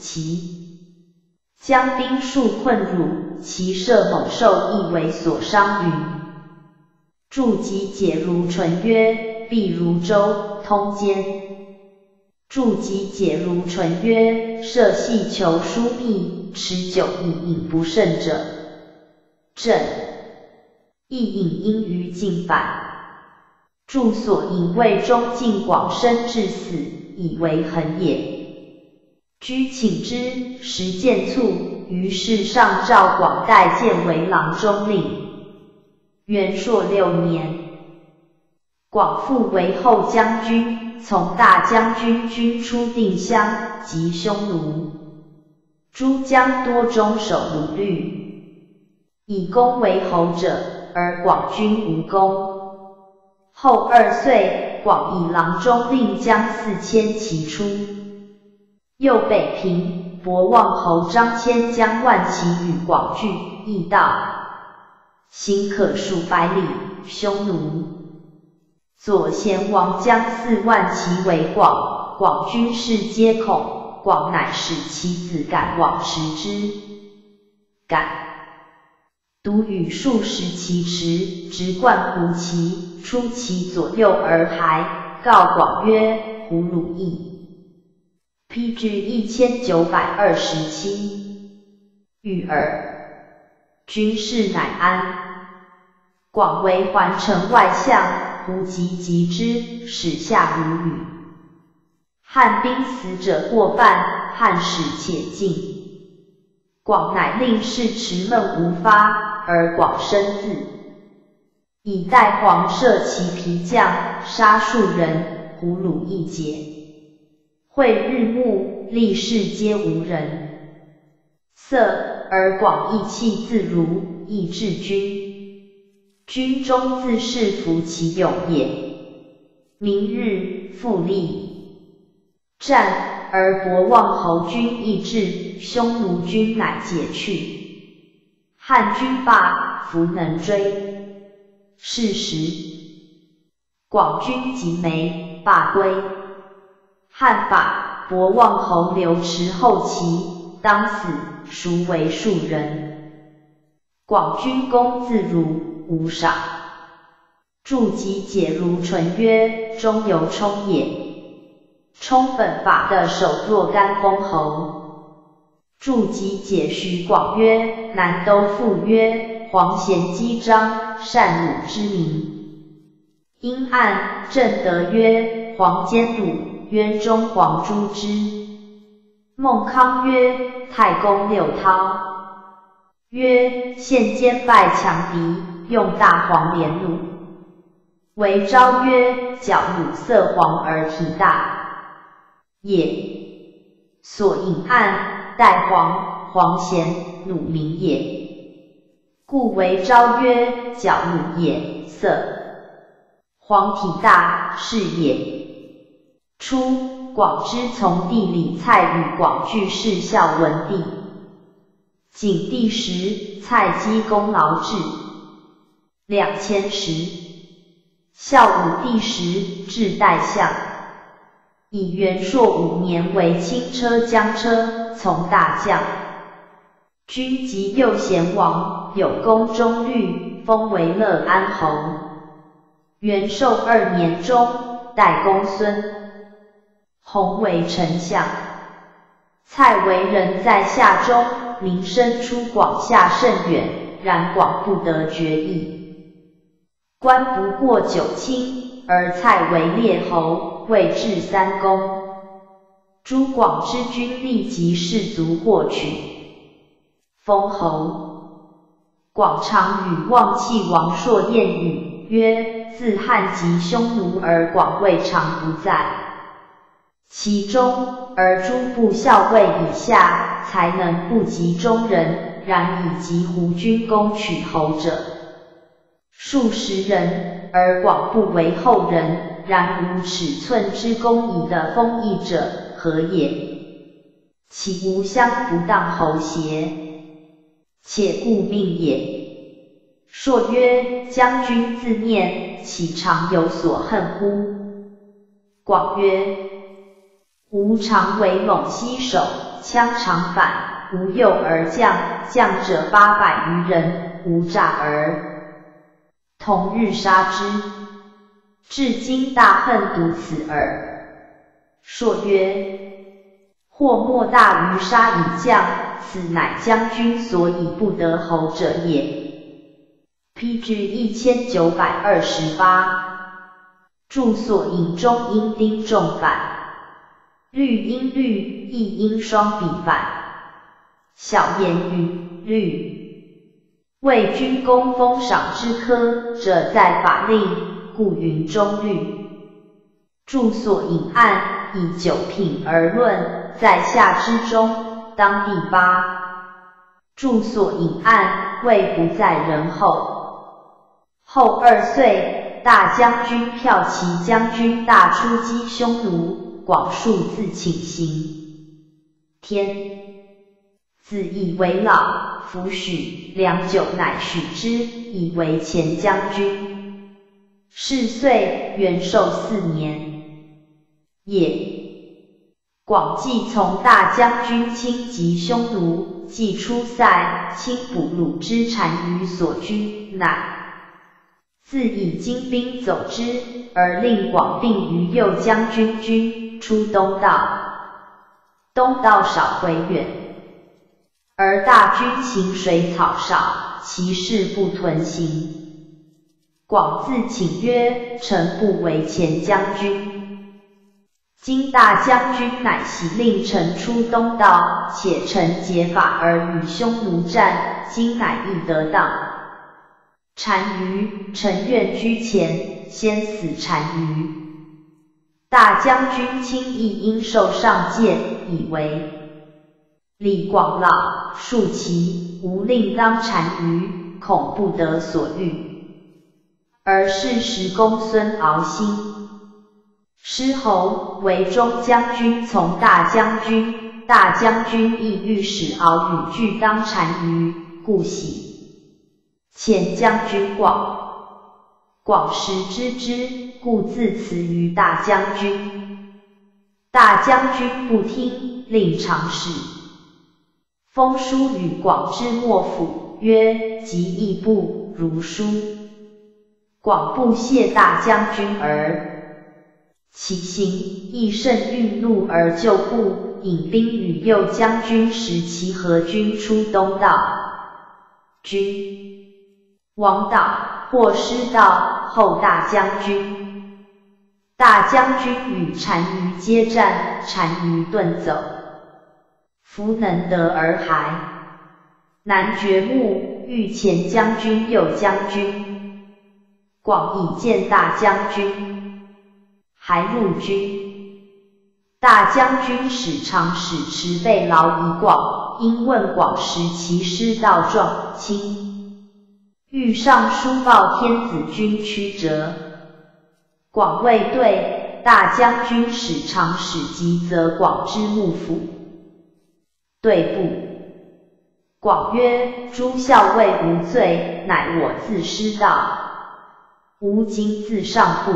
其将兵数困辱，其射猛兽亦为所伤云。筑集解如唇曰：必如舟，通奸。筑集解如唇曰：射细求疏密，持久以引不胜者，正。亦引因于近反。著所引谓中尽广深至死，以为恒也。居请之，时见卒，于是上诏广代建为郎中令。元朔六年，广复为后将军，从大将军军出定襄及匈奴，诸将多中守鲁律，以功为侯者，而广军无功。后二岁，广以郎中令将四千骑出，右北平，博望侯张骞将万骑与广拒，易道，行可数百里。匈奴左贤王将四万骑围广，广军士皆恐，广乃使其子赶往食之，敢。独与数十骑驰，直贯胡骑，出其左右而还，告广曰：“胡虏邑，pg 一千九百二十七，遇尔。”军士乃安。广为环城外相，胡急急之，使下如雨。汉兵死者过半，汉使且进。广乃令士持闷无发。而广生字，以待黄射其皮将，杀数人，胡虏一节。会日暮，立士皆无人。色而广义气自如，亦治军。军中自是服其勇也。明日复立战，而博望侯军亦至，匈奴军乃解去。汉军罢，弗能追。是时，广军即没罢归。汉法，博望侯刘迟后旗，当死，孰为庶人。广军功自如，无赏。筑集解如唇曰：中由冲也。冲本法的首座干封侯。筑集解徐广曰：南都复曰黄贤姬张善鲁之名。阴暗正德曰黄坚鲁渊中黄朱之。孟康曰太公六韬。曰现兼败强敌，用大黄连弩。为昭曰角弩色黄而体大也。所引暗。代黄黄贤弩名也，故为昭曰角弩也。色黄体大是也。初，广之从弟李蔡与广俱是孝文帝。景帝时，蔡姬功劳至两千石。孝武帝时，至代相。以元朔五年为轻车将车从大将，军及右贤王，有功中律，封为乐安侯。元寿二年中，代公孙弘为丞相。蔡为人在下中，名声出广下甚远，然广不得决议。官不过九卿，而蔡为列侯。位至三公，诸广之君立即士卒获取，封侯。广常与望气王朔言语，曰：自汉及匈奴而广未尝不在其中，而诸部校尉以下才能不及中人，然以及胡军攻取侯者数十人，而广不为后人。然无尺寸之公仪的封邑者何也？其无相不当侯邪？且故命也。朔曰：将军自念，岂常有所恨乎？广曰：吾常为猛西手，枪长反，无诱而降，降者八百余人，无诈而同日杀之。至今大恨独此耳。朔曰：或莫大于杀以将，此乃将军所以不得侯者也。P.G. 一千九百二十八，注所引中因丁重反，律音律亦阴双笔反。小言语律，为军功封赏之科者在法令，故云中律。注所引案以九品而论，在下之中当第八。注所引案谓不在人后。后二岁，大将军骠骑将军大出击匈奴，广树自请行。天自以为老，弗许。良久，乃许之，以为前将军。是岁，元寿四年也。广既从大将军亲击匈奴，既出塞，亲捕虏之单于所居，乃。自以精兵走之，而令广并于右将军军出东道。东道少回远，而大军行水草少，其势不屯行。广自请曰：“臣不为前将军。今大将军乃袭令臣出东道，且臣解法而与匈奴战，今乃欲得当。”单于，臣愿居前，先死单于。大将军轻易因受上谏，以为李广老，数其无令当单于，恐不得所欲。而是时公孙敖心，师侯为中将军，从大将军，大将军亦欲使敖与拒当单于，故喜。遣将军广，广时知之，故自辞于大将军。大将军不听，令长史封书与广之莫府，曰：“即义不如书。”广不谢大将军而其行，亦甚愠怒而就故，引兵与右将军使其合军出东道。军。王道或失道，后大将军。大将军与单于接战，单于遁走。弗能得而还。南掘墓，欲前将军、右将军。广以见大将军，还入军。大将军使长史持备劳以广，因问广时，其师道状轻。欲上书报天子军曲折，广卫队，大将军使长史急则广之幕府，对不？广曰：诸校尉无罪，乃我自失道，吾今自上部。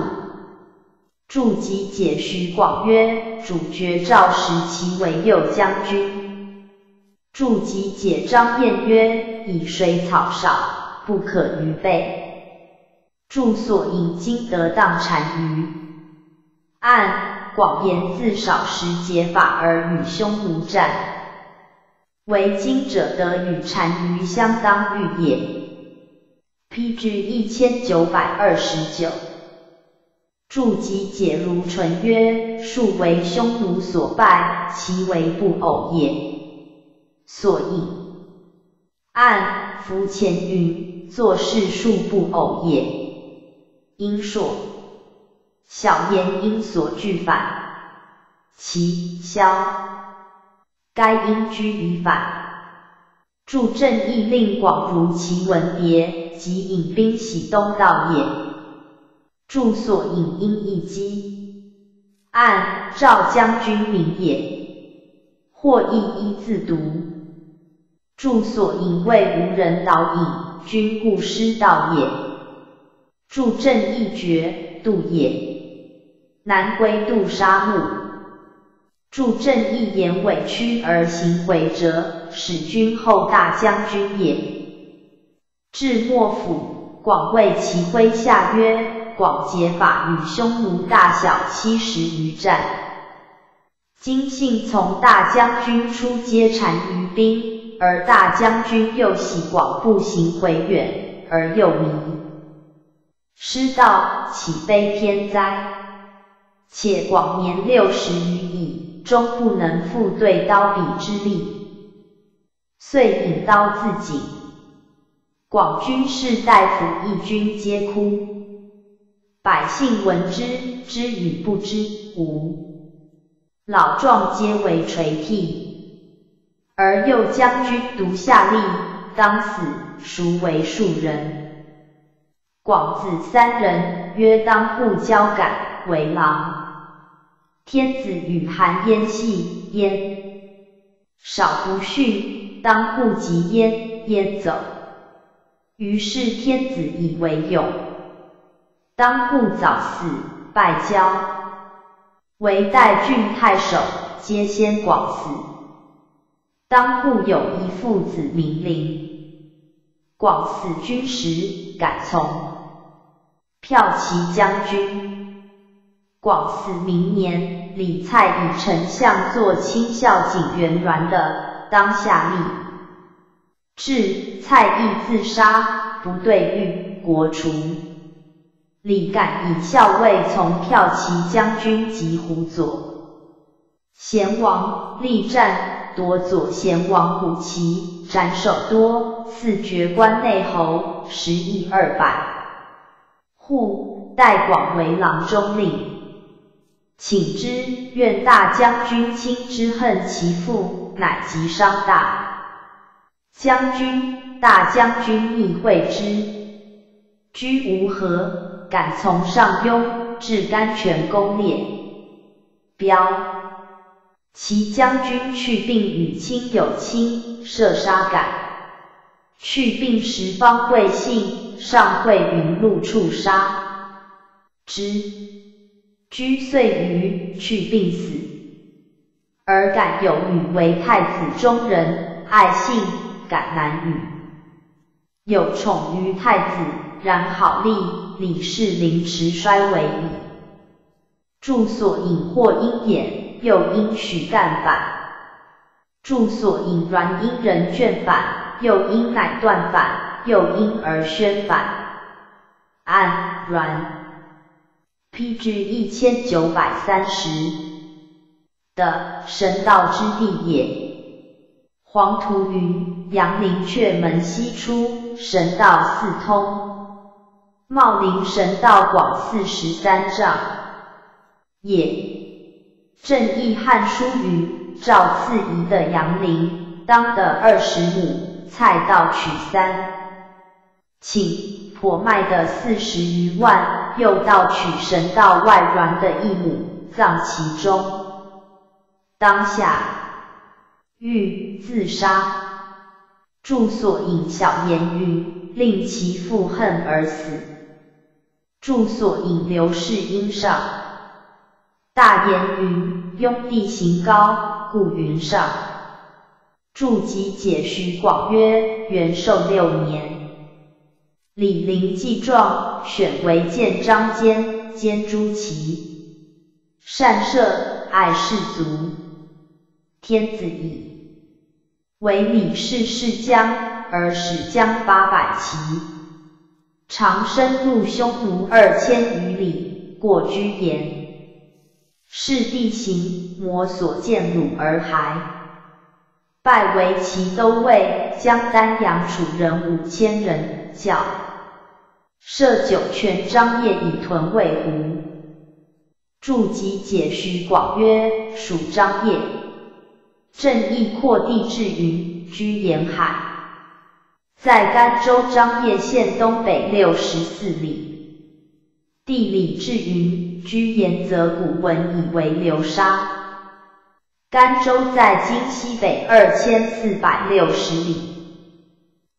注集解徐广曰：主爵赵时，其为右将军。注集解张燕曰：以水草少。不可逾备。注所引经得当单于。按广言自少时解法而与匈奴战，为今者得与单于相当欲也。P.G. 一千九百二十九。注集解如纯曰：数为匈奴所败，其为不偶也。所引按夫前云。做事数不偶也。因说小言因所惧反，其消。该因居于反。助正义令广如其文牒，即引兵袭东道也。助所引因一击，按赵将军名也。或亦一字读。助所引为无人导引。君故失道也。助正义绝，度也。南归杜沙漠。助正义言委屈而行回者，使君后大将军也。至末府，广为其麾下曰：广结法与匈奴大小七十余战。今幸从大将军出皆单于兵，而大将军又喜广步行回远，而又迷失道，岂非天灾？且广年六十余矣。终不能复对刀笔之力，遂引刀自尽。广军士大夫一军皆哭，百姓闻之，知与不知无。老壮皆为垂涕，而右将军独下令，当死，孰为庶人？广子三人，曰当户交感为郎。天子与韩嫣系焉，少不训，当户及焉，焉走。于是天子以为勇，当户早死，败交，为代郡太守，皆先广死。当户有一父子名陵，广死军时，改从骠骑将军。广嗣明年，李蔡以丞相做亲孝景元鸾的，当下立，至蔡亦自杀，不对御，国除。李敢以校尉从骠骑将军及胡左贤王，力战夺左贤王虎旗，斩首多，赐爵关内侯，十亿二百户，代广为郎中令。请之，愿大将军亲之恨其父，乃及伤大将军。大将军亦会之，居无何，敢从上庸，至甘泉攻略。标其将军去病与亲友亲，射杀敢。去病时方贵姓，上会云路处杀之。居岁余，去病死，而敢有女为太子中人，爱信，敢难与。有宠于太子，然好利，李氏凌迟衰微矣。住所引或因眼，又因许干反。住所引软因人倦反，又因乃断反，又因而宣反。按软。P.G. 一千九百三十的神道之地也。黄图云：阳陵阙门西出，神道四通。茂陵神道广四十三丈也。正义汉书云：赵次仪的阳陵，当得二十亩，菜道取三请。火卖的四十余万，又盗取神道外软的一亩，葬其中。当下欲自杀，住所引小言云，令其父恨而死。住所引刘氏因上，大言云，雍地形高，故云上。注集解徐广曰，元寿六年。李陵既壮，选为建章监，兼诸旗，善射，爱士卒。天子以为李氏世将，而使将八百骑，长深入匈奴二千余里，过居延。是地形，摩所见鲁而还，拜为齐都尉，将丹阳楚人五千人，剿。设酒泉张掖以屯渭湖，筑基解徐广曰：属张掖，正义扩地至云，居沿海，在甘州张掖县东北六十四里。地理至云，居沿泽古文以为流沙。甘州在今西北二千四百六十里。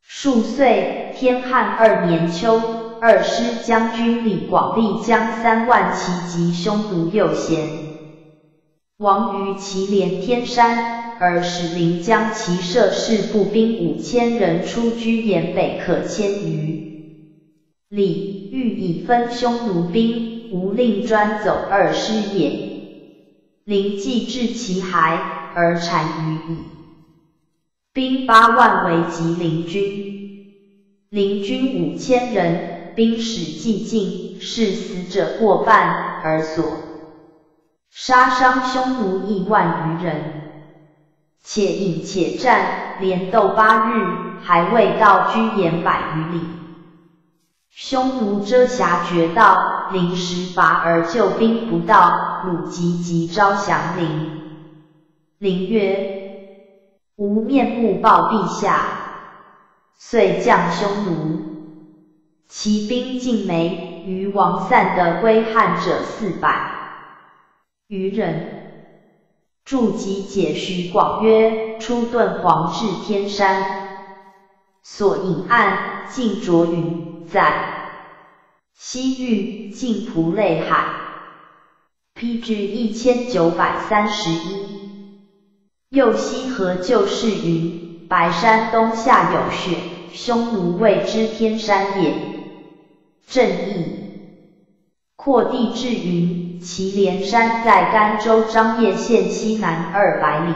数岁，天汉二年秋。二师将军李广利将三万骑及匈奴右贤，王于祁连天山，而使临江骑射士步兵五千人出居延北，可千余里，欲以分匈奴兵，无令专走二师也。临既至其海，而单于矣。兵八万为吉林军，林军五千人，兵使既尽，是死者过半，而所杀伤匈奴一万余人。且饮且战，连斗八日，还未到居延百余里。匈奴遮瑕绝道，临时伐而救兵不到，鲁急急招降临。临曰。吾面目报陛下，遂降匈奴，骑兵尽没，余王散的归汉者四百余人。筑集解徐广曰：出遁黄至天山，所引岸尽浊云，在西域尽蒲类海，，PG 一千九百三十一。右西河旧是云，白山东下有雪，匈奴谓之天山也。正义扩地至云，祁连山在甘州张掖县西南二百里，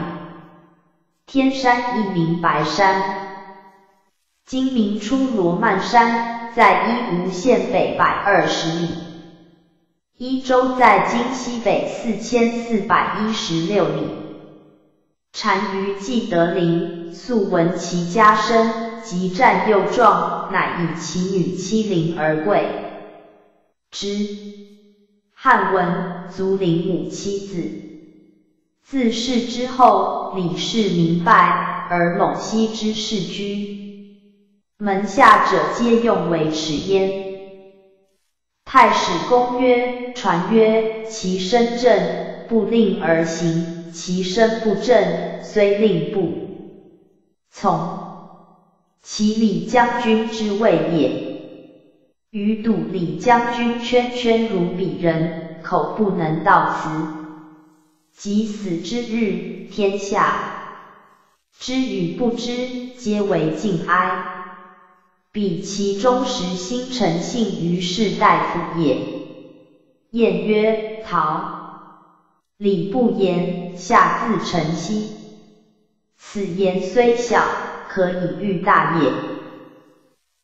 天山一名白山。今明出罗曼山，在伊吾县北百二十里。伊州在今西北四千四百一十六里。单于既得灵，素闻其家生，及战又壮，乃以其女妻陵而贵之。汉文卒陵母妻子。自世之后，李氏明败，而陇西之士居，门下者皆用为持焉。太史公曰：传曰，其身正，不令而行。其身不正，虽令不从，其李将军之谓也。余睹李将军圈圈如鄙人，口不能道辞。及死之日，天下知与不知，皆为敬哀。彼其忠实心诚信于士大夫也。晏曰：陶。礼不言，下自成蹊。此言虽小，可以喻大也。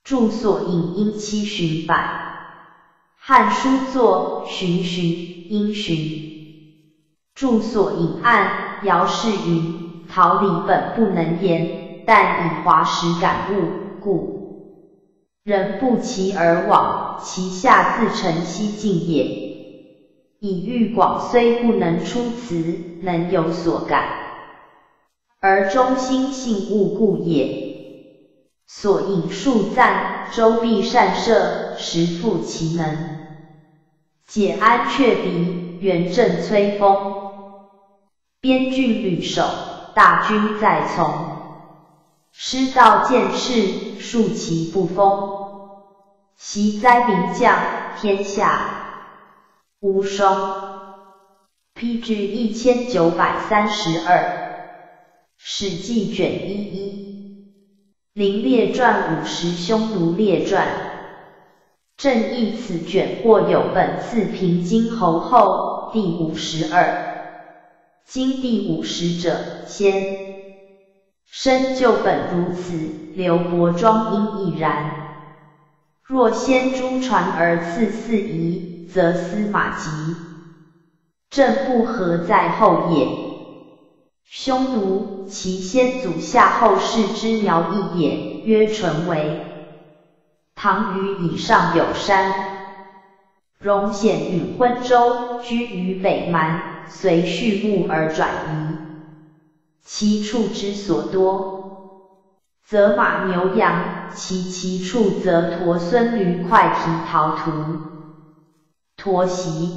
著所引因七旬百，《汉书》作寻寻因寻。著所引案，姚氏云：陶礼本不能言，但以华实感悟，故人不期而往，其下自成蹊尽也。以欲广虽不能出辞，能有所感，而忠心信物故也。所引数赞，周必善射，实复其能。解安却鼻，元正摧风。边郡屡守，大军在从。师道见士，数其不封。袭灾名将，天下。无双，批至一千九百三十二，史记卷一一，林列传五十，匈奴列传。正义此卷或有本次平津侯后第五十二，今第五十者，先生旧本如此，刘伯庄应亦然。若先诸传而次四夷。则司马疾，正不何在后也。匈奴，其先祖夏后氏之苗裔也，曰纯为。唐虞以上有山，荣显与昏州，居于北蛮，随畜牧而转移。其处之所多，则马牛羊；其其处则驼孙驴快蹄陶图。驼席，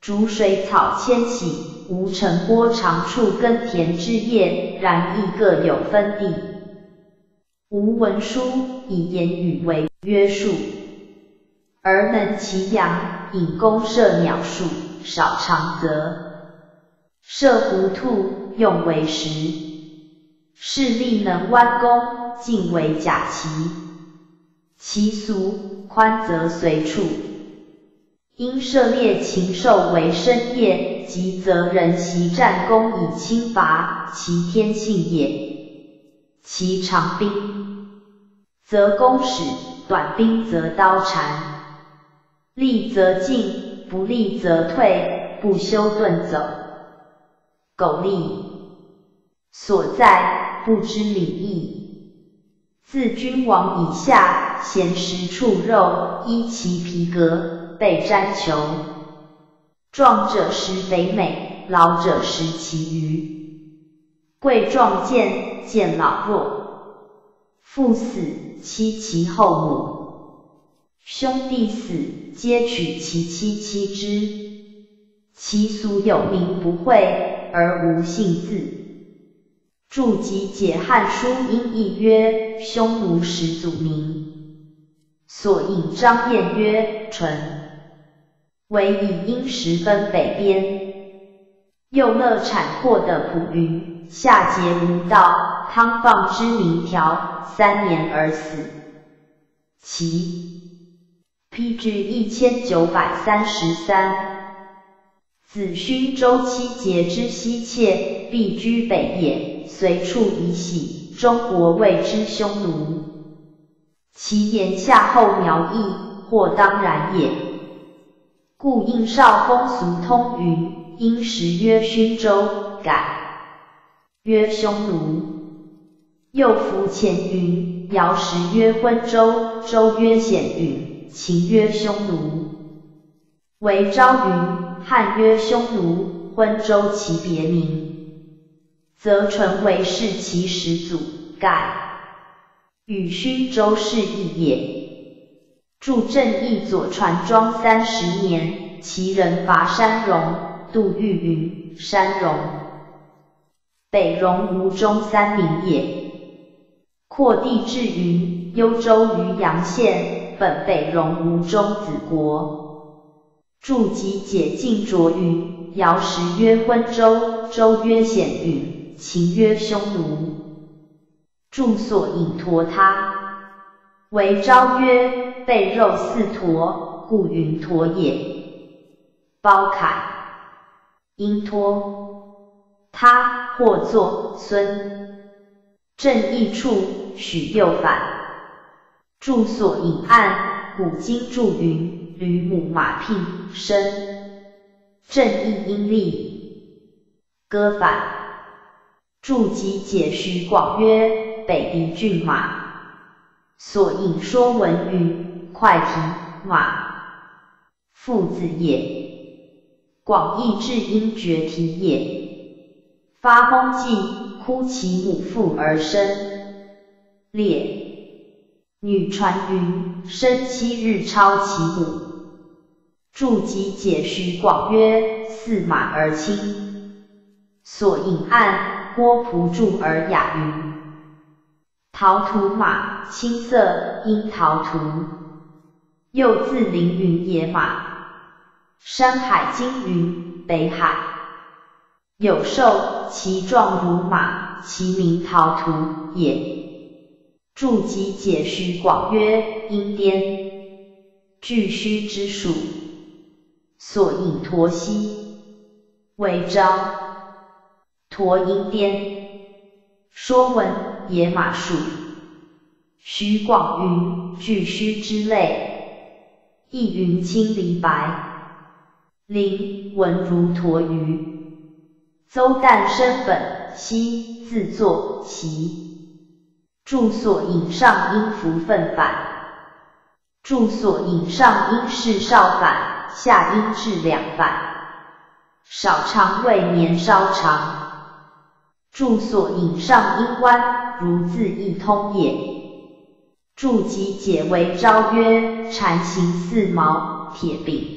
逐水草迁徙，无城郭长处耕田之业，然亦各有分地。无文书，以言语为约束，而能其羊，引弓射鸟数，少长则射狐兔，用为食。势力能弯弓，进为甲旗。其俗，宽则随处。因射猎禽兽为生业，急则人袭战功以轻伐，其天性也。其长兵，则弓矢；短兵则刀缠。利则进，不利则退，不休遁走。苟利所在，不知礼义。自君王以下，咸食畜肉，依其皮革，被毡裘。壮者食肥美，老者食其余。贵壮贱，贱老弱。父死，妻其后母；兄弟死，皆取其妻妻之。其俗有名不讳。而无姓字。注集解汉书音译曰：匈奴始祖名。所引张燕曰：淳。为以因十分北边。又乐产获的普云，夏桀无道，汤放之民条，三年而死。其 P.G. 一千九百三十三。子勋周七节之妻妾，必居北也，随处以喜。中国谓之匈奴。其言夏后苗裔，或当然也。故应少风俗通云，因时曰勋州，改曰匈奴。又夫前云，尧时曰昏周，周曰显允，秦曰匈奴。为昭云。汉曰匈奴，昏周其别名，则纯为是其始祖，盖与勋周氏异也。著正义左传庄三十年，其人伐山戎，杜预云，山戎，北戎吴中三名也。扩地至云，幽州渔阳县，本北戎吴中子国。注集解禁卓云：尧时曰昏周，周曰显允，秦曰匈奴。注所引陀他，为昭曰：被肉似驼，故云驼也。包凯，因托他或作孙。正义处许又反。注所引案，古今注云。吕母马聘生，正义阴历，歌反。注集解徐广曰：北狄骏马，所引说文云：快蹄马，父子也。广义至阴绝蹄也。发风季，哭其母父而生。列。女传云：生七日超其母。注集解徐广曰：驷马而亲，所引案郭璞注而雅云：陶土马，青色，因陶土。又自凌云野马。山海经云：北海有兽，其状如马，其名陶土也。注集解徐广曰：阴颠，巨虚之属。所引驼犀，为昭，驼阴颠。说文野马术。徐广云巨虚之类，意云清离白。灵文如驼鱼。邹诞生本西自作其。注所引上阴符分反。注所引上阴是少反。下阴至两百，少长未年稍长。注所引上阴弯，如字一通也。注集解为昭曰：蝉形似毛，铁柄。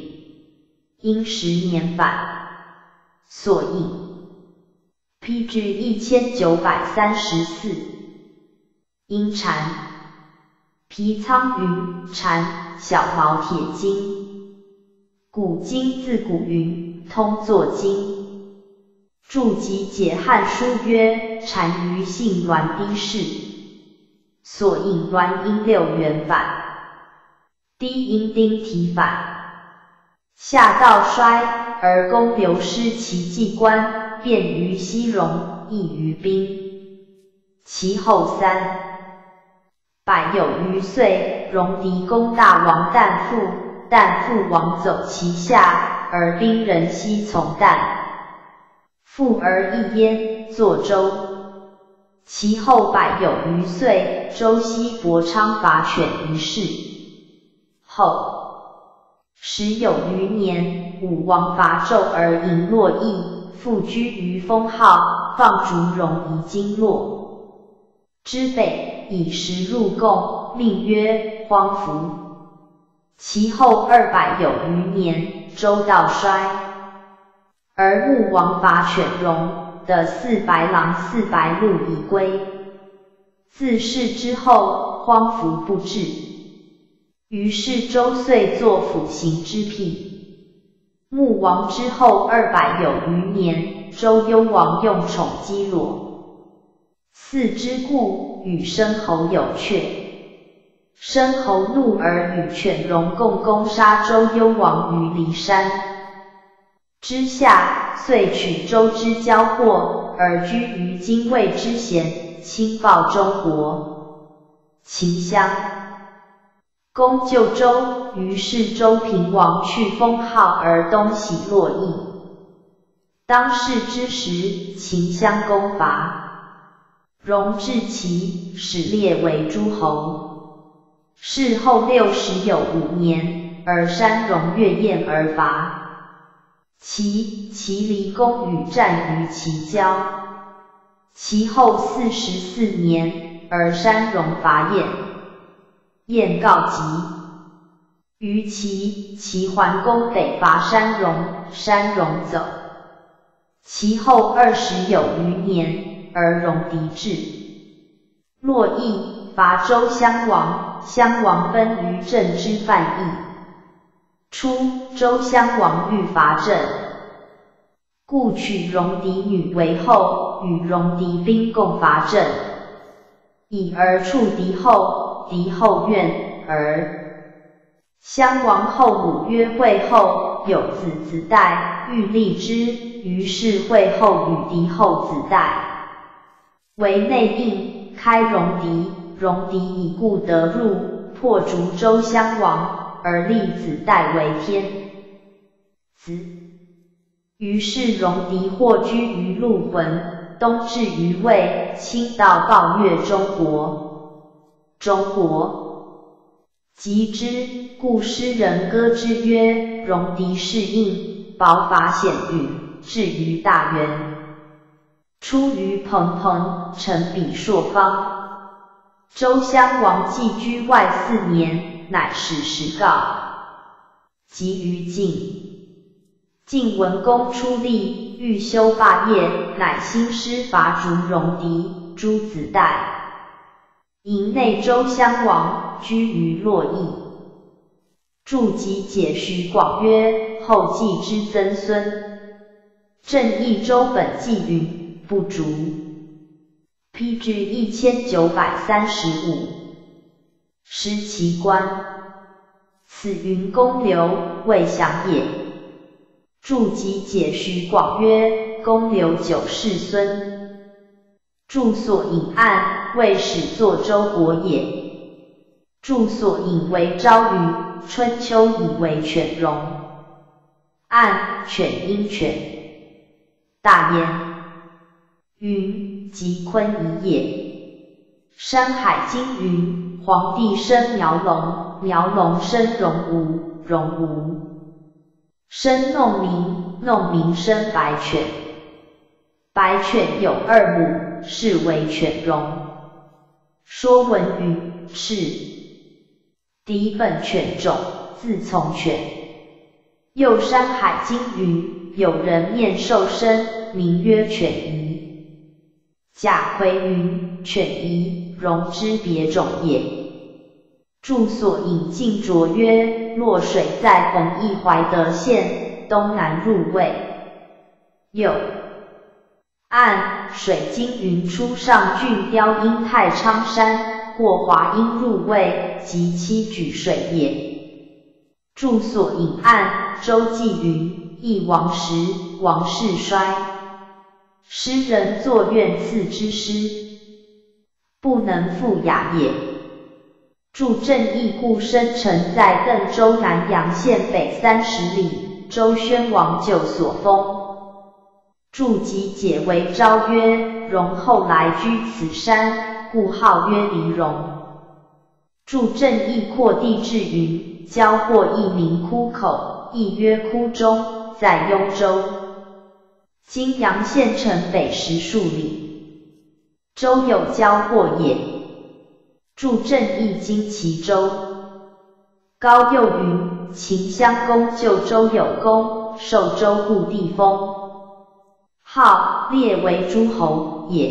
阴十年反。所引。P.G. 一千九百三十四。阴蝉。皮苍云，蝉，小毛铁金。古今自古云，通作经。注集解汉书曰：单于性鸾低氏，所引鸾音六元反，低音丁提反。夏道衰，而公流失其迹官，便于西戎，亦于兵。其后三百有余岁，戎狄攻大王旦父，旦父王走其下，而兵人悉从旦父而易焉，作周。其后百有余岁，周西伯昌伐犬于世，后。时有余年，武王伐纣而迎洛邑，复居于封号，放逐戎夷经洛之北，以食入贡，命曰荒服。其后二百有余年，周道衰，而穆王伐犬戎，得四白狼、四白鹿以归。自是之后，荒服不至。于是周遂作辅行之辟。穆王之后二百有余年，周幽王用宠姬裸。四之故，与申侯有阙。申侯怒而与犬戎共攻杀周幽王于骊山之下，遂取周之交获，而居于京卫之咸，亲报周国。秦襄。公救周，于是周平王去封号而东徙洛邑。当世之时，秦襄公伐，戎至齐，始列为诸侯。事后六十有五年，而山戎越燕而伐齐，齐离公与战于齐郊。其后四十四年，而山戎伐燕。燕告急，于齐，齐桓公北伐山戎，山戎走。其后二十有余年，而戎狄至洛邑，伐周襄王，襄王分于郑之范邑。初，周襄王欲伐郑，故取戎狄女为后，与戎狄兵共伐郑，以而触敌后。敌后怨，而襄王后母曰惠后有子子代，欲立之，于是惠后与敌后子代为内应，开戎狄，戎狄以故得入，破逐周襄王，而立子代为天子。于是戎狄或居于陆浑，东至于魏，亲到暴越中国。中国及之，故诗人歌之曰：“戎狄是应，宝法显允，至于大元。出于蓬蓬，成彼朔方。”周襄王寄居外四年，乃使时告。及于晋，晋文公出力，欲修霸业，乃兴师伐逐戎狄，诸子代。营内周襄王居于洛邑，著集解徐广曰：后继之曾孙，正义周本纪云不足。P.G. 一千九百三十五，失其官。此云公刘未详也。注集解徐广曰：公刘九世孙，著所引案。为始作周国也。著所引为昭虞，春秋以为犬戎。按犬鹰犬。大焉。云即昆夷也。山海经云：黄帝生苗龙，苗龙生戎吾，戎吾生弄明，弄明生白犬。白犬有二母，是为犬戎。说文云是第一本犬种，自从犬。又山海经云：有人面兽身，名曰犬夷。贾逵云：犬夷，戎之别种也。著所引晋卓曰：洛水在弘义怀德县东南入魏。又按水晶云出上郡雕阴太昌山，过华阴入魏及七举水也。注所引案，周继云，忆王时，王世衰。诗人作怨赐之诗，不能复雅也。注正义故生辰在邓州南阳县北三十里，周宣王就所封。注集解为昭曰：荣后来居此山，故号曰黎荣。注正义扩地至云：交获一名枯口，亦曰枯中，在幽州，今阳县城北十数里。周有交货也。注正义经齐州。高又云：秦襄公就周有功，受周故地封。号列为诸侯也。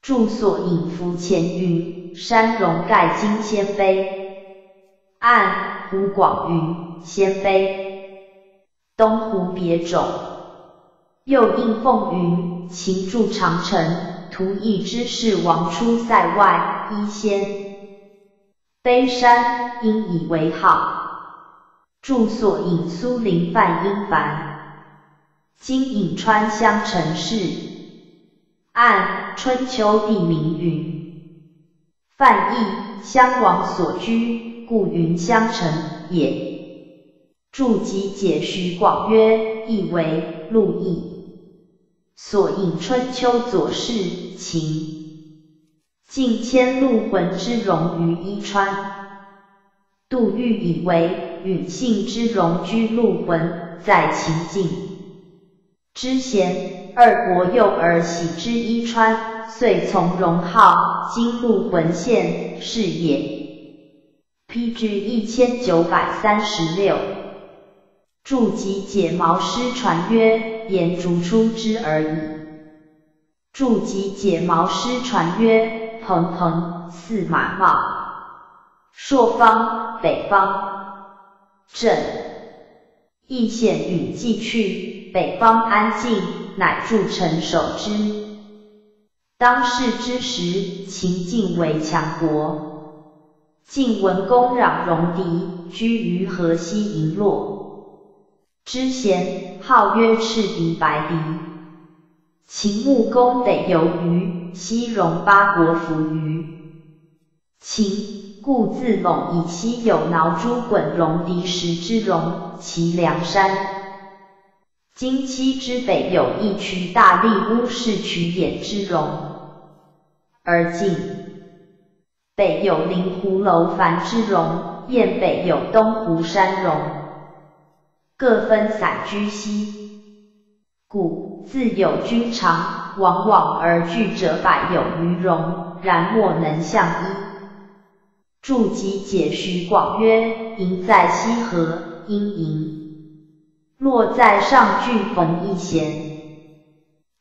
注所隐伏前云：山龙盖今鲜卑。按湖广云鲜卑。东湖别种。又应凤云：秦筑长城，图邑之士王出塞外，依先。卑山因以为号。注所引苏林范英凡。今颍川乡城市，按春秋地名云。范义襄王所居，故云襄城也。注集解徐广曰：义为陆邑。所引春秋左氏秦，晋迁陆浑之戎于伊川。杜预以为允信之戎居陆浑，在秦境。知贤二国幼儿喜之伊川，遂从容号，今陆浑县是也。P.G. 一千九百三十六。注集解毛诗传曰：言逐出之而已。注集解毛诗传曰：蓬蓬似马茂，朔方北方正，易险与既去。北方安静，乃筑城守之。当世之时，秦晋为强国。晋文公攘戎狄，居于河西瀛洛。知贤号曰赤狄白狄。秦穆公得游于西戎八国服于秦，故自陇以西有挠诸滚戎狄石之戎，其梁山。今期之北有一渠大利乌氏渠眼之戎，而晋北有灵湖楼烦之戎，燕北有东湖山戎，各分散居兮。故自有君长，往往而聚者百有余戎，然莫能相依。注集解徐广曰：营在西河，阴营。落在上郡逢一贤，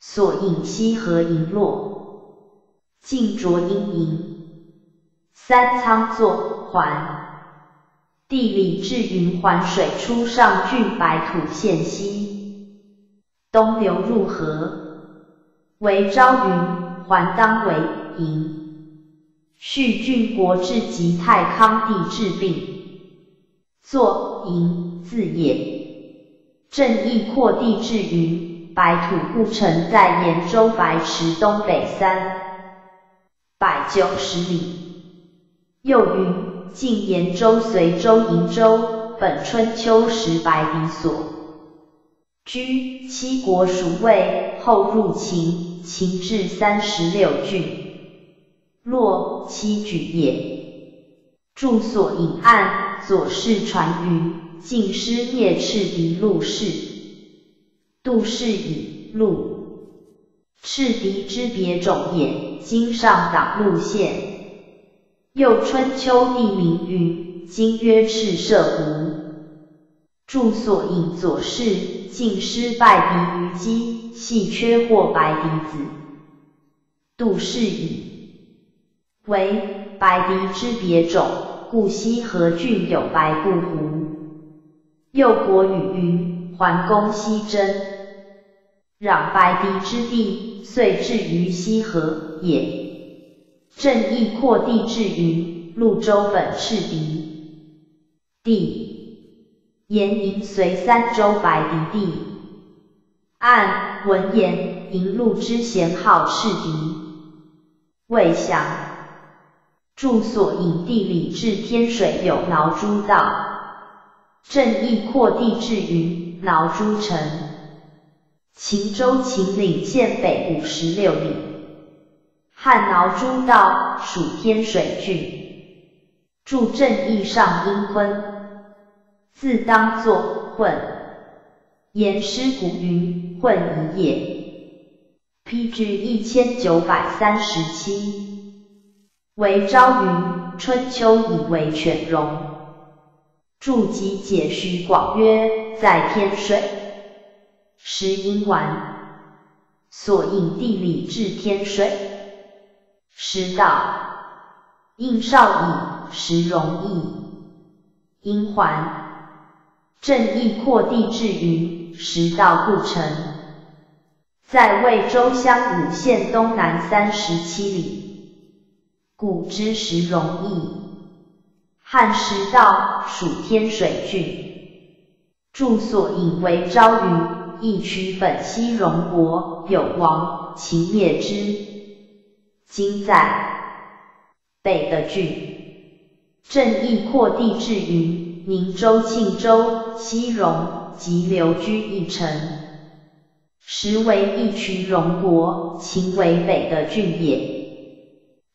所引西河瀛落，尽着阴营。三仓作环，地理至云环水出上郡白土县西，东流入河，为昭云，环当为营。续郡国志及太康帝治病，作营字也。正义扩地至云白土故城在延州白池东北三百九十里。又云晋延州随州瀛州，本春秋时白狄所居，七国属魏，后入秦，秦至三十六郡，洛七举也。注所引案，左氏传云。晋师灭赤狄陆氏，杜氏以陆赤狄之别种也。今上党路县，又春秋地名云，今曰赤射湖。注所引左氏，晋师败狄于姬，系缺或白狄子。杜氏以为白狄之别种，故西河郡有白布湖。又国语云：桓公西征，攘白狄之地，遂至于西河也。正义扩地至于潞州本赤狄地，延营随三州白狄地。按文言，营路之贤号赤狄。未详。住所引地理至天水有挠诸道。正义扩地至于挠诸城。秦州秦岭县北五十六里。汉挠诸道属天水郡，住正义上阴坤，自当作混，言师古云混一也。批至一千九百三十七，为朝云春秋以为犬戎，注集解虚广曰在天水，时阴丸，所引地理至天水。师道，应少矣，时容易。因还，正义扩地至于时道故城，在魏州乡武县东南三十七里。古之时容易，汉时道属天水郡，住所引为昭云，一区本溪荣国有王秦灭之。今在北的郡，正义扩地至于宁州、庆州、西戎及留居一城，实为一区戎国，秦为北的郡也。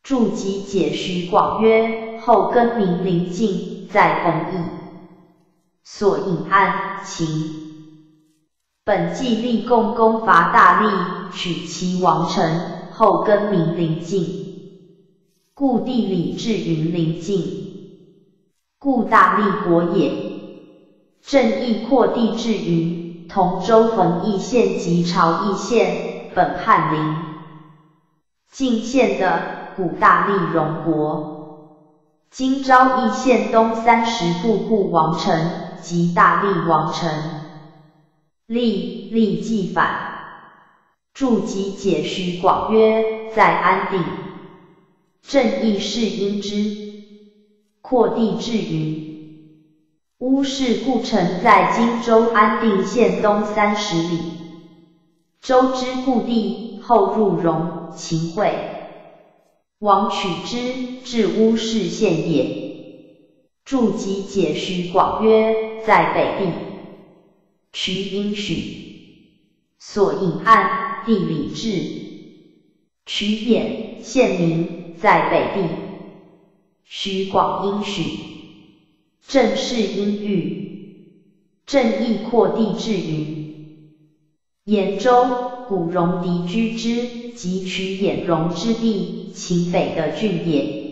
注集解徐广曰：后更名临晋，在冯邑，所引安秦。本纪立共攻伐大利，取其王城。后更名临晋，故地理至云临晋，故大利国也。正义扩地至于同州冯邑县及朝邑县，本汉林。晋县的古大利荣国，今朝邑县东三十步故王城及大利王城，立立即反。注集解虚广曰：在安定，正义是因之，扩地至于乌氏故城，在荆州安定县东三十里。周之故地，后入荣秦会，王取之，至乌氏县也。注集解虚广曰：在北地，渠应许，所引岸。地理志，曲兖县名在北地，徐广应许，正是应域，正义扩地至于兖州，古戎狄居之，及取兖戎之地，秦北的郡也。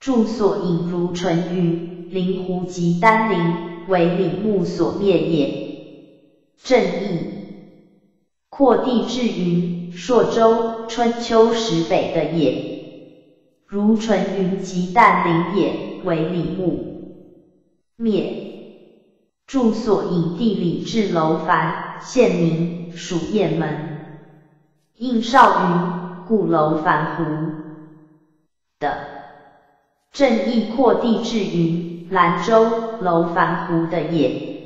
住所引如淳于灵湖及丹陵，为李牧所灭也。正义。扩地至于朔州，春秋时北的也。如淳云及旦陵也，为李牧灭。住所引地理至楼烦，县名属雁门。应少云，故楼烦湖的。正义扩地至于兰州，楼烦湖的也。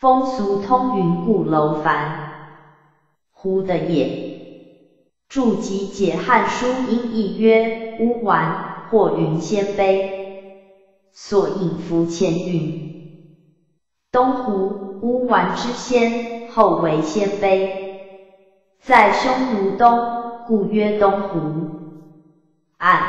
风俗通云，故楼烦。乎的也。注集解汉书音译曰：乌丸或云仙碑，所引伏前云。东湖乌丸之先，后为仙碑，在匈奴东，故曰东湖。按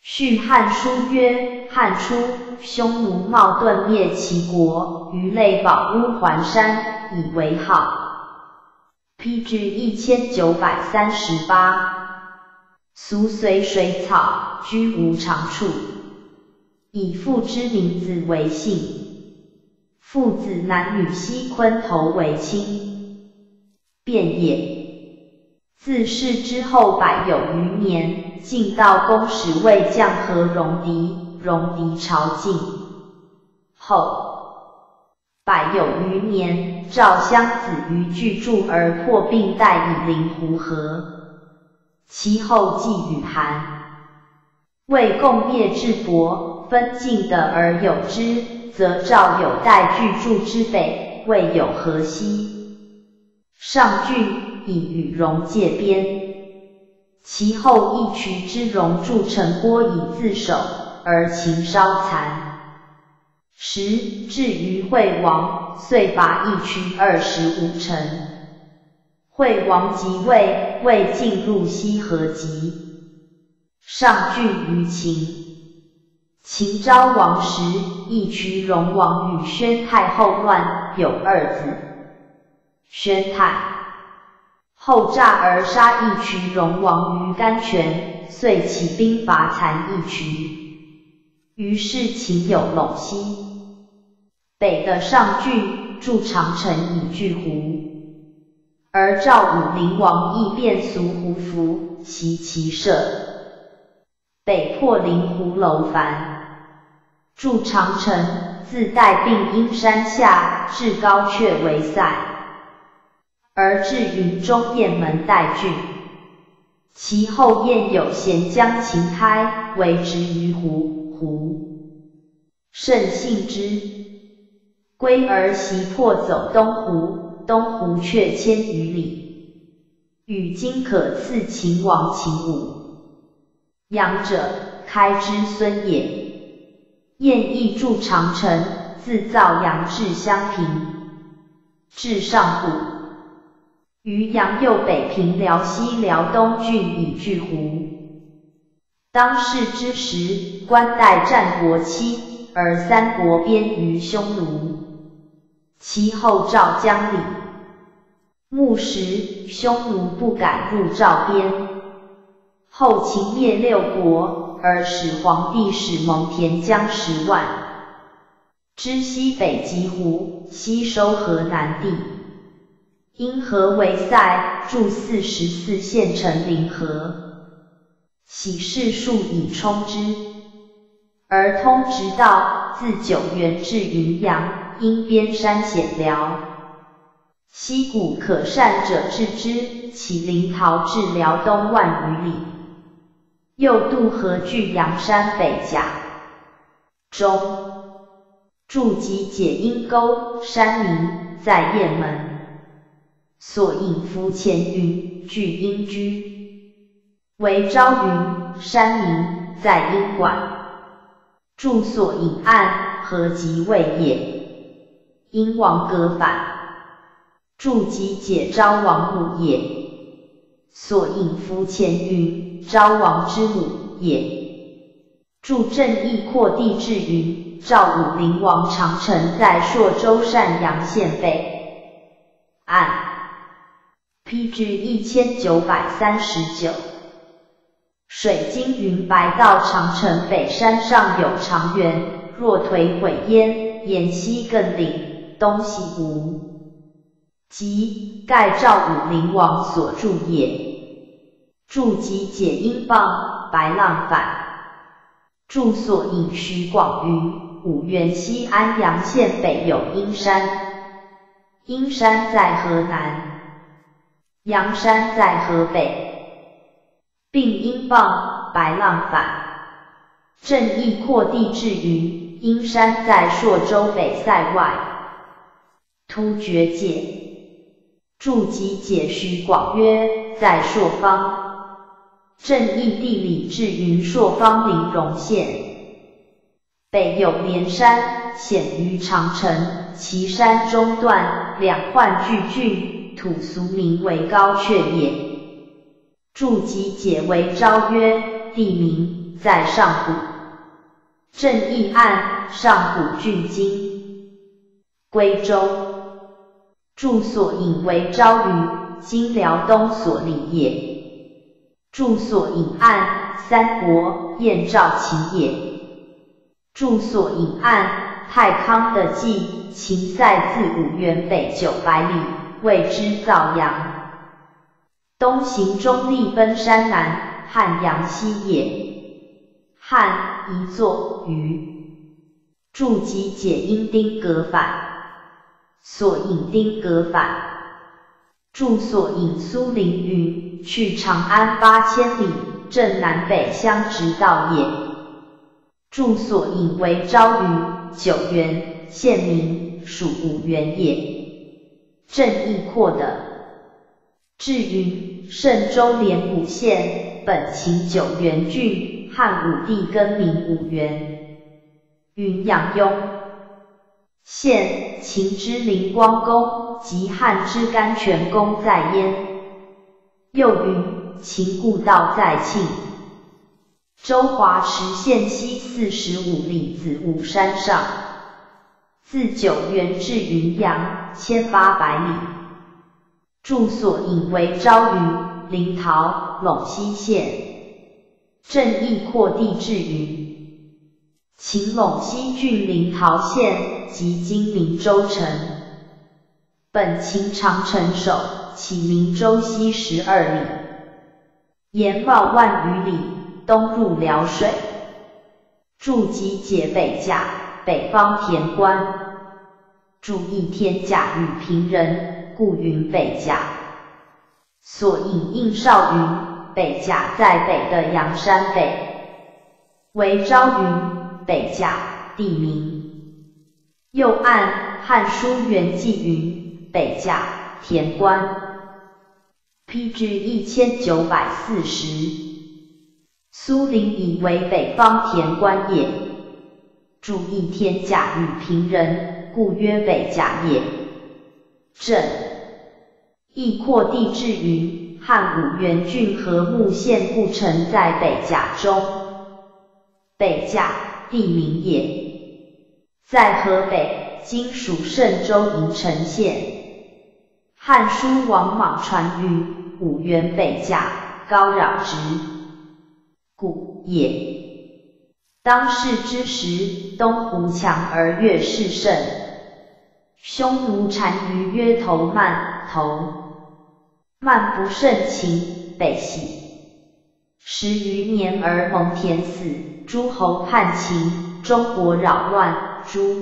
续汉书曰：汉初，匈奴冒顿灭其国，于类保乌桓山，以为号。批至一千九百三十八，俗随水草，居无常处，以父之名字为姓，父子男女悉昆头为亲，便也。自世之后百有余年，晋悼公使为将和戎狄，戎狄朝晋后百有余年。赵襄子于巨著而破并代以临湖河。其后继与韩，魏共灭智伯，分晋的而有之，则赵有代巨著之北，魏有河西。上郡以与戎界边。其后一渠之戎筑城郭以自守，而秦稍残。时至于惠王，遂拔一渠二十五城。惠王即位，未进入西河籍，上郡于秦。秦昭王时，义渠戎王与宣太后乱，有二子。宣太。后诈而杀义渠戎王于甘泉，遂起兵伐残义渠。于是秦有陇西北的上郡筑长城以拒胡，而赵武灵王亦变俗胡服，袭其社，北破灵湖楼烦，筑长城，自带并阴山下，至高阙为塞。而至云中雁门代郡，其后燕有贤将秦开为执于湖，湖甚信之，归而袭破走东湖，东湖却千余里，与今可赐秦王秦武。阳者，开之孙也。燕亦筑长城，自造阳至襄平，至上古。于阳右北平辽西辽东郡以拒胡。当世之时，关代战国期，而三国边于匈奴。其后赵将领牧时，匈奴不敢入赵边。后秦灭六国，而使皇帝使蒙恬将十万，知西北极胡，西收河南地。因河为塞，筑四十四县城临河，喜事数以充之。而通直道自九原至云阳，因边山险辽，溪谷可善者治之。其临洮至辽东万余里，又渡河据阳山北甲中，筑集解阴沟，山名在雁门。所引夫前云，具阴居，为朝云，山名在阴馆。住所引岸，何即位也？阴王革反，住即解昭王母也。所引夫前云，昭王之母也。助正义扩地至云，赵武灵王长城在朔州善阳县北岸。PG 一千九百三十九，水晶云白道长城北山上有长垣，若颓毁焉，沿西亘岭，东西无，即盖赵武灵王所筑也。筑即解阴傍，白浪反。筑所引徐广于五原西安阳县北有阴山，阴山在河南。阳山在河北，并阴傍，白浪反。正义扩地至云，阴山在朔州北塞外，突厥界。筑集解徐广曰，在朔方。正义地理至云朔方临戎县，北有连山，险于长城，其山中断，两患俱峻。土俗名为高阙也。筑集解为昭曰，地名在上古。正义岸上古郡今归州。住所引为昭于今辽东所立也。住所引岸三国燕赵秦也。住所引岸太康的纪秦塞自五原北九百里。谓之造阳，东行中立奔山南，汉阳西也。汉一作于筑集解阴丁格反，所引丁格反。住所引苏陵云：去长安八千里，镇南北相直道也。住所引为昭云：九原县名，属五原也。正义扩的。至云：圣州连谷县，本秦九原郡，汉武帝更名五原。云阳雍。现秦之灵光宫及汉之甘泉宫在焉。又云秦故道在庆州华池县西四十五里子午山上。自九原至云阳，千八百里。住所引为昭于、临洮、陇西县。正义扩地至于。秦陇西郡临洮县及今明州城，本秦长城守，起明州西十二里，延茂万余里，东入辽水。筑基解北甲，北方田关。筑邑天甲与平人，故云北甲。所引应少云，北甲在北的阳山北，为昭云。北甲地名，又按《汉书元纪》云：北甲田关，P G 一千九百四十。苏陵以为北方田关也。注意天甲与平人，故曰北甲也。正义扩地至云：汉武元郡和睦县故城在北甲中，北甲。地名也，在河北，今属嵊州营城县。《汉书·王莽传》云：五原北甲，高壤直，故也。当世之时，东胡强而越氏胜，匈奴单于曰头曼，头漫不胜秦，北徙。十余年而蒙恬死。诸侯叛秦，中国扰乱，诸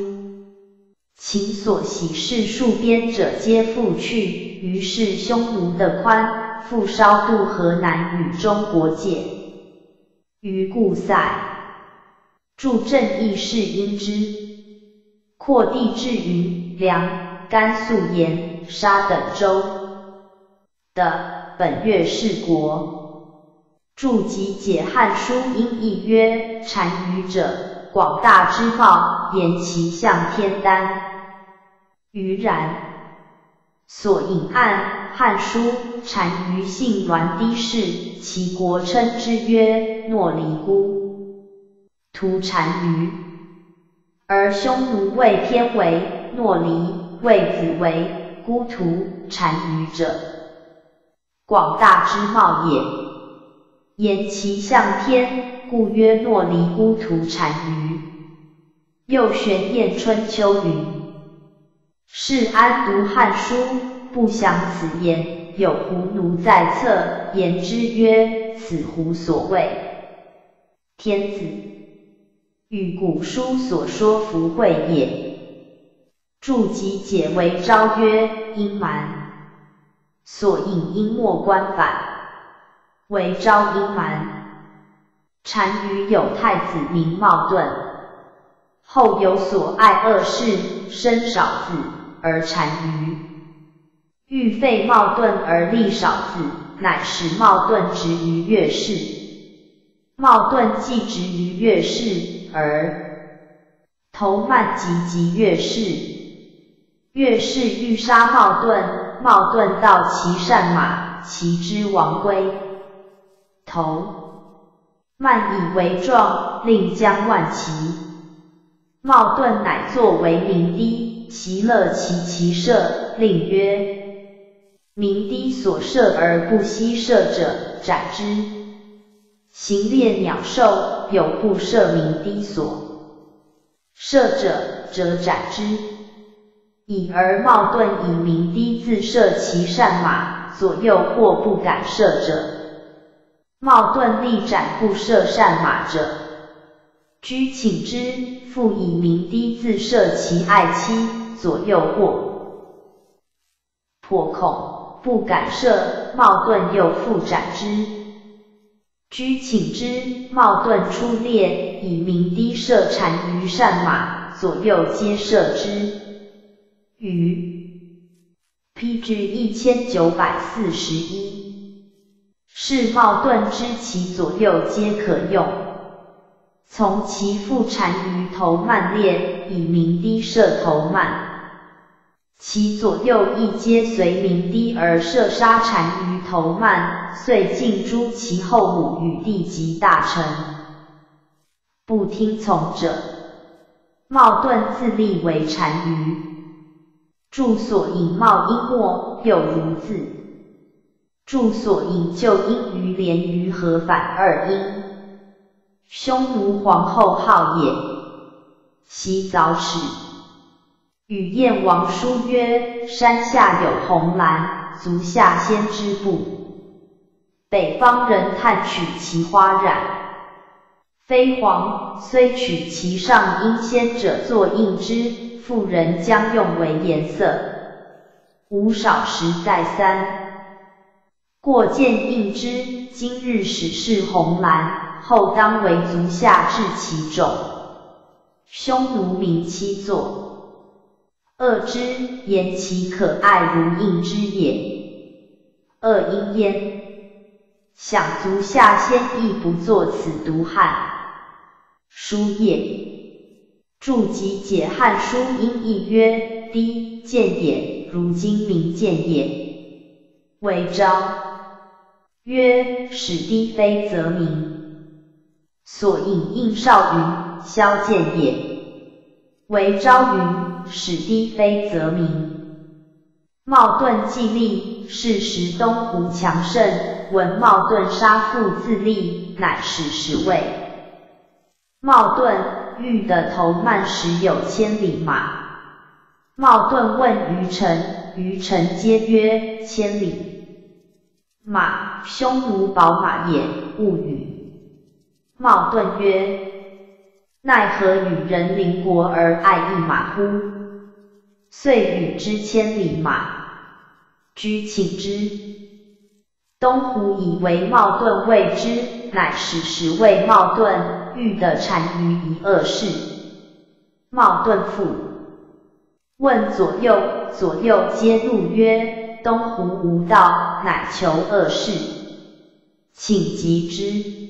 秦所喜事戍边者皆复去，于是匈奴的宽复稍渡河南与中国界。于故塞，助正义是因之。扩地至于梁、甘肃延沙等州的本月是国。注集解汉书音译曰：单于者，广大之报，言其象天丹。于然。所引案汉书单于姓栾低氏，其国称之曰诺离孤，图单于。而匈奴未天为诺离，谓子为孤图单于者，广大之貌也。言其象天，故曰诺离孤图单于。又玄彦春秋云：是安读汉书，不详此言。有胡奴在侧，言之曰：此胡所谓天子，与古书所说福会也。注集解为昭曰：阴蛮，所引阴莫官反。为昭阴蛮，单于有太子名茂顿，后有所爱恶事，生少子，而单于欲废茂盾而立少子，乃使茂盾执于越氏。茂盾既执于越氏，而头曼及及越氏。越氏欲杀茂盾，茂盾道其善马，其之亡归。头慢以为状，令将万骑。茂盾乃作为鸣笛，其乐其骑射，令曰：鸣笛所射而不惜射者，斩之。行猎鸟兽，有不射鸣笛所射者，则斩之。已而冒顿以明低自射其善马，左右或不敢射者。冒顿力斩不射善马者，居请之。复以明低自射其爱妻，左右惑。颇恐，不敢射。冒顿又复斩之。居请之，冒顿出猎，以鸣笛射单于善马，左右皆射之。余，P.G. 一千九百四十一。是茂盾之其左右皆可用。从其腹单于头慢列，以鸣笛射头慢。其左右亦皆随鸣笛而射杀单于头慢，遂尽诛其后母与弟及大臣。不听从者，茂盾自立为单于。住所引茂因末，又如字。住所引就因于连于何反二音。匈奴皇后号也。昔早始。与燕王书曰：山下有红兰，足下先知布？北方人探取其花染，非黄，虽取其上因先者作印之，妇人将用为颜色。吾少时再三，过见应之，今日始是红蓝，后当为足下治其种。匈奴名妻作。恶之言其可爱如印之也。恶因焉，想足下先亦不作此毒汉。书也，注集解汉书音译曰：低见也，如今名见也。为昭，曰使低非则名。所引应少云，萧见也。为昭云。使低非则名。茂顿既立，是时东胡强盛，闻茂顿杀父自立，乃使十位。茂顿欲的头慢时有千里马。茂盾问于臣，于臣皆曰千里马，匈奴宝马也，勿与。茂盾曰：奈何与人邻国而爱一马乎？遂与之千里马，居请之。东胡以为茂盾谓之，乃使十位茂盾欲得单于一恶事。茂盾复问左右，左右皆怒曰：东胡无道，乃求恶事，请击之。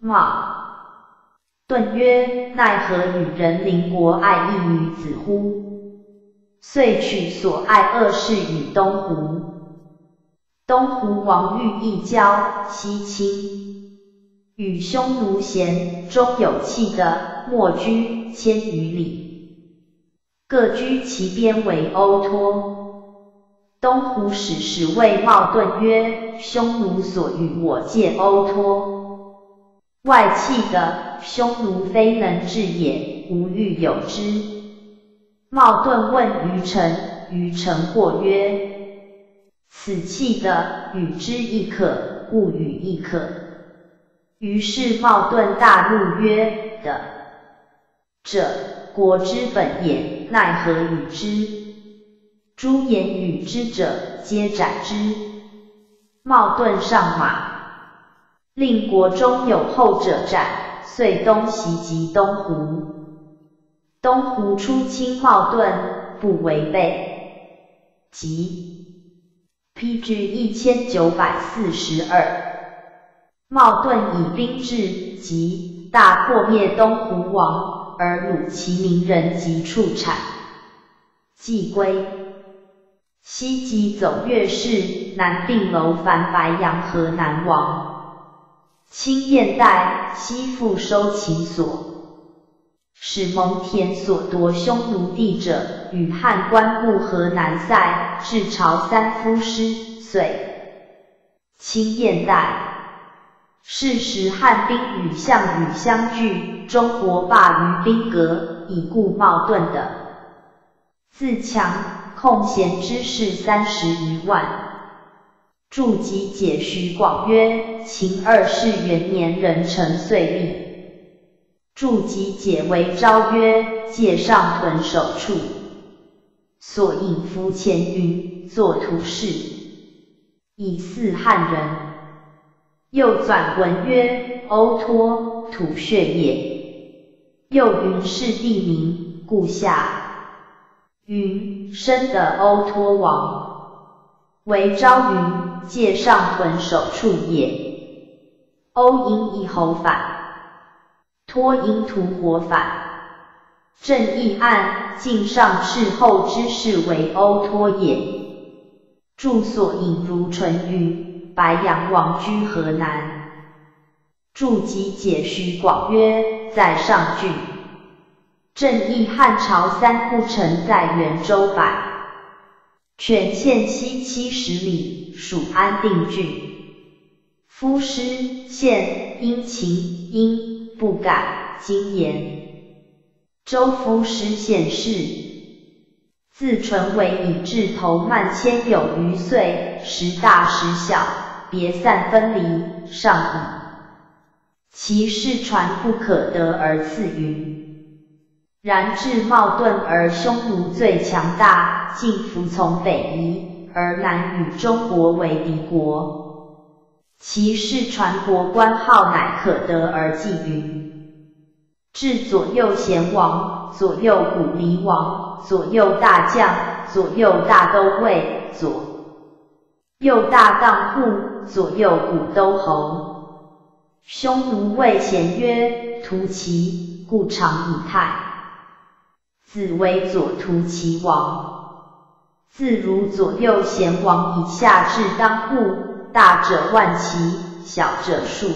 冒顿曰：奈何与人邻国爱一女子乎？遂取所爱恶事与东胡，东胡王欲一交，西亲，与匈奴贤终有气的，莫居千余里，各居其边为欧托。东胡使时谓茂盾曰：匈奴所与我借欧托，外戚的，匈奴非能治也，吾欲有之。茂顿问于臣，于臣或曰：“此器的，与之亦可，勿与亦可。”于是茂盾大怒曰：“的者，国之本也，奈何与之？”诸言与之者，皆斩之。茂顿上马，令国中有后者斩，遂东袭击东胡。东胡出侵茂盾，不违背。即 P.G. 一千九百四十二，茂顿以兵至，即大破灭东胡王，而虏其民人及畜产。既归，西即走越氏，南并楼烦白阳河南王，清燕代，西复收其所。使蒙恬所夺匈奴地者，与汉官部河南塞，至朝三夫师，遂清燕代。是时汉兵与项羽相聚，中国罢于兵革，以固茂盾的。自强空闲之士三十余万。注集解徐广曰：秦二世元年，人臣岁立。注集解为昭曰：界上屯守处，所引夫前云：作图示，以似汉人。又转文曰：欧托，土穴也。又云是地名，故下。云生的欧托王，为昭云界上屯守处也。欧因一侯反，托因吐火反。正义案，晋上世后之事为欧托也。住所引如淳于白羊王居河南。注集解徐广曰，在上郡。正义汉朝三故城在元州百犬县西七十里，属安定郡。夫师县殷勤殷不改，今言。周夫师县事，自淳为以至头曼千有余岁，时大时小，别散分离，上矣。其事传不可得而次云。然至冒顿而匈奴最强大，竟服从北夷，而南与中国为敌国。其事传国官号乃可得而记云。至左右贤王，左右古离王，左右大将，左右大都尉，左右大当户，左右古都侯。匈奴谓贤曰：“屠齐，故常以太。”子为左屠齐王。自如左右贤王以下至当户，大者万骑，小者数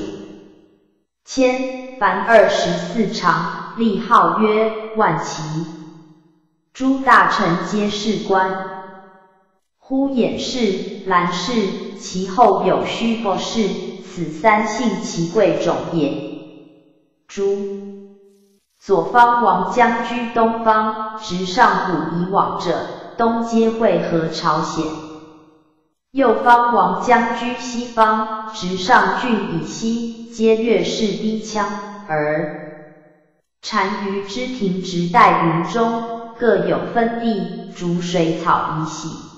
千。凡二十四长，立号曰万骑。诸大臣皆是官。呼衍氏、兰氏，其后有须伯氏，此三姓其贵种也。诸左方王将居东方，直上古以往者，东皆会合朝鲜；右方王将居西方，直上郡以西，皆略氏低羌。而单于之庭直待云中，各有分地，逐水草以喜。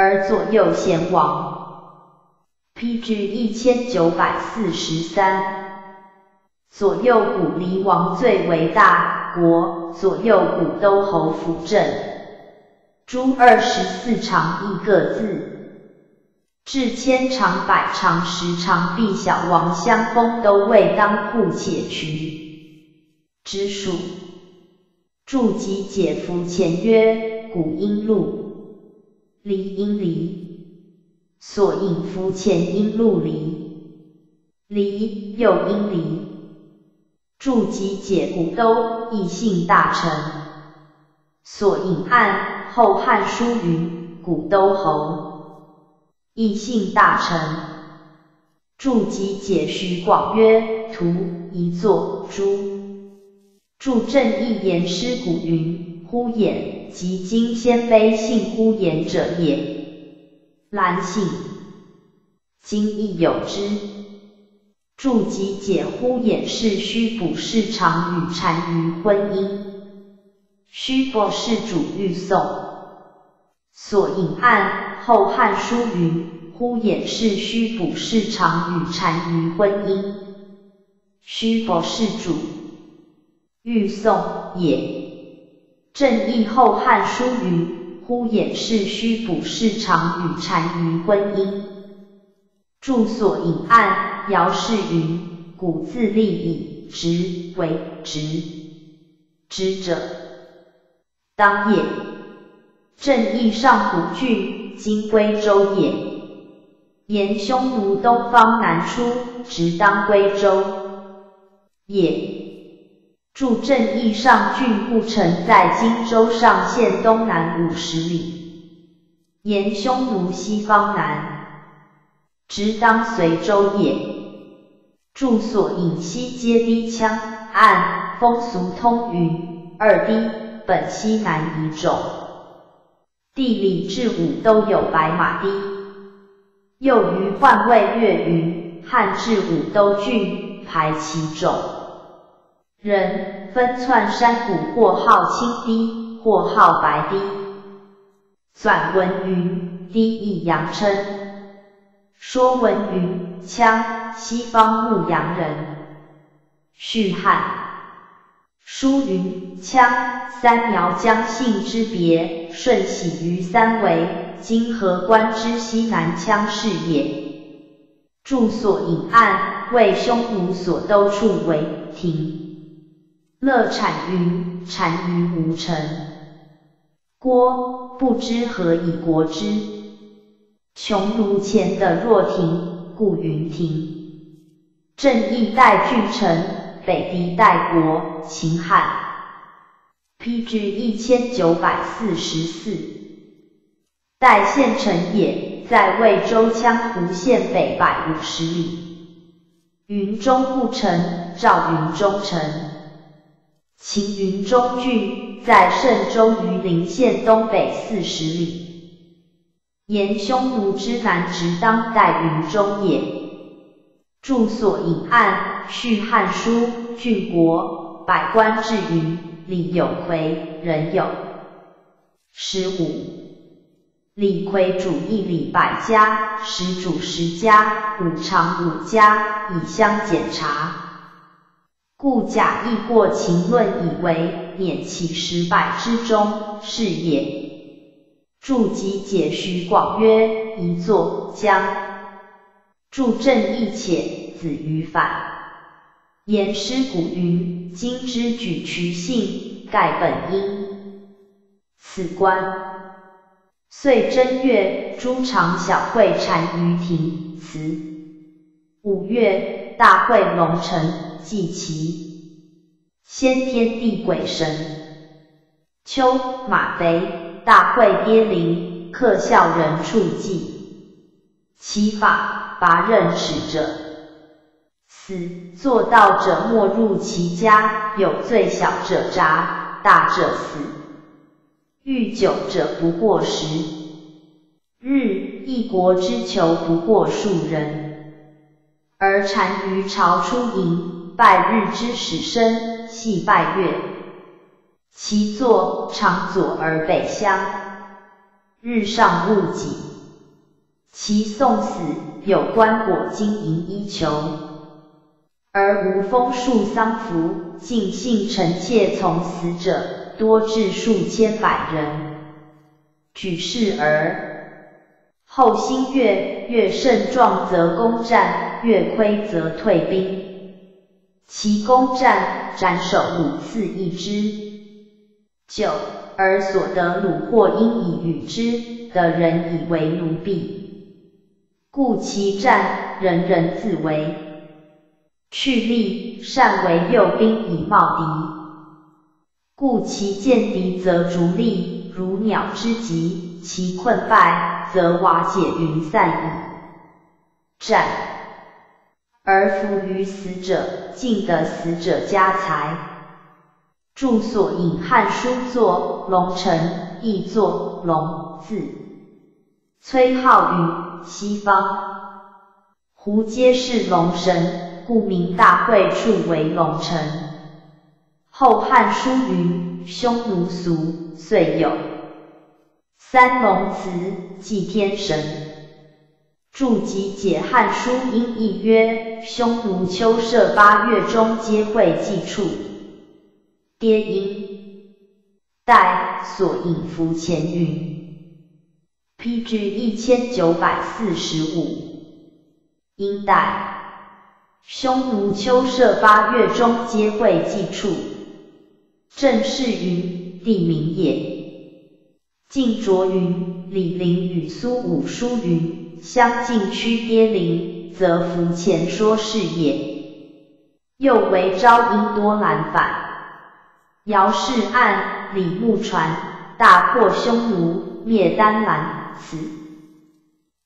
而左右贤王，披据一千九百四十三。左右古离王最为大国，左右古都侯辅政，诸二十四长亦各自。至千长百长十长，必小王相封，都未当户且渠之数。注集解符前曰：古音录，离音离，所引符前音录离，离又音离。注集解古都异姓大臣，所引案后汉书云古都侯。异姓大臣，注集解徐广曰：图一作诸。注正义言师古云：呼衍即今鲜卑姓呼衍者也。兰姓，今亦有之。注集解呼衍是虚卜氏常与单于婚姻，虚卜氏主欲送，所引案。后汉书云：呼衍是虚卜氏常与单于婚姻，虚卜氏主欲送也。正义后汉书云：呼衍是虚卜氏常与单于婚姻。注所引案，姚氏云：古自立以直为直，直者当也。正义上古郡。今归州也。言匈奴东方南出，直当归州也。驻正义上郡故城在荆州上县东南五十里。沿匈奴西方南，直当随州也。住所引西皆低羌，按风俗通允，二低本西南夷种。地理至武都有白马堤，又于换位岳云，汉至武都郡排其种。人分窜山谷，或号青堤，或号白堤。纂文云，低义扬称。说文云，羌，西方牧羊人。续汉。书云，羌，三苗姜姓之别，顺喜于三围，今河关之西南羌氏也。住所隐暗，为匈奴所兜处为亭。乐产云，产于无城。郭，不知何以国之。穷庐前的若亭，故云亭。正义代郡城，北狄代国，秦汉。PG 一千九百四十四。代县城也。在魏州羌胡县北百五十里，云中故城，赵云中城。秦云中郡在嵊州榆林县东北四十里。言匈奴之南直当代云中也。住所隐暗，续汉书，郡国，百官至云，李有奎，人有。十五。李逵主一里百家，十主十家，五常五家，以相检查。故贾谊过秦论，以为免其失败之中，是也。注集解徐广曰：一作将。注正义且，子于反。言师古云：今之举渠姓，盖本因。此观。岁正月，诸常小会禅于庭祠。五月，大会龙城祭旗，先天地鬼神。秋，马肥，大会跌灵，克孝人处祭。其法，拔刃使者死，做道者莫入其家，有罪小者铡，大者死。欲久者不过十日，一国之求不过数人。而单于朝出迎，拜日之始生，系拜月。其坐常左而北乡，日上勿己。其送死，有棺椁金银衣裘，而无封树丧服，尽信臣妾从死者。多至数千百人，举世而后新月，月盛壮则攻战，月亏则退兵。其攻战斩首五次一之。九而所得虏获，因以与之的人以为奴婢，故其战人人自危。去力善为诱兵以冒敌。故其见敌则逐利，如鸟之疾；其困败，则瓦解云散矣。战而伏于死者，尽得死者家财。著所引《汉书》作龙城，亦作龙字。崔颢云：西方胡皆是龙神，故名大会处为龙城。后汉书云：匈奴俗，遂有三龙祠，祭天神。注集解汉书音译曰：匈奴秋社八月中皆会祭处。跌音。代所引符前云。PG 一千九百四十五。音代。匈奴秋社八月中皆会祭处。正是云地名也。晋卓云李陵与苏武书云相近区跌陵，则浮前说是也。又为昭因多兰反。姚氏案李牧传大破匈奴，灭丹兰，此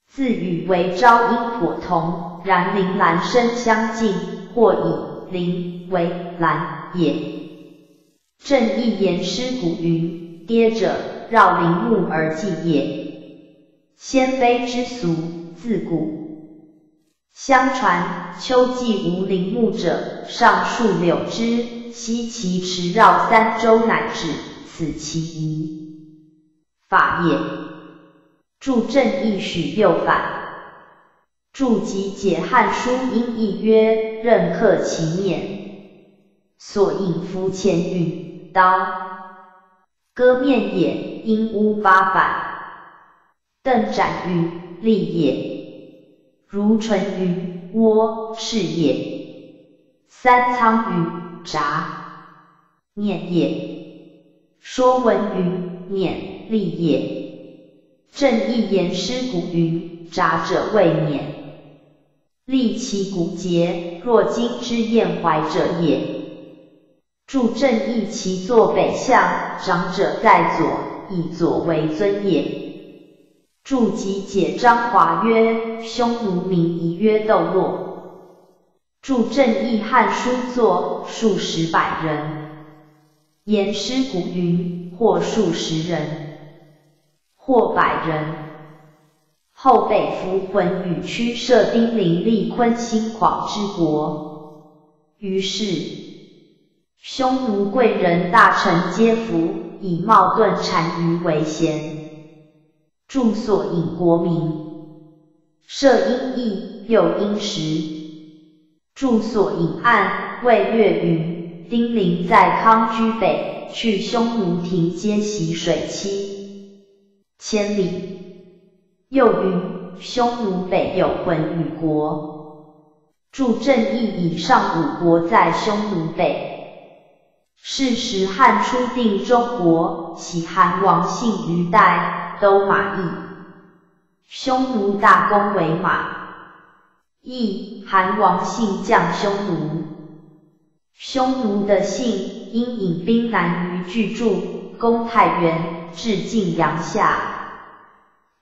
自与为昭因颇同，然陵兰生相近，或以陵为兰也。正义言师古云：跌者绕陵墓而祭也。鲜卑之俗，自古相传，秋季无陵墓者，上树柳枝，悉其池绕三周乃至，此其仪法也。助正义许右反。注集解汉书音译曰：任克其面，所应夫前允刀，割面也，因乌八反。邓斩云利也，如纯云窝是也。三仓云札念也，说文云念利也。正义言师古云札者未免。立其骨节，若金之燕怀者也。助正义其坐北向，长者在左，以左为尊也。助集解张华曰：匈奴名夷曰窦洛。注正义汉书作数十百人，言师古云：或数十人，或百人。后北服浑与驱射丁零立坤心狂之国，于是匈奴贵人大臣皆服，以冒顿单于为贤。著所引国名，设因义，又因时。著所引案，谓月云：丁零在康居北，去匈奴庭皆习水七千里。又云：匈奴北有浑与国，助正义以上五国在匈奴北。是时汉初定中国，起韩王信于代，都马邑。匈奴大公为马，邑韩王信降匈奴。匈奴的信因引兵南于巨筑，攻太原，至晋阳下。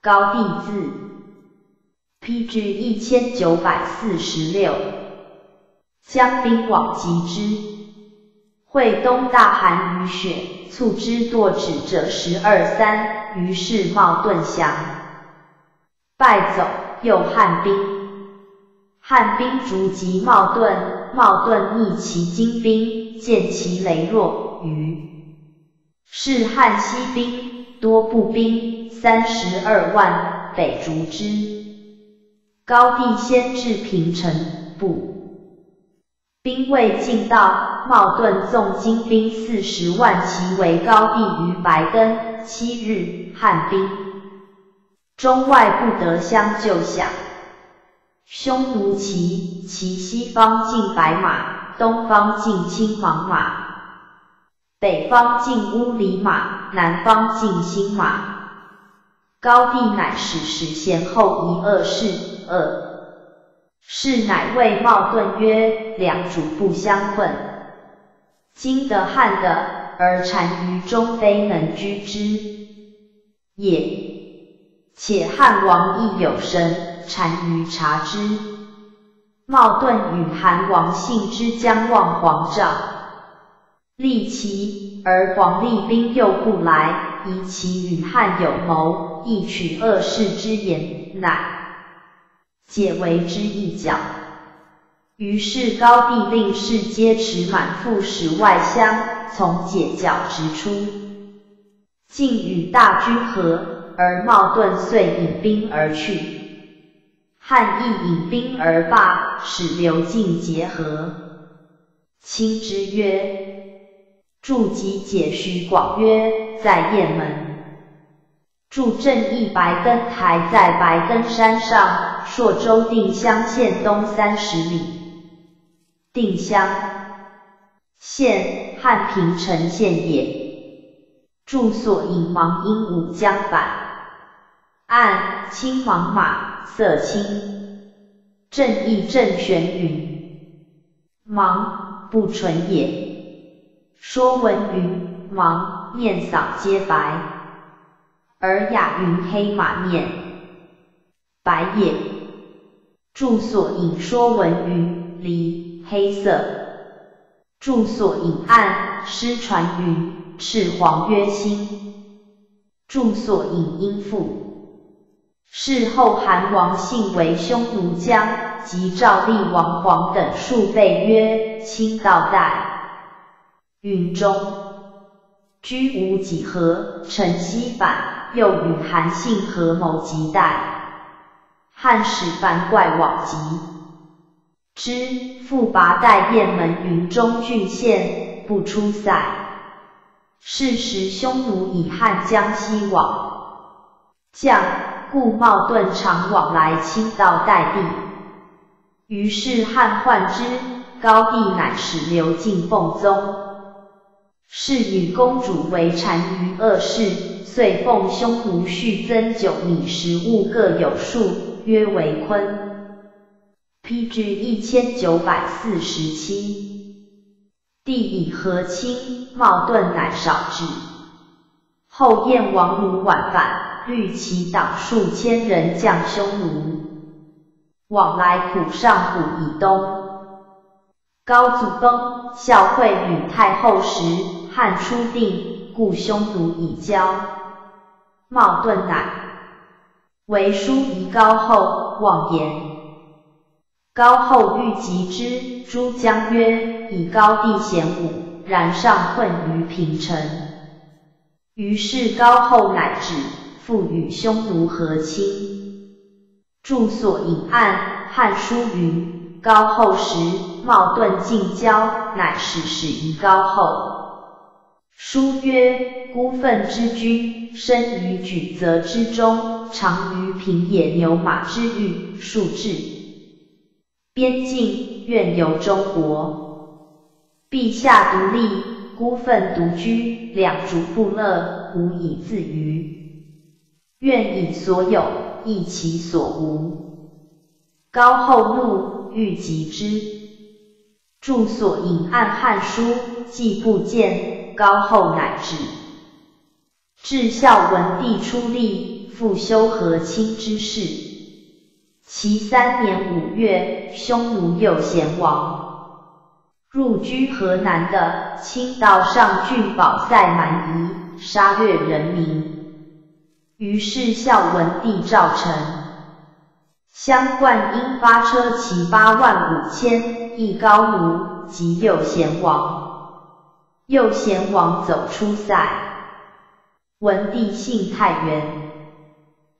高帝字，P.G. 一千九百四十六，将兵往击之，会东大寒雨雪，促之堕止者十二三，于是冒顿降，败走，又汉兵，汉兵逐及冒顿，冒顿逆其精兵，见其羸弱，于是汉西兵多步兵。三十二万，北逐之。高帝先至平城，不，兵未尽到，冒顿纵精兵四十万骑围高帝于白登，七日，汉兵中外不得相救响。匈奴骑其西方进白马，东方进青黄马，北方进乌里马，南方进新马。高帝乃使时先后一二世，二是乃谓冒顿曰：两主不相困，今得汉的，而单于中非能居之也。且汉王亦有神，单于察之。冒顿与韩王信之将望黄赵，立其而黄立兵又不来，疑其与汉有谋。亦取恶事之言，乃解为之一角。于是高帝令士皆持满腹十外乡，从解角直出，晋与大军合，而茂顿遂引兵而去。汉亦引兵而罢，使刘敬结合。亲之曰：筑基解徐广曰，在雁门。助正义白登台在白登山上，朔州定襄县东三十里。定襄县汉平城县也。住所引芒因武将反，按青芒马色青。正义正玄云：芒不纯也。说文云：芒面扫皆白。而雅云黑马面白也。注所引说文云离黑色。注所引暗失传云赤黄曰新。注所引音赋。事后韩王信为匈奴将，及赵厉王黄等数倍曰清道代云中居无几何，臣西反。又与韩信合谋击代。汉使樊怪往击之，复拔代雁门云中郡县，不出塞。是时匈奴以汉江西往，将故茂顿常往来亲道代地。于是汉患之，高帝乃使刘敬奉宗，是与公主为单于二世，遂奉匈奴续增九米食物各有数，约为坤。P.G. 一千九百四十七。帝以和亲，茂顿乃少之。后燕王卢绾反，率其党数千人将匈奴，往来苦上谷以东。高祖崩，孝惠与太后时，汉初定，故匈奴已交。茂顿乃为书遗高后，妄言。高后欲及之，诸将曰：“以高帝贤武，然尚困于平城。”于是高后乃止，复与匈奴和亲。著所引案，《汉书》云：“高后时，茂顿近交，乃使使于高后。”书曰：“孤愤之君，身于举泽之中，长于平野牛马之域，数至。”边境愿由中国，陛下独立，孤愤独居，两族不乐，无以自娱。愿以所有，益其所无。高后怒，欲击之。著所引案《汉书》，既不见，高后乃至。至孝文帝出力，复修和亲之事。其三年五月，匈奴右贤王入居河南的青岛上郡保塞蛮夷，杀掠人民。于是孝文帝诏臣，相冠应发车骑八万五千，一高卢及右贤王。右贤王走出塞，文帝幸太原。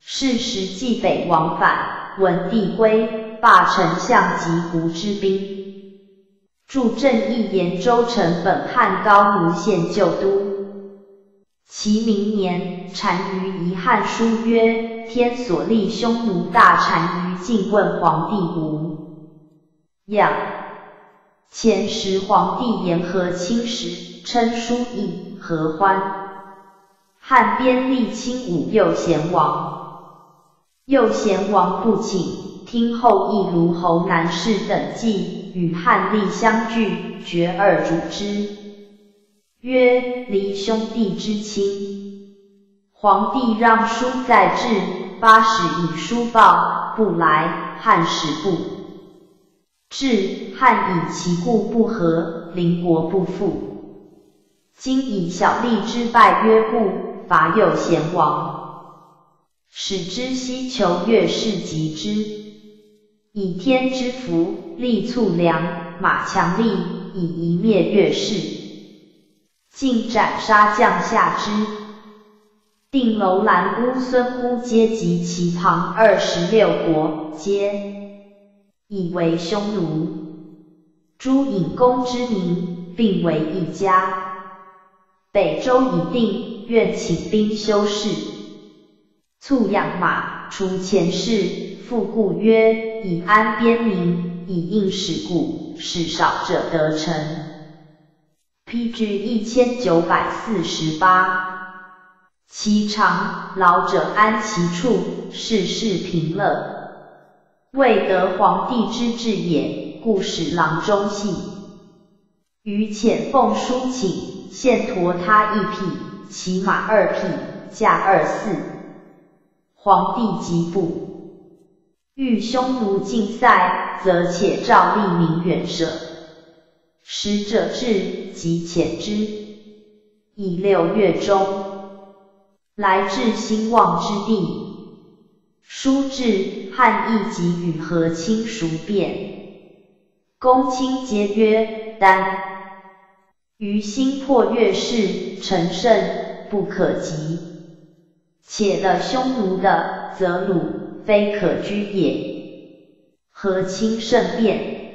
是时冀北往返。文帝归，罢丞相及胡之兵，助正义延州城本汉高奴县旧都。其明年，单于遗汉书曰：“天所立匈奴大单于，进问皇帝无恙。”前时皇帝言和亲时，称书义合欢。汉边立清武右贤王。右贤王不请，听后亦卢侯南氏等计，与汉立相拒，决二主之，曰：离兄弟之亲。皇帝让书在至，八使以书报，不来。汉使不至，汉以其故不和，邻国不复。今以小利之败约故，伐右贤王。使之西求月氏及之，以天之福，力促良，马强力，以一灭月氏。尽斩杀将下之。定楼兰乌孙乌皆及其旁二十六国，皆以为匈奴。诸隐公之名，并为一家。北周已定，愿请兵修饰。卒养马，除前世，复故曰：以安边民，以应使故，使少者得成。P.G. 一千九百四十八。其长，老者安其处，世事平乐，未得皇帝之志也，故使郎中信。于遣奉书请，现驮他一匹，骑马二匹，驾二四。皇帝即不欲匈奴竞赛，则且诏立明远舍。使者至，即遣之。以六月中，来至兴旺之地。书至，汉义即与和亲熟辩。公卿皆曰：丹于心破月氏，成胜不可及。且了匈奴的，则鲁非可居也。何亲甚变？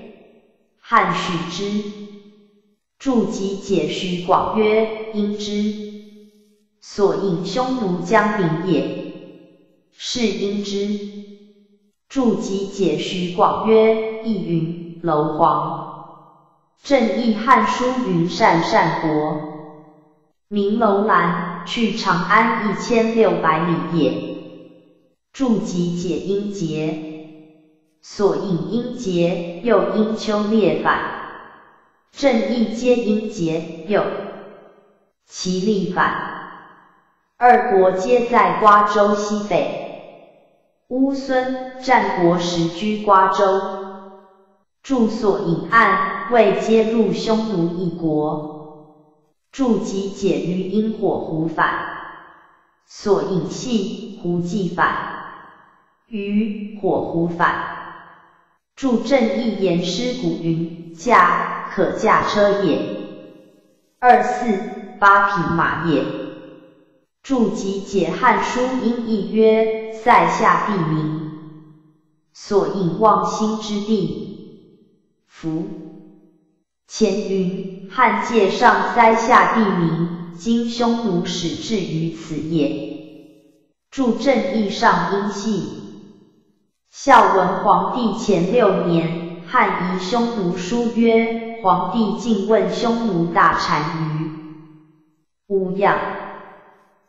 汉许之。注集解徐广曰：因之。所引匈奴将领也，是因之。注集解徐广曰：亦云楼皇。正义汉书云善善国，名楼兰，去长安一千六百里也。注集解音节，所引音节，又因丘列反，正义皆音节，又其力反。二国皆在瓜州西北。乌孙战国时居瓜州，住所隐岸，未揭入匈奴一国。住即解于因火胡反，所引系胡既反，于火胡反。助正义言师古云：驾可驾车也。二四八匹马也。注集解汉书音译曰：塞下地名，所引望星之地。夫前云汉界上塞下地名，今匈奴始至于此也。注正义上音系。孝文皇帝前六年，汉仪匈奴书曰：皇帝进问匈奴大单于乌样。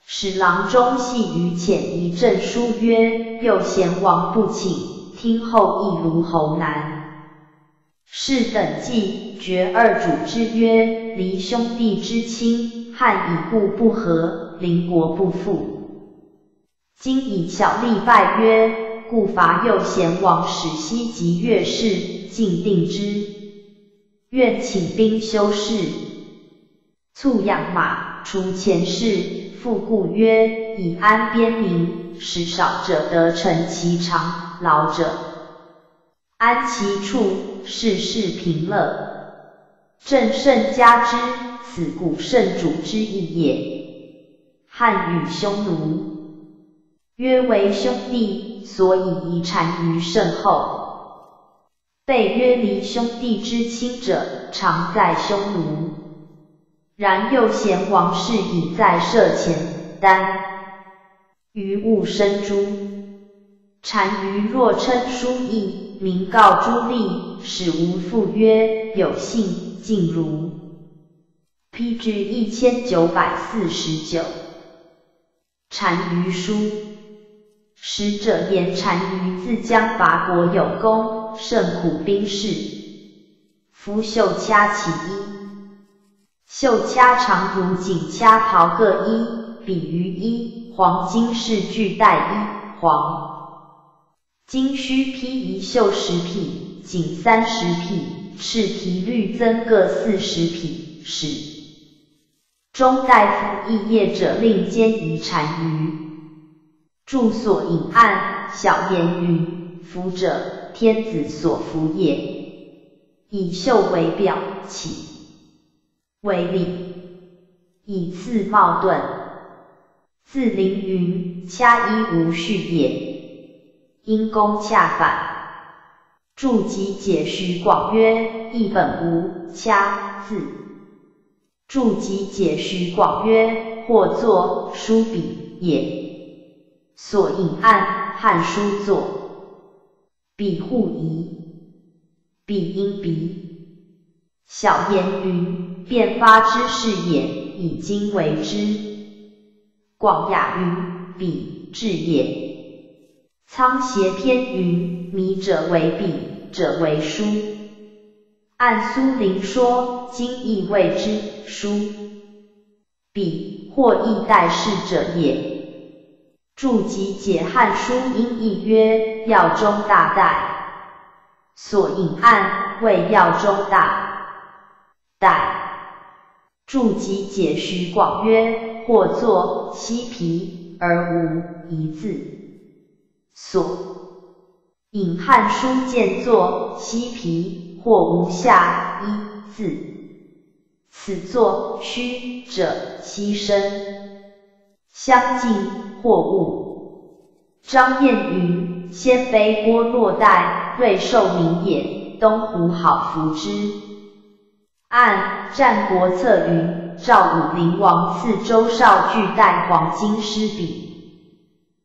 使郎中系于遣一阵书曰：右贤王不请，听后亦如侯难。是等计决二主之曰：离兄弟之亲，汉以故不和，邻国不复。今以小利败约，故伐右贤王，使西及越氏，尽定之。愿请兵修饰，促养马，除前事。复故曰：以安边民，使少者得成其长，老者安其处，世事平乐。正圣加之，此古圣主之意也。汉与匈奴，约为兄弟，所以遗单于圣后。被约离兄弟之亲者，常在匈奴。然右贤王室已在舍前，丹于物生诸单于若称书意，明告诸吏，使无复曰有信，尽如批至一千九百四十九。单于书，使者言单于自将伐国有功，甚苦兵士，夫袖掐其衣。袖掐长如锦掐袍各一，比于衣，黄金饰具带衣，黄金须披一袖十匹，锦三十匹，赤皮绿增各四十匹。使中大夫议业者令兼于单于，住所隐暗，小言云：服者，天子所服也。以袖为表，起。为例，以次冒顿，自凌云，掐衣无序也。因公恰反。注集解徐广曰：一本无掐字。注集解徐广曰：或作书笔也。所引按汉书作，笔互疑，笔因笔。小言云。变发之事也，以今为之。广雅云：彼至也。苍颉篇云：迷者为笔，者为书。按苏林说，今亦谓之书。笔或亦代事者也。注集解汉书音译曰：要中大代。所引按谓要中大代。注集解徐广曰：或作西皮而无一字。所引汉书见作西皮，或无下一字。此作虚者牺牲。相近或物。张燕云：鲜卑郭洛代，瑞兽名也。东湖好服之。按《战国策》云：赵武灵王赐周少巨带黄金狮笔。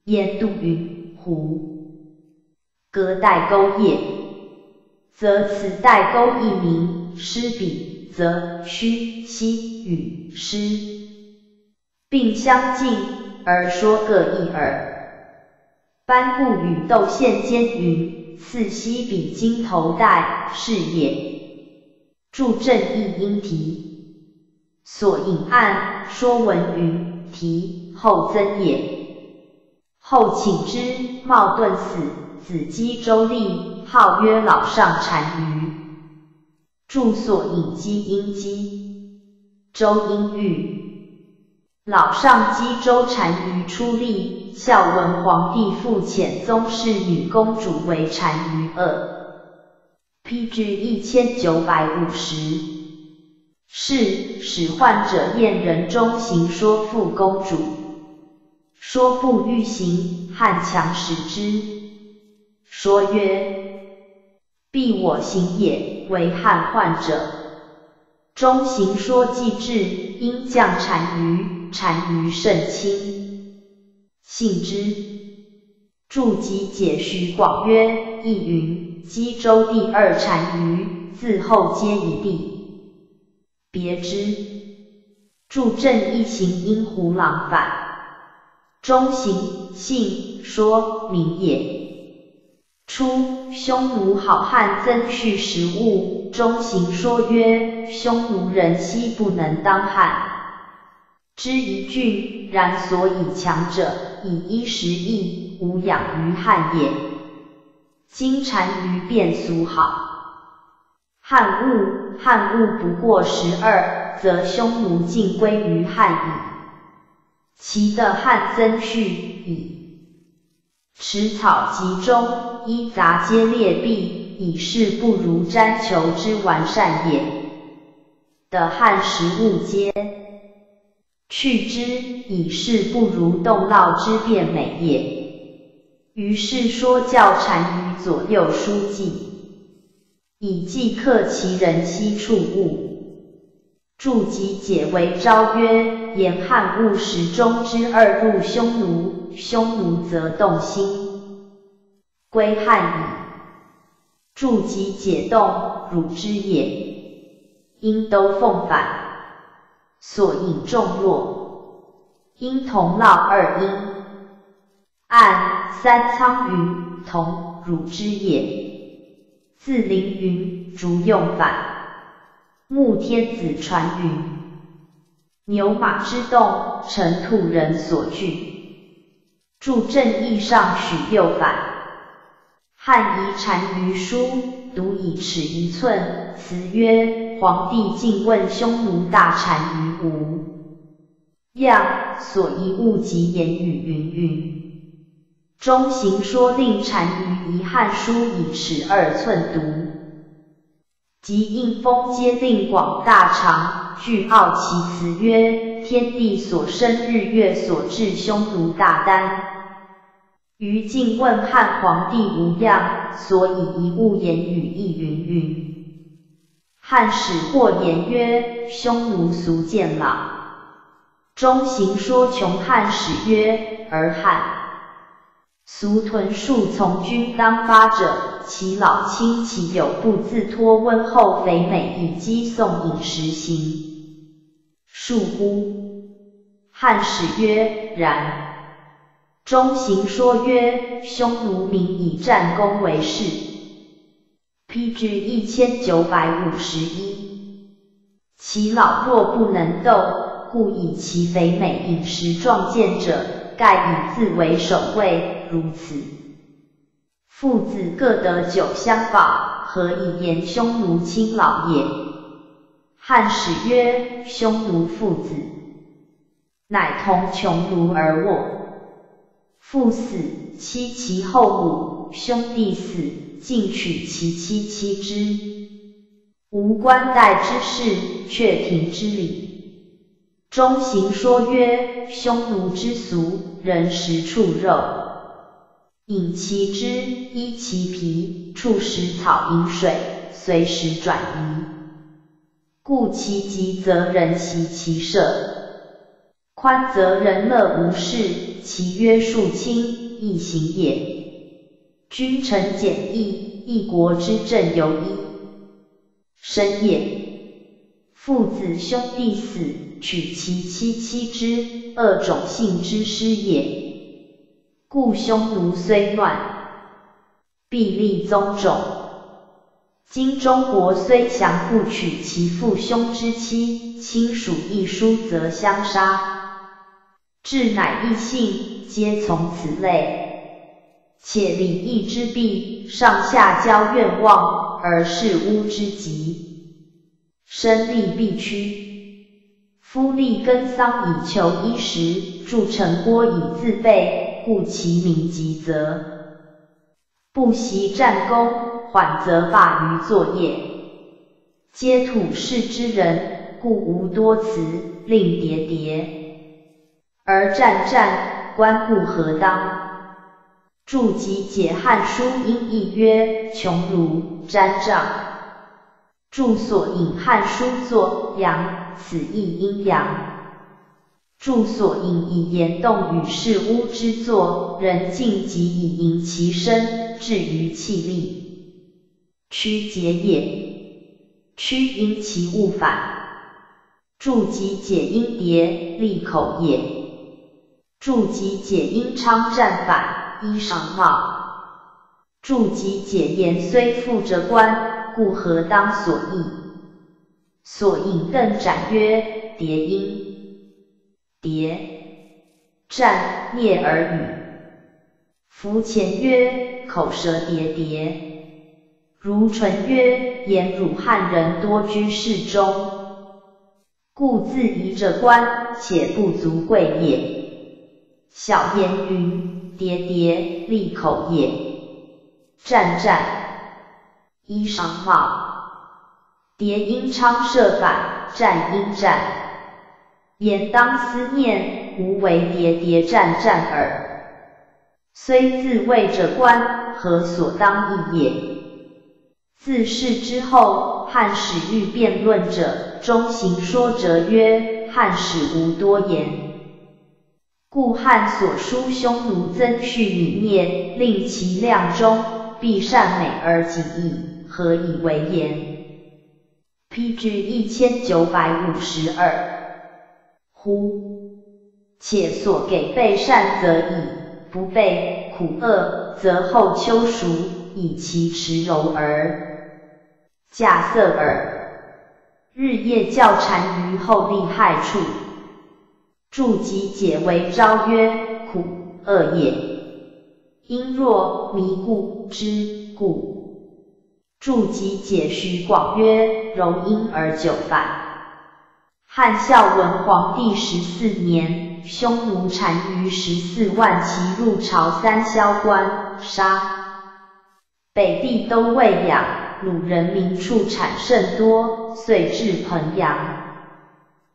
燕杜云：胡隔代钩叶，则此代钩一名；狮笔则虚西与狮并相近，而说各异耳。班固与窦宪间云：赐西比金头戴，是也。注正义音题，所引案说文云：题后增也。后请之，冒顿死，子姬周立，号曰老上单于。住所引姬音姬，周音玉。老上姬周单于出立，孝文皇帝复遣宗室女公主为单于二。P.G. 一千九百五十，是使患者燕人中行说父公主，说父欲行，汉强使之，说曰：必我行也，为汉患者。中行说既至，因降单于，单于甚亲，信之。注集解徐广曰：亦云。冀州第二单于，自后皆一地。别之。助正一行因胡狼反，中行信说明也。初，匈奴好汉曾去食物，中行说曰：匈奴人悉不能当汉，之一郡，然所以强者，以衣食役，无养于汉也。今单于变俗好，汉物汉物不过十二，则匈奴尽归于汉矣。其的汉增去矣。池草集中，依杂皆列壁，以是不如粘球之完善也。的汉食物皆去之，以是不如动烙之变美也。于是说教单于左右书记，以记克其人妻处物。注集解为昭曰：言汉务实中之二入匈奴，匈奴则动心，归汉矣。注集解冻，汝之也。因都奉反，所引众弱，因同烙二音。按三仓云同汝之也，自凌云竹用反。穆天子传云，牛马之动，尘土人所惧。注正义上许六反。汉遗单于书，独以尺一寸，辞曰：皇帝竟问匈奴大单于无样，所遗物及言语云云。中行说令单于一汉书以尺二寸读，即应封皆令广大长，具傲其辞曰：天地所生，日月所至，匈奴大丹。于晋问汉皇帝无恙，所以一物言语亦云云。汉使或言曰：匈奴俗见老。中行说穷汉使曰：而汉。俗屯戍从军当发者，其老亲其友不自托温厚肥美以击送饮食行，恕乎？汉史曰：然。中行说曰：匈奴民以战功为事。P.G. 一千九百五十一。其老弱不能斗，故以其肥美饮食壮健者，盖以自为守卫。如此，父子各得酒相保，何以言匈奴亲老也？汉使曰：匈奴父子，乃同穷奴而卧。父死，妻其后母；兄弟死，尽取其妻妻之。无官代之事，却庭之礼。中行说曰：匈奴之俗，人食畜肉，饮其汁，依其皮，触食草饮水，随时转移，故其疾则人习其舍。宽则人乐无事，其约束轻，易行也。君臣简易，一国之政由一生也。父子兄弟死，取其妻妻之，恶种姓之师也。故匈奴虽乱，必立宗种。今中国虽强，不取其父兄之妻，亲属一疏则相杀。至乃异姓，皆从此类。且礼义之弊，上下交愿望，而事巫之极。身利必屈，夫立耕桑以求衣食，筑城郭以自备，故其民极则不习战功，缓则罢于作业。皆土士之人，故无多辞，令迭迭。而战战，观故何当？注集解汉书音译曰：穷庐瞻杖。注所引汉书作阳，此亦阴阳。注所引以言动与事巫之作，人尽即以迎其身，至于气力，屈节也。屈因其物反。注集解音叠，利口也。注集解音昌战反，衣裳帽。注集解言虽复着官，故何当所译？所引更斩曰：叠音，叠战聂而语。夫前曰口舌叠叠，如唇曰言汝汉人多居士中，故自疑者官，且不足贵也。小言云：叠叠，利口也。战战，衣裳帽。叠音昌设反，战音战。言当思念，无为叠叠战战耳。虽自谓者观，何所当意也？自是之后，汉史欲辩论者，中行说者曰：汉史无多言。故汉所书匈奴曾去以灭，令其量中，必善美而谨义，何以为言？P.G. 一千九百五十二。乎！且所给备善则已，不备苦恶，则后秋熟，以其持柔而假色耳。日夜教单于后利害处。注集解为昭曰：苦恶也。因若迷故之故。注集解徐广曰：柔因而久反。汉孝文皇帝十四年，匈奴单于十四万骑入朝三萧关，杀北地都未养，鲁人民畜产甚多，遂至彭阳。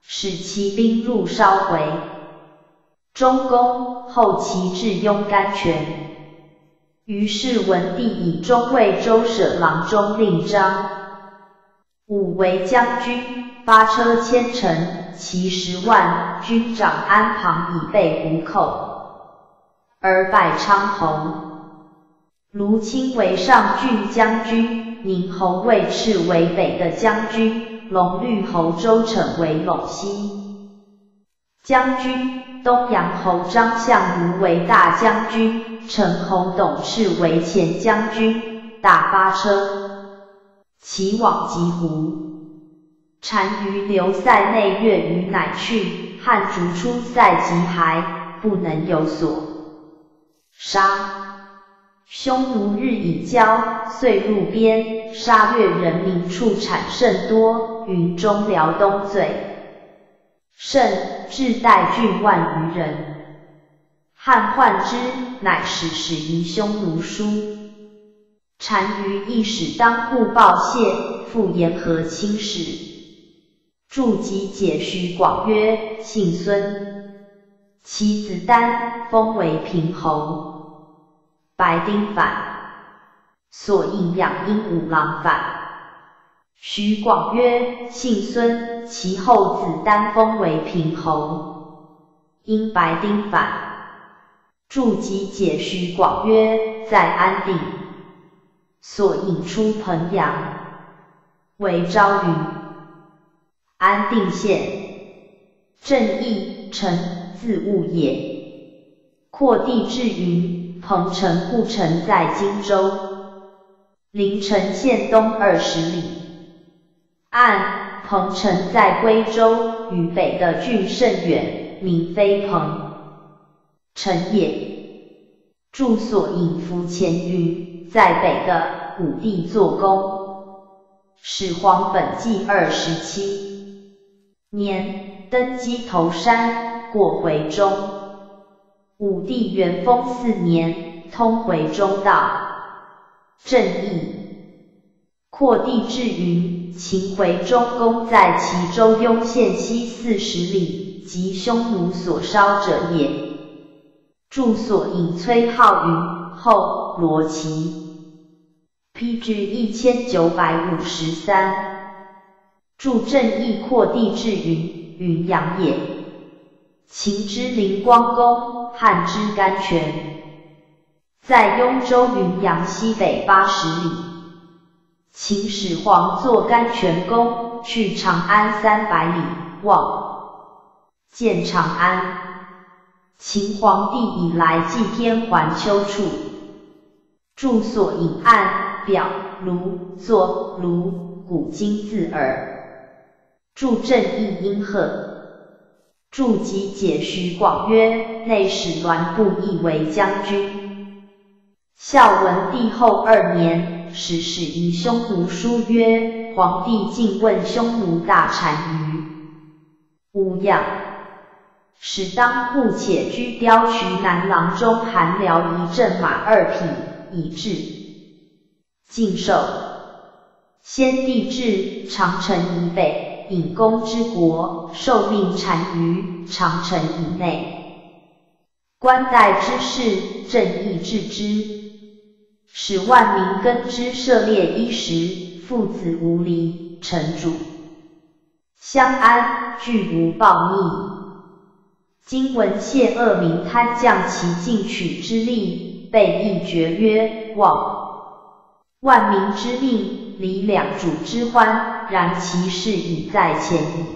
使其兵入烧回，中宫后其至雍甘泉。于是文帝以中尉周舍郎中令张武为将军，八车千乘，骑十万，军长安庞以备虎口，而拜昌侯。卢钦为上郡将军，宁侯魏赤为北的将军。龙绿侯周逞为陇西将军，东阳侯张相如为大将军，陈侯董氏为前将军，大发车，其往即胡。单于留塞内月余，乃去。汉逐出塞及还，不能有所杀。匈奴日以骄，遂入边，杀掠人民，畜产甚多。云中辽东最甚至代郡万余人。汉患之，乃使使于匈奴书。单于一使当户报谢，复言和亲使。筑基解徐广曰：姓孙，其子丹封为平侯。白丁反，所应养阴五郎反。徐广曰：姓孙，其后子丹封为平侯。因白丁反，筑集解徐广曰：在安定，所引出彭阳，为昭云。安定县，正义臣字务也。扩地至云，彭城故城在荆州，临城县东二十里。按彭城在归州。与北的郡甚远，名非彭。城也。住所引夫前云，在北的武帝做工，始皇本纪二十七。年登基头山，过回中。武帝元丰四年，通回中道。正义扩地至云，秦回中宫在齐州雍县西四十里，即匈奴所烧者也。住所引崔浩云，后罗齐。批至一千九百五十三。助正义扩地至云云阳也。秦之灵光宫，汉之甘泉，在雍州云阳西北八十里。秦始皇坐甘泉宫，去长安三百里，望见长安。秦皇帝以来祭天还丘处，住所引案表卢作卢古今字耳。助正义殷贺，助吉解徐广曰：内史栾布亦为将军。孝文帝后二年，使使夷匈奴书曰：皇帝竟问匈奴大单于乌样，使当户且居雕渠南郎中韩辽一阵马二匹，以至晋寿。先帝至长城以北。引弓之国，受命单于长城以内，官代之事，正义治之，使万民耕之，涉猎衣食，父子无离，臣主相安，俱无暴逆。今闻谢恶名贪将其进取之力，被议决曰：望万民之命，离两主之欢。然其事已在前矣。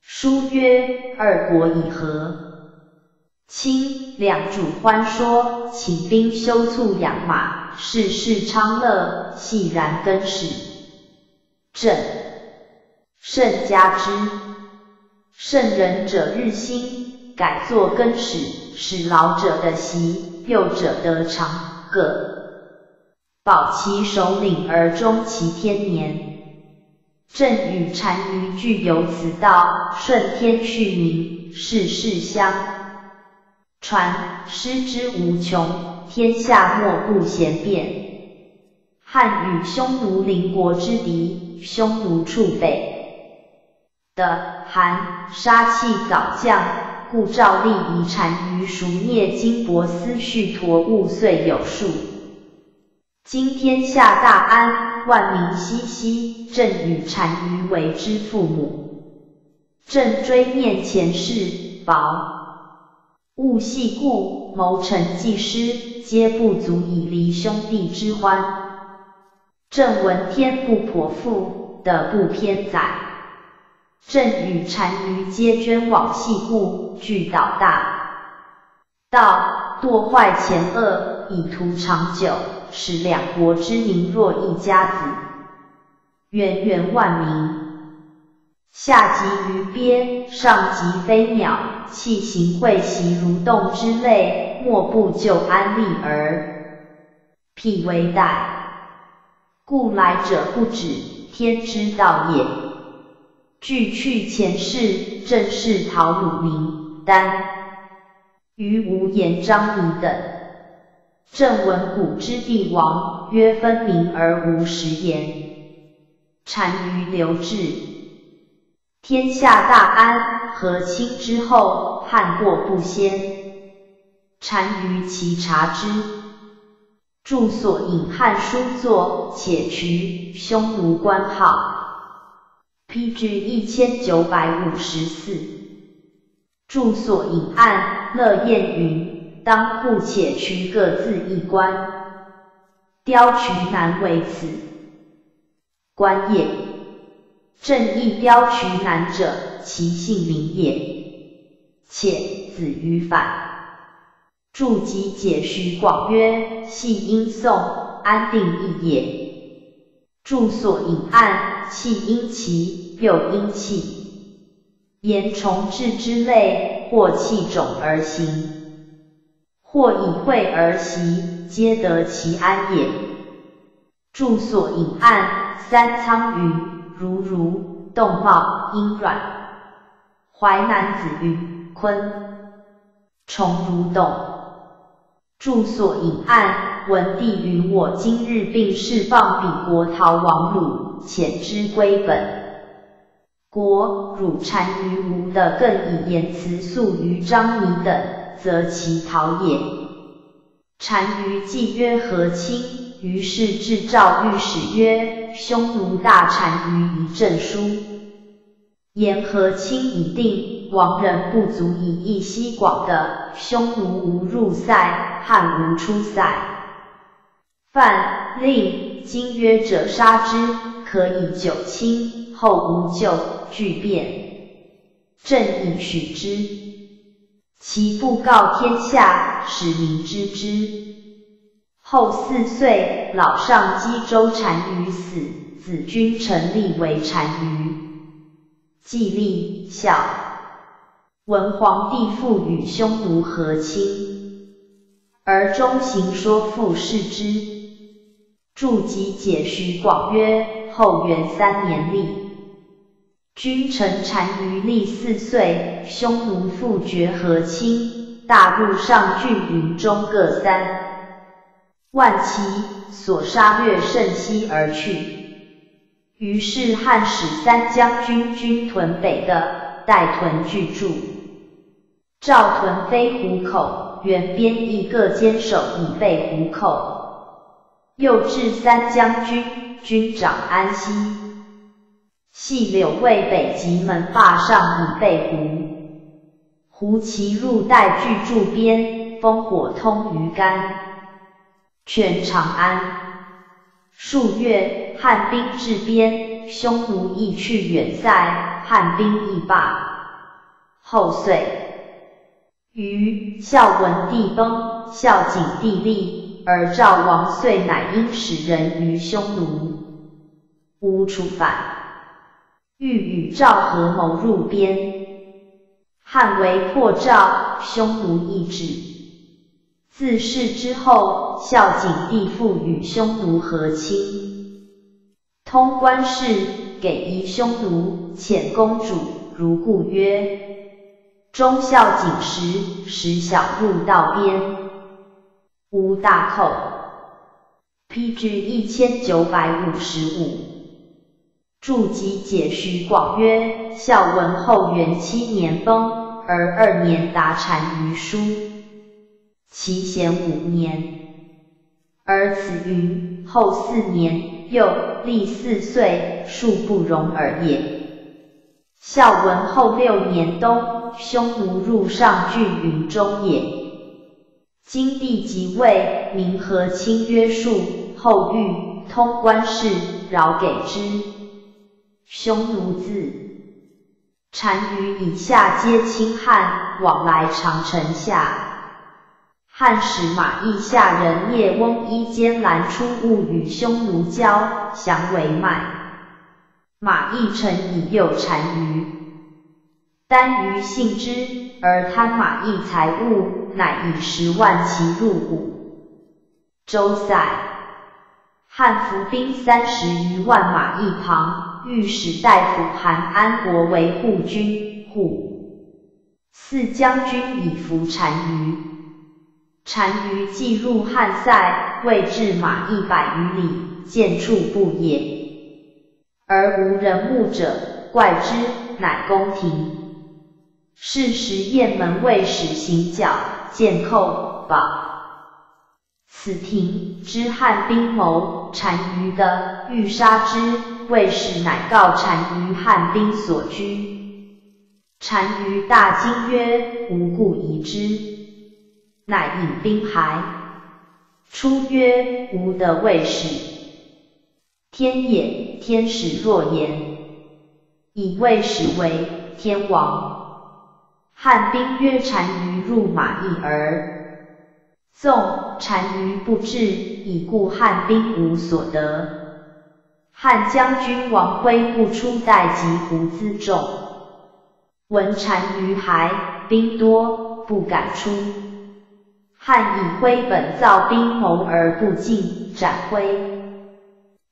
书曰：二国以和，卿两主欢说，请兵修促养马，事事昌乐，系然更始。朕甚加之。圣人者日新，改作更始，使老者的习，幼者得长，各保其首领而终其天年。朕与单于俱有此道，顺天续民，世世相传，师之无穷，天下莫不贤辩。汉与匈奴邻国之敌，匈奴处北的韩杀气早降，故诏立以单于赎灭金帛思绪陀物遂有数。今天下大安，万民熙熙，朕与单于为之父母。朕追念前世，薄物细故，谋臣计师，皆不足以离兄弟之欢。朕闻天不剖腹，德不偏载。朕与单于皆捐往细故，俱倒大道，堕坏前恶，以图长久。使两国之民若一家子，源源万民。下及鱼鳖，上及飞鸟，器形会习如动之类，莫不就安利而辟为待。故来者不止，天之道也。据去前世，正是陶鲁明、丹、于无言、张仪等。正闻古之帝王，曰分明而无实言。单于留志，天下大安，和亲之后，汉过不鲜。单于其察之。著所引《汉书》作，且渠匈奴官号。P.G. 一千九百五十四。著所引案，乐燕云：当户且渠各自一官，雕渠南为此官也。正义雕渠南者，其姓名也。且子于反。注集解徐广曰：系因宋安定义也。注所引案，气因其，又因气。言重治之类，或气种而行，或以会而习，皆得其安也。注所隐案，三仓鱼，如如，动茂，阴软。淮南子鱼，坤，重如动。住所隐案，文帝允我今日并释放彼国逃亡虏，遣之归本国。汝单于无的更以言辞诉于张仪等，则其逃也。单于既曰和亲，于是至诏御史曰：匈奴大单于一证书，言和亲已定。亡人不足以一西广的，匈奴无入塞，汉无出塞。犯令今约者杀之，可以久亲，后无咎，具变。朕以许之。其不告天下，使民知之。后四岁，老上姬周单于死，子君臣立为单于。季历孝。文皇帝父与匈奴和亲，而中行说复视之。注集解徐广曰：后元三年立，君臣单于立四岁，匈奴复绝和亲，大陆上郡云中各三万骑，所杀掠甚息而去。于是汉使三将军军屯北的，代屯拒驻。赵屯飞虎口，原边亦各坚守以备虎口。又置三将军，军长安西。系柳卫北极门坝上以备胡。胡骑入代拒驻边，烽火通于干。劝长安。数月，汉兵至边，匈奴亦去远塞，汉兵亦罢。后遂。于孝文帝崩，孝景帝立，而赵王遂乃因使人于匈奴，无处反，欲与赵合谋入边。汉为破赵，匈奴易止。自是之后，孝景帝复与匈奴和亲，通关事，给夷匈奴，遣公主如故曰。忠孝景时，时小入道边，无大寇。P.G. 一千九百五十五。注集解徐广曰：孝文后元七年崩，而二年达单于书，其贤五年。而此于后四年，又历四岁，数不容尔也。孝文后六年冬，匈奴入上郡云中也。今帝即位，民和亲约束，后欲通关事，饶给之。匈奴自单于以下皆亲汉，往来长城下。汉使马邑下人聂翁衣坚拦出物与匈奴交，降为卖。马邑臣以诱单于，单于信之，而贪马邑财物，乃以十万骑入谷。周塞，汉伏兵三十余万马邑旁，御史大夫韩安国为护军，护四将军以服单于。单于既入汉塞，未至马邑百余里，见处不也。而无人目者，怪之，乃宫廷。是时雁门卫使行脚，见寇保。此庭之汉兵谋单于的，欲杀之，卫使乃告单于汉兵所居。单于大惊曰：“无故疑之。”乃引兵还。出曰：“吾得卫使。”天也，天使若言，以卫使为天王。汉兵曰：“单于入马邑而纵，单于不至，以故汉兵无所得。汉将军王恢不出待及胡自重，闻单于还，兵多，不敢出。汉以恢本造兵谋而不进，斩恢。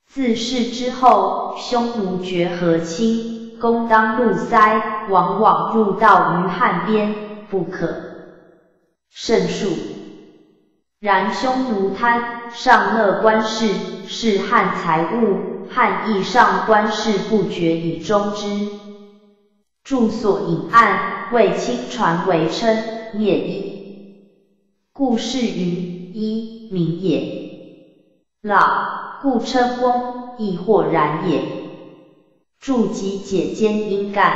自是之后，匈奴绝和亲。”攻当路塞，往往入道于汉边，不可胜数。然匈奴贪上乐官事，是汉财物，汉亦上官事不绝以终之。著所引案，为亲传为称，灭矣。故事于：一名也，老故称翁，亦或然也。注集解间因干，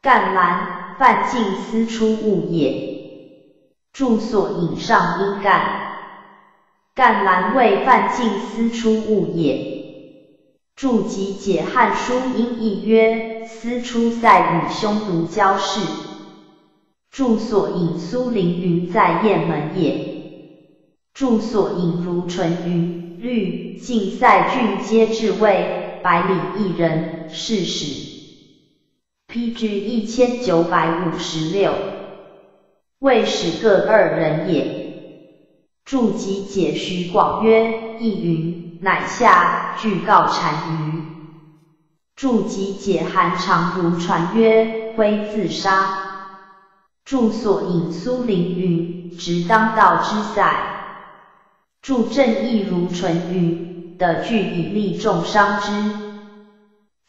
干兰泛尽思出物也。注所引上因干，干兰为泛尽思出物也。注集解汉书音译曰：思出塞与匈奴交事。注所引苏陵云在雁门也。注所引如纯云律晋塞郡皆至位。百里一人，是史。P.G. 一千九百五十六，未使各二人也。注集解徐广曰：一云，乃下具告单于。注集解韩长如传曰：挥自杀。注所引苏陵云：直当道之塞。注正义如纯云。的具以利重伤之。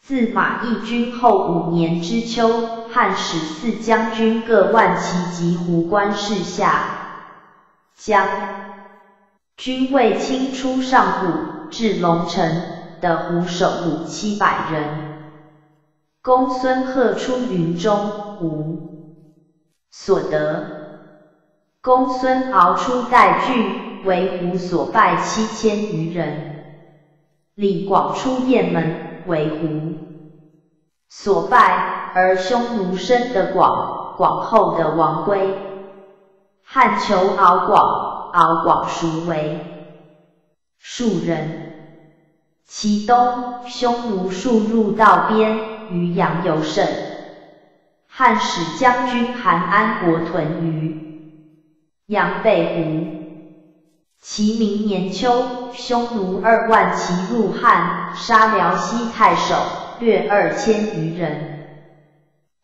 自马邑军后五年之秋，汉使四将军各万骑及胡关市下，将军卫清出上谷至龙城的胡守五七百人。公孙贺出云中，无所得。公孙敖出代郡，为胡所败七千余人。李广出雁门，为胡所败，而匈奴生的广，广后的王归。汉求敖广，敖广孰为庶人。其东，匈奴数入道边，于阳尤甚。汉使将军韩安国屯于阳北胡。其明年秋，匈奴二万骑入汉，杀辽西太守，掠二千余人。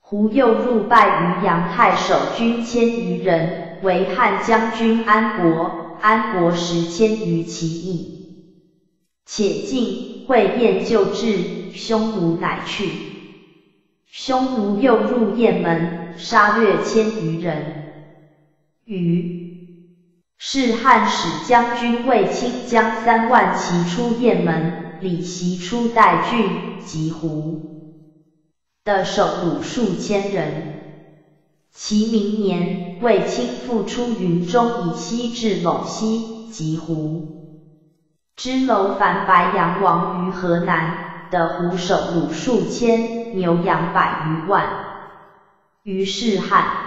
胡又入败于杨太守军千余人，为汉将军安国，安国时千余骑役。且晋会燕就至，匈奴乃去。匈奴又入雁门，杀掠千余人。于。是汉使将军卫青将三万骑出雁门，李袭出代郡及胡的守鲁数千人。其明年，卫青复出云中以西至陇西及胡，知楼凡白羊王于河南的胡守鲁数千，牛羊百余万。于是汉。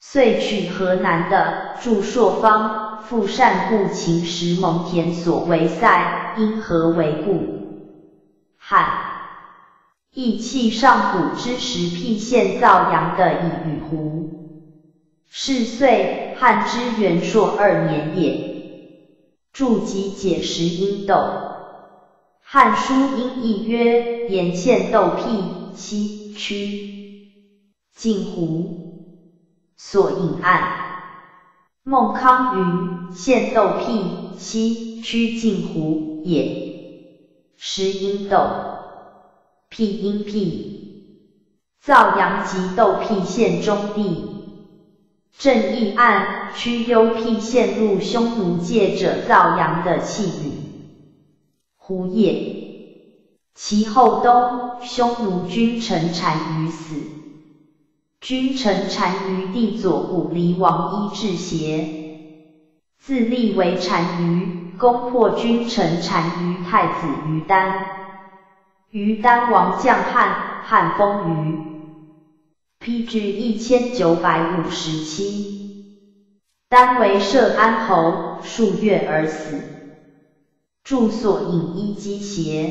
遂取河南的祝朔方，复善故秦时蒙恬所为塞，因何为故？汉义弃上古之时辟县造阳的以与胡。是岁汉之元朔二年也。注集解石阴斗，汉书音译曰：言县斗辟，七区晋胡。所引案，孟康云：县斗辟，西趋晋湖也。石阴斗，辟阴辟，造阳及斗辟县中地，正义暗屈幽辟陷入匈奴界者造阳的气旅。胡也，其后东匈奴君臣单于死，君臣单于弟左武离王伊至邪，自立为单于，攻破君臣单于太子于丹，于丹王将汉，汉封于。批至一千九百五十七，丹为射安侯，数月而死。住所隐一击邪，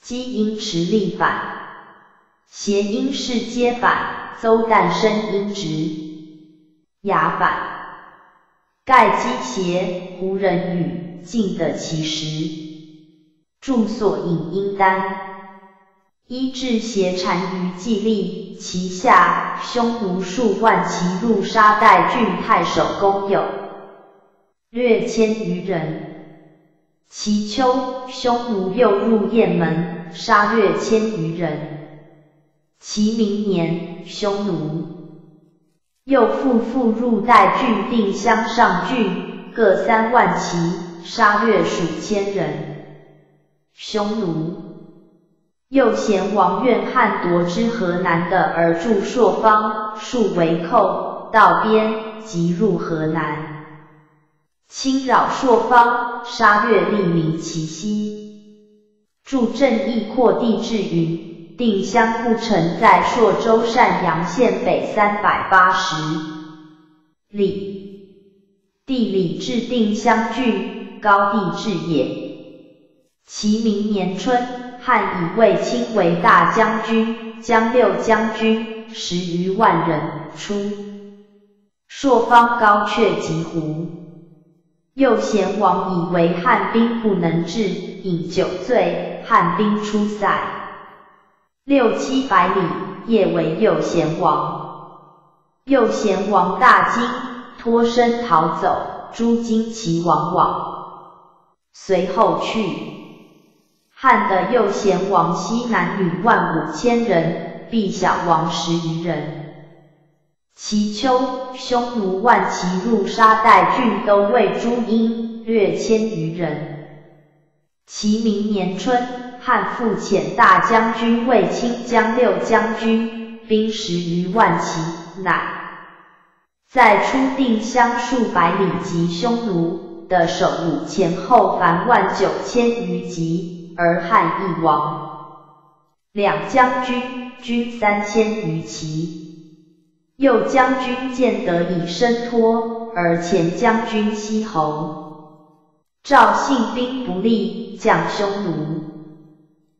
击因持力反，邪因是皆反，邹诞生因直，牙反。盖击邪，胡人语，尽得其实。住所引阴丹，医治邪缠于既立，其下匈奴数万骑入杀代郡太守公有，略千余人。其秋，匈奴又入雁门，杀掠千余人。其明年，匈奴又复复入代郡定襄上郡，各三万骑，杀掠数千人。匈奴又嫌王愿汉夺之河南的，而驻朔方，数为寇，道边，即入河南。侵扰朔方，杀掠利民其息。助正义扩地至云，定襄故城在朔州善阳县北三百八十里，地理至定襄郡，高地至也。其明年春，汉以卫青为大将军，将六将军十余万人出。朔方高阙及湖。右贤王以为汉兵不能治，饮酒醉，汉兵出塞六七百里，夜为右贤王。右贤王大惊，脱身逃走，诸荆齐往往，随后去。汉的右贤王西男女万五千人，必小王十余人。其秋，匈奴万骑入沙代郡，都尉朱英略千余人。其明年春，汉复遣大将军卫青将六将军，兵十余万骑，乃在出定襄数百里及匈奴的守鲁前后凡万九千余骑，而汉亦亡。两将军军三千余骑。右将军见得以身脱，而前将军西侯赵信兵不利，将匈奴。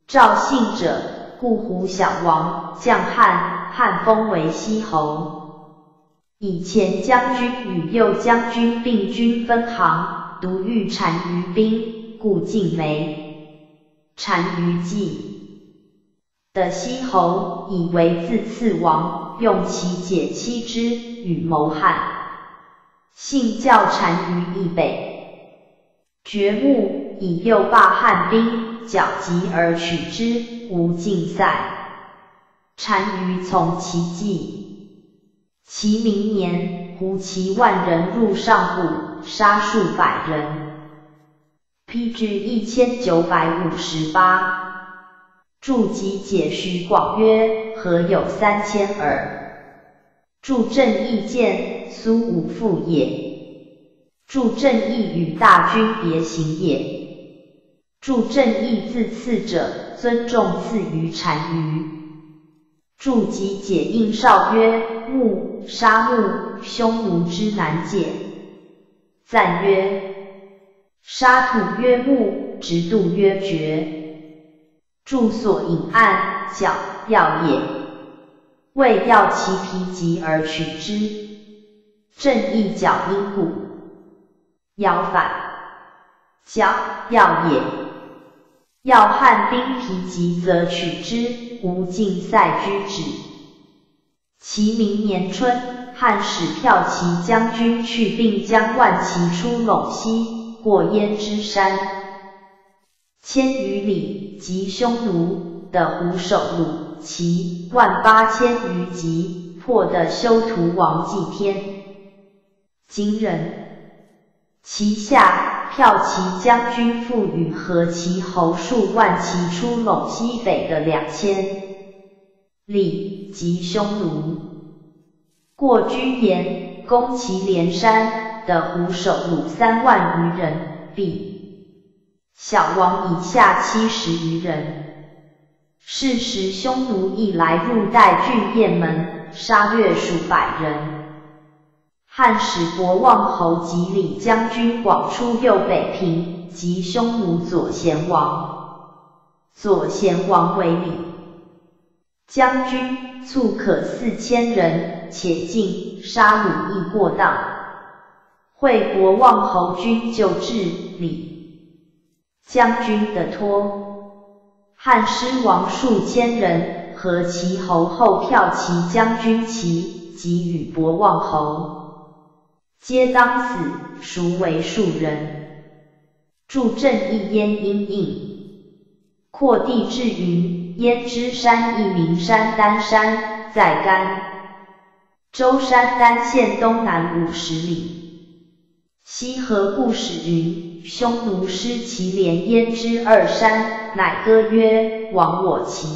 赵信者，故胡小王，将汉，汉封为西侯。以前将军与右将军并军分行，独欲单于兵，故进梅。单于计的西侯，以为自次王。用其解妻之，与谋汉。信教单于以北，掘墓以诱罢汉兵，剿急而取之，无尽塞。单于从其计。其明年，胡骑万人入上谷，杀数百人。批至一千九百五十八。注集解徐广曰：何有三千耳？助正义见苏武父也。助正义与大军别行也。助正义自次者，尊重次于单于。注集解应少曰：木杀木，匈奴之难解。赞曰：沙土曰木，直度曰绝。住所隐暗，角要也。为要其皮疾而取之。正义角因故，要反。角要也。要汉兵疲疾则取之，无尽塞居止。其明年春，汉使票骑将军去，并将万骑出陇西，过焉支山。千余里，及匈奴的虎首虏，其万八千余级，破的修图王祭天，惊人。其下骠骑将军傅与和其侯数万骑出陇西北的两千里及匈奴，过居延，攻其连山的虎首虏三万余人，比小王以下七十余人。是时匈奴亦来入代郡雁门，杀掠数百人。汉使博望侯及李将军广出右北平，及匈奴左贤王。左贤王为李将军，卒可四千人，且尽杀戮亦过当。为博望侯军就治李将军的托，汉师王数千人，和其侯后骠骑将军旗，及与博望侯。皆当死，孰为庶人？助正义焉因应，扩地至云，焉支山一名山丹山，在甘州山丹县东南五十里。西河故事云，匈奴失其连焉支二山，乃歌曰：亡我其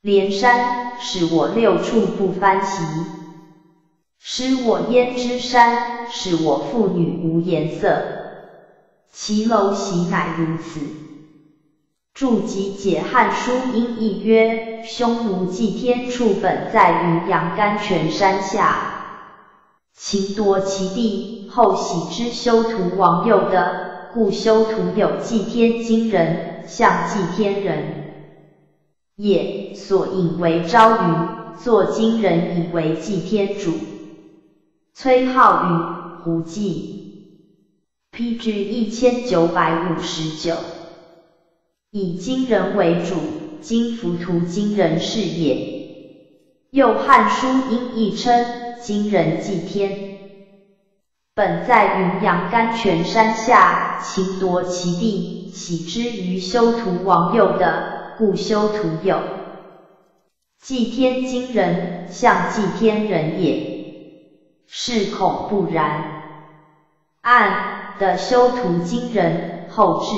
连山，使我六处不翻席。失我焉支山，使我妇女无颜色。其楼席乃如此。注集解汉书音译曰：匈奴祭天处本在云阳甘泉山下，秦夺其地，后徙之修图王右的，故修图有祭天金人，象祭天人也。所引为朝云，作金人以为祭天主。崔浩宇，胡记，PG 一千九百五十九，以金人为主，金浮屠金人是也。又汉书音译称今人祭天，本在云阳甘泉山下，侵夺其地，岂之于修图王右的，故修图有祭天今人，象祭天人也。是恐不然。按的修图今人后至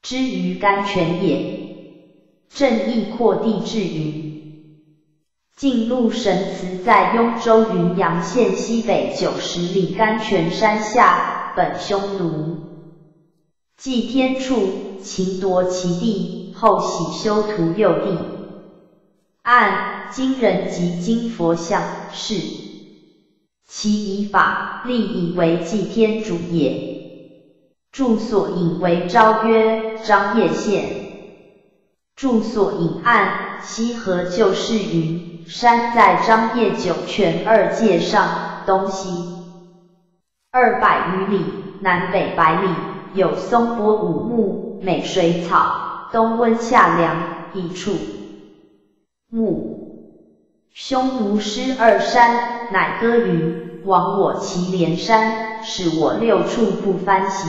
之于甘泉也。正义扩地至云，晋路神祠在雍州云阳县西北九十里甘泉山下，本匈奴祭天处，秦夺其地，后喜修图右地。按今人及今佛像是。其以法立以为祭天主也。住所引为昭曰张掖县。住所引案西河旧事云：山在张掖九泉二界上，东西二百余里，南北百里，有松柏五木，美水草，冬温夏凉，一处。木。匈奴失二山，乃歌云：亡我祁连山，使我六处不翻席；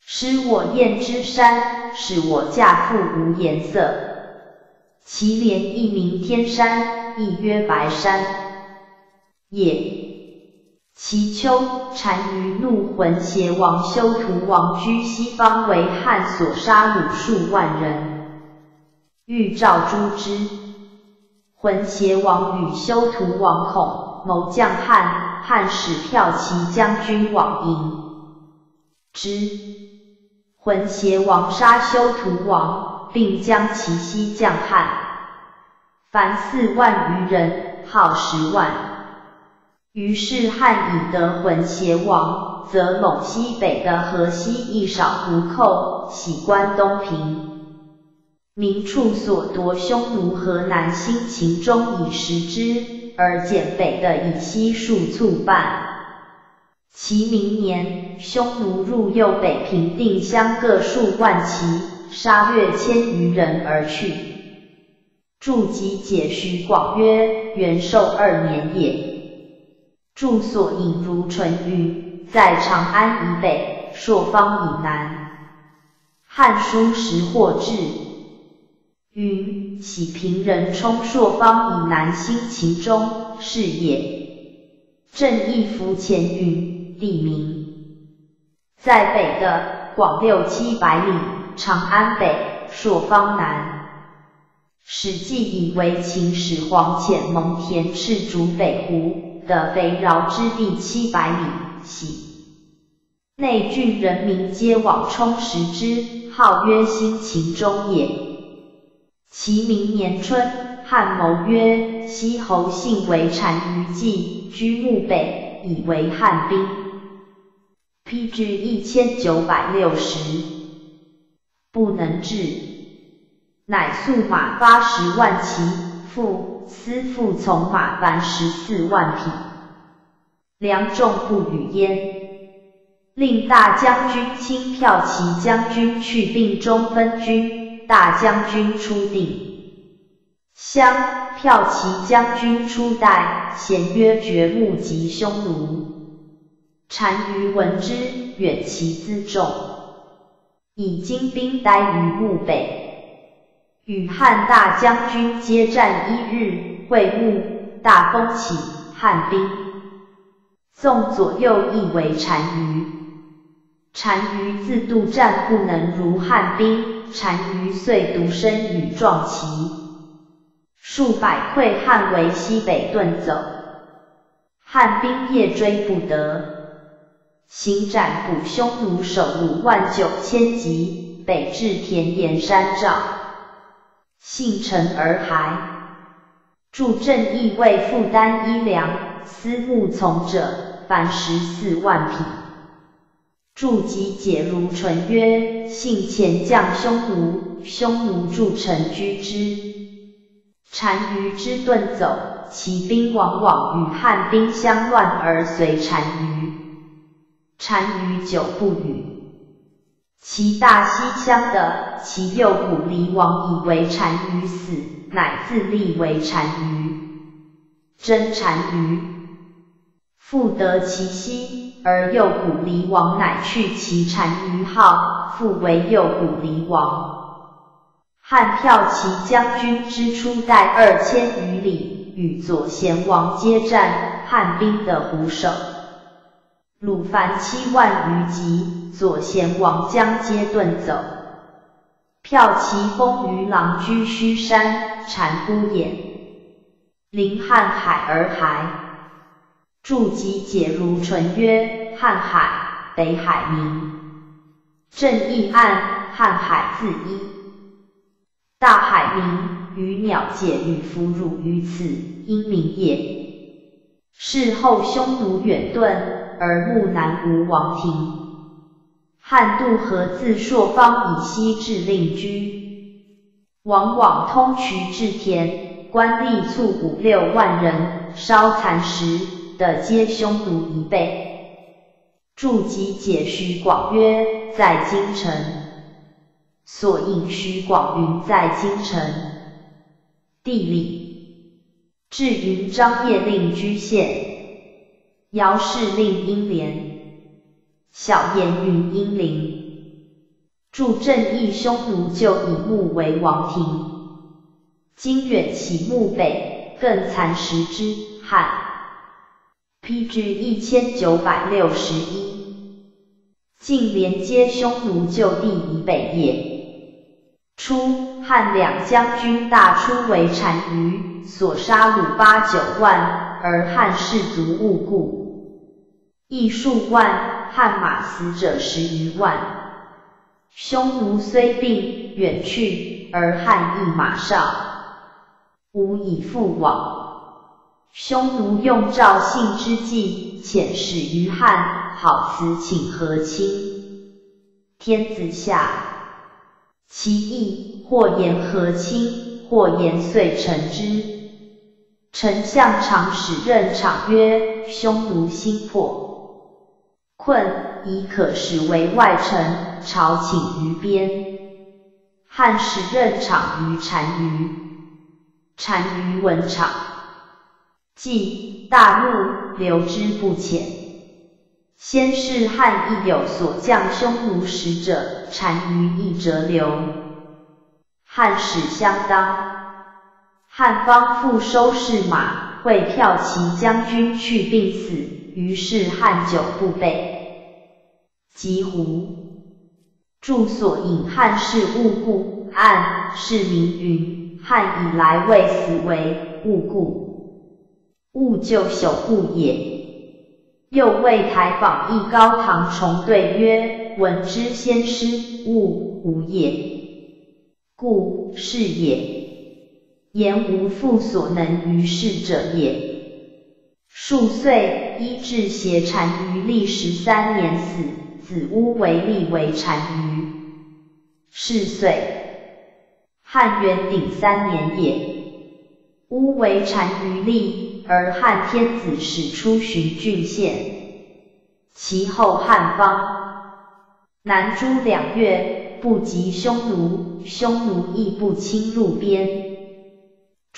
失我燕之山，使我嫁妇无颜色。祁连一名天山，亦曰白山也。其丘单于怒浑邪王修图王居西方，为汉所杀虏数万人，欲召诛之。浑邪王与修图王恐谋将汉，汉使票骑将军往迎之。浑邪王杀修图王，并将其西将汉，凡四万余人，号十万。于是汉以得浑邪王，则陇西北的河西一少不寇，喜关东平。明处所夺匈奴河南新秦中以食之，而减北的以西数卒半。其明年，匈奴入右北平定襄各数万骑，杀掠千余人而去。注集解徐广曰：元寿二年也。注所引如淳于，在长安以北，朔方以南。汉书识货志。云喜平人冲朔方以南心秦中，是也。正义符前云地名，在北的广六七百里，长安北，朔方南。史记以为秦始皇遣蒙恬赤逐北胡的肥饶之地七百里，喜内郡人民皆往充实之，号曰新秦中也。其明年春，汉谋曰：西侯信为单于纪，居墓北，以为汉兵。披至一千九百六十，不能至。乃速马八十万骑，复私复从马凡十四万匹。梁仲不语焉，令大将军亲骠骑将军去并中分军，大将军出定襄，骠骑将军出代，咸曰掘墓及匈奴。单于闻之，远其辎重，以精兵待于墓北。与汉大将军接战一日，会晤，大风起，汉兵纵左右翼为单于。单于自度战不能如汉兵，单于遂独身与壮骑，数百溃汉为西北遁走，汉兵夜追不得，行斩捕匈奴首虏万九千级，北至田延山赵。幸臣而还。助正义为负担衣粮，私募从者，凡十四万匹。助即解如淳曰：幸前将匈奴，匈奴助臣居之。单于之遁走，其兵往往与汉兵相乱而随单于。单于久不语。其大西乡的其右古离王以为单于死，乃自立为单于，真单于。复得其西，而右古离王乃去其单于号，复为右古离王。汉骠骑将军之初代二千余里，与左贤王接战，汉兵的虎首。鲁凡七万余级，左贤王将皆遁走。骠骑封于狼居胥山，禅孤眼，临瀚海而还。筑基解如淳曰：瀚海，北海名。正义岸，瀚海自一。大海名，鱼鸟解与夫乳于此，因名也。事后匈奴远遁。而木南无王庭，汉渡河自朔方以西至令居，往往通衢至田，官吏卒五六万人，烧残食的皆匈奴一辈。注集解徐广曰：在京城。所应徐广云在京城。地理，至云张掖令居县。姚氏令英莲，小言云英灵，助正义匈奴就以木为王庭。今远其墓北，更蚕食之。汉批至一千九百六十一，晋连接匈奴旧地以北也。初，汉两将军大出为单于，所杀虏八九万。而汉士卒误故，亦数万，汉马死者十余万。匈奴虽病远去，而汉亦马少，无以复往。匈奴用赵信之计，遣使于汉，好辞请和亲。天子下，其意或言和亲，或言遂成之。丞相长史任场曰：匈奴心破困，已可使为外臣，朝请于边。汉使任场于单于，单于闻场，既大怒，留之不遣。先是汉亦有所降匈奴使者，单于亦折留。汉使相当。汉方复收拾马，会票骑将军去病死，于是汉久不备。吉胡住所引汉氏勿故，按是名云：汉以来未死为勿故，勿就朽故也。又谓台访一高堂重对曰：闻之先师，勿无也，故是也。言无复所能于事者也。数岁，医治邪单于历十三年死，子乌为立为单于。是岁，汉元鼎三年也。乌为单于立。而汉天子使出巡郡县，其后汉方南诸两越不及匈奴，匈奴亦不侵入边，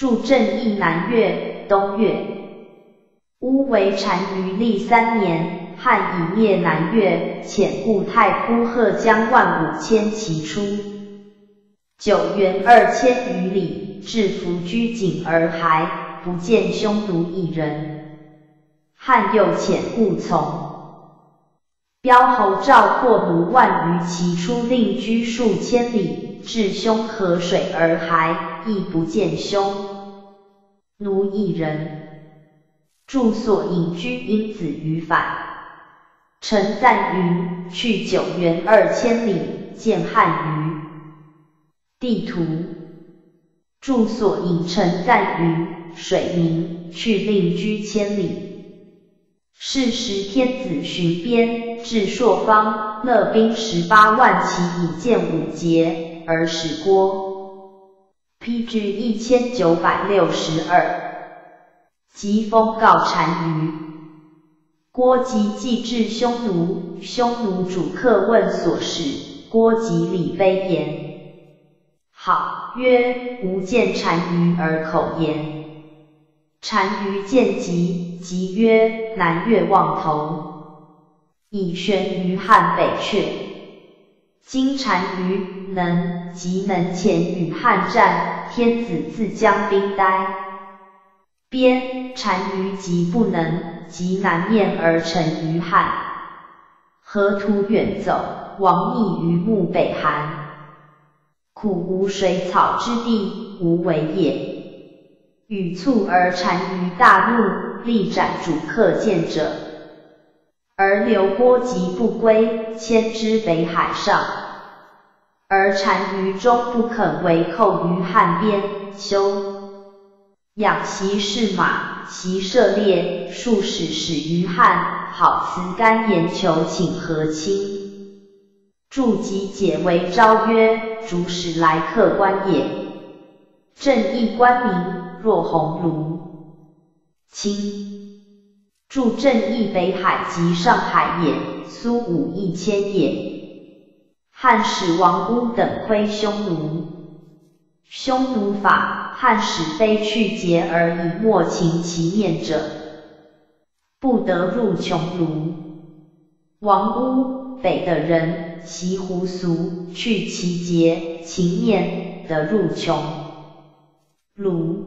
助正义南越、东越。乌为单于历三年，汉以灭南越，遣故太仆贺将万五千骑出，九原二千余里，至伏居井而还。不见匈奴一人，汉又遣故从。标侯赵破奴万余骑出，令居数千里，至匈河水而还，亦不见匈奴一人。住所隐居，因子于反。臣赞云：去九原二千里，见汉余。地图。住所隐臣赞云。水明，去令居千里。是时天子巡边，至朔方，勒兵十八万骑以建五节，而使郭丕至一千九百六十二。即封告单于，郭即既至匈奴，匈奴主客问所使，郭即礼悲言：好，曰吾见单于而口言。单于见疾，即曰：“南越望头，以悬于汉北阙。今单于能，即门前与汉战，天子自将兵待边。单于即不能，即南面而臣于汉。河图远走，王邑于暮北韩。苦无水草之地，无为也。”语促而单于大怒，力斩主客见者，而留郭及不归，迁之北海上。而单于终不肯为寇于汉边，修养其士马，习射猎，数使始于汉，好辞甘言求请和亲。筑集解为昭曰：主使来客官也，正义官名。若鸿儒，清驻正义北海及上海也，苏武一千也。汉使王屋等窥匈奴，匈奴法，汉使非去节而以莫秦其面者，不得入穷庐。王屋北的人，其胡俗，去其节，其面得入穷庐。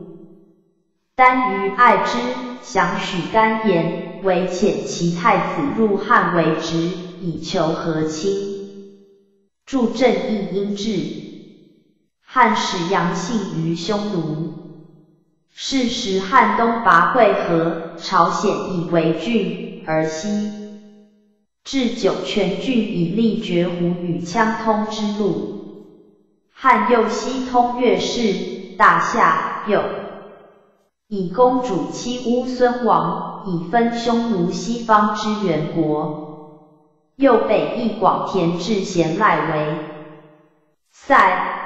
单于爱之，想许甘言，为遣其太子入汉为职，以求和亲。助正义因至，汉使杨信于匈奴。是时汉东拔会河，朝鲜以为郡，而西至酒泉郡，以立绝胡与羌通之路。汉右西通越氏，大夏右。以公主妻乌孙王，以分匈奴西方之原国。又北益广田至贤赖为塞，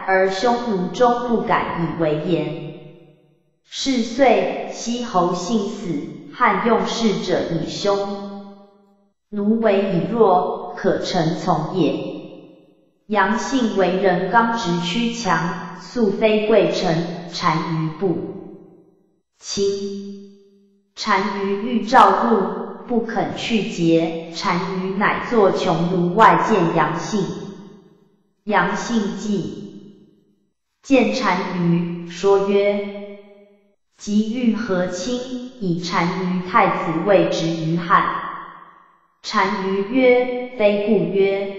而匈奴终不敢以为言。是岁，西侯幸死，汉用事者以匈奴为以弱，可臣从也。杨信为人刚直屈强，素非贵臣，单于不。亲，单于欲召入，不肯去节。单于乃作穷庐外见杨信。杨信既见单于说曰：即欲和亲，以单于太子位之于汉。单于曰：非故曰，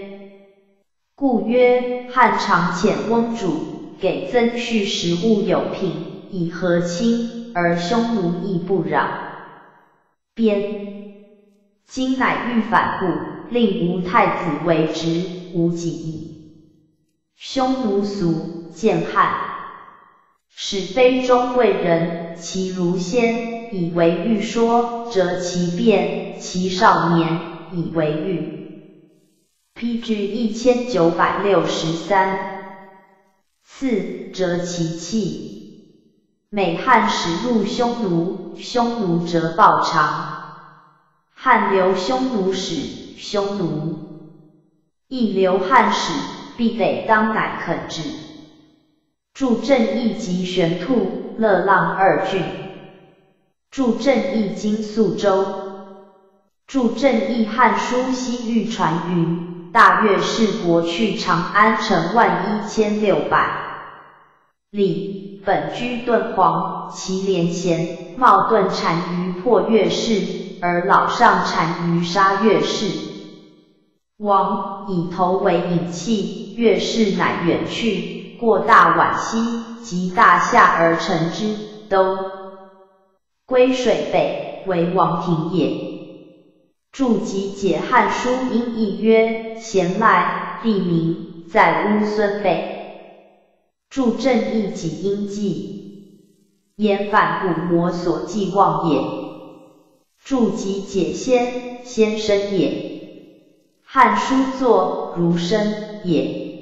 故曰汉常遣翁主给曾婿食物有品，以和亲，而匈奴亦不扰。编，今乃欲反故，令吴太子为职，无己矣。匈奴俗见汉，使非中贵人，其如先，以为欲说，则其变，其少年，以为欲。P.G. 一千九百六十三。四折其气。每汉使入匈奴，匈奴则报偿。汉留匈奴使，匈奴亦留汉使，必得当乃肯之。助正义及玄兔、乐浪二郡。助正义经宿州。助正义汉书西域传云：大月氏国去长安城万一千六百里。本居敦煌，其连贤，冒顿单于破越氏，而老上单于杀越氏。王以头为引器，越氏乃远去，过大宛溪及大夏而成之，都归水北，为王庭也。注集解汉书音译曰：贤赖，地名，在乌孙北。助正义己音记，言反古魔所寄望也。助集解先，先生也。汉书作如生也。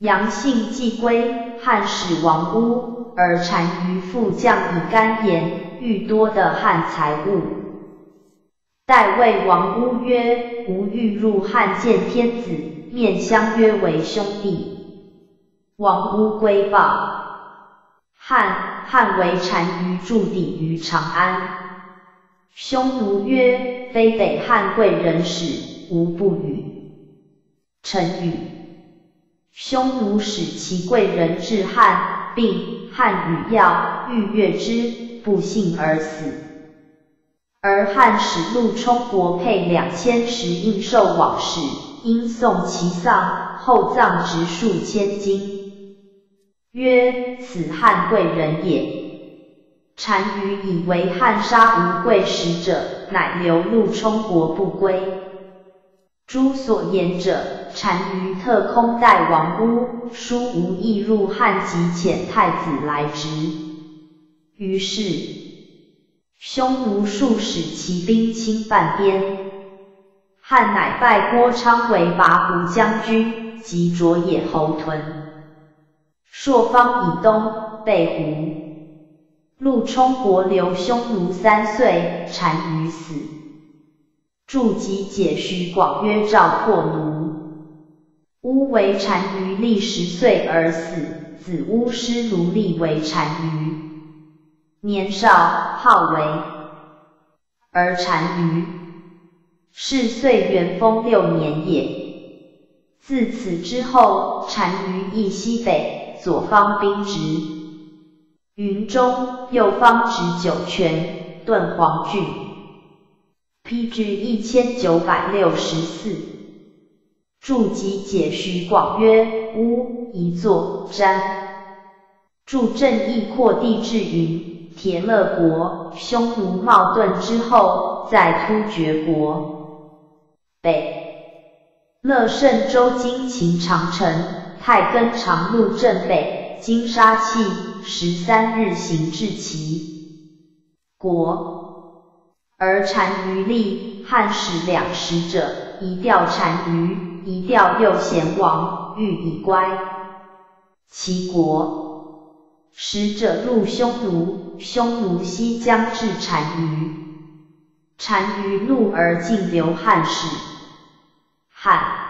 阳性既归，汉使王屋，而单于复将以干言，欲多的汉财物。代谓王屋曰：吾欲入汉见天子，面相约为兄弟。王屋归报，汉汉为单于驻地于长安。匈奴曰：非北汉贵人使，无不与。臣语。匈奴使其贵人至汉，并汉语要欲悦之，不幸而死。而汉使陆冲国配两千石应受往使，因送其丧，后葬值数千金。曰：此汉贵人也。单于以为汉杀无贵使者，乃流入冲国不归。诸所言者，单于特空待王屋，殊无意入汉及遣太子来职。于是，匈奴数使骑兵侵犯边，汉乃拜郭昌为拔胡将军及卓野侯屯。朔方以东，北胡。陆冲国留匈奴三岁，单于死。注集解徐广约赵破奴。乌为单于历十岁而死，子乌师奴隶为单于。年少号为，而单于是岁元丰六年也。自此之后，单于亦西北。左方兵职，云中；右方职酒泉，顿黄郡。P.G. 一千九百六十四。注集解徐广曰：乌一座瞻。注正义扩地至云：铁勒国，匈奴冒顿之后，在突厥国北。乐胜州今秦长城。太根长路正北，金沙气，十三日行至齐国。而单于立，汉使两使者，一调单于，一调右贤王，欲以乖齐国。使者入匈奴，匈奴西将至单于，单于怒而进留汉使，汉。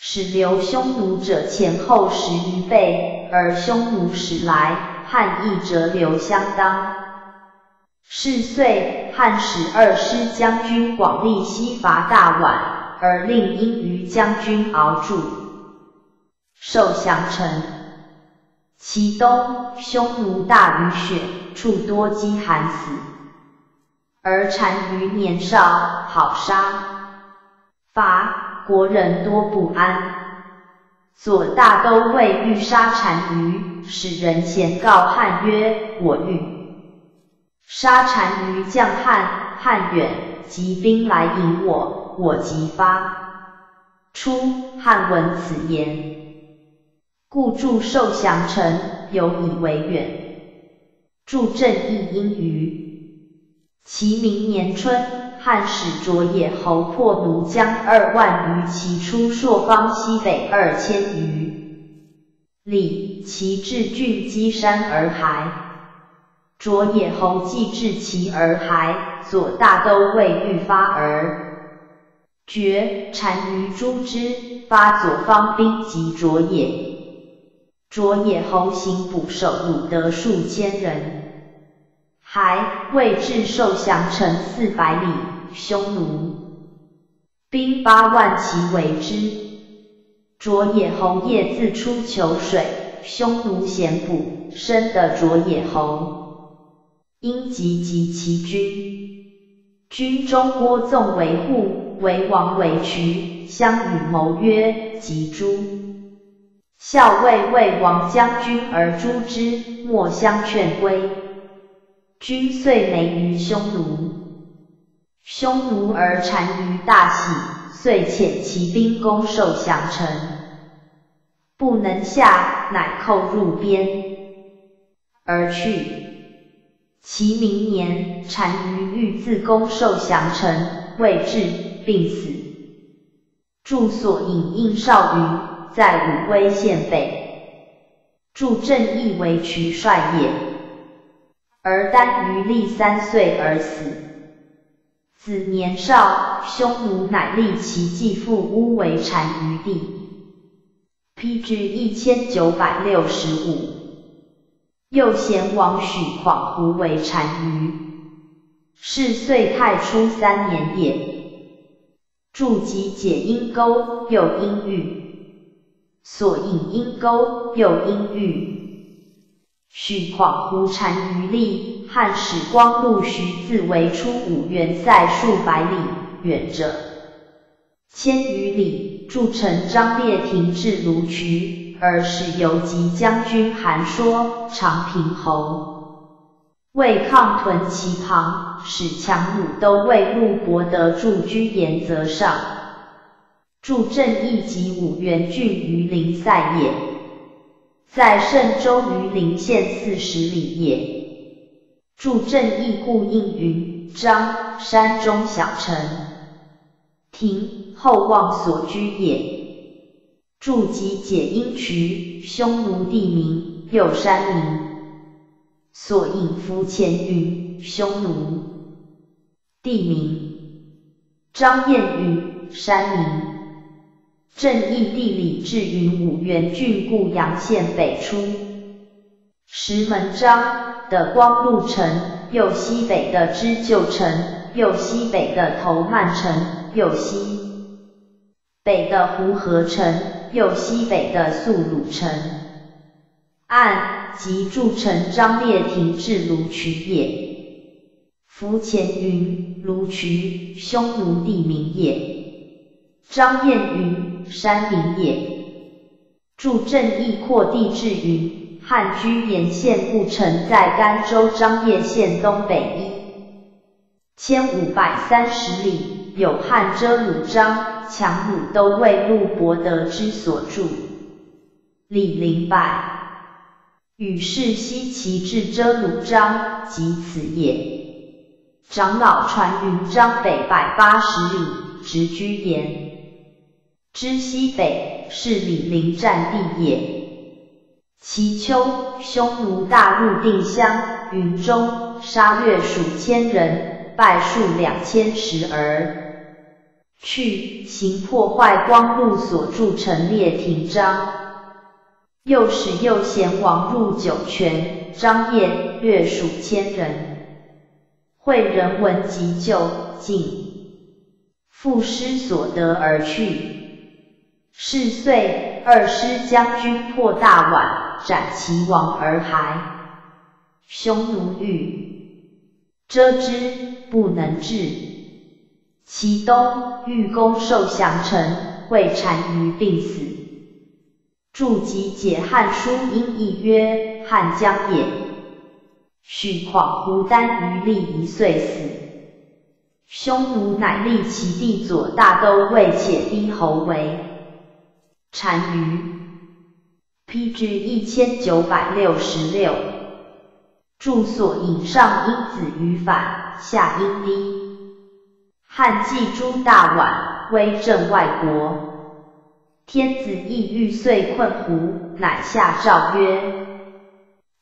使留匈奴者前后十余倍，而匈奴使来，汉亦折留相当。是岁，汉使二师将军广利西伐大宛，而令殷于将军敖住，受降城。其冬，匈奴大雨雪，处多饥寒死。而单于年少，好杀。伐，国人多不安。左大都尉欲杀单于，使人前告汉曰：“我欲杀单于将汉，汉远，急兵来迎我，我即发。”初，汉闻此言。故助受降城，有以为远。助正义因于其明年春，汉使卓野侯破奴将二万余，骑出朔方西北二千余里，骑至郡积山而还。卓野侯既至其而还，左大都尉欲发而绝，单于诛之，发左方兵及卓野。卓野侯行捕守虏得数千人，还未至受降城四百里，匈奴兵八万骑为之。卓野侯夜自出求水，匈奴咸捕，生得卓野侯，因急及其军，军中郭纵为护，为王为渠，相与谋曰：及诛。校尉为王将军而诛之，莫相劝归。君遂没于匈奴，匈奴而单于大喜，遂遣骑兵攻受降城，不能下，乃寇入边而去。其明年，单于欲自攻受降城，未至，病死。住所引应少于。在武威县北，助正义为渠帅也。而单于立三岁而死，子年少，匈奴乃立其继父乌为单于帝。批至一千九百六十五，右贤王许况胡为单于，是岁太初三年也。筑及解阴沟，又阴郁。所引阴沟，又阴郁。许况胡单于立，汉使光禄徐自为出五原塞数百里，远者千余里。筑城张烈亭至卢渠，而使游击将军韩说、长平侯为抗屯其旁，使强弩都尉陆伯德驻居延泽上。助正义及五原郡于临塞也，在盛州于临县四十里也。助正义故应云张山中小城，亭后望所居也。筑及解阴渠，匈奴地名，右山名。所引夫前于匈奴地名。张燕云山名。正义地理至云武原郡固阳县北出石门张的光禄城，右西北的织旧城，右西北的头曼城，右西北的胡河城，右西北的宿鲁城。按即筑城张烈亭至卢渠也。夫前云卢渠，匈奴地名也。张燕云山名也。筑正义扩地至云，汉居沿县故城在甘州张掖县东北一千五百三十里，有汉遮鲁张强鲁都尉陆伯德之所著。李陵柏，与是西岐至遮鲁张，即此也。长老传云张北百八十里，直居延。之西北是李陵占地也。其秋，匈奴大入定襄、云中，杀掠数千人，败数两千石而去，行破坏光禄所筑城列亭章。又使右贤王入酒泉，张掖掠数千人，会人闻急救，尽赋诗所得而去。是岁二师将军破大宛，斩齐王而还。匈奴欲遮之，不能至。其东欲攻受降城，会单于病死。注集解汉书音译曰：汉江也。许况胡丹于立一岁死。匈奴乃立其弟左大都尉且低侯为单于。批至一千九百六十六。注所引上因子于反，下因低。汉季诸大宛，威震外国。天子意欲遂困胡，乃下诏曰：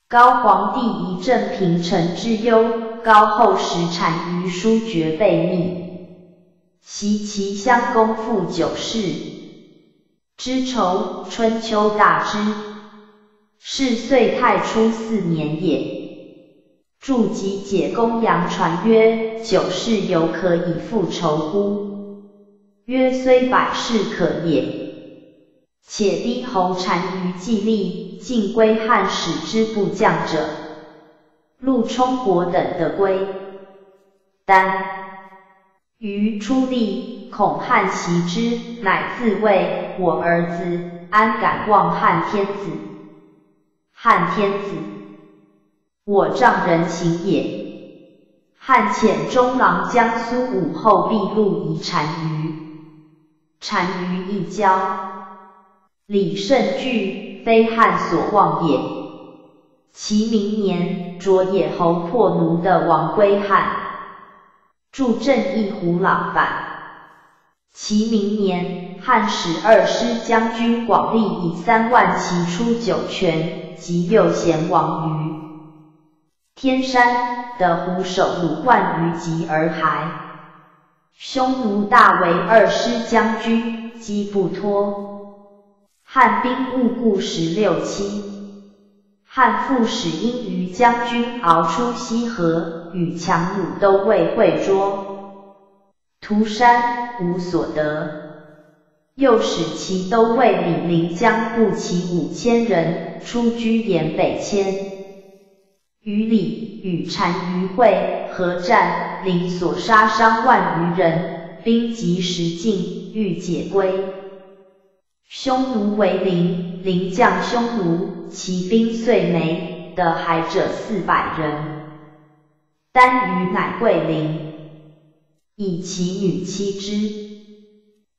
高皇帝一正平臣之忧，高后时单于书绝被密，袭其相公复九世之仇，春秋大之，是岁太初四年也。注集解公羊传曰：九世犹可以复仇乎？曰虽百世可也。且低侯单于既立，尽归汉使之部将者，陆冲国等得归。丹于出立，恐汉袭之，乃自谓：我儿子安敢忘汉天子？汉天子。我丈人情也。汉遣中郎江苏武后毕禄以单于，单于一交，李胜惧，非汉所望也。其明年，卓野侯破奴的王归汉，助正义胡老反。其明年，汉使二师将军广利以三万骑出酒泉，及右贤王于。天山的虎首虏万余级而还，匈奴大为二师将军击不脱，汉兵误固十六期，汉副使因于将军熬出西河，与强弩都尉会捉，屠山无所得，又使其都尉李陵将步骑五千人出居延北迁。于李与单于会合战，领所杀伤万余人，兵及时尽，欲解归。匈奴为陵，陵将匈奴，其兵遂没，得还者四百人。单于乃贵陵，以其女妻之。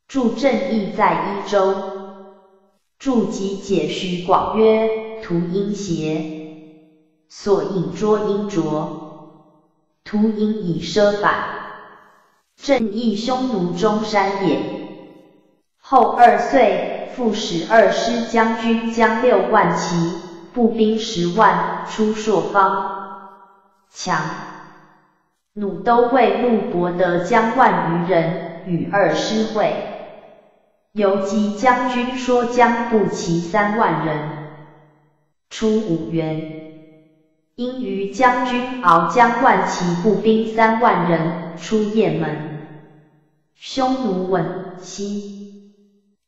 助正义在伊州。助及解徐广曰：图阴邪。所引捉因卓，图阴以奢反，正义匈奴中山也。后二岁，复使二师将军将六万骑，步兵十万出朔方，强。弩都尉陆伯德将万余人与二师会，游击将军说将步骑三万人。出五原。因于将军敖将万骑步兵三万人出雁门，匈奴闻悉，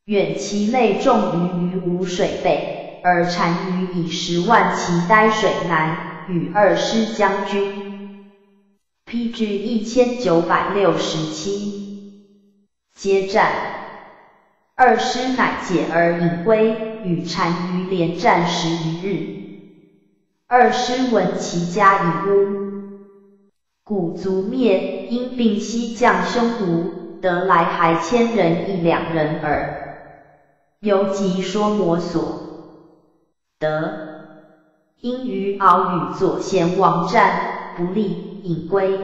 远其内众于于吴水北，而单于以十万骑待水南，与二师将军。披至一千九百六十七，接战，二师乃解而引归，与单于连战十余日。二师闻其家已污，古族灭，因并西将匈奴，得来还千人一两人耳。犹即说摩所。得，因于敖与左贤王战不利，引归。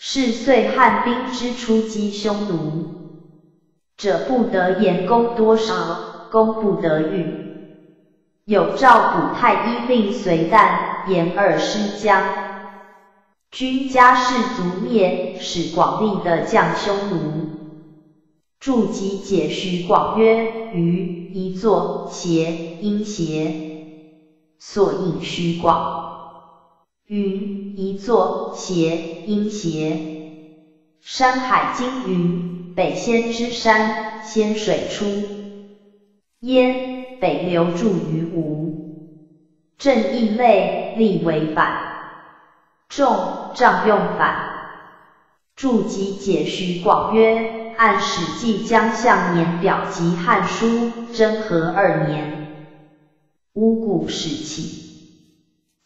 是岁汉兵之出击匈奴，者不得言功多少，功不得御。有诏补太医令随旦言二师将军家世族灭，使广利的将匈奴。注集解徐广曰：余一作邪阴邪，所引徐广。云一座邪阴邪，山海经云：北仙之山，仙水出。焉北流注于吴。正义类立为反。众仗用反。注集解徐广曰：按《史记》将相年表及《汉书》征和二年，巫蛊始起。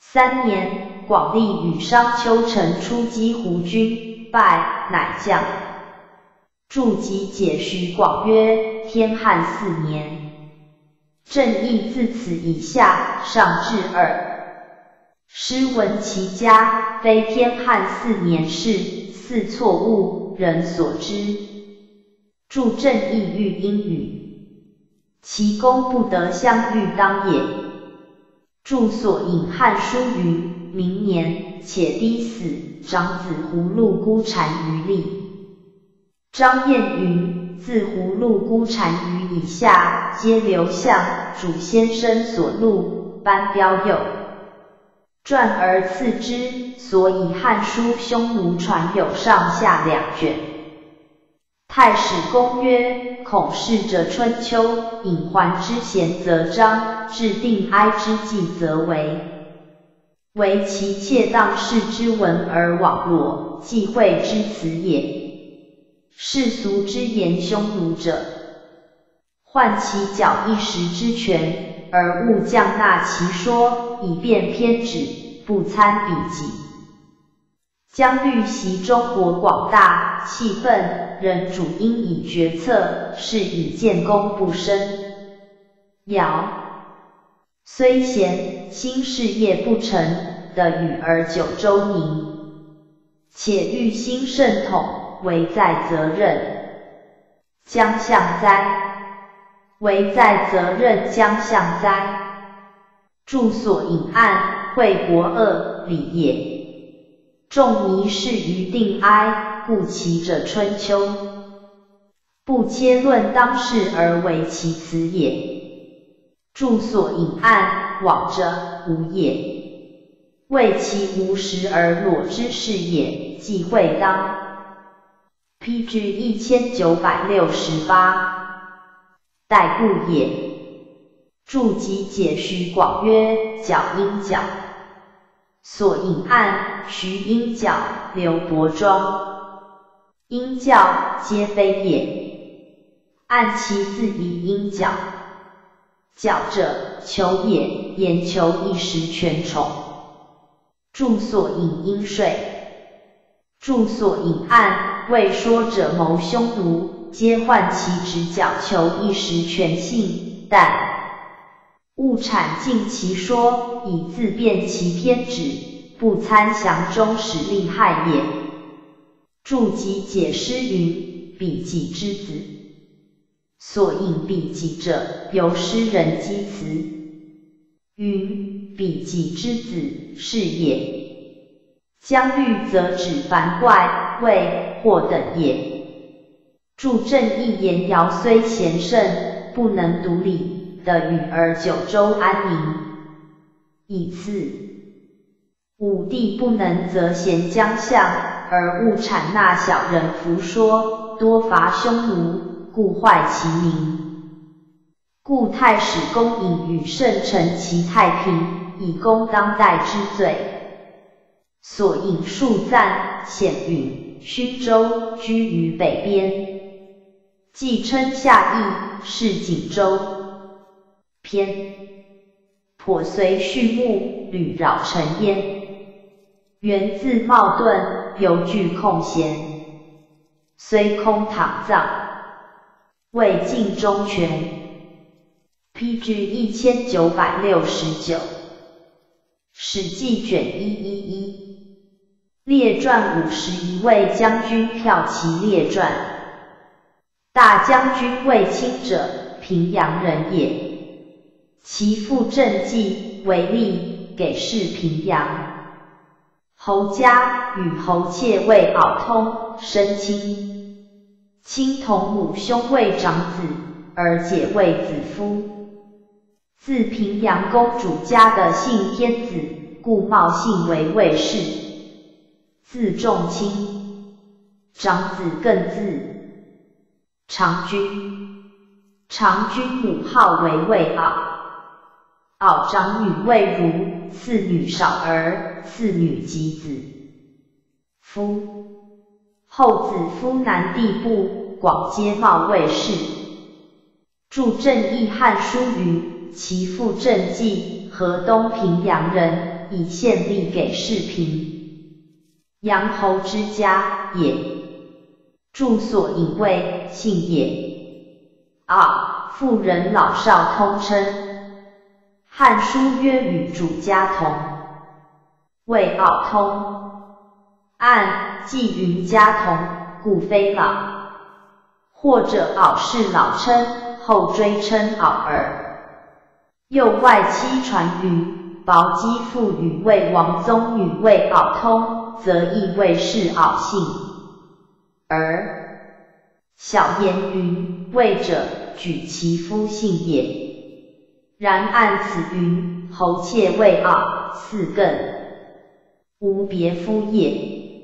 三年，广利与商丘臣出击胡军，败，乃降。注集解徐广曰：天汉四年，正义自此以下，上至二。诗闻其家，非天汉四年事，似错误，人所知。注正义喻英语，其功不得相遇当也。注所引汉书云：明年，且低死，长子葫芦孤单于立。张燕云：自葫芦孤单于以下，皆刘向主先生所录，班彪有。传而次之，所以《汉书》匈奴传有上下两卷。太史公曰：孔氏者春秋，隐患之贤则章，制定哀之计则为。唯其窃当世之文而网罗，忌讳之辞也。世俗之言匈奴者，患其脚一时之权。而勿降纳其说，以便偏执，不参笔记。将虑习中国广大气氛，人主因以决策，是以建功不深。尧虽贤，新事业不成，的与而九州宁，且欲兴圣统，唯在责任。将相哉！唯在责任将相哉？住所引案，惠国恶礼也。仲尼是于定哀，故其者春秋。不切论当世而为其辞也。著所引案，往者无也。为其无实而裸之事也，即会当。P.G. 一千九百六十八。代故也。注集解徐广曰：角阴角，所引案徐阴角、刘伯庄，因教皆非也。按其字以因教，教者求也，言求一时全宠。注所引因税，注所引案为说者谋凶毒。皆患其直角求一时全信，但勿阐尽其说，以自辩其偏执，不参详中使利害也。注集解诗云：笔记之子，所引笔记者，由诗人积词。云笔记之子是也。将欲则指凡怪畏或等也。注正义言：尧虽贤圣，不能独理的与而九州安宁。以次，武帝不能则贤将相，而误谄纳小人服说，多伐匈奴，故坏其名。故太史公引与圣臣齐太平，以功当代之罪。所引数赞，显允勋州居于北边。既称夏邑，是锦州。篇颇随序目，屡扰尘烟。源自冒顿，犹具空闲。虽空躺葬，未尽忠全。P.G. 一千九百六十九。史记卷一一一。列传五十一位将军票骑列传。大将军卫青者，平阳人也。其父郑季为吏，给事平阳。侯家与侯妾为敖通，生亲。亲同母兄为长子，而姐为子夫。自平阳公主家的姓天子，故冒姓为卫氏。字仲卿，长子更字。长君，长君母号为魏敖，敖长女魏如，次女少儿，次女及子。夫后子夫南地部，广接茂卫氏，著正义汉书于：其父郑季，河东平阳人，以献吏给世平，阳侯之家也。著所引谓姓也。二妇人老少通称，《汉书》曰与主家同，谓奥通。按季云家同，故非老。或者敖是老称，后追称敖儿。又外戚传云，薄姬父与魏王宗女谓敖通，则亦谓是敖姓。而小言云，魏者举其夫姓也。然按此云，侯妾谓敖，四更，无别夫也。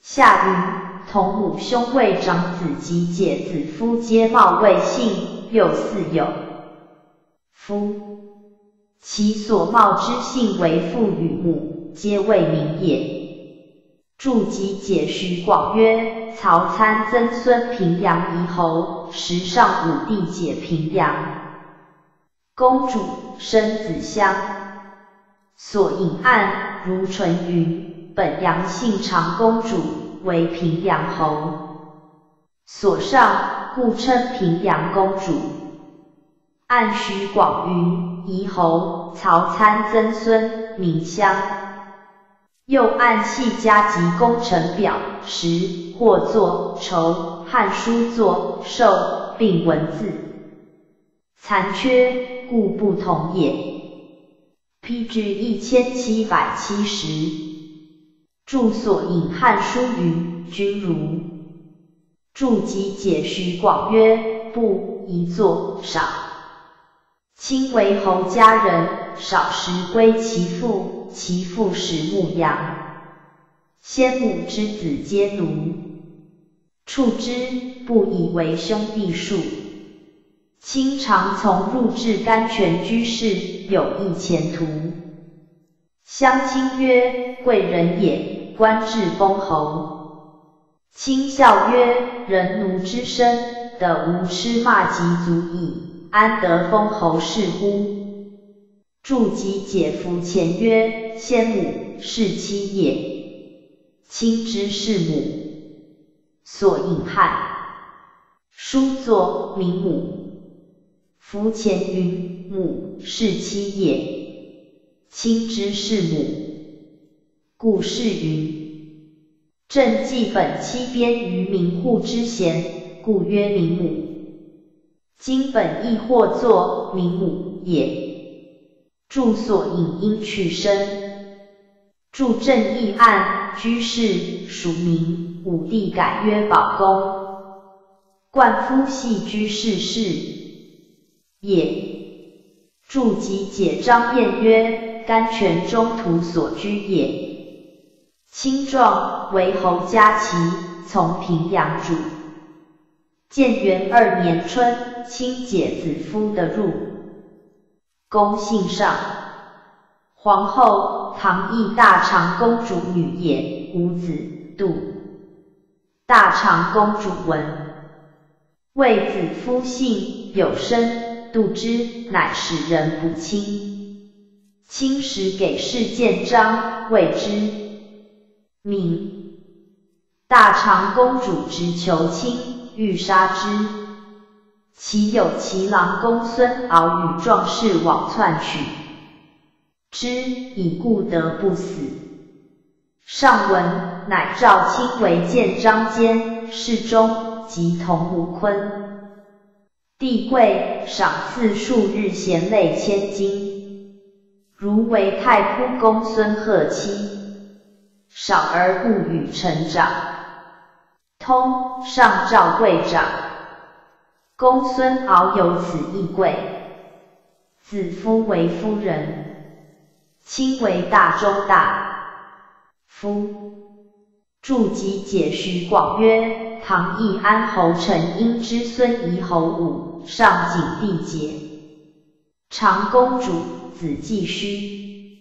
下云，同母兄谓长子及姐子夫皆冒魏姓，又四有夫，其所冒之姓为父与母，皆未名也。注集解徐广曰：曹参曾孙平阳夷侯，时上武帝解平阳公主生子襄，所引案如纯云：本阳姓长公主为平阳侯，所上故称平阳公主。按徐广云：夷侯曹参曾孙名襄。又按系家及工程表时，或作筹汉书作寿并文字残缺，故不同也。P.G. 一千七百七十。注所引汉书云：君如。注集解徐广曰：不一作少。亲为侯家人，少时归其父。其父使牧羊，先母之子皆奴，处之不以为兄弟数。卿常从入至甘泉居士，有一前途。相亲曰：贵人也，官至封侯。亲笑曰：人奴之身，得无吃骂即足矣，安得封侯事乎？注集解夫前曰：先母是妻也，亲之是母，所引汉书作名母。夫前云母是妻也，亲之是母，故是云。朕既本妻编于名户之贤，故曰名母。今本亦或作名母也。注所引因取身，注正义案居士署名，武帝改曰保公，冠夫系居士氏也。注集解张彦曰：甘泉中途所居也。青壮为侯家齐，从平阳主。建元二年春，亲解子夫的入。公姓上，皇后唐懿大长公主女也，无子，杜大长公主闻，谓子夫姓有生，度之，乃使人不亲。亲时给事见章，谓之明。大长公主直求亲，欲杀之。其有其郎公孙敖与壮士往篡取之，以故得不死。上文乃召亲为建章监侍中及同吴坤，帝贵赏赐数日贤类千金。如为太仆公孙贺妻，少而不与成长。通上诏贵长。公孙敖有此义贵，子夫为夫人，亲为大中大夫。注集解徐广曰：唐义安侯陈婴之孙夷侯武，上景帝节。长公主子继虚，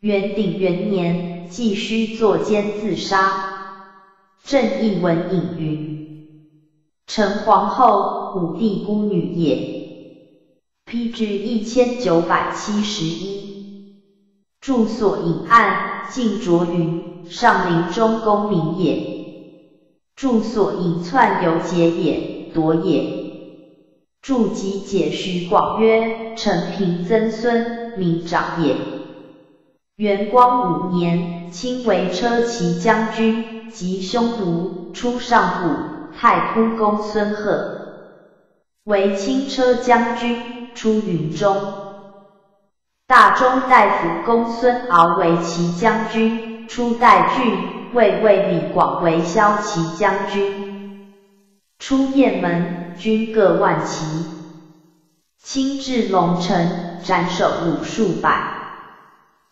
元鼎元年，继虚作奸自杀。正义文引云：陈皇后，武帝孤女也。批至一千九百七十一。住所隐暗，静卓云，上林中宫名也。住所隐窜游节也，夺也。注集解徐广曰：陈平曾孙，名长也。元光五年，亲为车骑将军。及匈奴出上谷太仆公孙贺为轻车将军，出云中。大中大夫公孙敖为骑将军，出代郡。魏魏李广为骁骑将军，出雁门，军各万骑。亲至龙城，斩首虏数百。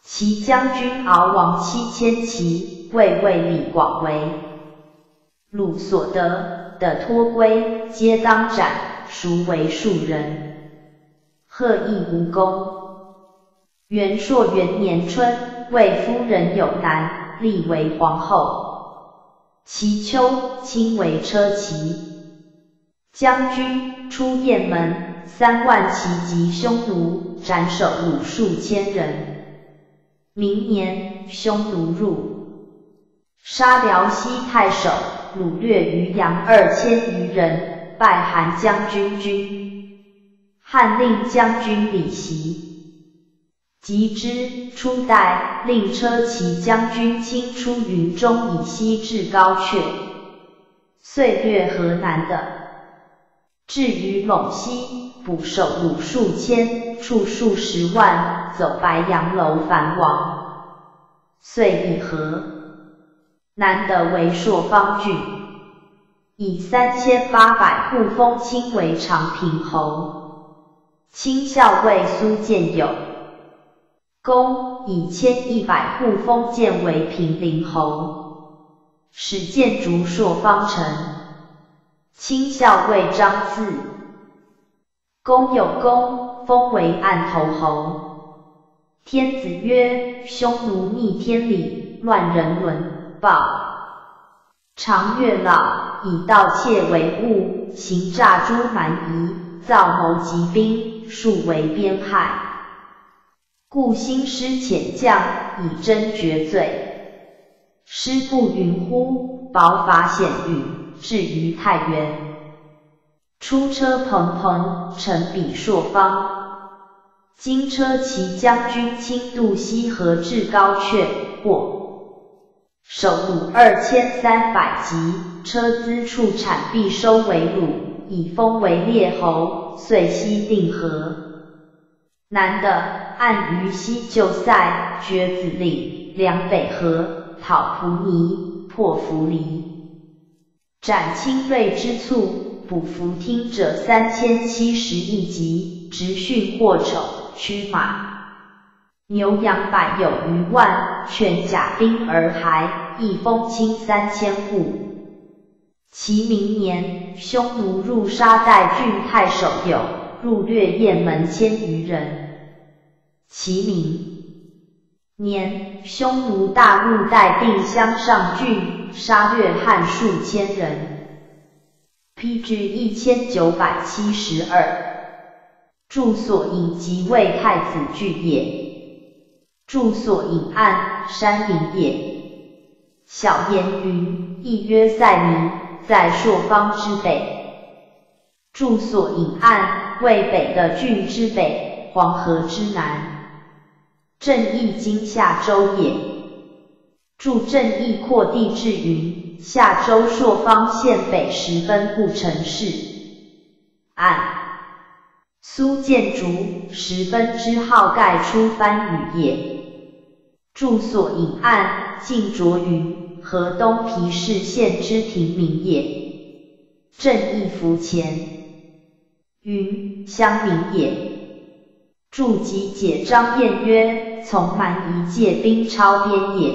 其将军敖王七千骑。魏魏李广为鲁所得的托归，皆当斩，孰为庶人？贺亦无功。元朔元年春，魏夫人有难，立为皇后。其秋，亲为车骑将军，出雁门，三万骑及匈奴，斩首虏数千人。明年，匈奴入。杀辽西太守，掳掠渔阳二千余人，拜韩将军军。汉令将军李袭及之，初代令车骑将军亲出云中以西至高阙，遂掠河南的。至于陇西，捕守虏数千，处数十万，走白杨楼樊王，遂议和。南得为朔方郡，以三千八百户封亲为长平侯。亲校尉苏建友，公以千一百户封建为平陵侯，始建筑朔方城。亲校尉张自，公有功，封为案头侯。天子曰：匈奴逆天理，乱人伦。报常月老以盗窃为务，行诈诛蛮夷，造谋疾兵，数为边害。故兴师遣将以侦绝罪。师不云乎？保法显允，至于太原。出车蓬蓬，乘比朔方。金车骑将军亲渡西河至高阙，或。首虏二千三百级，车资处产必收为虏，以封为列侯，遂西定河。南的按于西就塞，绝子令，梁北河，讨蒲尼，破扶离，斩清锐之卒，捕伏听者三千七十一级，直训获丑，驱马。牛羊百有余万，劝甲兵而还，一封清三千户。其明年，匈奴入沙代郡太守有，入略雁门千余人。其名年，匈奴大入代定襄上郡，杀掠汉数千人。批至一千九百七十二。住所引即为太子据也。住所隐暗，山林也。小言云，亦曰塞民，在朔方之北。住所隐暗，为北的郡之北，黄河之南。正义今夏州也。住正义扩地志云，夏州朔方县北十分故城市。暗。苏建竹十分之号盖出番禺也。住所隐暗，晋卓云，河东皮氏县之庭名也。正义符前，云乡名也。住集解张晏曰：从蛮夷借兵超边也。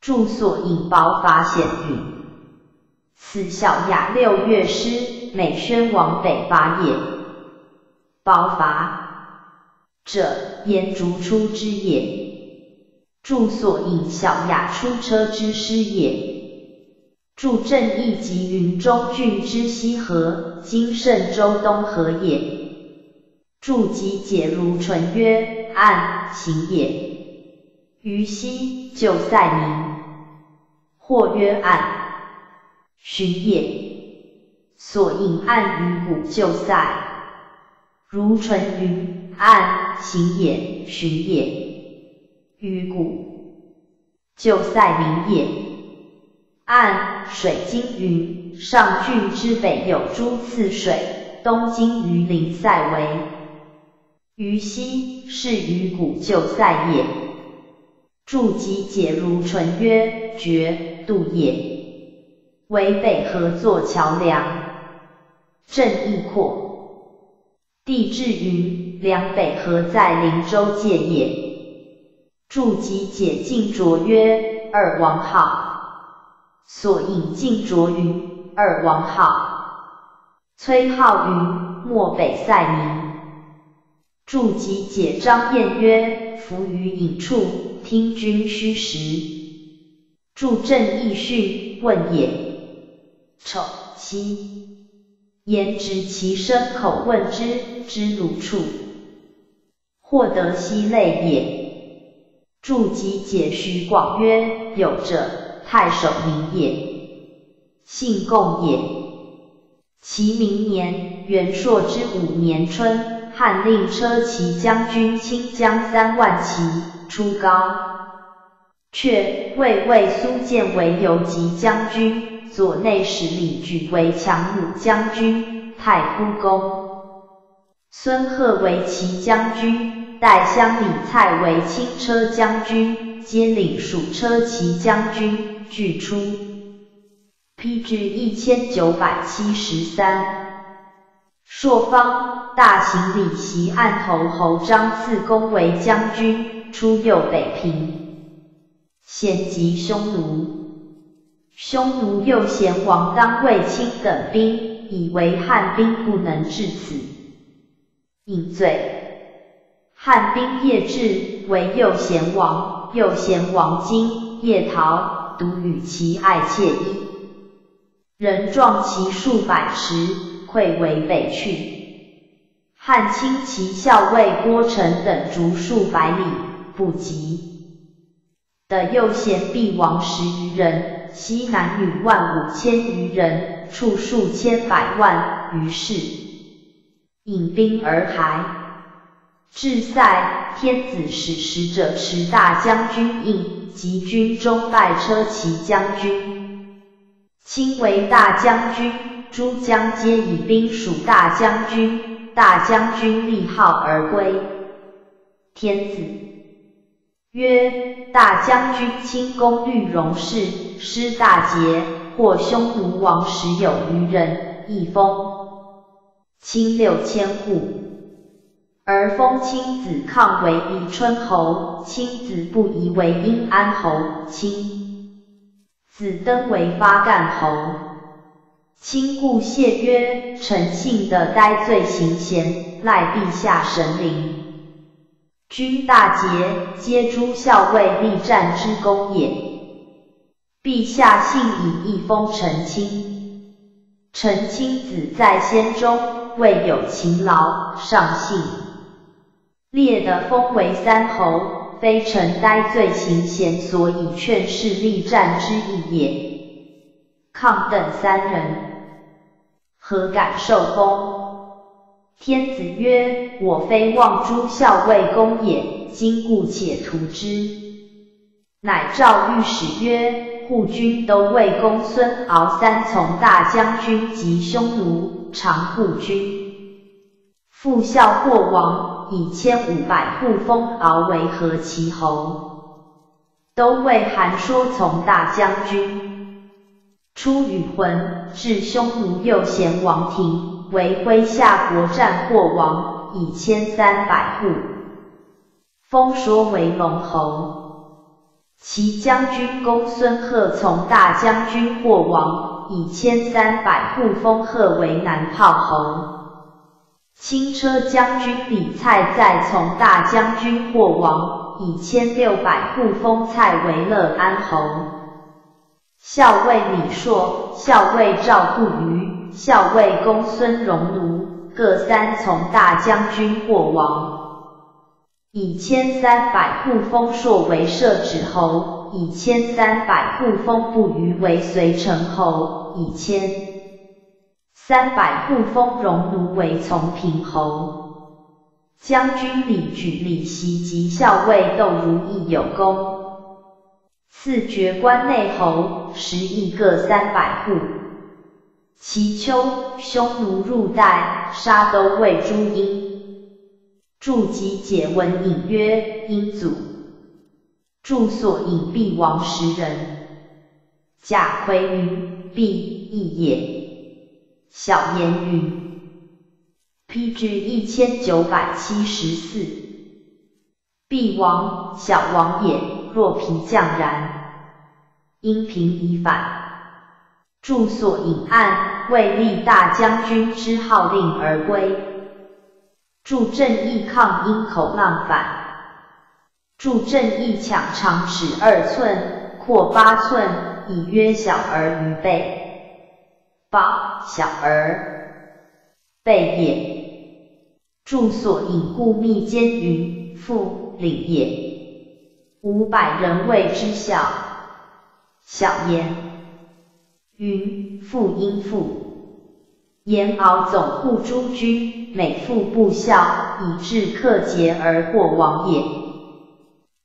住所引宝法显云，此小雅六月诗，美宣王北伐也。褒伐者，颜逐出之也。注所引小雅出车之师也。注正义及云中郡之西河，今胜州东河也。注及解如淳曰：暗行也。于西就塞民，或曰暗，寻也。所引暗于古就塞，如淳云暗行也，寻也。于古就塞名也。暗水经云，上郡之北有诸次水，东经于临塞为。于西是于古旧塞也。筑基解如淳曰：绝渡也，为北河作桥梁。正义阔，地至于：梁北河在灵州界也。筑基解晋卓曰：二王号。所引晋卓于：二王号。崔浩云：漠北塞民。筑基解张燕曰：伏于隐处。听君虚实，助正义序问也。丑七，言直其身口问之，之鲁处，获得息类也。助己解徐广曰：有者，太守名也，姓贡也。其明年，元朔之五年春，汉令车骑将军清江三万骑。出高，却未为苏建为游击将军，左内史李举为强弩将军，太仆公。孙贺为骑将军，代乡李蔡为轻车将军，皆领属车骑将军，俱出。批至一千九百七十三。朔方大行李袭案头侯张次公为将军。出右北平，先击匈奴。匈奴右贤王当卫青等兵，以为汉兵不能至此，引罪。汉兵夜至，为右贤王。右贤王今夜逃，独与其爱妾衣。人撞其数百石，会为北去。汉亲其校尉郭成等逐数百里。不及的右贤必王十余人，西南女万五千余人，处数千百万。于是引兵而还。至塞，天子使使者持大将军印，及军中拜车骑将军，亲为大将军。诸将皆以兵属大将军，大将军立号而归。天子。曰：大将军亲攻绿戎氏，失大捷，获匈奴王十有余人，一封亲六千户，而封亲子抗为宜春侯，亲子不宜为阴安侯，亲子登为发干侯。亲故谢曰：臣幸得该罪行贤，赖陛下神灵。君大捷，皆诸校尉力战之功也。陛下幸以一封臣亲，臣亲子在先中，未有勤劳，上幸。列的封为三侯，非臣呆罪行贤所以劝士力战之意也。抗等三人，何敢受封？天子曰：我非望诸校尉公也，今故且图之。乃诏御史曰：护军都尉公孙敖三从大将军及匈奴常护军，复校过王，以千五百户封敖为何其侯。都尉韩说从大将军，出与浑，至匈奴右贤王庭。为麾下国战获王，以千三百户，封说为龙侯。其将军公孙贺从大将军或王，以千三百户封贺为南炮侯。轻车将军李蔡再从大将军霍王，以千六百户封蔡为乐安侯。校尉李硕、校尉赵不虞、校尉公孙荣奴各三从大将军过王，以千三百户封硕为摄止侯，以千三百户封不虞为随城侯，以千。三百户封荣奴为从平侯，将军李举、李袭及校尉窦如意有功，赐爵关内侯，十亿各三百户。其丘匈奴入代，杀都尉朱殷，著集解文引曰：殷祖，著所引必王十人。贾逵云：必亦也。小言云，P G 一千九百七十四，必王小王也，若皮匠然。因平已反，著所引案，为立大将军之号令而归。助正义抗阴口浪反，助正义抢长尺二寸，阔八寸，以约小儿于背。八小儿备也，住所隐故密间云复领也。五百人谓之小，小言云复应复。言敖总护诸军，每复不孝，以致克节而过亡也。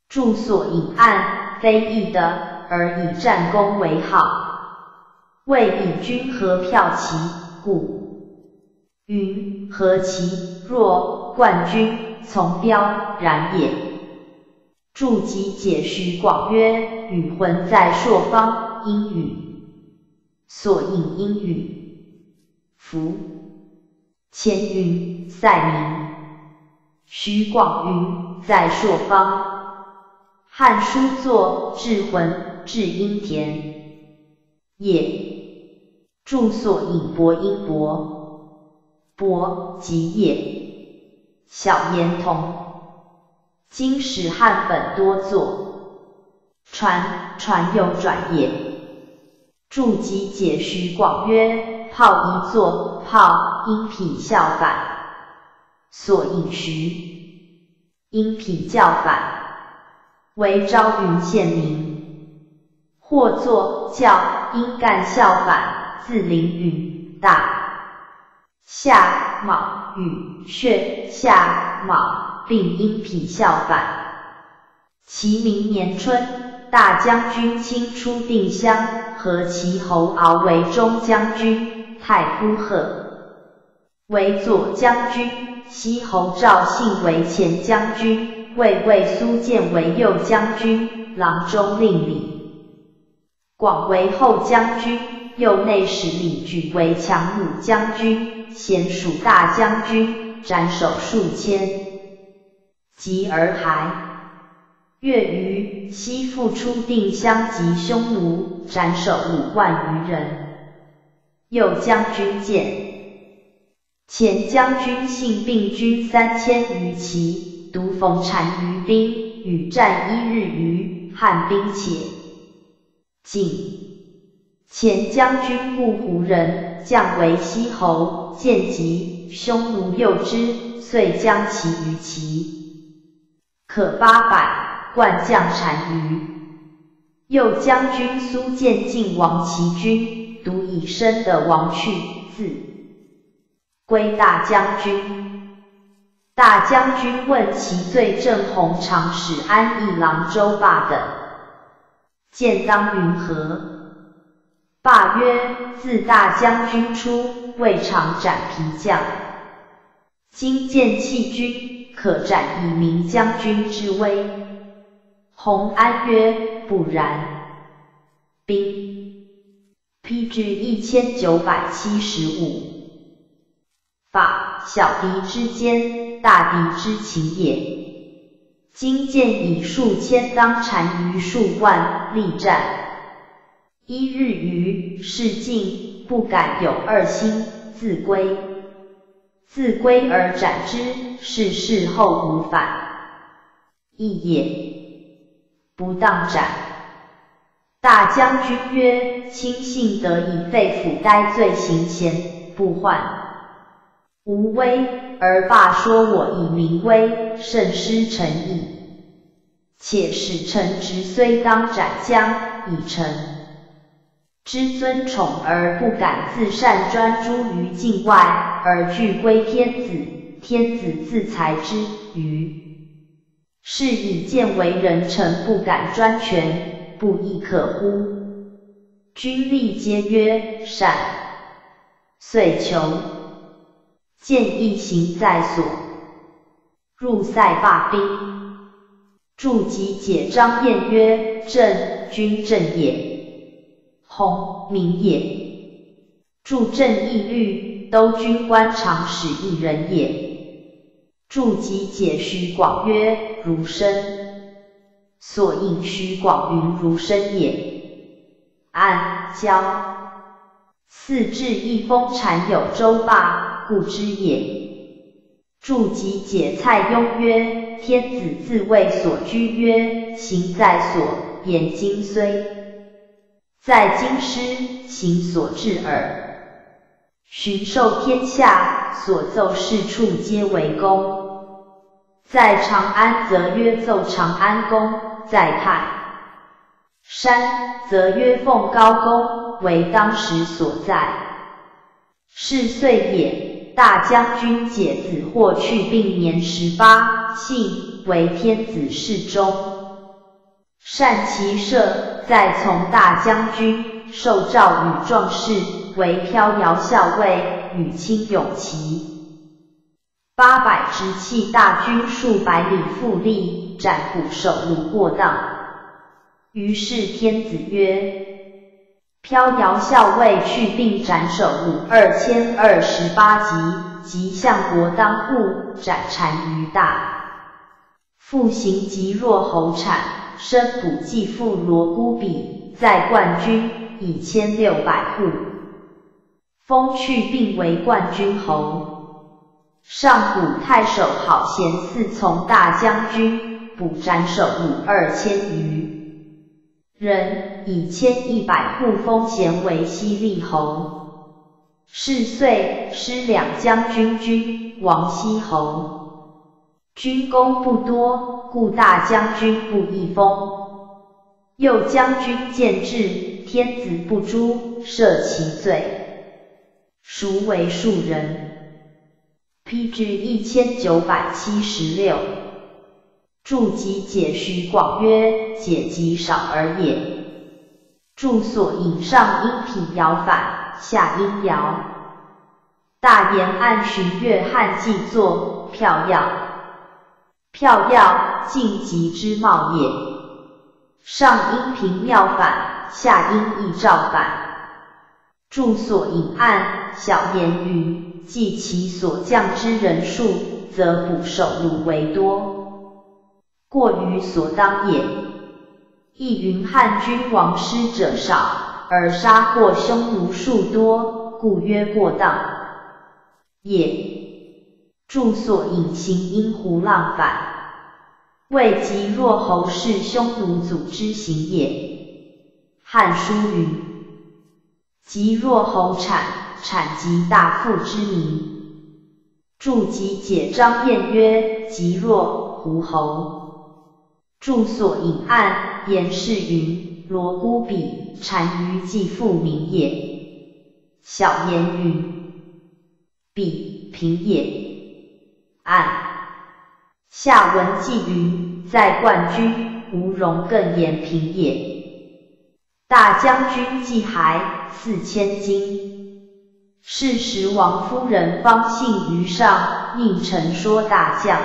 住所隐暗，非义的，而以战功为好。为以军何票骑，故云何其若冠军从标然也。注集解徐广曰：与魂在朔方，阴语所应阴语。夫前云塞明，徐广云在朔方。汉书作至魂至阴田也。注所引伯音伯，伯即也。小言同，今史汉本多作，传传有转也。注集解徐广曰：炮一作，炮音品效反，所引徐因品教反，为昭云县民。或作教因干效反。自凌云大夏卯与血夏卯并因脾效反。其明年春，大将军亲出定襄，和其侯敖为中将军，太夫贺为左将军，西侯赵信为前将军，魏魏苏建为右将军，郎中令李广为后将军。右内史李举为强弩将军，贤属大将军，斩首数千。及而还，月余，西复出定襄及匈奴，斩首五万余人。右将军见，前将军信并军三千余骑，独逢单于兵，与战一日余，汉兵且进。前将军故胡人，将为西侯，见及匈奴诱之，遂将其于齐，可八百，冠将单于。右将军苏建进王其军，独以身得王去，自归大将军。大将军问其罪，正弘长史安义郎周霸等，见当云何？霸曰：自大将军出，未尝斩皮将。今见弃军，可斩以明将军之威。洪安曰：不然。兵批至一千九百七十五。法小敌之坚，大敌之情也。今见以数千当单于数万，力战。一日于市境，不敢有二心，自归。自归而斩之，是事后无反。亦也，不当斩。大将军曰：亲信得以废府该罪行前，不患无威，而罢说我以名威，甚失诚意。且使臣职虽当斩将，以臣。知尊宠而不敢自善专诸于境外，而惧归天子，天子自裁之于。是以见为人臣不敢专权，不亦可乎？君立皆曰善，遂求见一行在所，入塞罢兵。筑集解张燕曰：朕君正也。弘明也，助正义律，都军官常使一人也。助集解徐广曰：儒生，所应徐广云儒生也。按交四至一封禅有周霸，故知也。助集解蔡邕曰：天子自谓所居曰：行在所，言今虽。在京师行所至耳，巡狩天下所奏事处皆为公。在长安则曰奏长安公，在泰山则曰奉高公，为当时所在。是岁也，大将军解子霍去病年十八，幸为天子侍中。善骑射，再从大将军，受诏与壮士，为飘摇校尉，与亲勇骑八百之气大军数百里复力，斩捕首虏过当。于是天子曰：飘摇校尉去并斩首虏二千二十八级，即相国当户斩单于大，复行及若侯产。生补继父罗孤比，在冠军以千六百户，封去并为冠军侯。上古太守好贤嗣从大将军，补斩首五二千余人，以千一百户封贤为西利侯。是岁失两将军军，王西侯。军功不多，故大将军不易封。右将军见至，天子不诛，赦其罪。孰为庶人？批至一千九百七十六。注集解徐广曰：解极少而也。注所引上阴体摇反，下阴摇。大言按寻月汉记作，票要。票要晋级之貌也。上因平妙反，下因易照反。注所引暗，小言云：计其所将之人数，则捕首虏为多，过于所当也。亦云汉君王师者少，而杀获匈奴数多，故曰过当也。注所引行因胡浪反。未及若侯是匈奴祖之行也。汉书云：及若侯产，产及大父之名。注集解张燕曰：及若胡侯。注所引案言是云：罗姑比，单于继父名也。小言云：比平也。案。下文记云，在冠军，无容更言平也。大将军季还四千金。是时王夫人方信于上，应臣说大将。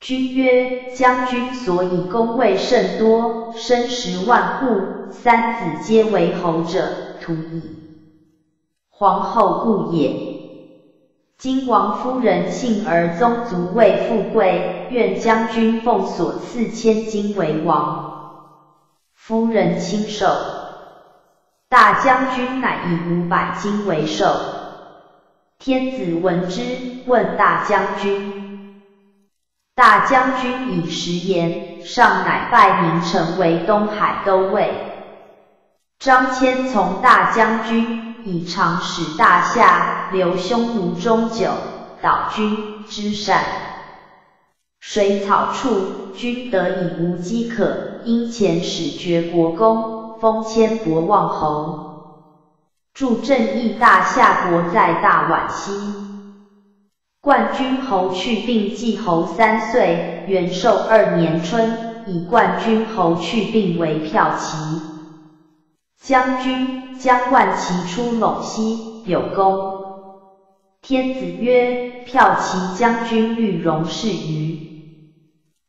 君曰：将军所以功位甚多，身十万户，三子皆为侯者，徒矣。皇后故也。今王夫人幸而宗族未富贵，愿将军奉所赐千金为王。夫人亲受，大将军乃以五百金为寿。天子闻之，问大将军。大将军以食言，上乃拜名成为东海都尉。张骞从大将军，以长使大夏，留匈奴中久，导军之善。水草处，君得以无饥渴，因遣使绝国公，封迁博望侯。助正义大夏国在大宛西，冠军侯去病季侯三岁，元寿二年春，以冠军侯去病为骠骑将军。将万骑出陇西，有功。天子曰：骠骑将军欲荣事于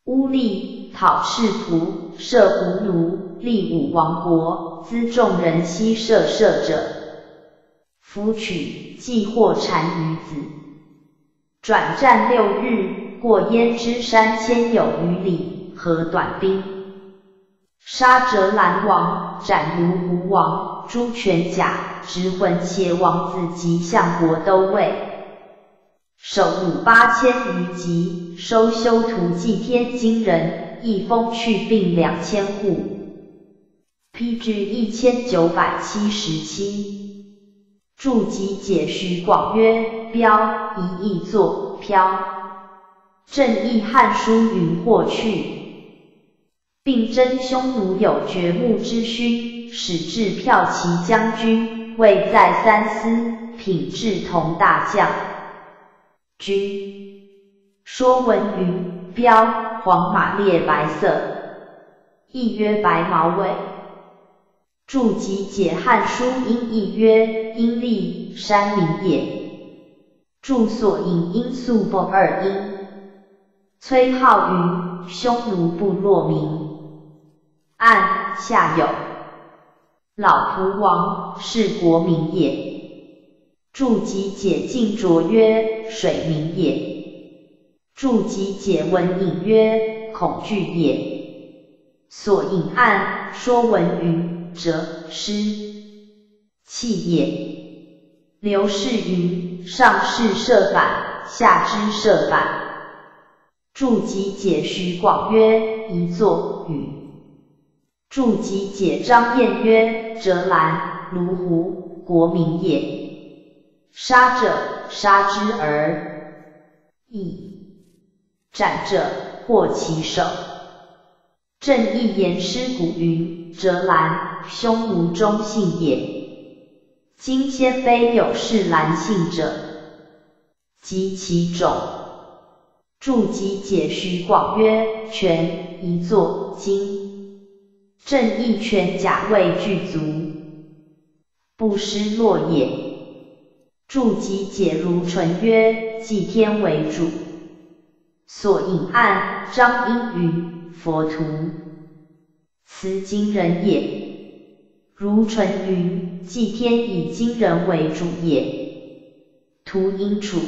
乌力，讨赤仆，射胡奴，立武王国，资重人兮射射者。夫取，既获单于子，转战六日，过燕之山千有余里，何短兵，杀折兰王，斩卢吴王，诛全甲，执魂且王子及相国都尉，守五八千余级，收修徒祭天津人，一封去病两千户，批至一千九百七十七。注集解徐广曰：标一义作飘。正义汉书云或去，并征匈奴有掘墓之勋，使至骠骑将军，位在三司，品质同大将军。说文云：标黄马列白色，亦曰白毛尾。注集解汉书音译曰：阴历山名也。注所引音素不二音。崔浩云：匈奴部落名。按下有老仆王，是国名也。注集解晋卓曰：水名也。注集解文隐曰：恐惧也。所引按说文云。则师气也。刘氏云：上士设反，下之设反。注集解徐广曰：一作语。注集解张燕曰：折兰、卢胡，国名也。杀者，杀之而已；斩者，获其首。正义言师古云：折兰。匈奴中姓也。今鲜卑有是兰姓者，及其种。注集解徐广曰：全一座金，正义全甲位具足，不失落也。注集解如纯曰：祭天为主。所引案张英云：佛图，此今人也。如纯云：祭天以金人为主也。图阴楚，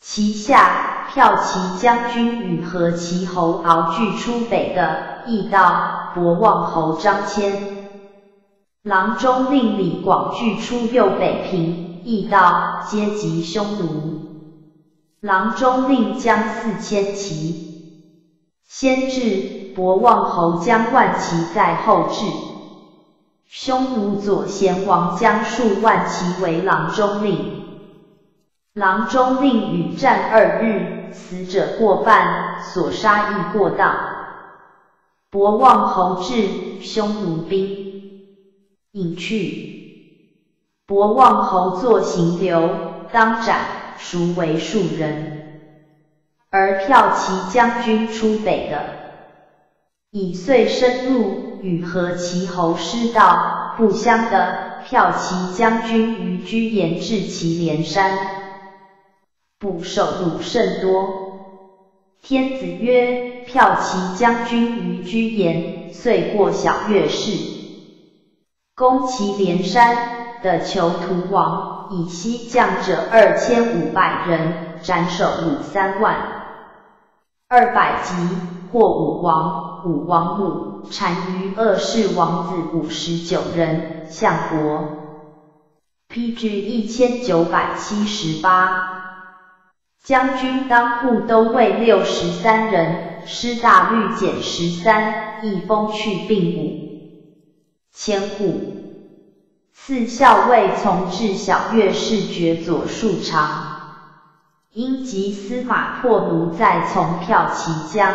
其下骠骑将军与何骑侯敖拒出北的，义道博望侯张骞。郎中令李广拒出右北平，义道皆及匈奴。郎中令将四千骑，先至，博望侯将万骑在后至。匈奴左贤王将数万骑为郎中令，郎中令与战二日，死者过半，所杀亦过当。博望侯至，匈奴兵引去，博望侯坐行流，当斩，孰为庶人。而骠骑将军出北的，以遂深入。与何其侯师道不相的骠骑将军于居延至祁连山，不受辱甚多。天子曰：骠骑将军于居延，遂过小月氏，攻祁连山的囚徒王，以西将者二千五百人，斩首虏三万，二百级，获武王，武王母。单于二世王子五十九人，相国。PG 一千九百七十八。将军当户都尉六十三人，师大律减十三，一封去并五千户。四校尉从至小月士爵左庶长，因及司马破奴在从票骑将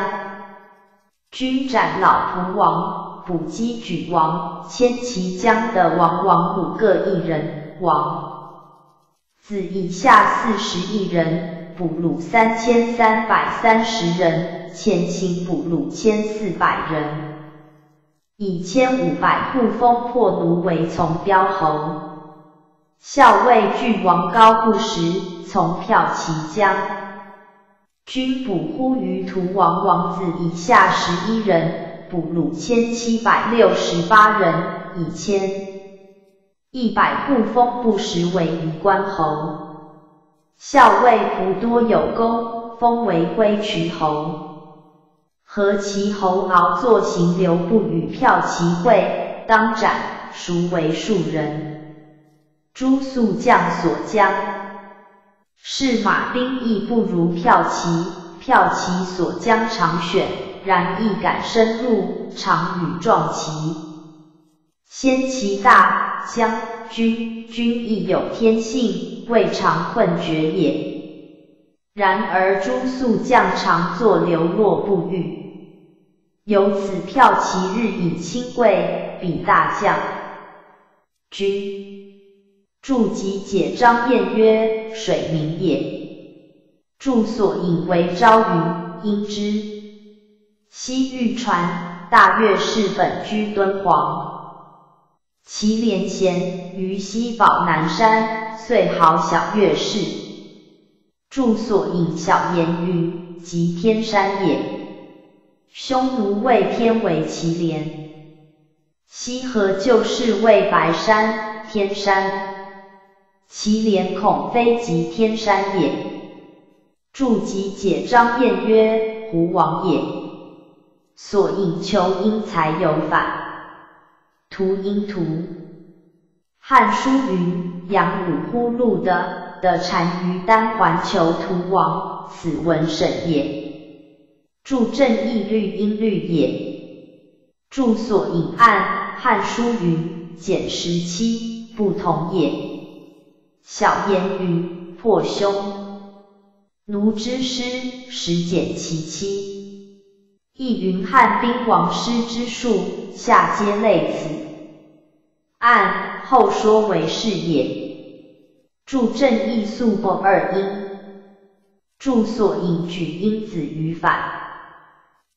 军斩老蒲王、补击举王、迁骑将的王王母各一人，王子以下四十一人。捕虏三千三百三十人，前秦捕虏千四百人，以千五百户封破奴为从标侯。校尉郡王高不时从票齐将军捕忽于屠王王子以下十一人，捕虏千七百六十八人，以千一百户封不时为夷关侯。校尉不多有功，封为归渠侯。何其侯敖作行留不与票骑会，当斩，孰为庶人。诸宿将所将，是马兵亦不如票骑，票骑所将常选，然亦敢深入，常与壮骑。先其大将军，军亦有天性，未尝困绝也。然而诸宿将常作流落不遇，由此票骑日以轻贵，比大将军。注集解张燕曰：水名也。注所引为朝云，应之。西域传，大月氏本居敦煌。祁连贤于西宝南山，遂号小月氏。住所引小言云，即天山也。匈奴谓天为祁连，西河就是为白山、天山。祁连恐非即天山也。注集解张燕曰：胡王也。所引求因才有反。图音图，《汉书》云：“杨武呼路的的单于单环求图王，此文审也。注正义律音律也。注所引案，《汉书》云：“简十七，不同也。”小言云：“破凶，奴之师，实减其七。”亦云：“汉兵王师之术。”下皆类此。按后说为是也。注正义素不二音。注所引举因子于反。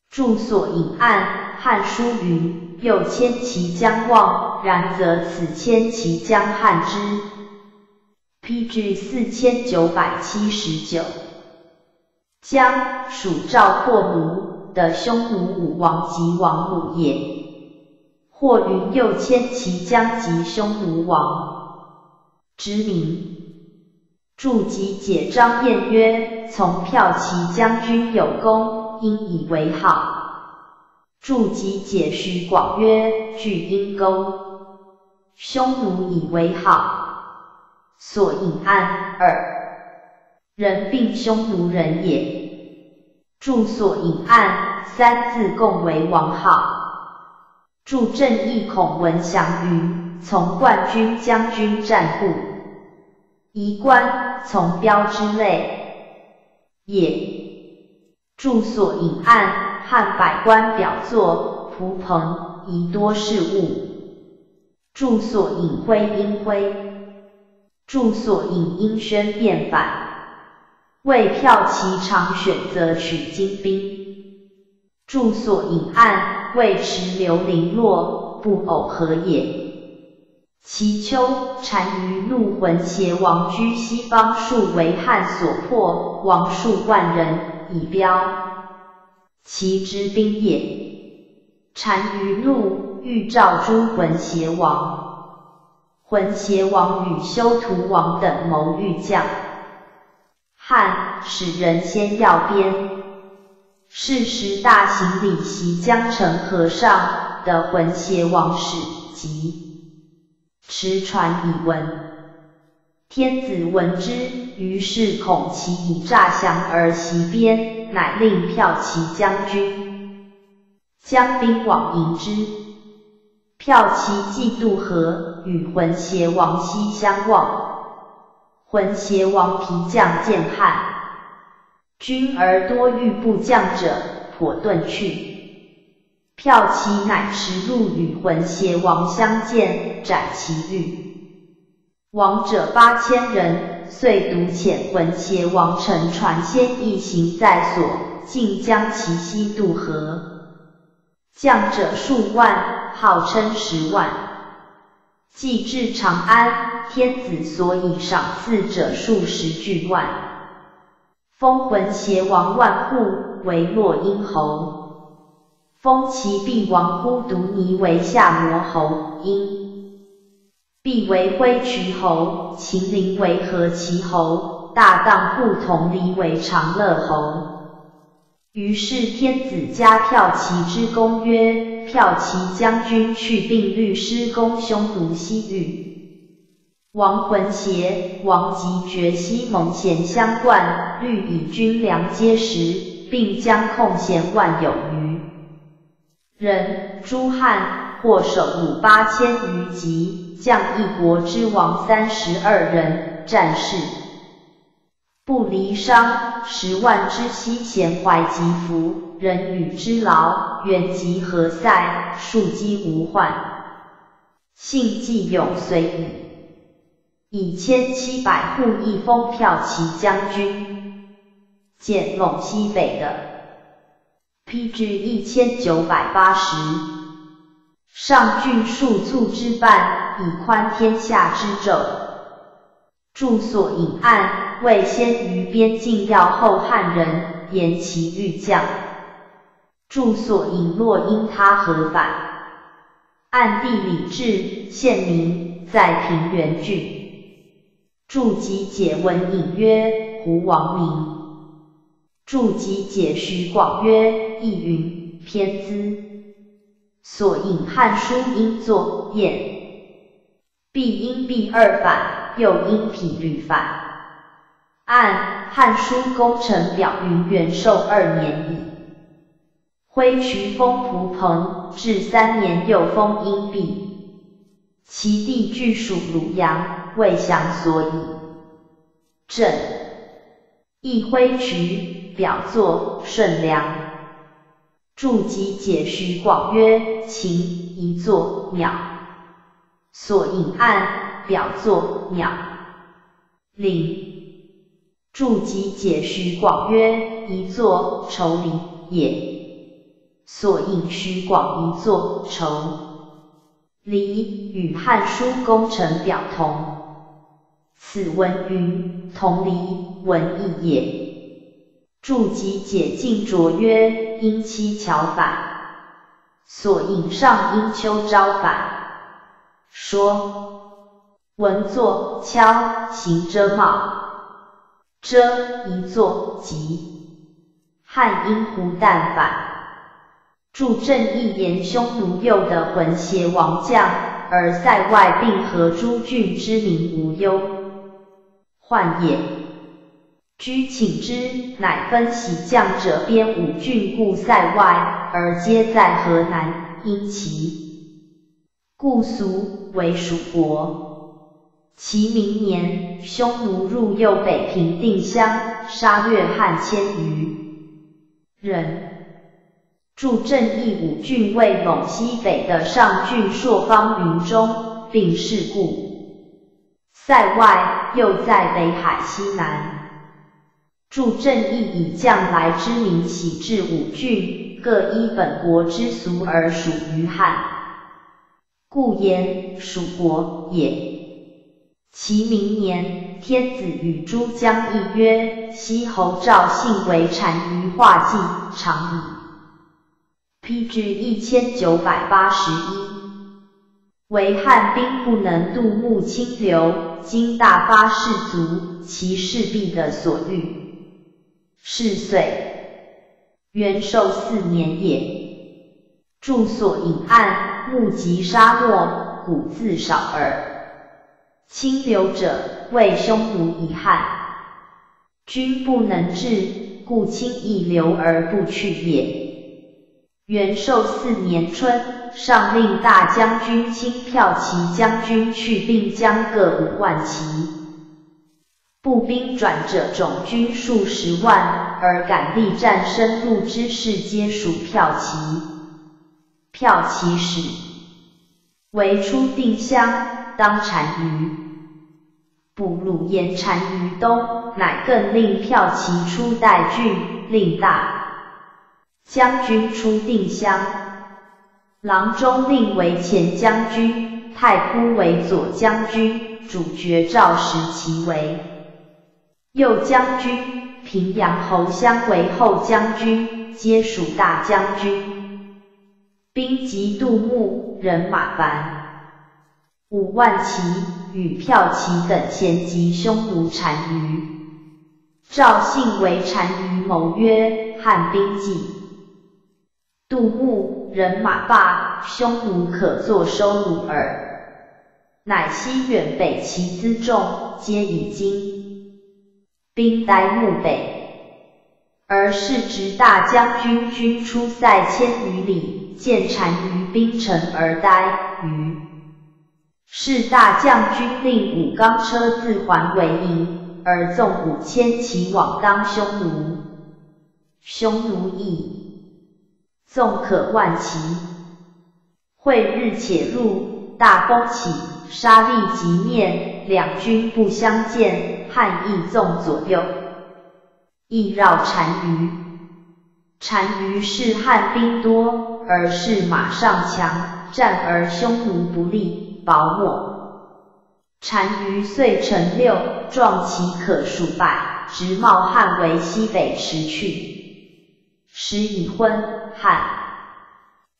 注所引按汉书云：又迁其将望，然则此迁其将汉之。P.G. 四千九百七十九。将属赵破奴的匈奴武王及王母也。或云又迁其将及匈奴王之名。注集解张晏曰：从骠骑将军有功，因以为好。注集解徐广曰：据阴沟，匈奴以为好，所引案二人并匈奴人也。注所引案三字共为王号。助正义孔文祥云：从冠军将军战部，仪官从标之类也。助所引案汉百官表作蒲鹏宜多事物。助所引徽因徽。助所引殷宣变反。为票骑常选择取精兵。助所引案。为持流零落，不偶合也。其丘单于怒魂邪王居西方，数为汉所破，王数万人，以标其之兵也。单于怒欲召诸魂邪王，魂邪王与修图王等谋欲将，汉使人先要边。是时大行李席江城和尚的魂邪王史及持传以闻。天子闻之，于是恐其以诈降而袭边，乃令骠骑将军将兵往迎之。骠骑既渡河，与浑邪王西相望。浑邪王皮将见汉军而多欲不将者，颇遁去。骠骑乃持路与浑邪王相见，斩其欲。王者八千人，遂独遣魂邪王乘船先一行在所，竟将其西渡河。将者数万，号称十万。既至长安，天子所以赏赐者数十巨万，封魂邪王万户为洛阴侯，封其必王孤独尼为下摩侯，因。必为挥渠侯，秦陵为何其侯，大荡不同离为长乐侯。于是天子加骠骑之功曰：骠骑将军去并律师公匈奴西域。王浑邪、王吉决西蒙贤相冠，律以军粮皆食，并将控弦万有余人。朱汉或守五八千余级。将一国之王三十二人，战士不离伤，十万之西前怀吉服，人与之劳，远及何塞，庶几无患，幸既永随矣。以千七百户一封骠骑将军，见陇西北的，P G 一千九百八十。上郡数卒之半，以宽天下之纣。住所隐暗，为先于边境要后汉人，言其欲将。住所隐落，因他何反？暗地理志，县名在平原郡。注集解文隐曰：胡王明。注集解徐广曰：易云偏资。所引《汉书》应作验，必因必二反，又因匹律反。按《汉书·功臣表》云：元寿二年矣，挥渠封蒲彭，至三年又封阴毕。其地据属鲁阳，未详所以。正亦挥渠表作顺良。注集解徐广曰：秦一作鸟，所引案表作鸟。领注集解徐广曰：一作愁林也，所引徐广一作愁。离与汉书功臣表同。此文云同离文义也。注集解禁卓曰：因期巧反，所引上阴秋招反。说文作敲行遮帽，遮一作吉。汉阴胡旦反。注正义言匈奴右的魂邪王将，而塞外并合诸郡之民无忧患也。居请之，乃分喜将者编五郡故塞外，而皆在河南，因其故俗为蜀国。其明年，匈奴入右北平定襄，杀掠汉千余人。助镇义五郡为陇西北的上郡朔方云中，并事故。在外又在北海西南。助正义以将来之名起至五郡，各依本国之俗而属于汉，故言蜀国也。其明年，天子与诸将议曰：西侯赵信为单于画计，长矣。批至一千九百八十一。为汉兵不能渡木清流，今大发士卒，其势必的所欲。是岁，元寿四年也。住所隐暗，目及沙漠，古自少耳。清流者，为匈奴遗憾。君不能治，故轻易留而不去也。元寿四年春，上令大将军亲骠骑将军去并将各五万骑，步兵转者总军数十万，而敢力战深入之士，皆属骠骑。骠骑使为出定襄，当单于。不鲁言单于东，乃更令骠骑出代郡，令大将军出定襄，郎中令为前将军，太仆为左将军，主角赵时其为右将军，平阳侯相为后将军，皆属大将军。兵及杜牧，人马繁，五万骑，与骠骑等前及匈奴单于。赵信为单于谋曰：汉兵计，杜牧人马罢，匈奴可作收虏耳。乃西远北齐辎重，皆以金兵待牧北，而是执大将军军出塞千余里。见单于兵城而待于，是大将军令五钢车自还为营，而纵五千骑往当匈奴。匈奴亦纵可万骑，会日且入，大风起，沙砾即灭，两军不相见，汉亦纵左右，亦绕单于。单于是汉兵多。而是马上强，战而匈奴不利，薄没。单于遂乘六壮骑可数百，直冒汉为西北驰去。时已昏，汉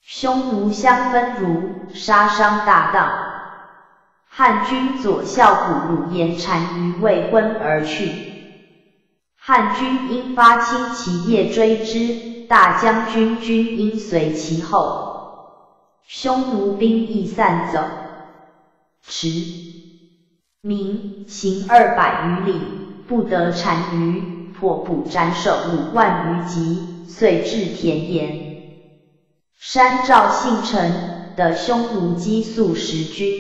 匈奴相分如，杀伤大荡。汉军左校鼓鲁言单于未婚而去，汉军因发轻骑夜追之。大将军军应随其后，匈奴兵亦散走。迟明行二百余里，不得单于，破布斩首五万余级，遂至田延。山赵信城的匈奴击速十军，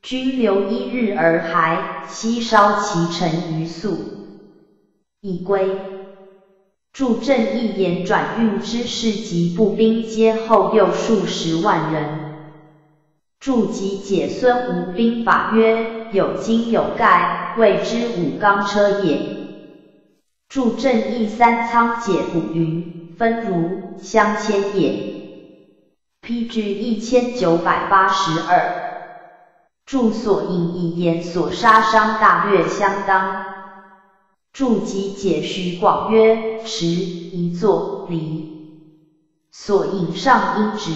军留一日而还，悉烧其城余粟，已归。助正义言转运之士及步兵皆后又数十万人。助及解孙吴兵法曰：有金有盖，谓之五钢车也。助正义三仓解五云，分如相牵也。P G 一千九百八十二。助所引以言所杀伤大略相当。注集解徐广曰：持一座离，所引上音直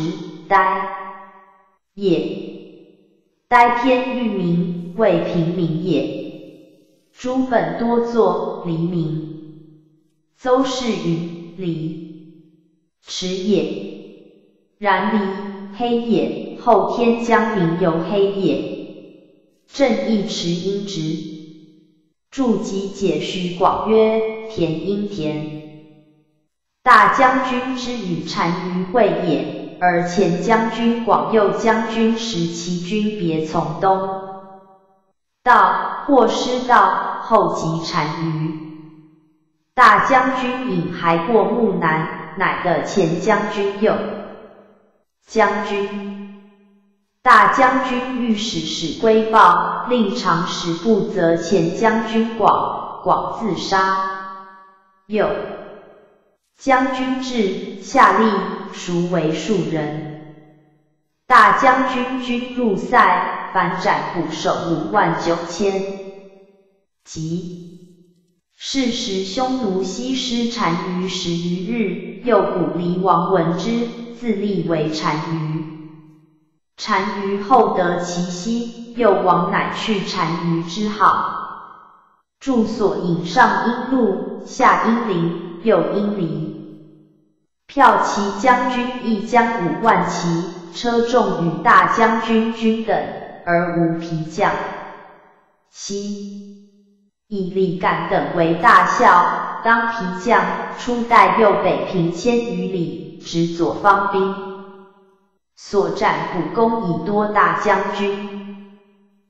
呆也。呆天欲明，为平明也。诸本多作黎明，邹氏云离迟也。然离黑也，后天将明由黑也。正义持阴直。注集解虚广曰：田阴田，大将军之与单于会也，而前将军广右将军使其军别从东道，或失道，后及单于。大将军引还过木南，乃得前将军右将军。大将军欲使使归报，令长史部责前将军广，广自杀。右将军至，下令赎为庶人。大将军军入塞，反斩捕首五万九千。即是时匈奴西师单于十余日，又鼓离王闻之，自立为单于。单于后得其息，又王乃去单于之号。住所引上阴路，下阴陵，右阴离。骠骑将军亦将五万骑，车重与大将军均等，而无皮将。西以李敢等为大校，当皮将，初代右北平千余里，执左方兵，所战苦攻以多大将军。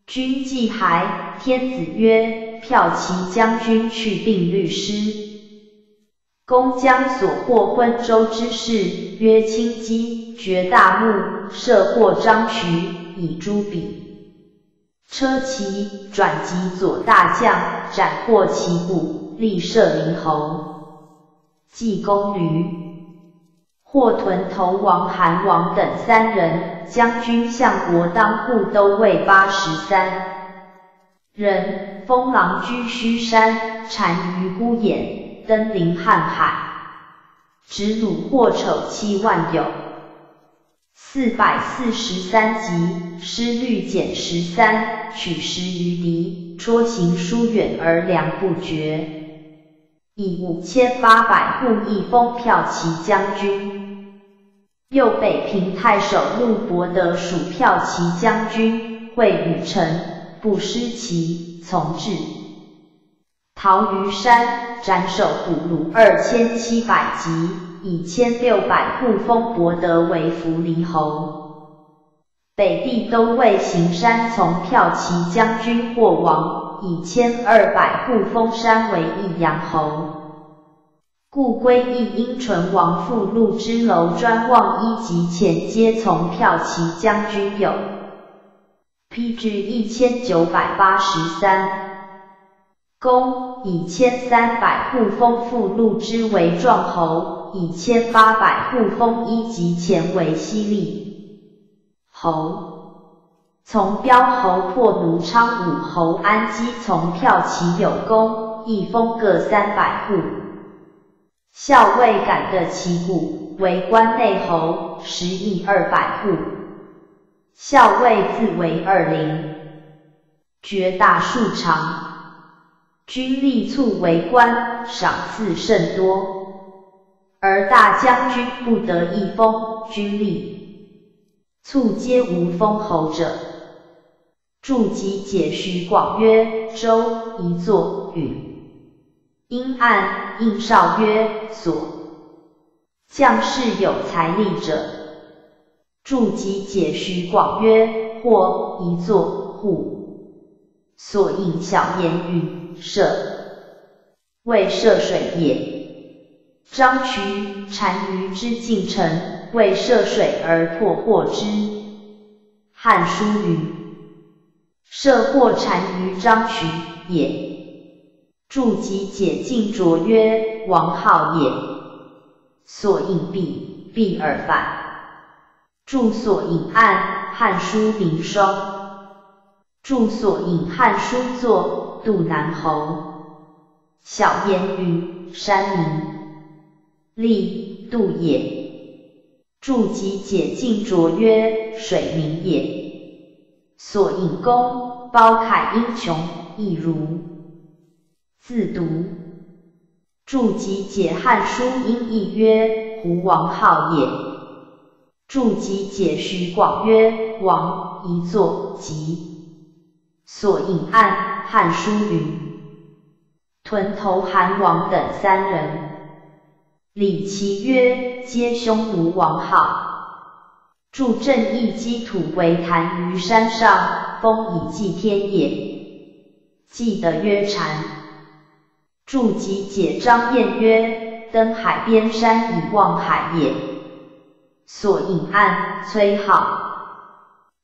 军既还，天子曰：票骑将军去并律师。公将所获昏州之事，曰轻机，绝大木，射获张渠，以诸笔。车骑转击左大将，斩获其部，立射灵侯。济公驴，获屯头王韩王等三人，将军相国当户都尉八十三人，封狼居胥山，单于孤眼。登临瀚海，执虏获丑七万有，四百四十三级，失率减十三，取十余敌，戳行疏远而粮不绝，以五千八百户一封骠骑将军。右北平太守陆伯德属骠骑将军，会与臣，不失其从至。陶于山斩首俘虏二千七百级，以千六百户封伯德为扶黎侯。北地都尉行山从骠骑将军霍王，以千二百户封山为益阳侯。故归义阴淳王父陆之楼专望一级前皆从骠骑将军有。批至一千九百八十三。公以千三百户封父陆之为壮侯，以千八百户封一级前为西利侯。从标侯破奴昌武侯安基从票骑有功，一封各三百户。校尉感的旗鼓为关内侯，十邑二百户。校尉自为二林，绝大数长。军力促为官，赏赐甚多，而大将军不得一封，军力促皆无封侯者。注集解徐广曰：周一作允。因案应少曰：所将士有财力者。注集解徐广曰：或一作户，所应小言语。舍为涉水也。张渠单于之进城，为涉水而破获之。汉书云：涉获单于张渠也。注集解进卓曰：王浩也。所引必必而反。注所引案，汉书名双。注所引汉书作。杜南侯，小燕于，山民，立度也。注集解进卓曰：水明也。所引公，包凯英雄，亦如。自读。注集解汉书音译曰：胡王号也。注集解徐广曰：王一作吉。所引案，汉书云：屯头韩王等三人，李其曰：皆匈奴王号。助正义基土为坛于山上，风以祭天也。祭得曰禅。助集解张燕曰：登海边山以望海也。所引案，崔颢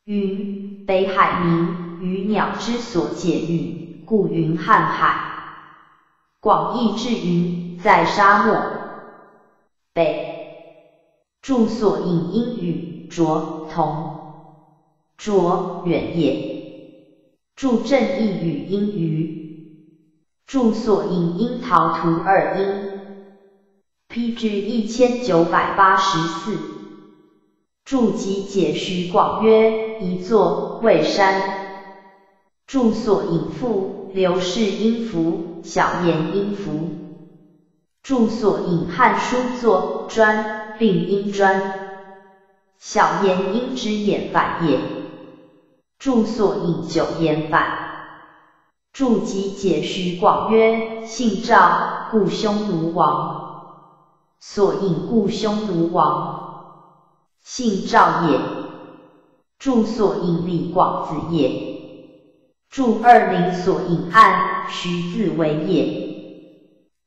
云：北海明。于鸟之所解语，故云瀚海。广义至云，在沙漠北。注所引英语浊同，浊远也。注正义与英语。注所引樱桃图二音。批至一千九百八十四。注集解徐广曰：一座魏山。注所引赋，刘氏音符，小言音符。注所引汉书作专。并音专。小言音之言反也。注所引九言反。注集解徐广曰：姓赵，故匈奴王。所引故匈奴王，姓赵也。注所引李广子也。注二林所引暗，徐自为也。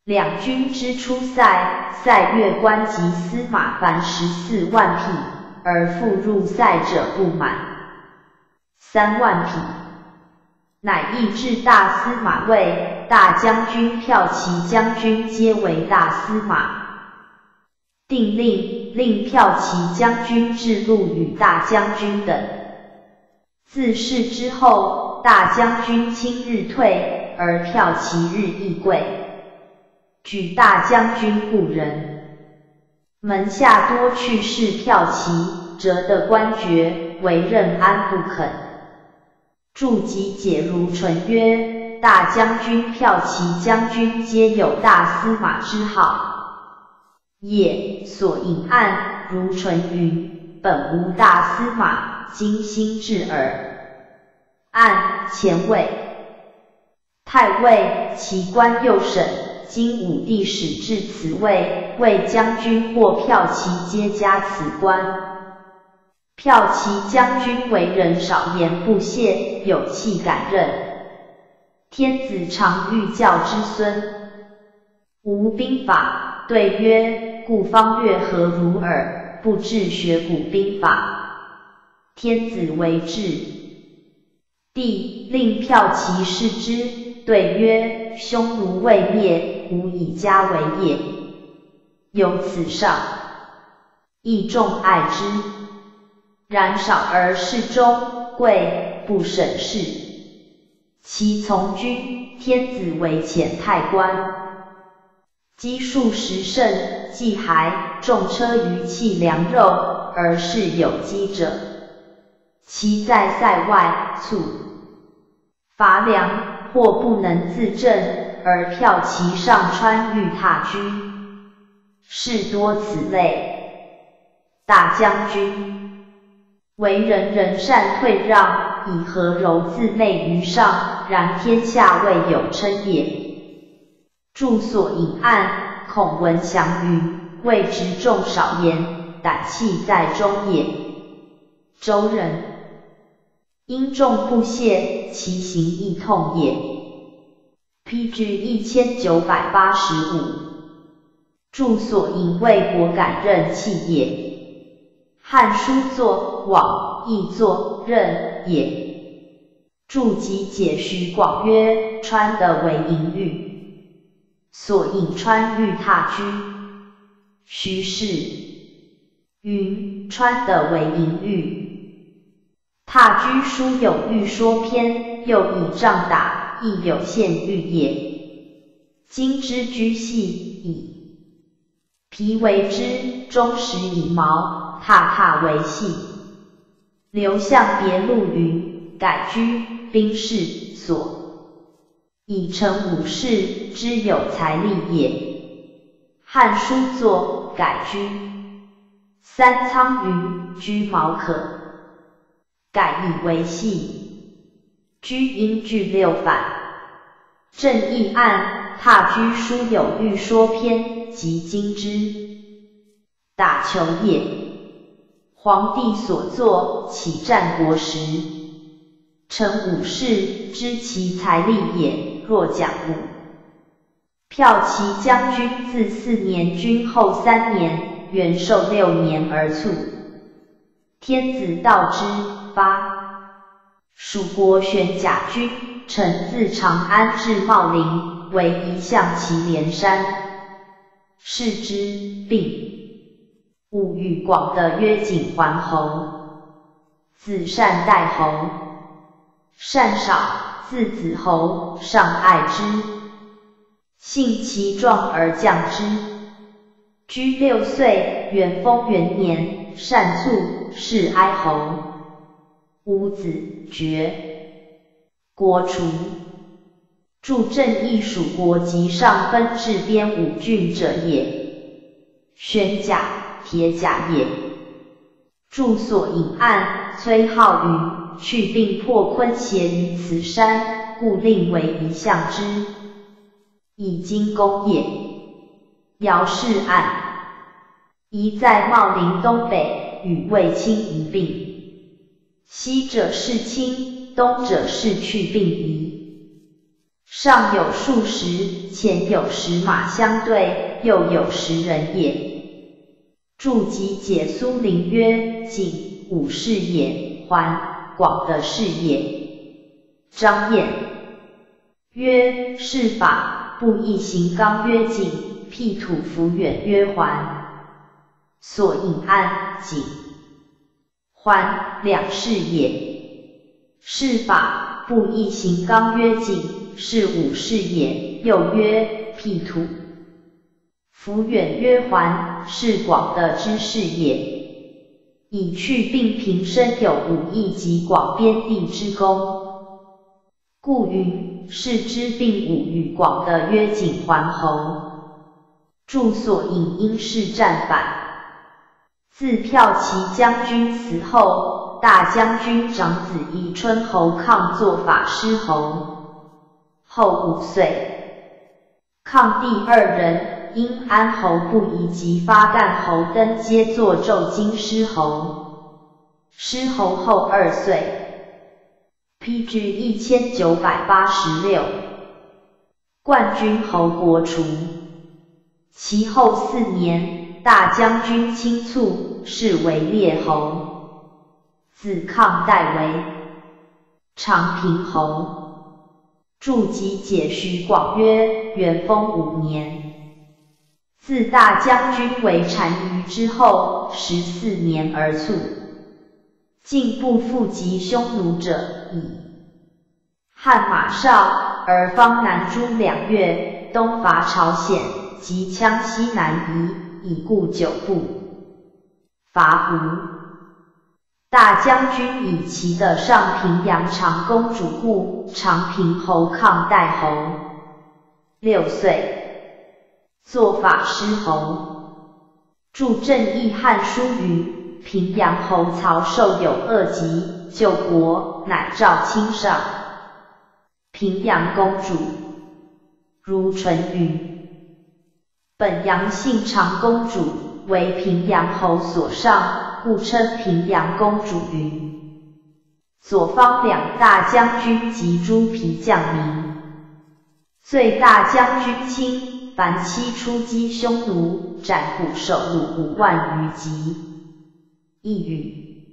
两军之出塞，塞越关及司马凡十四万匹，而复入塞者不满三万匹。乃义至大司马位，大将军、骠骑将军皆为大司马。定令令骠骑将军至路与大将军等。自是之后，大将军亲日退，而骠骑日益贵。举大将军故人，门下多去世骠骑，折得官爵，为任安不肯。注集解如纯曰：大将军、骠骑将军皆有大司马之号，也。所引案如纯云：本无大司马，今新至耳。案前位太尉，其官右审。今武帝始至此位，为将军或骠骑皆加此官。骠骑将军为人少言不屑，有气敢任。天子常欲教之孙，无兵法，对曰：故方略何如耳？不治学古兵法。天子为治。帝令骠骑视之，对曰：匈奴未灭，吾以家为业。有此上，亦重爱之。然少而事中，贵不审事。其从军，天子为遣太官，积数十胜，既还重车于器粮肉，而是有机者。其在塞外，卒乏粮，或不能自振，而票骑上川欲踏居，事多此类。大将军。为人人善退让，以和柔自媚于上，然天下未有称也。注所隐案，孔文祥云：谓直众少言，胆气在中也。周人因众不泄，其行亦痛也。P.G. 一千九百八十五。注所引为国感任气也。汉书作往亦作任也。注集解徐广曰：川的为营域，所引川欲踏居。徐氏云：川的为营域，踏居书有欲说篇，又以杖打，亦有献欲也。今之居系以皮为之，中实以毛。踏踏为系，刘向别录云：改居兵士所，以成武士之有财力也。汉书作改居，三仓云居茅可，改以为系，居因具六反。正义案踏居书有欲说篇及今之打球也。皇帝所作，起战国时，臣武士知其财力也。若讲武，骠骑将军自四年，军后三年，元寿六年而卒。天子道之，发。蜀国选甲军，臣自长安至茂陵，为一向祁连山。视之，病。物欲广的曰景桓侯，子善代侯，善少，字子侯，上爱之，性其壮而降之。居六岁，元丰元年，善卒，是哀侯。五子绝，国除。助正义蜀国及上分至边五郡者也。宣甲。铁甲也。住所隐暗，崔浩云去病破昆邪于此山，故令为一象之。以今公也。姚氏案，宜在茂陵东北，与卫青一并。西者是清，东者是去病夷。上有数十，前有十马相对，右有十人也。注集解苏林曰：景武士也，环广的士也。张燕曰：是法不易行刚曰景，辟土弗远曰环。所引暗景环两士也。是法不一行纲曰景，是武士也。又曰辟土。夫远曰环，是广的之士也。以去病平生有五义及广边地之功，故云是之病武与广的曰景环侯。著所引因是战反。自骠骑将军死后，大将军长子宜春侯抗做法师侯，后五岁，抗第二人。因安侯不宜及发干侯登皆作咒京师侯，师侯后二岁，PG 一千九百八十六，冠军侯国除。其后四年，大将军亲卒，是为列侯，子抗代为长平侯。注集解徐广曰：元丰五年。自大将军为单于之后十四年而卒，进不复及匈奴者矣。汉马少而方南诸两越，东伐朝鲜，及羌西南夷，已故九部。伐胡，大将军以其的上平阳长公主故，长平侯抗代侯。六岁。做法师侯，著正义汉书语。平阳侯曹寿有恶疾，救国，乃诏亲上。平阳公主，如淳云。本阳姓长公主，为平阳侯所上，故称平阳公主云。左方两大将军及诸皮将名。最大将军卿。凡期出击匈奴，斩捕首虏五万余级。一语，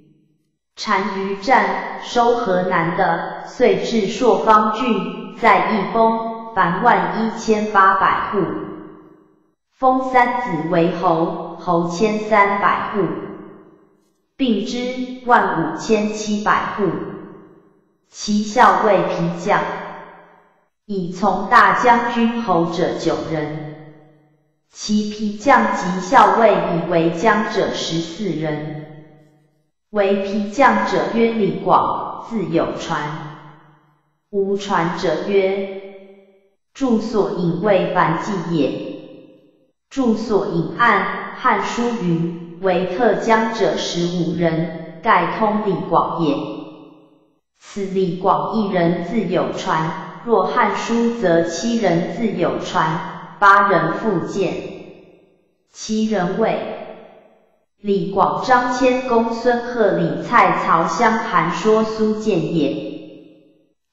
单于战收河南的，遂至朔方郡，在义封，凡万一千八百户，封三子为侯，侯千三百户，并之万五千七百户。其校尉皮将。以从大将军侯者九人，其皮将及校尉以为将者十四人。为皮将者曰李广，字有传。无传者曰住所引谓凡记也。著所引案，汉书云为特将者十五人，盖通李广也。此李广一人自有传。若汉书则七人自有传，八人复见。七人谓李广、张骞、公孙贺、李蔡、曹襄、韩说、苏建也。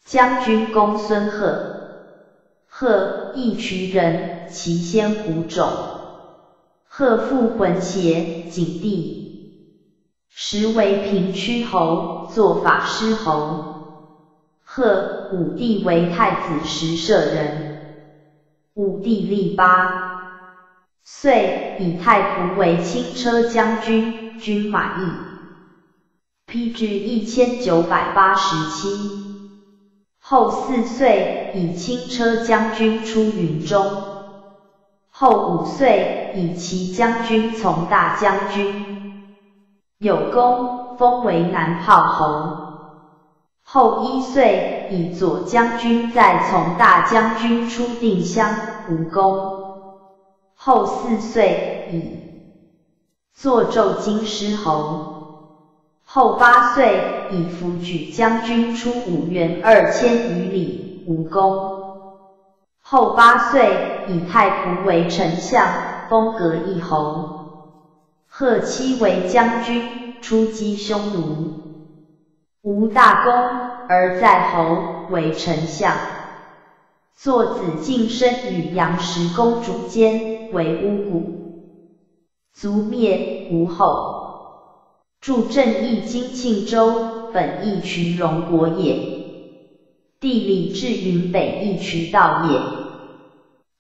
将军公孙贺，贺义渠人，其先胡种。贺父浑邪，景帝，时为平曲侯，做法师侯。贺武帝为太子时舍人，武帝历八岁，以太仆为轻车将军，军马邑，P G 一千九百八十七。后四岁，以轻车将军出云中。后五岁，以骑将军从大将军，有功，封为南炮侯。后一岁，以左将军再从大将军出定襄无功。后四岁，以坐骤京师侯。后八岁，以辅举将军出五原二千余里，无功。后八岁，以太仆为丞相，封阁一侯。贺七为将军，出击匈奴，无大功，而在侯为丞相。作子敬生与杨氏公主间，为巫蛊，族灭吴后。助正义金庆州，本义渠荣国也。地理志云北义渠道也。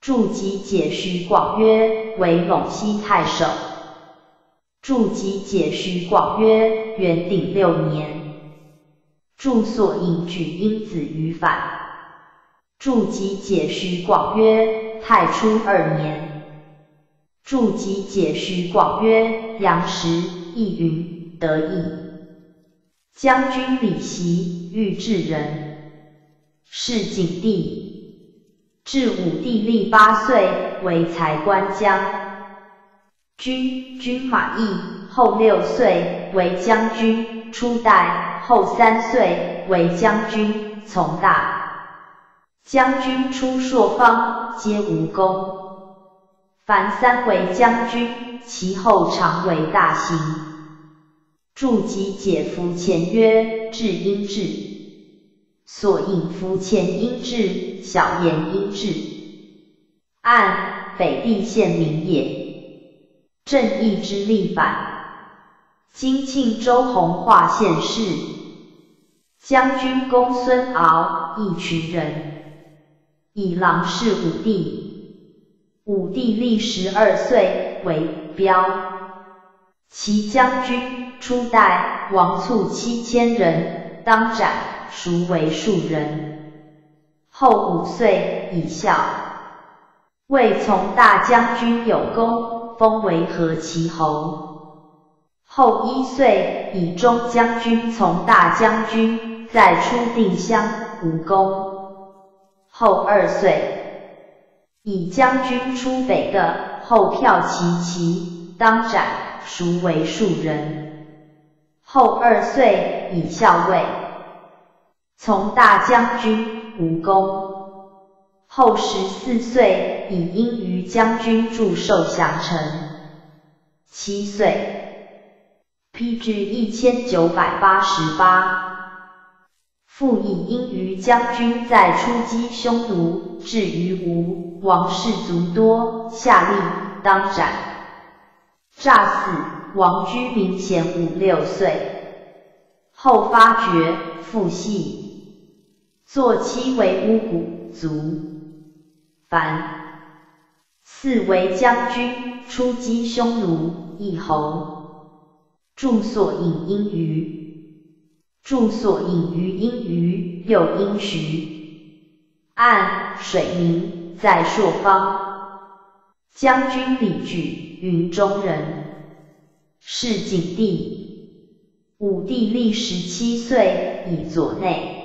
助及解徐广曰，为陇西太守。助及解徐广曰，元鼎六年。助所引举因子于反。筑及解徐广曰，太初二年。筑及解徐广曰，杨时亦云得意。将军李袭，豫至人，是景帝。至武帝历八岁，为才官将军，军马邑。后六岁，为将军，初代。后三岁，为将军，从大。将军出朔方，皆无功。凡三为将军，其后常为大行。筑及解夫前曰：至阴至，所引夫前阴至，小言阴至。按北地县名也。正义之力反。今庆州弘化县事。将军公孙敖，一群人。以郎氏武帝，武帝历十二岁为标，其将军初代王卒七千人，当斩，孰为庶人。后五岁以孝，为从大将军有功，封为河齐侯。后一岁以中将军从大将军，在出定襄，无功。后二岁，以将军出北的后票其旗，当斩，孰为庶人。后二岁，以校尉，从大将军，无功。后十四岁，以因于将军祝寿降臣。七岁，批至一千九百八十八。复以因于将军在出击匈奴，至于吴王士卒多，下令当斩。诈死，王居明前五六岁，后发觉父系，坐妻为巫蛊卒。凡四为将军，出击匈奴，一侯。著所引因于。住所隐于阴于，又阴徐。按水名，在朔方。将军李举，云中人。是景帝。武帝历十七岁，以左内，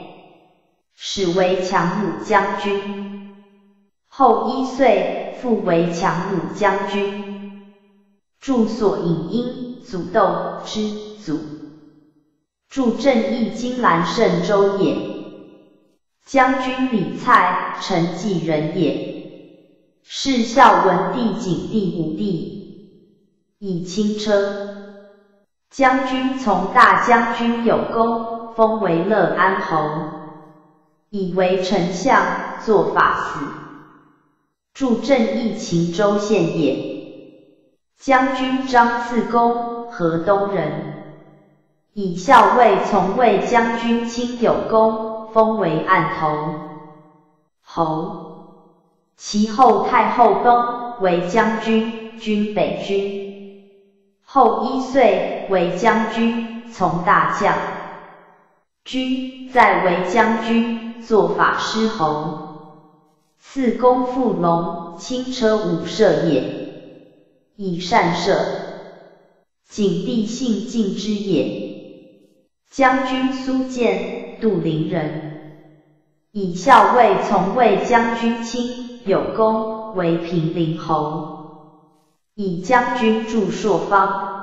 始为强弩将军。后一岁，复为强弩将军。住所隐阴，祖斗之祖。助正义金兰胜州也。将军李蔡，陈纪人也。是孝文帝景帝武帝，以轻车。将军从大将军有功，封为乐安侯，以为丞相，作法司。助正义秦州县也。将军张次公，河东人。以校尉从卫将军亲有功，封为案头侯。其后太后崩，为将军，军北军。后一岁为将军，从大将军，在为将军，做法师侯。赐公复龙，轻车武射也，以善射。景帝信敬之也。将军苏建，杜陵人，以校尉从卫将军亲有功，为平陵侯。以将军驻朔方。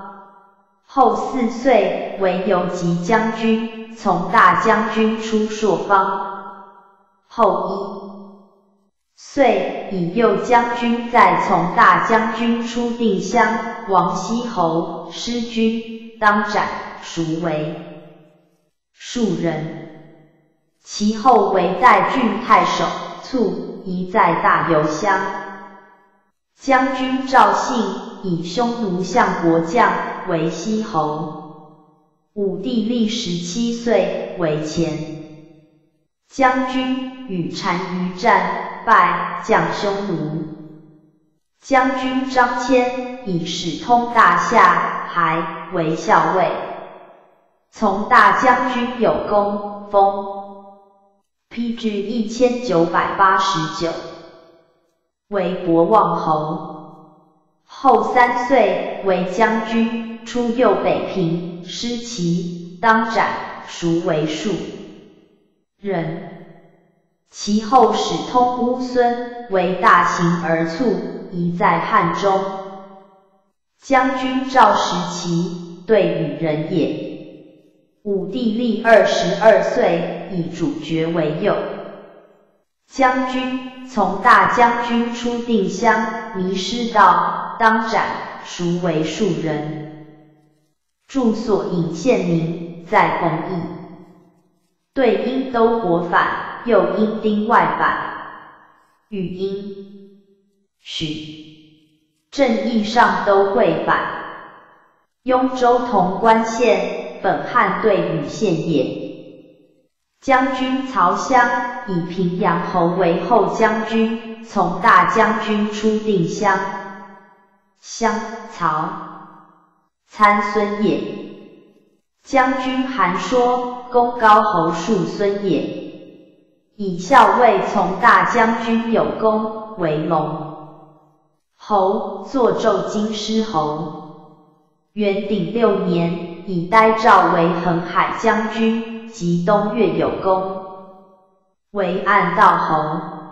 后四岁为游击将军，从大将军出朔方。后一岁以右将军，再从大将军出定襄。王羲侯失军，当斩，赎为庶人。其后为代郡太守，卒，移在大游乡。将军赵信以匈奴相国将为西侯。武帝历十七岁为前将军，与单于战败，将匈奴。将军张骞以使通大夏，还为校尉，从大将军有功，封。P.G. 一千九百八十九，为博望侯。后三岁为将军，出右北平，失其当斩，赎为庶人。其后使通乌孙，为大行而卒，遗在汉中。将军赵时其，对与人也。武帝历二十二岁，以主爵为右将军，从大将军出定襄，迷失道，当斩，赎为庶人。住所引县民，在公义。对因都国反，又因丁外反，语音许正义上都会反，雍州潼关县。本汉对羽县也。将军曹襄以平阳侯为后将军，从大将军出定襄。襄，曹参孙也。将军韩说，公高侯庶孙也。以校尉从大将军有功，为龙侯，作纣京师侯。元鼎六年。以呆诏为恒海将军，及东岳有功，为暗道侯。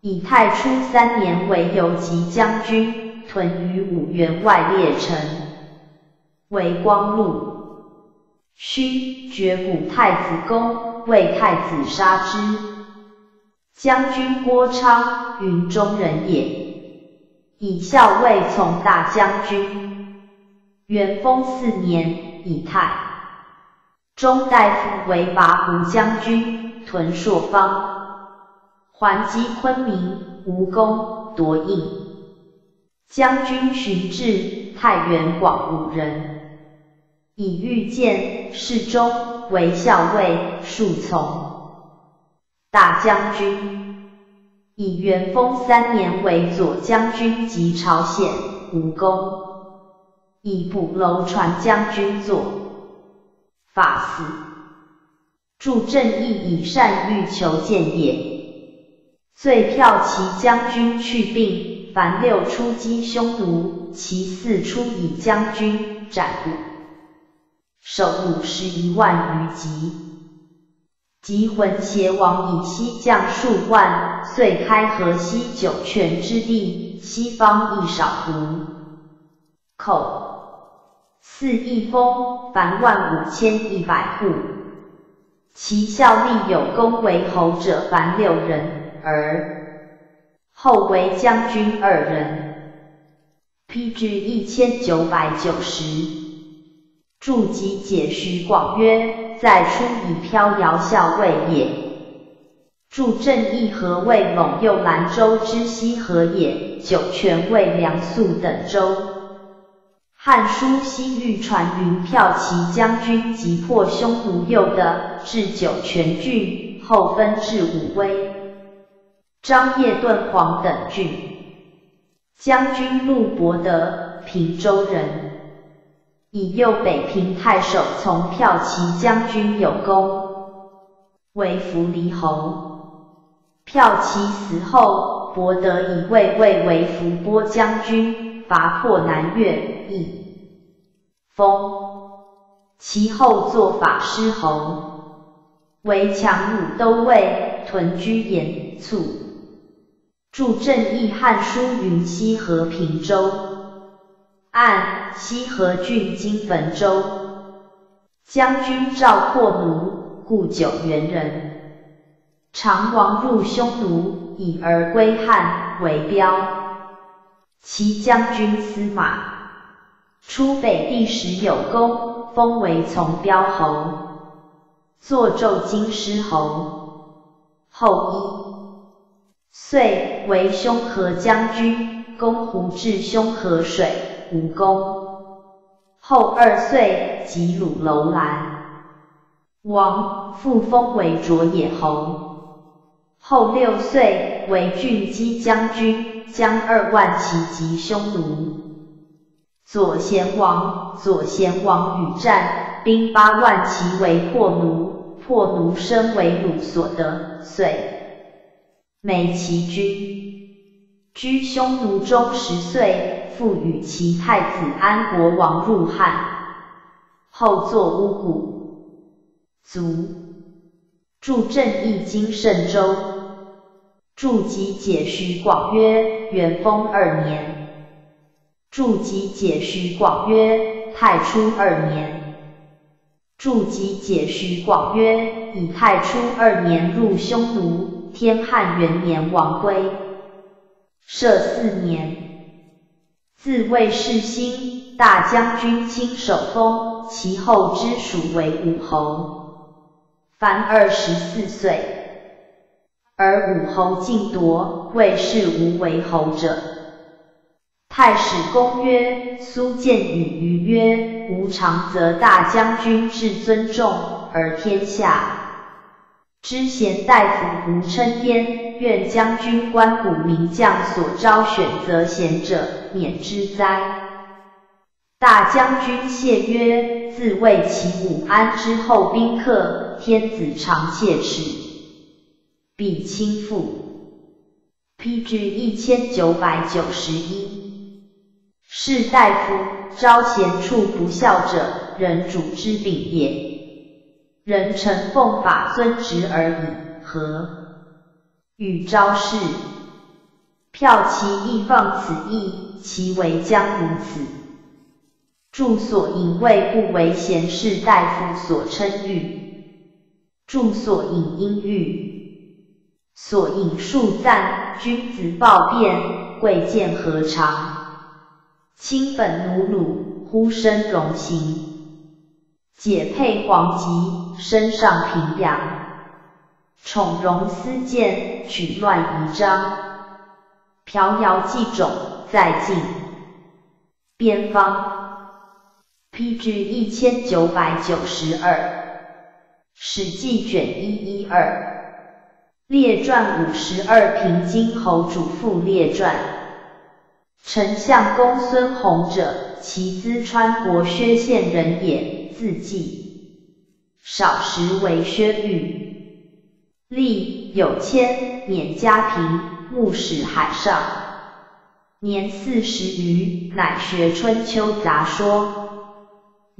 以太初三年为游击将军，屯于五员外列城，为光禄。须绝古太子宫，为太子杀之。将军郭昌，云中人也。以校尉从大将军。元丰四年，以太中大夫为拔胡将军，屯朔方，还击昆明，无功，夺印。将军荀至，太原广武人，以御见侍中，为校尉，数从大将军。以元丰三年为左将军及朝鲜，无功。以补楼船将军作法司，助正义以善欲求见也。遂票其将军去病，凡六出击匈奴，其四出以将军斩五，守五十一万余级。及浑邪王以西将数万，遂开河西九泉之地，西方亦少胡口。四邑封，凡万五千一百户。其效力有功为侯者，凡六人，而后为将军二人。P.G. 一千九百九十。注集解徐广曰：再出以飘摇校尉也。注正义何谓陇右兰州之西河也？酒泉为梁肃等州。汉书西域传云，骠骑将军急破匈奴右的，至酒泉郡，后分至武威、张掖、敦煌等郡。将军陆伯德，平州人，以右北平太守，从骠骑将军有功，为扶黎侯。骠骑死后，伯德以魏魏为伏波将军。伐破南越，亦封其后作法师侯，为强弩都尉，屯居延卒。著正义汉书云西和平州，按西河郡今汾州。将军赵括奴，故九原人。常王入匈奴，以而归汉为标。其将军司马。出北地时有功，封为从标侯，坐纣京师侯。后一岁为兄河将军，攻胡至兄河水，无功。后二岁即鲁楼兰王，复封为卓野侯。后六岁为郡击将军，将二万骑及匈奴。左贤王，左贤王与战，兵八万骑为破奴，破奴身为鲁所得，遂美其君。居匈奴中十岁，复与其太子安国王入汉，后作乌古卒，著正义经圣周，注集解徐广曰：元丰二年。注集解徐广曰：太初二年。注集解徐广曰：以太初二年入匈奴，天汉元年王归。设四年，自魏世兴大将军，亲守封，其后之属为武侯。凡二十四岁，而武侯尽夺，魏氏无为侯者。太史公曰：苏建与于曰：吾常则大将军至尊重，而天下知贤大夫无称焉。愿将军关谷名将所招选择贤者，免之哉！大将军谢曰：自谓其武安之后宾客，天子常切齿，必亲附。P.G. 一千九百九十一。士大夫招贤处不孝者，人主之柄也。人臣奉法尊职而已，何与招士？票其亦放此意，其为将如此。住所引位不为贤士大夫所称誉，住所引因誉，所引数赞，君子报变，贵贱何常？亲本奴鲁，呼声荣行，解佩黄吉，身上平阳，宠荣私见，取乱仪章，飘摇祭种，在晋边方。P.G. 一千九百九十二，史记卷一一二，列传五十二平津侯主父列传。丞相公孙弘者，其淄川国薛县人也，字季。少时为薛狱，历有千，免家贫，牧使海上。年四十余，乃学《春秋杂说》。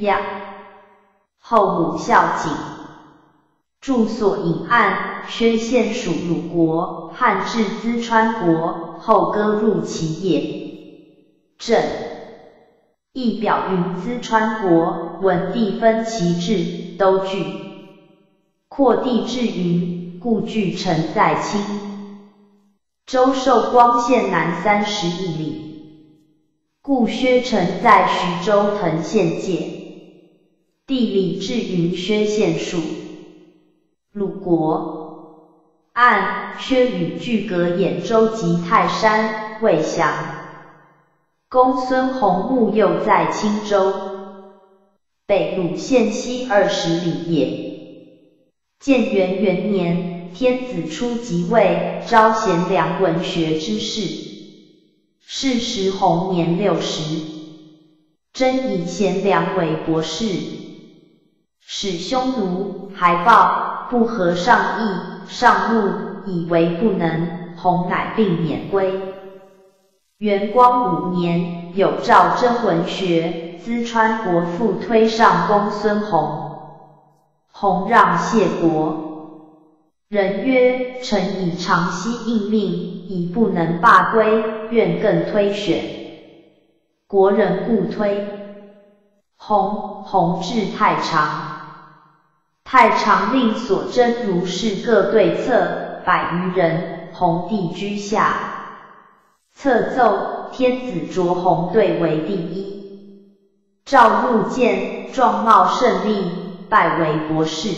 呀，后母孝景，住所隐暗。薛县属鲁国，汉至淄川国，后割入其也。正一表云淄川国，文地分其志，都据。扩地至云，故据城在清周寿光县南三十一里，故薛城在徐州藤县界。地理至云薛县属鲁国。按薛与巨隔兖州及泰山，未降。公孙弘墓又在青州北鲁县西二十里也。建元元年，天子初即位，招贤良文学之士。是时弘年六十，真以贤良为博士。使匈奴还报不合上意，上怒，以为不能，弘乃病免归。元光五年，有诏征文学，淄川国父推上公孙弘，弘让谢国。人曰：臣以长息应命，已不能罢归，愿更推选。国人故推。弘弘治太常，太常令所征如是各对策百余人，弘帝居下，策奏天子着弘对为第一。赵入见，状貌胜利，拜为博士。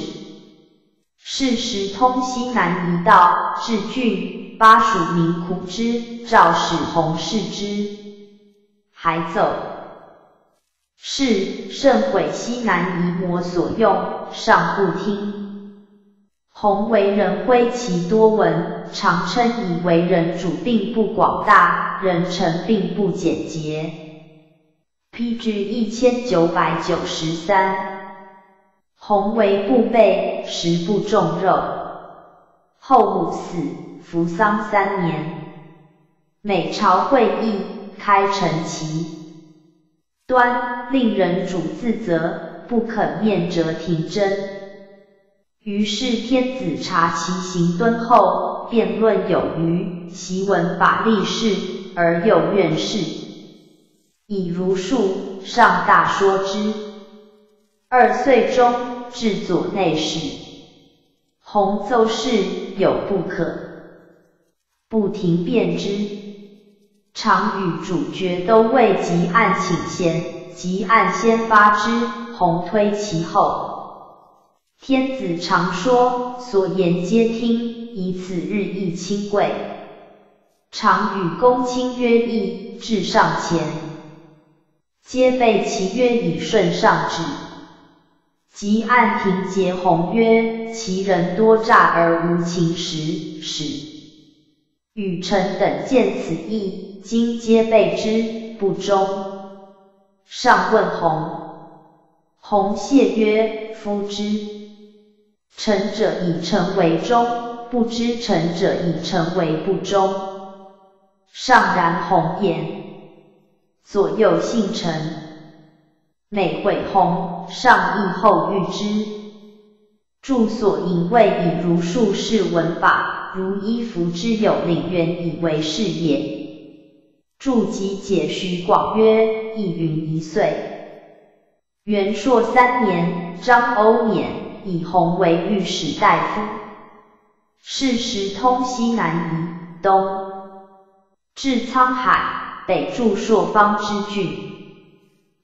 是时通西南一道，至郡，巴蜀民苦之，赵使弘视之，还走。是甚毁西南夷魔所用，尚不听。弘为人挥其多闻，常称以为人主并不广大，人臣并不简洁。P.G. 一千九百九十三。弘为不备，食不重肉。后母死，服丧三年。每朝会议，开陈旗。端令人主自责，不肯面折廷争。于是天子察其行敦厚，辩论有余，习文法立事，而又愿事，以如数上大说之。二岁中至左内侍，弘奏事有不可，不停辩之。常与主角都未及案请先，即案先发之，弘推其后。天子常说，所言皆听，以此日益亲贵。常与公卿约议，至上前，皆备其约以顺上旨。即案庭结弘曰：其人多诈而无情实，使。与臣等见此意，今皆备之，不忠。上问弘，弘谢曰：夫之。臣者以臣为忠，不知臣者以臣为不忠。上然弘言，左右信臣，每会弘，上意后欲之。著所引谓以如数士文法。如衣服之有领元以为是也。注集解徐广曰：一云一岁。元朔三年，张欧冕以弘为御史大夫。是时通西南夷，东至沧海，北驻朔方之郡。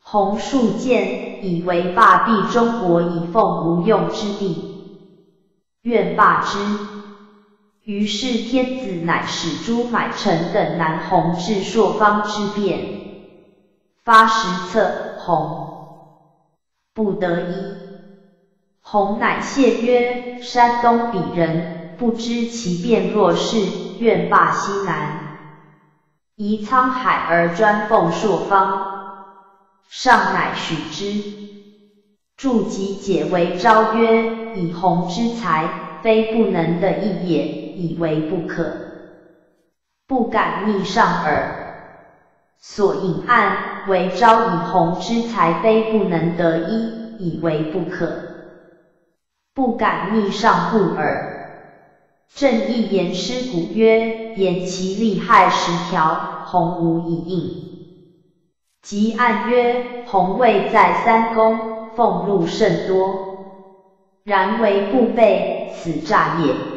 弘数建，以为霸地中国以奉无用之地，愿罢之。于是天子乃使朱买臣等南弘至朔方之变，发十策，弘不得已。弘乃谢曰：“山东鄙人，不知其变若是，愿罢西南，移沧海而专奉朔方。”上乃许之。著集解为昭曰：“以弘之才，非不能得一也。”以为不可，不敢逆上耳。所引案为昭以弘之才非不能得一，以为不可，不敢逆上故耳。正义言师古曰：言其利害十条，弘无以应。即案曰：弘位在三公，俸禄甚多，然为不备，此诈也。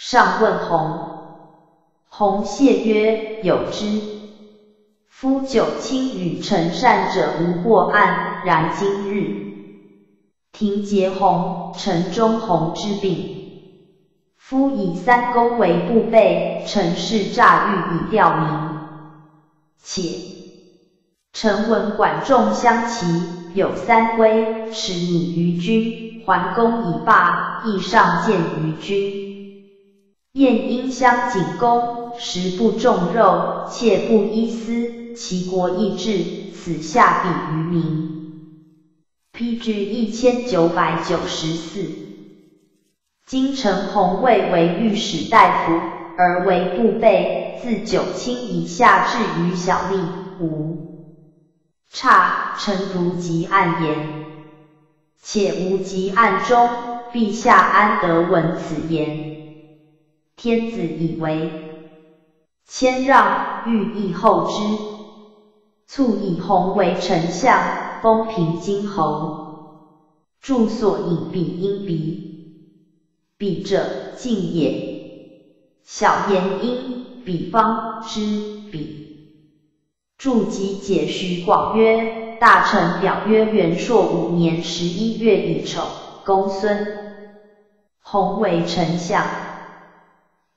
上问弘，弘谢曰：“有之。夫九卿与臣善者无过案，然今日庭结弘，臣忠弘之病。夫以三公为不备，臣是诈欲以吊民。且臣闻管仲相齐，有三规：持拟于君，桓公以罢，亦上见于君。”晏婴相景公，食不重肉，切不依私，其国亦治，此下比于民。P.G. 一千九百九十四。今陈弘卫为御史大夫，而为不备，自九卿以下至于小吏，无差。臣如即案言，且无及案中，陛下安得闻此言？天子以为谦让，欲议后之。卒以弘为丞相，封平津侯。著所引笔因笔，笔者近也。小言因笔方之笔。著集解徐广曰：大臣表曰元朔五年十一月乙丑，公孙弘为丞相。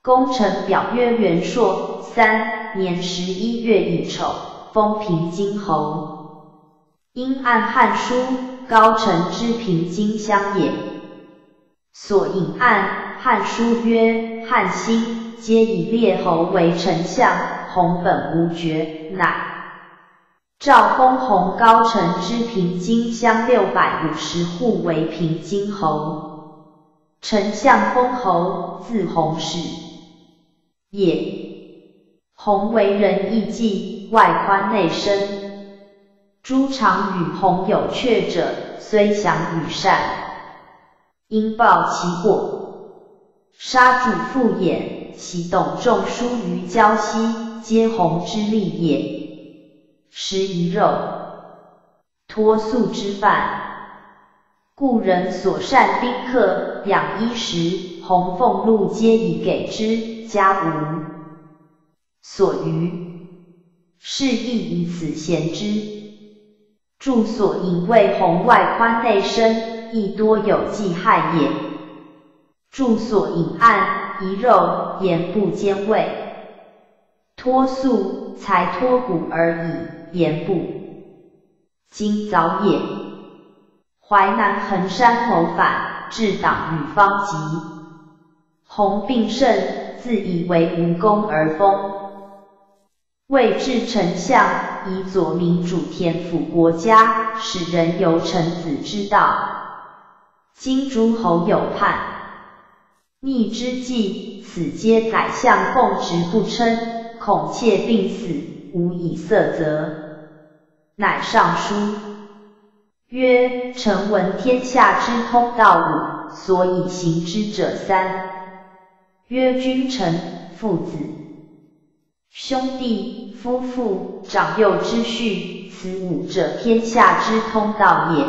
功臣表曰元朔三年十一月乙丑。封平津侯，因按《汉书》高澄之平津乡也。所引按《汉书》曰：汉兴，皆以列侯为丞相，弘本无爵，乃诏封弘高澄之平津乡六百五十户为平津侯。丞相封侯，字弘氏也。弘为人义计，外宽内深。诸常与弘有阙者，虽降与善，因报其过，杀主父也。其董仲舒于胶西，皆弘之利也。食鱼肉，脱粟之饭，故人所善宾客，养衣食，弘俸禄皆以给之，家无。所余，是亦以此贤之。著所引谓红外宽内深，亦多有忌害也。著所引暗一肉言不兼味，脱素才脱骨而已，言不今早也。淮南衡山谋反，治党与方吉，红病甚，自以为无功而封。位至丞相，以左民主田辅国家，使人由臣子之道。今诸侯有叛逆之计，此皆宰相奉职不称，恐妾病死，无以色责，乃上书曰：臣闻天下之通道五，所以行之者三。曰君臣、父子、兄弟。夫妇长幼之序，此五者天下之通道也。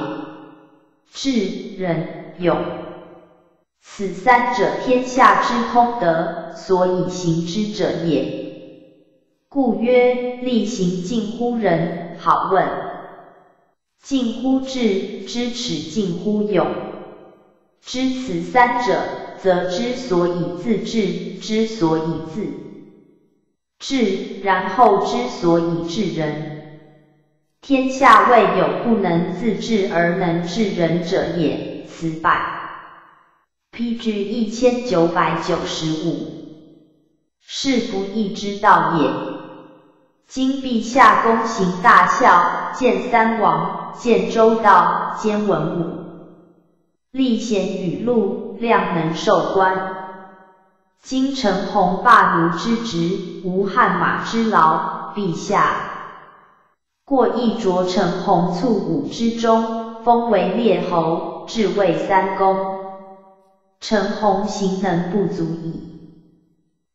智、仁、勇，此三者天下之通德，所以行之者也。故曰：力行近乎仁。好问，近乎智，知耻近乎勇。知此三者，则之所以自治，之所以自。治，然后之所以治人。天下未有不能自治而能治人者也。此百。P.G. 一千九百九十五。是不义之道也。今陛下躬行大孝，见三王，见周道，兼文武，立贤与禄，量能授官。今承弘霸奴之职，无汗马之劳。陛下过亦着承弘卒武之中，封为列侯，至位三公。陈弘行能不足矣。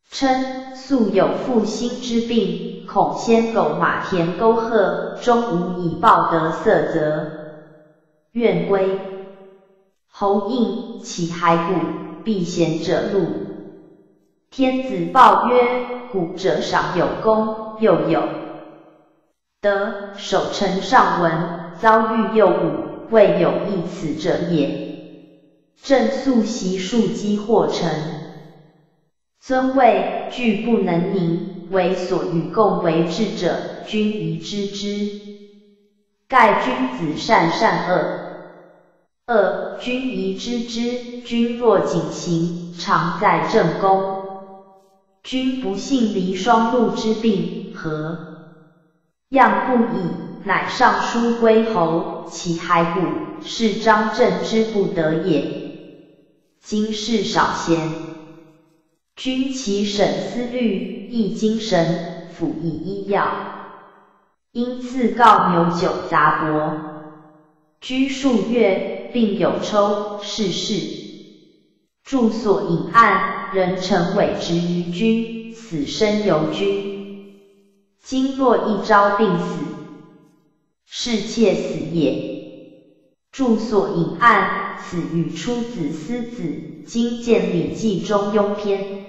称素有负心之病，恐先狗马田沟壑，终无以报得色泽，愿归。侯应其骸骨，避贤者禄。天子报曰：古者赏有功，又有德，守臣上文，遭遇幼武，未有一此者也。正素习庶积或臣，尊位具不能宁，为所与共为治者，君宜知之。盖君子善善恶，二君宜知之。君若谨行，常在正宫。君不幸离双禄之病，何样不已？乃上书归侯，其骸骨是张正之不得也。今事少贤，君其审思虑，亦精神，辅以医药，因赐告牛酒杂帛。居数月，病有抽，逝世。住所隐案，人臣委职于君，死生由君。今若一朝病死，是妾死也。住所隐案，此语出子思子《今见礼记》中庸篇。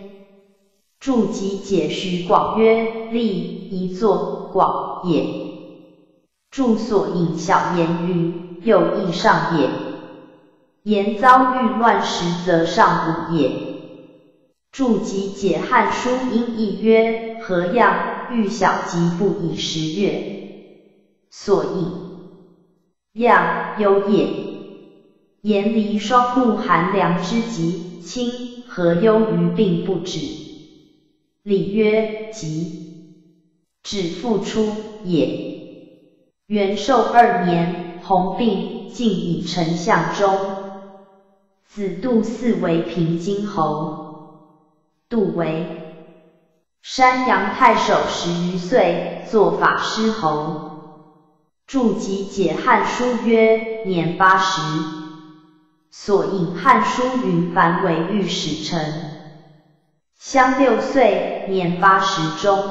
注集解徐广曰：立一作广也。注所隐小言云：又义上也。言遭遇乱时，则上武也。注集解汉书音译曰：何样？欲小疾不以十月。所以。样忧也，言离双目寒凉之极，亲何忧于病不止？礼曰：疾，止复出也。元寿二年，弘病，竟以丞相中。子杜嗣为平津侯。杜为山阳太守十余岁，做法师侯。注集解汉书曰：年八十，所引汉书云凡为御史臣。襄六岁，年八十中。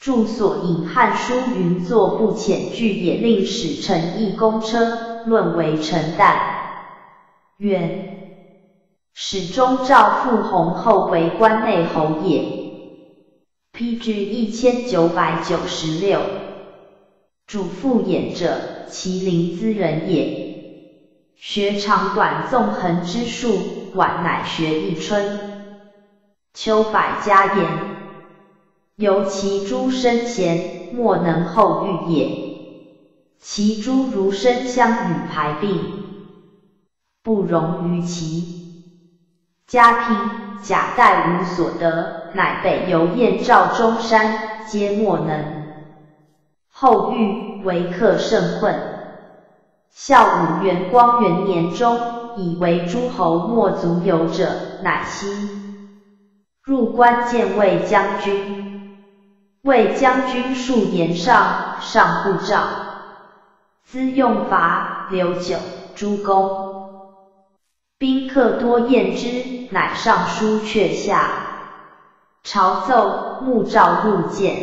注所引汉书云作不遣具也令使臣一公车，论为臣旦。远始终赵复弘后为关内侯也。批至一千九百九十六。主父偃者，其灵兹人也。学长短纵横之术，晚乃学一春秋百家言。由其诸身贤，莫能后遇也。其诸儒生相与排并，不容于其。家贫，贾代无所得，乃北游燕赵中山，皆莫能。后遇为客甚困，孝武元光元年中，以为诸侯莫足有者，乃西入关见魏将军。魏将军数言上，上不召，资用乏，留酒，诸公宾客多厌之，乃上书阙下，朝奏暮召入见。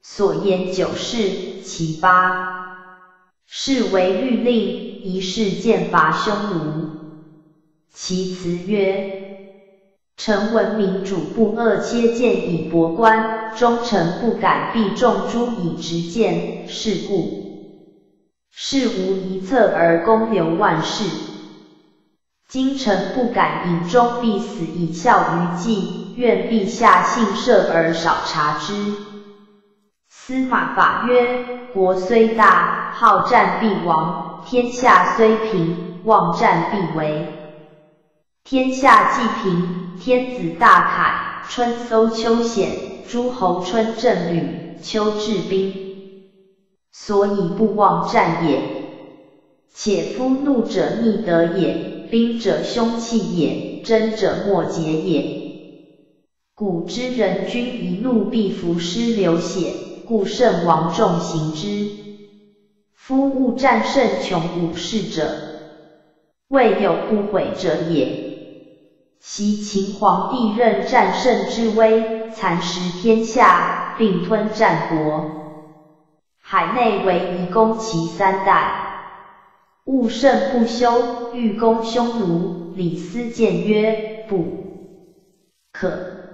所言九事，其八是为律令，一事见伐匈奴。其辞曰：臣闻明主不恶切谏以博官，忠臣不敢避重诛以直谏，是故事无一策而公留万世。今臣不敢以忠必死以效于计，愿陛下信赦而少察之。司马法曰：国虽大，好战必亡；天下虽平，妄战必危。天下既平，天子大凯，春搜秋险，诸侯春振旅，秋治兵，所以不妄战也。且夫怒者逆德也，兵者凶器也，争者末节也。古之人君一怒必伏尸流血。故圣王重行之。夫勿战胜穷无事者，未有不悔者也。昔秦皇帝任战胜之威，蚕食天下，并吞战国，海内为夷攻其三代。勿胜不休，欲攻匈奴，李斯谏曰：不可。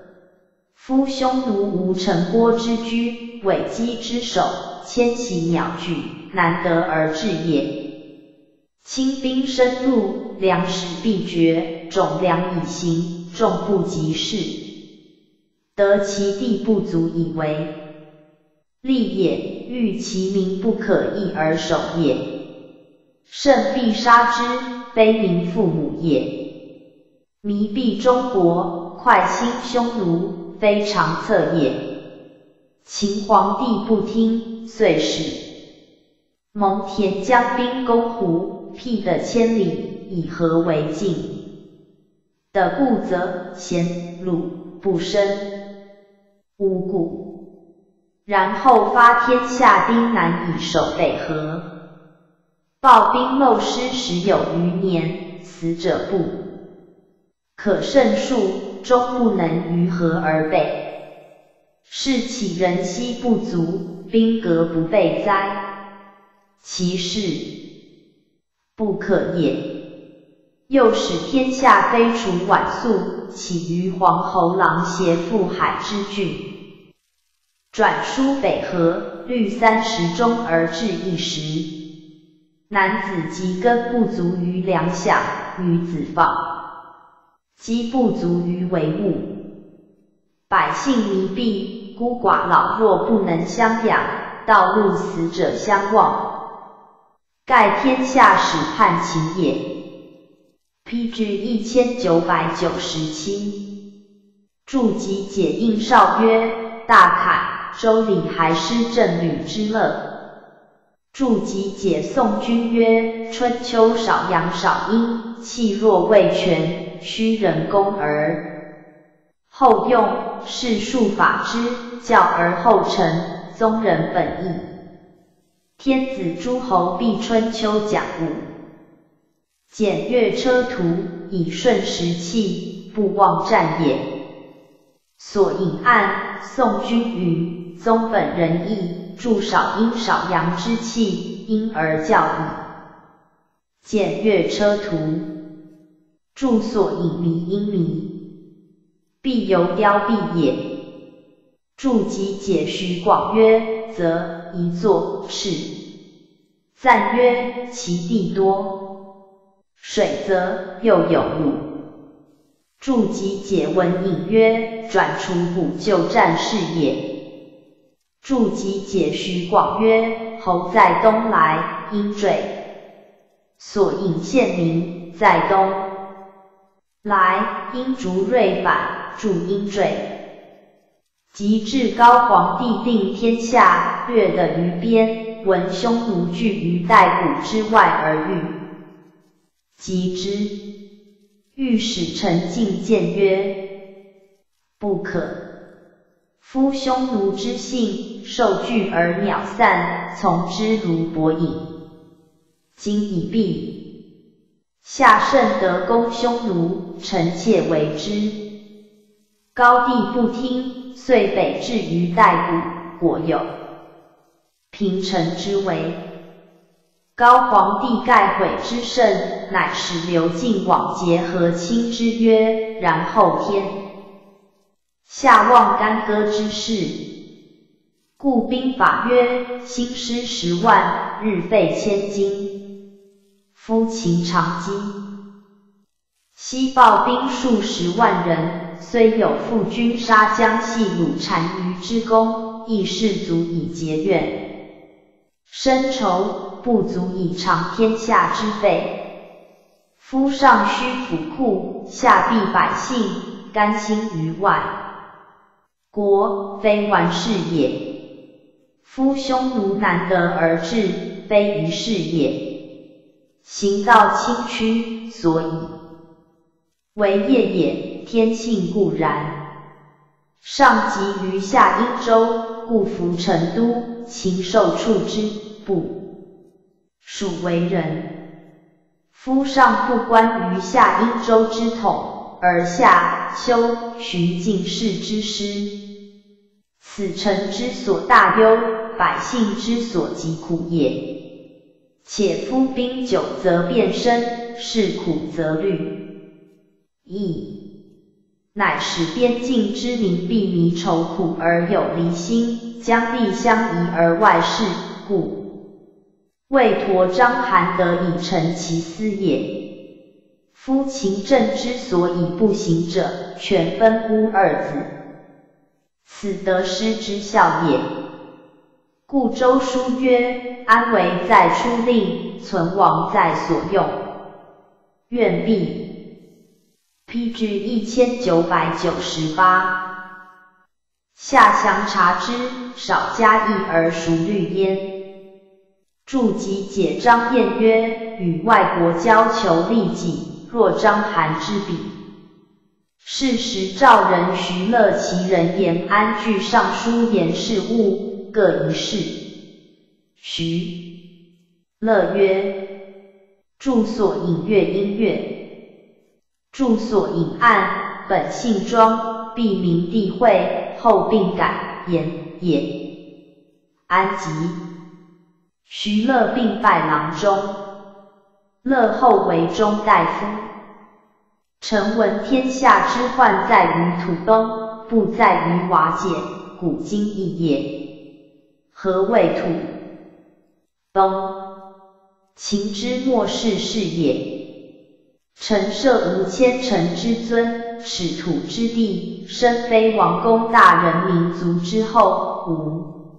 夫匈奴无城郭之居，尾鸡之首，千徙鸟聚，难得而治也。轻兵深入，粮食必绝，种粮以行，众不及事，得其地不足以为利也。欲其民不可易而守也，圣必杀之，非民父母也。迷必中国，快兴匈奴。非常策也。秦皇帝不听，遂使蒙恬将兵攻胡，辟得千里，以和为境。的故则贤鲁不生无故，然后发天下兵难以守北河。暴兵漏失时有余年，死者不可胜数。终不能于河而北，是岂人息不足，兵革不备哉？其事不可也。又使天下非除晚粟，起于黄侯郎协赴海之郡，转输北河，虑三十钟而至一时。男子及根不足于粮饷，女子放饥不足于为物，百姓迷弊，孤寡老弱不能相养，道路死者相望，盖天下始叛秦也。P.G. 一千九百九十七，注集解印少曰：大凯，周礼还施正吕之乐。注集解宋君曰：春秋少阳少阴，气若未全，虚人工而后用，是术法之教而后成，宗人本意。天子诸侯必春秋讲物，简阅车图，以顺时气，不忘战也。所引案，宋君语，宗本仁义。助少阴少阳之气，因而教矣。简略车图，助所引迷阴迷，必由雕蔽也。注集解徐广曰：则一座是。赞曰：其地多水，则又有路。注集解文引曰：转出补救战事也。注集解徐广曰：侯在东来，应坠。所引县名在东来，因逐锐反，注应坠。及至高皇帝定天下，略的于边，闻匈奴惧于代谷之外而御。及之，御史陈进谏曰：不可。夫匈奴之性，受惧而鸟散，从之如薄影。今已毕，夏甚得攻匈奴，臣妾为之。高帝不听，遂北至于代谷，果有平臣之围。高皇帝盖悔之甚，乃使刘敬往结和亲之曰：然后天。下望干戈之势，故兵法曰：兴师十万，日费千金。夫秦长饥，西报兵数十万人，虽有负军杀将系鲁单于之功，亦是足以结怨。深仇不足以偿天下之费。夫上虚府库，下庇百姓，甘心于外。国非玩事也，夫匈奴难得而至，非于事也。行道清曲，所以为业也。天性固然。上及于下殷州，故服成都，禽兽畜之，不属为人。夫上不关于下殷州之统。而下修徐进士之师，此臣之所大忧，百姓之所疾苦也。且夫兵久则变身，事苦则虑，亦乃使边境之民必迷愁苦而有离心，将地相移而外事，故未陀章邯得以成其私也。夫秦政之所以不行者，全分乌二子，此得失之效也。故周书曰：安危在出令，存亡在所用。愿毕。P.G. 一千九百九十八。下详察之，少加一而熟虑焉。注集解张晏曰：与外国交求利己。若章邯之笔，是时赵人徐乐其人言安居尚书言事物各一事。徐乐曰：著所引乐音乐，著所引案本姓庄，必名帝讳，后并改言也。安吉。徐乐并拜郎中，乐后为中大夫。臣闻天下之患在于土崩，不在于瓦解，古今异也。何谓土崩？秦之末世是也。臣设无千乘之尊，使土之地，身非王公大人民族之后，无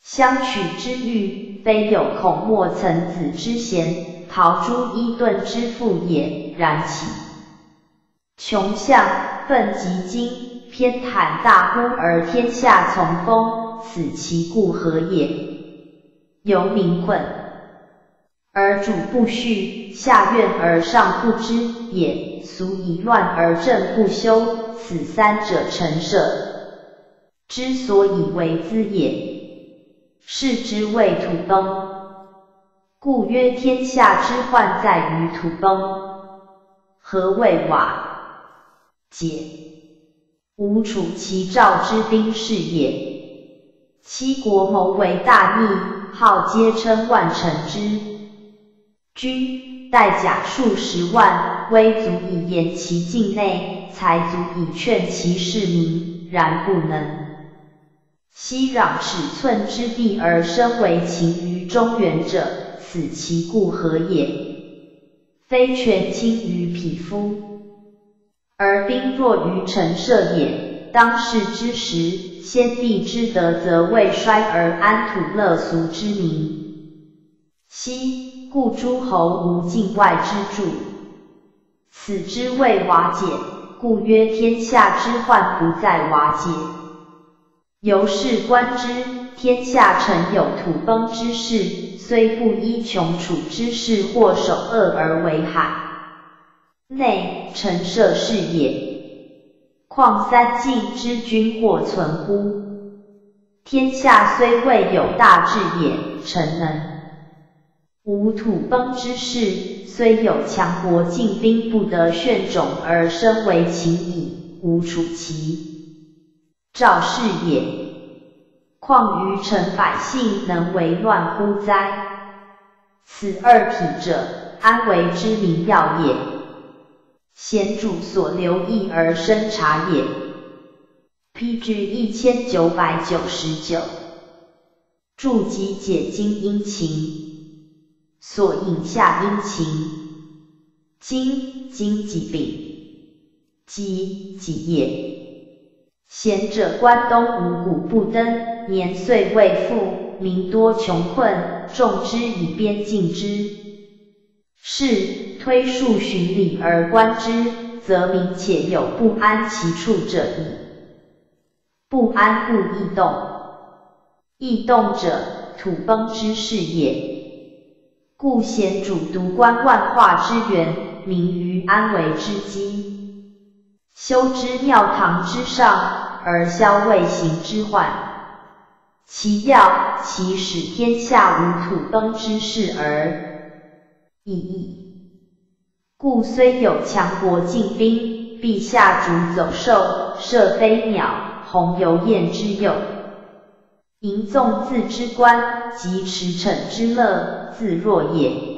相取之欲，非有孔墨曾子之贤，陶朱伊顿之父也。然其穷相愤极经，偏袒大乎而天下从风，此其故何也？由民困。而主不恤，下怨而上不知也。俗以乱而正不修，此三者陈设之所以为之也。是之谓土崩。故曰天下之患在于土崩。何谓瓦解？吴楚其赵之兵士也。七国谋为大逆，号皆称万乘之。军带甲数十万，威足以严其境内，才足以劝其市民，然不能息壤尺寸之地而身为秦于中原者，此其故何也？非权轻于匹夫，而兵弱于陈设也。当世之时，先帝之德则未衰而安土乐俗之民。昔。故诸侯无境外之助，此之谓瓦解。故曰天下之患不在瓦解。由是观之，天下诚有土崩之势，虽不依穷楚之势或守恶而为海内，臣设是也。况三晋之君或存乎？天下虽未有大治也，臣能。无土崩之势，虽有强国进兵不得炫种而身为秦矣，无楚其赵氏也。况于臣百姓能为乱乎哉？此二体者，安为之明要也？贤主所留意而生察也。P.G. 一千九百九十九，注集解经殷勤。所引下殷勤，今今己丙，己己也。贤者关东五谷不登，年岁未富，民多穷困，众之以边境之。是推数循礼而观之，则民且有不安其处者矣。不安故易动，易动者土崩之势也。故贤主独观万化之源，明于安为之基，修之庙堂之上，而消未形之患。其要其使天下无土崩之势而已矣。故虽有强国进兵，陛下主走兽，射飞鸟，鸿游雁之诱。淫纵自之观，及驰骋之乐，自若也。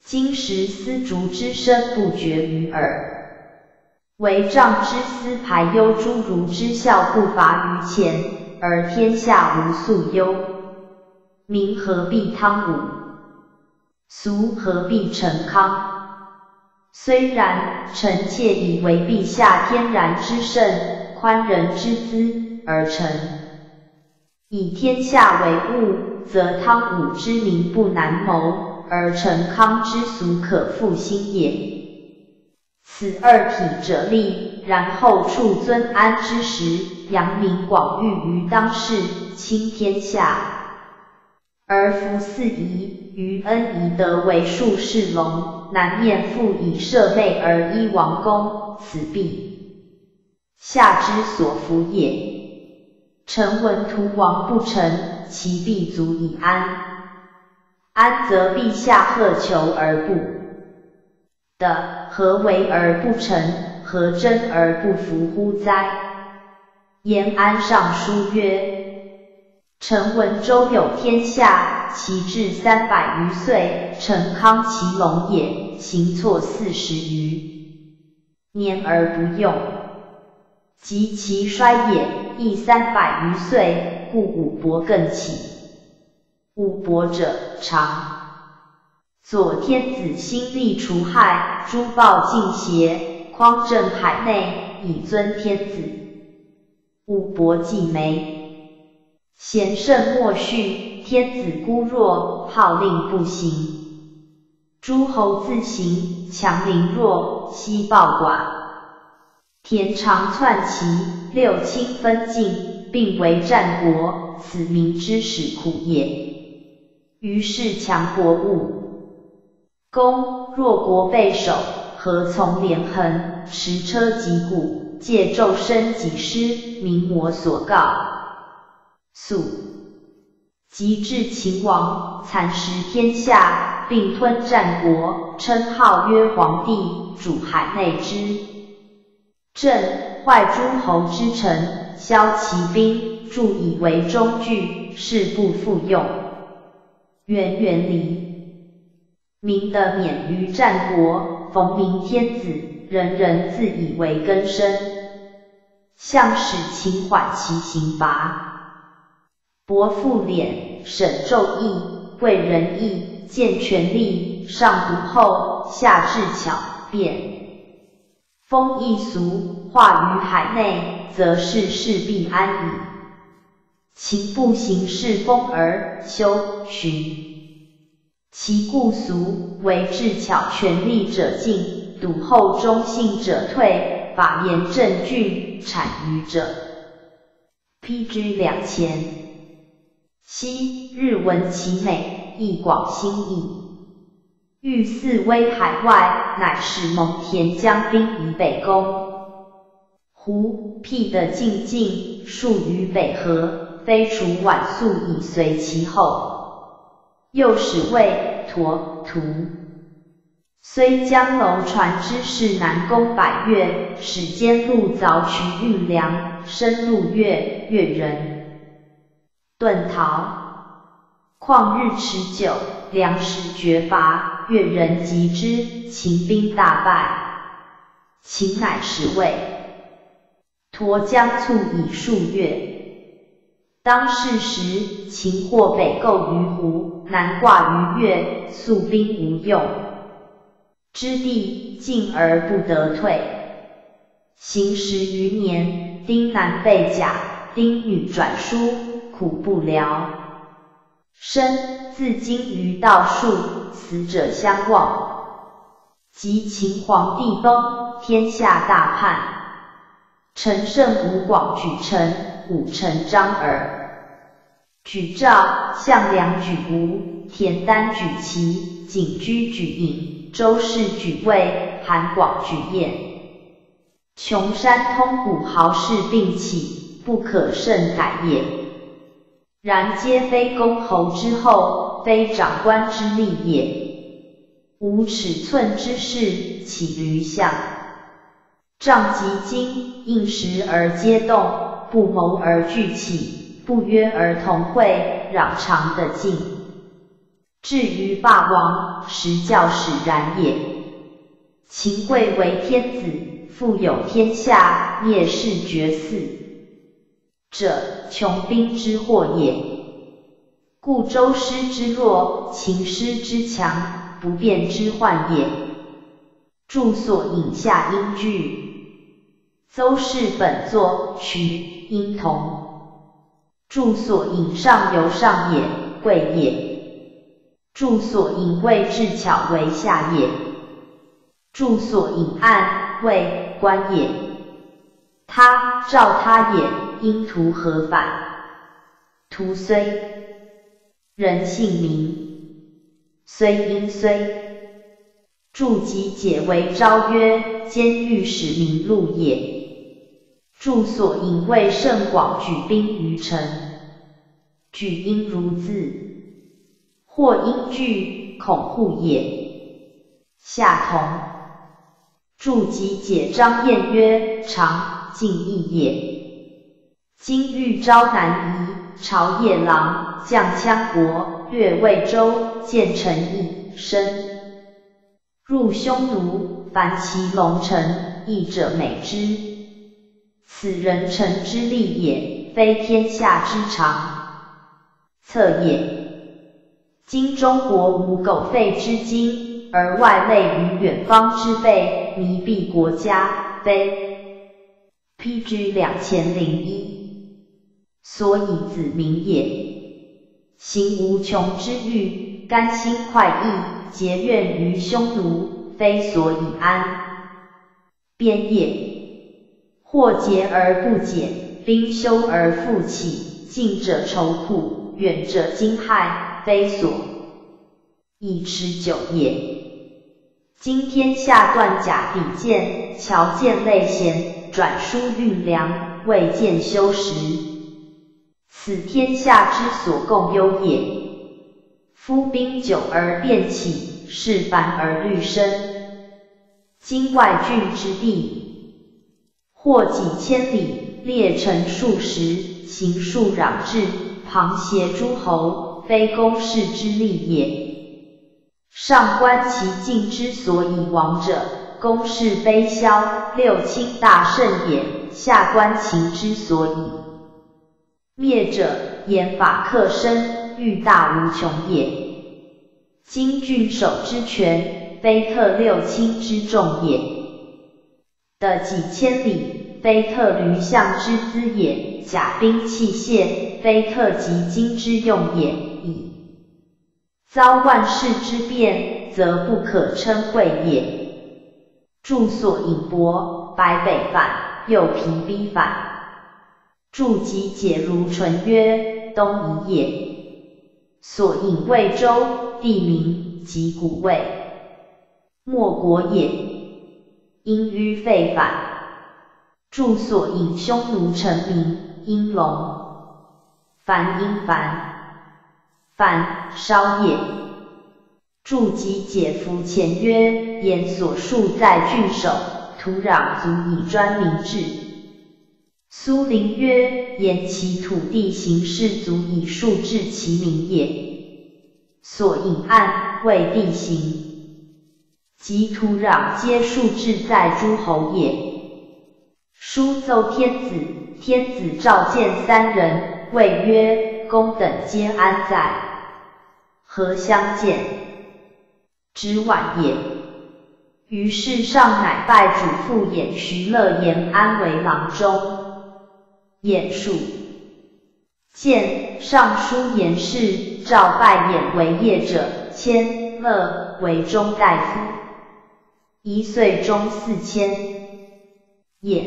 今时丝竹之声不绝于耳，帷帐之丝排忧诸儒之笑不乏于前，而天下无素忧。民何必汤武？俗何必成康？虽然，臣妾以为陛下天然之圣，宽仁之资，而成。以天下为务，则汤武之民不难谋，而陈康之俗可复兴也。此二体者立，然后处尊安之时，扬名广誉于当世，倾天下。而夫四夷，于恩夷德为术士龙，南面复以设备而依王公，此必下之所服也。臣闻图王不成，其必足以安。安则陛下贺求而不的，何为而不成？何真而不服乎哉？延安上书曰：陈文周有天下，其至三百余岁，陈康其龙也，行错四十余年而不用，及其衰也，亦三百余岁，故五伯更起。五伯者，长。左天子兴利除害，诸暴尽邪，匡正海内，以尊天子。武伯继梅，贤圣莫序，天子孤弱，号令不行。诸侯自行，强凌弱，西暴寡。田常篡齐，六亲分晋，并为战国，此民之始苦也。于是强国务。公若国备守，何从连横？驰车击鼓，借纣身己师，民我所告。肃，及至秦王，蚕食天下，并吞战国，称号曰皇帝，主海内之政，坏诸侯之臣，削其兵，助以为中具，事不复用。元元离。明的免于战国，逢明天子，人人自以为根深，向使秦缓其刑罚。伯父敛，审昼议，贵仁义，见权力，上不厚，下至巧辩。风易俗，化于海内，则是势必安矣。秦不行事风而修循。其故俗，为智巧权力者进，笃厚忠信者退，法言正峻，谄愚者披之两前。昔日闻其美，意广心矣。欲四威海外，乃是蒙恬将兵于北宫。胡辟的进境，戍于北河，非除宛素以随其后。又使魏陀徒，虽江楼船之势南攻百越，使坚路凿渠运粮，深入越越人遁逃，旷日持久，粮食绝乏，越人急之，秦兵大败。秦乃使魏陀将卒以数月。当世时，秦或北构于湖，南挂于越，宿兵无用之地，进而不得退。行十余年，丁男被甲，丁女转书，苦不聊生。自今于道术，死者相望。及秦皇帝崩，天下大叛，陈胜吴广举臣，武臣张耳。举赵、项梁举吴、田丹举齐、景驹举尹、周氏举魏、韩广举燕。穷山通古豪士并起，不可胜改也。然皆非公侯之后，非长官之力也。无尺寸之势，岂驴象？杖及金，应时而皆动，不谋而俱起。不约而同会，攘长的进。至于霸王，实教使然也。秦贵为天子，富有天下，灭世绝嗣者，穷兵之祸也。故周师之弱，秦师之强，不变之患也。注所引下音句，邹氏本作曲，音同。注所引上由上也，贵也；注所引谓智巧为下也；注所引暗谓官也。他照他也，因图何反？图虽人姓名，虽因虽注即解为昭曰，监狱使名录也。注所引谓甚广，举兵于城，举应如字，或因惧恐护也。下同。注即解张晏曰：长，近义也。今欲招南夷，朝野郎将羌国，越魏州，建成邑，深入匈奴，凡其龙城，邑者美之。此人臣之利也，非天下之常策也。今中国无苟废之经，而外类于远方之辈，弥弊国家，非 PG 两千零一，所以子民也。行无穷之欲，甘心快意，结怨于匈奴，非所以安边也。或结而不解，兵休而复起，近者愁苦，远者惊骇，非所以持久也。今天下断甲比剑，桥剑类弦，转输运粮，未见修实，此天下之所共忧也。夫兵久而变起，事繁而虑深。今外郡之地，或几千里，列成数十，行数攘至，旁胁诸侯，非公事之利也。上观其境之所以亡者，公事非消，六亲大圣也；下观秦之所以灭者，言法克身，欲大无穷也。今郡守之权，非特六亲之众也。的几千里，非特驴象之资也；甲兵器械，非特及金之用也。以。遭万世之变，则不可称贵也。著所引帛，白北反，右平逼反。著集解如唇曰：东夷也。所引魏州，地名即古魏，莫国也。因於废反。著所引匈奴臣名，殷龙，樊殷樊。反烧也。注及解服前曰：言所述在郡守，土壤足以专民治。苏林曰：言其土地形势足以数治其民也。所引案为地形及土壤皆数治在诸侯也。书奏天子，天子召见三人，谓曰：公等皆安在？何相见？之晚也。于是上乃拜主父偃徐乐言安为郎中。偃述，见尚书言事，召拜偃为业者，谦乐为中大夫，一岁中四千。也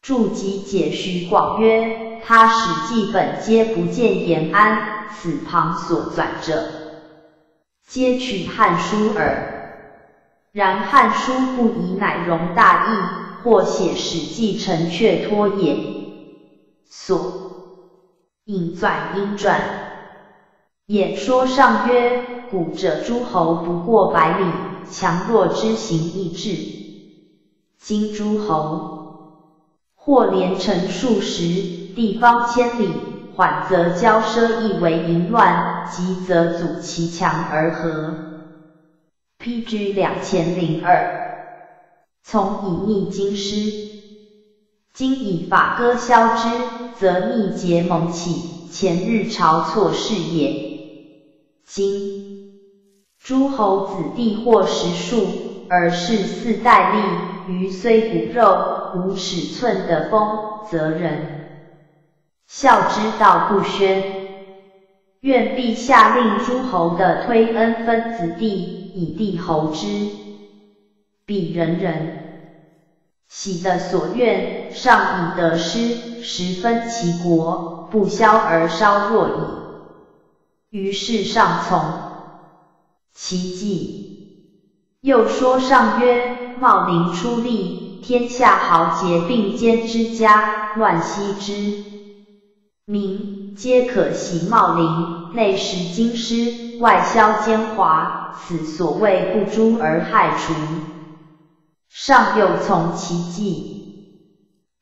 注集解徐广曰：他史记本皆不见延安。此旁所转者，皆取《汉书》耳。然《汉书》不以乃容大义，或写《史记》成却脱也。所引纂应传，演说上曰：古者诸侯不过百里，强弱之行亦至。今诸侯或连城数十，地方千里。缓则骄奢亦为淫乱，急则阻其强而和。P.G. 两千零二，从以逆京师，今以法割削之，则逆结盟起，前日朝错事也。今诸侯子弟或十数，而是四代立，余虽骨肉，无尺寸的风，则人。孝之道不宣，愿陛下令诸侯的推恩分子弟，以地侯之。彼人人喜的所愿，上以得失，十分其国，不消而稍弱矣。于是上从其计。又说上曰：茂陵出力，天下豪杰并肩之家，乱息之。民皆可袭茂陵，内食京师，外销奸猾，此所谓不诛而害除。上又从其计。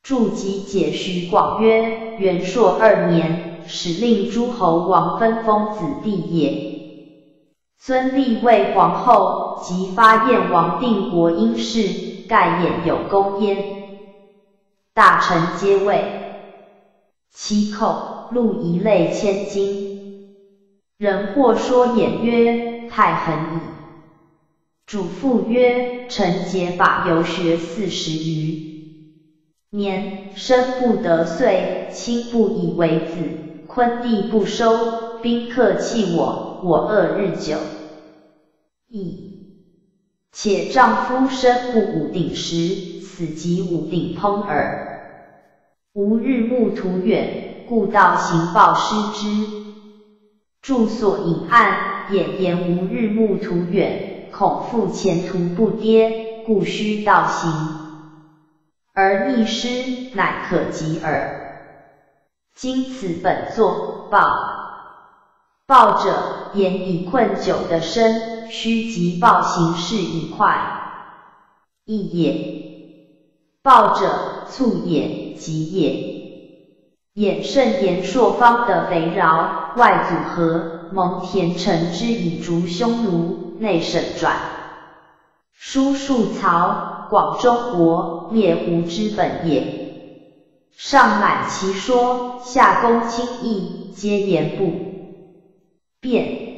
注集解徐广曰：元朔二年，使令诸侯王分封子弟也。尊立为皇后，即发燕王定国因事，盖也有功焉。大臣皆谓，其口录一类千金。人或说言曰：太狠矣。主父曰：臣结法游学四十余年，生不得岁，亲不以为子，昆弟不收，宾客弃我。我恶日久，亦且丈夫生不五鼎食，死即五鼎烹耳。吾日暮途远，故道行报失之。住所隐暗，也言吾日暮途远，恐复前途不跌，故须道行，而逆失，乃可及耳。今此本作报。报者，言以困久的身，须急报行事以快，义也。报者，促也，急也。衍圣言朔方的肥饶，外组合，蒙恬臣之以逐匈奴，内省转，书数曹，广中国，灭胡之本也。上满其说，下攻轻易，皆言不。变。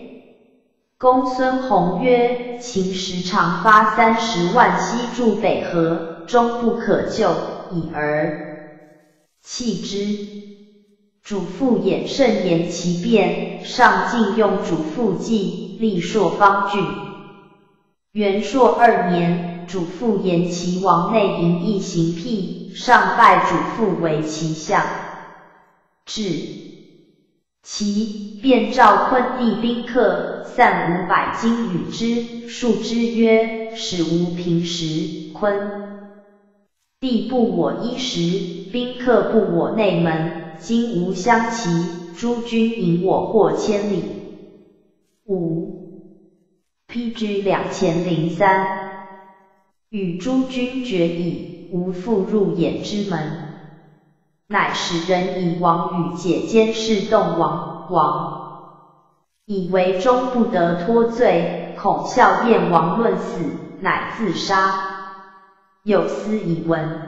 公孙弘曰：秦时常发三十万西筑北河，终不可救，已而弃之。主父衍圣言其变，上进用主父计，立朔方郡。元朔二年，主父偃齐王内营一行辟，上拜主父为其相。至。其便召昆弟宾客，散五百金与之，数之曰：“使无平时。”昆弟不我衣食，宾客不我内门，今无相齐，诸君引我或千里。五 PG 两千零三，与诸君决矣，无复入眼之门。乃使人以王与解监视动王，王以为终不得脱罪，恐笑燕王论死，乃自杀。有司以闻，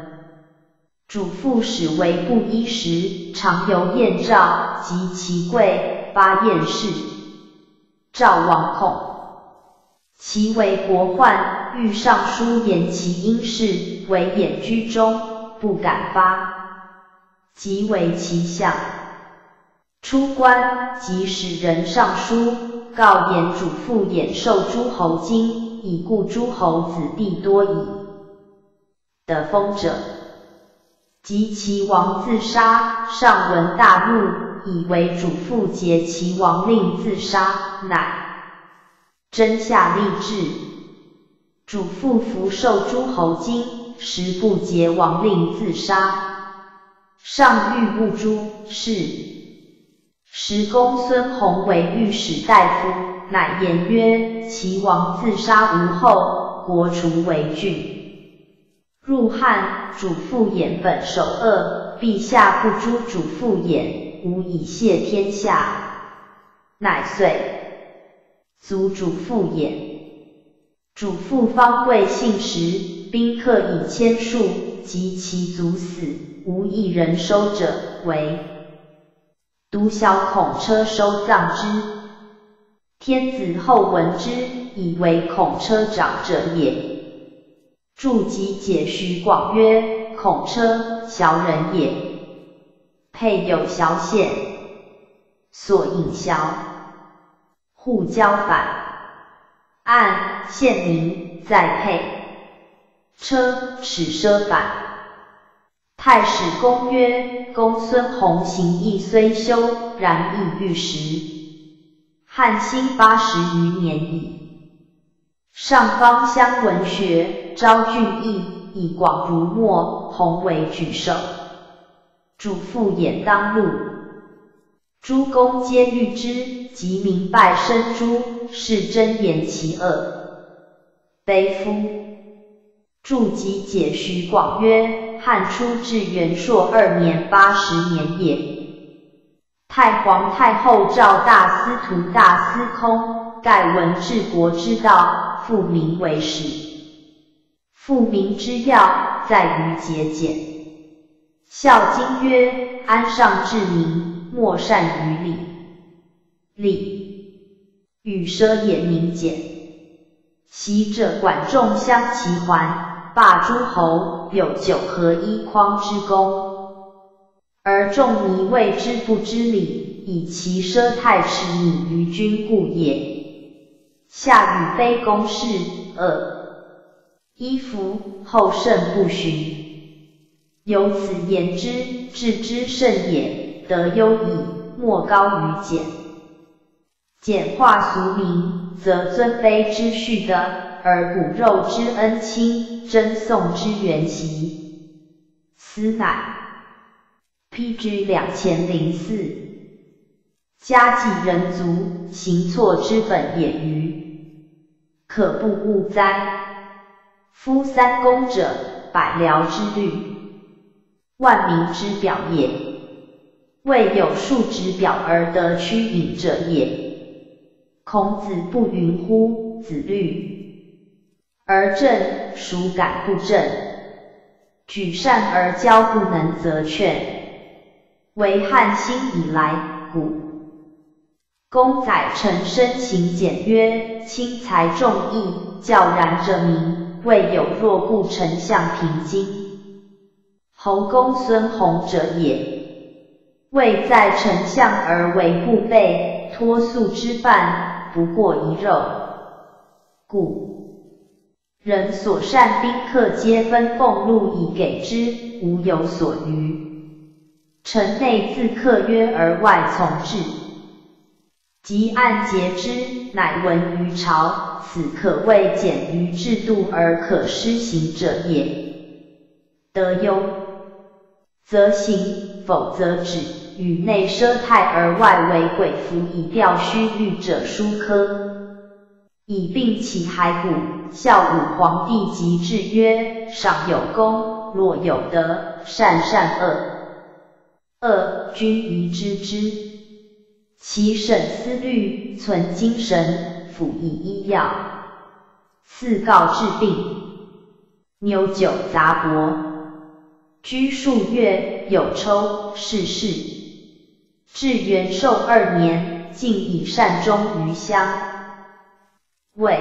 主父使为布衣时，常游燕赵及其贵八燕氏。赵王恐其为国患，欲上书言其因事，为掩居中，不敢发。即为其相。出关，即使人上书，告言主父衍受诸侯金，以故诸侯子弟多矣。得封者，及其王自杀，上闻大怒，以为主父劫其王令自杀，乃真下立志。主父福受诸侯金，实不劫王令自杀。上谕不诛，是时公孙弘为御史大夫，乃言曰：齐王自杀无后，国除为郡。入汉，主父偃本首恶，陛下不诛主父偃，吾以谢天下。乃遂族主父偃。主父方贵姓时，宾客以千数，及其族死。无一人收者，为独小孔车收葬之。天子后闻之，以为孔车长者也。注集解徐广曰：孔车，小人也。配有小县，所引小，互交反。按县名再配车，使奢反。太史公曰：公孙弘行义虽修，然亦欲时。汉兴八十余年矣。上方乡文学，昭俊义，以广如墨，弘为举首。主父偃当录，诸公皆欲之，即明拜生诸，是真言其恶。悲夫！注集解徐广曰。汉初至元朔二年八十年也。太皇太后诏大司徒大司空，盖闻治国之道，复名为始。复名之要，在于节俭。孝经曰：安上治民，莫善于礼。礼，与奢也民俭。昔者管仲相齐桓，霸诸侯，有九合一匡之功。而仲尼谓之不知礼，以其奢太迟敏于君故也。下与非公事，二一夫后圣不循。由此言之，至之甚也，德优矣，莫高于简。简化俗名，则尊卑之序德，而骨肉之恩亲，真颂之源习。此乃。P.G. 两千零四，家祭人族，行错之本也愚，可不误哉？夫三公者，百僚之律，万民之表也。未有数之表而得趋隐者也。孔子不云乎？子律而正，孰敢不正？举善而教不能，则劝。为汉兴以来，古公载臣申勤俭约，轻财重义，教然者民，未有若故丞相平津。侯公孙弘者也，未在丞相而为不备，托宿之犯，不过一肉。故人所善宾客，皆分俸禄以给之，无有所余。城内自客约而外从之，即按节之，乃闻于朝，此可谓简于制度而可施行者也。德优，则行；否则止。与内奢泰而外为鬼服，以调虚律者疏科，以病其骸骨。孝武皇帝即制曰：上有功，若有德，善善恶。恶君宜知之，其审思虑，存精神，辅以医药。四告治病，牛酒杂帛，居数月，有抽逝世。至元寿二年，竟以善终于乡。谓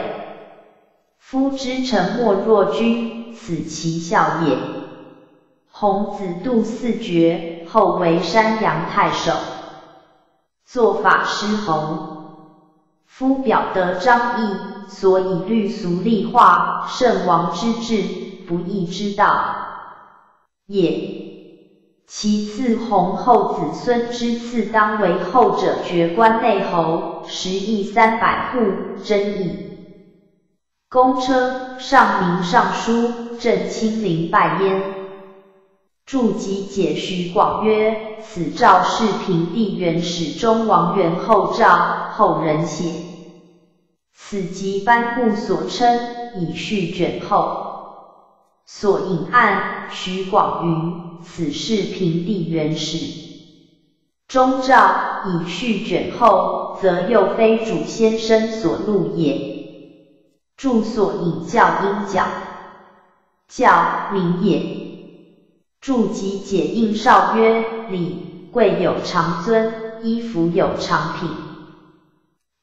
夫之臣莫若君，此其孝也。孔子度四绝。后为山阳太守，做法师侯。夫表德张毅，所以律俗立化，圣王之治，不义之道也。其次，弘后子孙之次当为后者爵关内侯，食邑三百户，真矣。公车上明尚书，朕亲临拜焉。注集解徐广曰：此诏是平帝元始中王元后诏，后人写。此即颁布所称，以序卷后。所引案，徐广云：此是平地原始中诏，以序卷后，则又非主先生所录也。注所引教应教，教名也。注集解应少曰：礼贵有长尊，衣服有长品。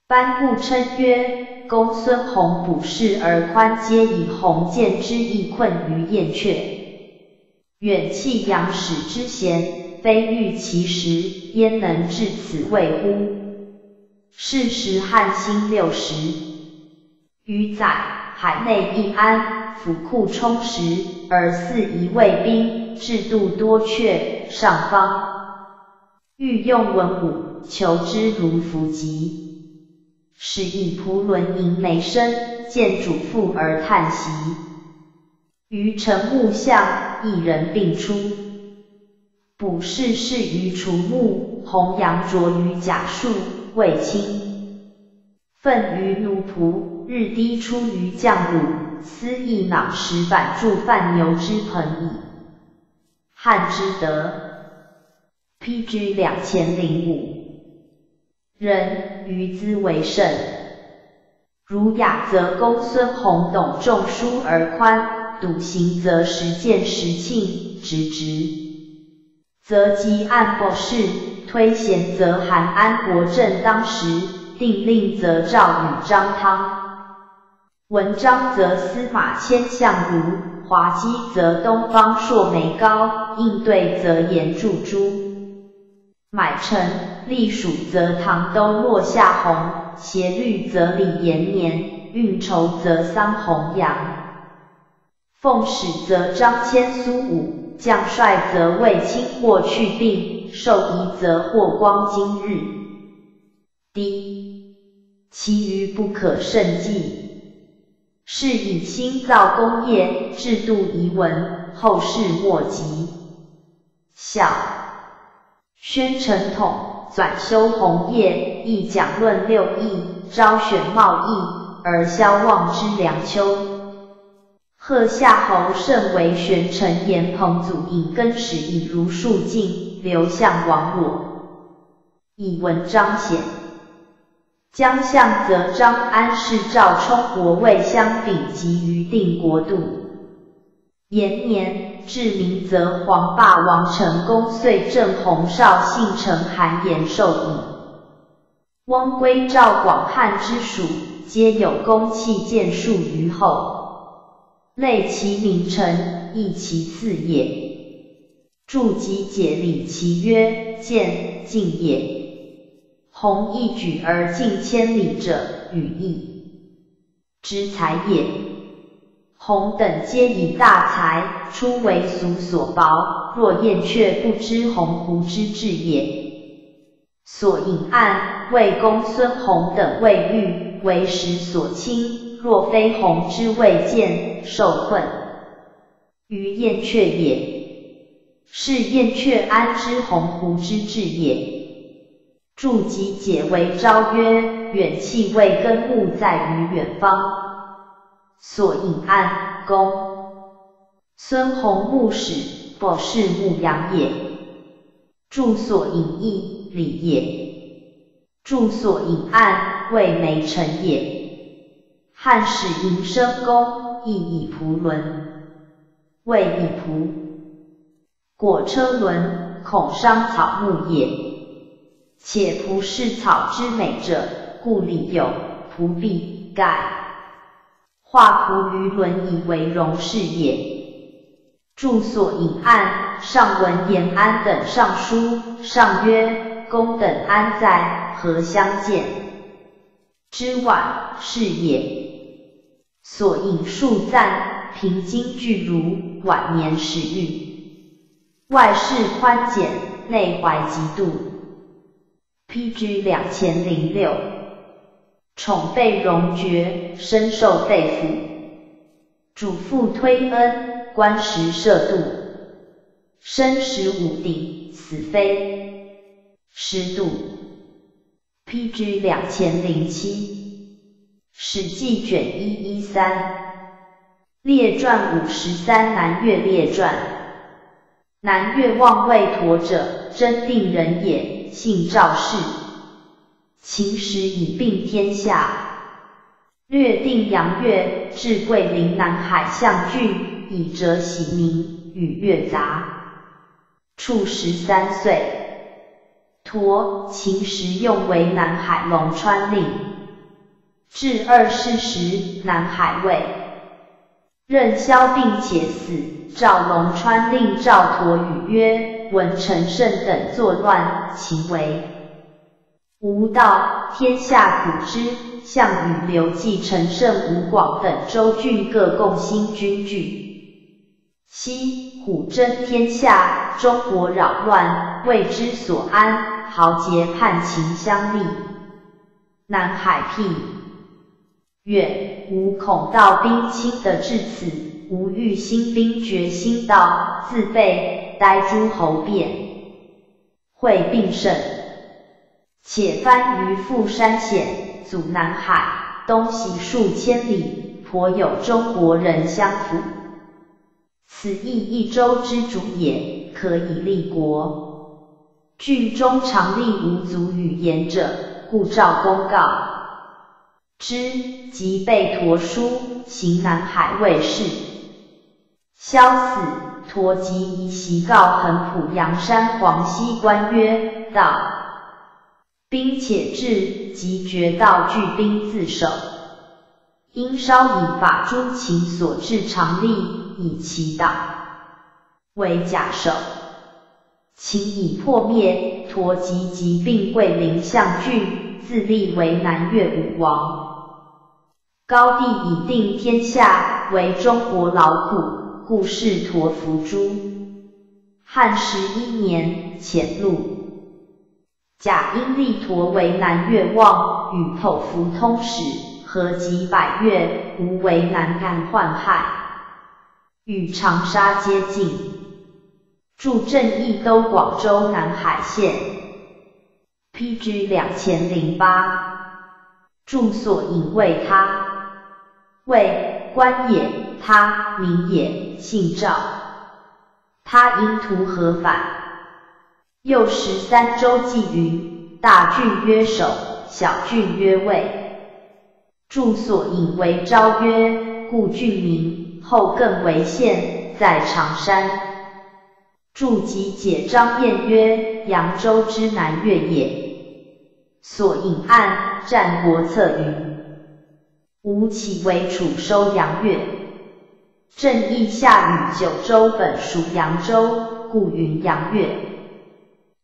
班固称曰：公孙弘补士而宽，皆以鸿渐之意困于燕雀，远弃杨史之贤，非欲其实，焉能至此位乎？是时汉兴六十余载，海内一安，府库充实，而四夷卫兵。制度多阙，上方欲用文武，求之如弗及。是以仆轮盈眉生，见主父而叹息。于城木相，一人并出。卜士事于除木，弘扬卓于甲树，卫青。奋于奴仆，日低出于将武，思一脑石板铸饭牛之盆矣。汉之德，P.G. 两千零五。人于兹为甚。儒雅则公孙弘董仲舒而宽，笃行则实践实庆，直直则积案博士，推贤则韩安国正当时，定令则赵与张汤。文章则司马迁相如，滑稽则东方朔眉高，应对则严注朱。买臣，隶属则唐东落下弘，协律则李延年，运筹则桑弘羊，奉使则张骞苏武，将帅则卫青或去病，授仪则霍光今日。D，其余不可胜计。是以新造工业，制度遗文，后世莫及。小宣承统，转修弘业，亦讲论六艺，招选茂义，而消望之良秋。贺夏侯胜为玄臣言彭祖引根始以如数尽，刘向亡我，以文彰显。将相则张安世赵充国位相秉及于定国度。延年至明则黄霸王成公遂正洪绍信成韩延寿矣。翁归赵广汉之属，皆有公器剑术于后，类其名臣，亦其次也。注集解礼其曰：见进也。弘一举而进千里者，与义之才也。鸿等皆以大才，初为俗所薄。若燕却不知鸿鹄之志也。所引案，魏公孙弘等未遇，为时所亲。若非鸿之未见，受困于燕雀也。是燕雀安知鸿鹄之志也？注集解为昭曰：远气未根木在于远方，所引案公孙弘牧史，不是牧羊也。注所引义礼也。注所引案为媒臣也。汉使迎生公，亦以仆轮，谓以仆。果车轮，恐伤草木也。且仆是草之美者，故里有仆壁盖，画仆于轮以为荣事也。注所引案，上文延安等上书，上曰：公等安在？何相见？之晚是也。所引数赞，平经具如晚年时遇，外事宽简，内怀极度。P.G. 两千零六，宠被荣爵，深受肺腑。主父推恩，官时涉度，生时五鼎，死非失度。P.G. 两千零七，史记卷一一三，列传五十三，南越列传。南越望魏陀者，真定人也。姓赵氏，秦时以并天下，略定阳岳，至桂林南海象郡，以折喜名，与越杂。处十三岁，陀秦时用为南海龙川令。至二世时，南海尉，任萧并且死。赵龙川令赵佗语曰：“闻陈胜等作乱，其为无道，天下苦之。项羽、刘季、陈胜、吴广等州郡各共兴军据。西虎争天下，中国扰乱，为之所安。豪杰叛秦相立，南海僻远，无恐道兵侵的至此。”吾欲兴兵决心道，自备待诸侯变，会并胜，且番于富山险，阻南海，东西数千里，颇有中国人相辅。此亦一州之主也，可以立国。郡中常立无足语言者，故诏公告之，即被陀书行南海卫士。萧死，陀即移袭告横浦阳山黄溪关曰：道兵且至，即决道聚兵自守。因稍以法诸秦所至常立以其道，为假手。秦已破灭，陀即即并桂林相郡，自立为南越武王。高帝已定天下，为中国劳苦，故仕陀伏诛。汉十一年，遣路贾因立陀为南越王，与口服通使。合及百越，无为南干患害，与长沙接近。驻镇益都广州南海县。P.G. 两千零八。住所引为他，谓官也，他名也，姓赵。他因图何反？又十三州记云：大郡曰守，小郡曰卫。住所引为昭曰，故郡名，后更为县，在常山。注集解张燕曰，扬州之南越也。所引案，战国策云：吴起为楚收阳越，正义下与九州本属扬州，故云阳越。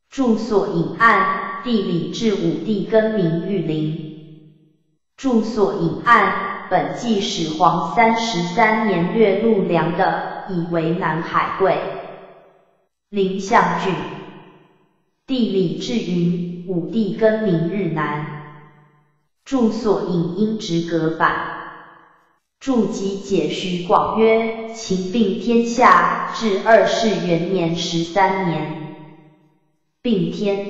注所引案，地理至武帝更名玉林。注所引案，本纪始皇三十三年月陆梁的，以为南海贵临相郡。地理志云，武帝更名日南。住所引因直隔版。注集解徐广曰：秦并天下，至二世元年十三年，并天。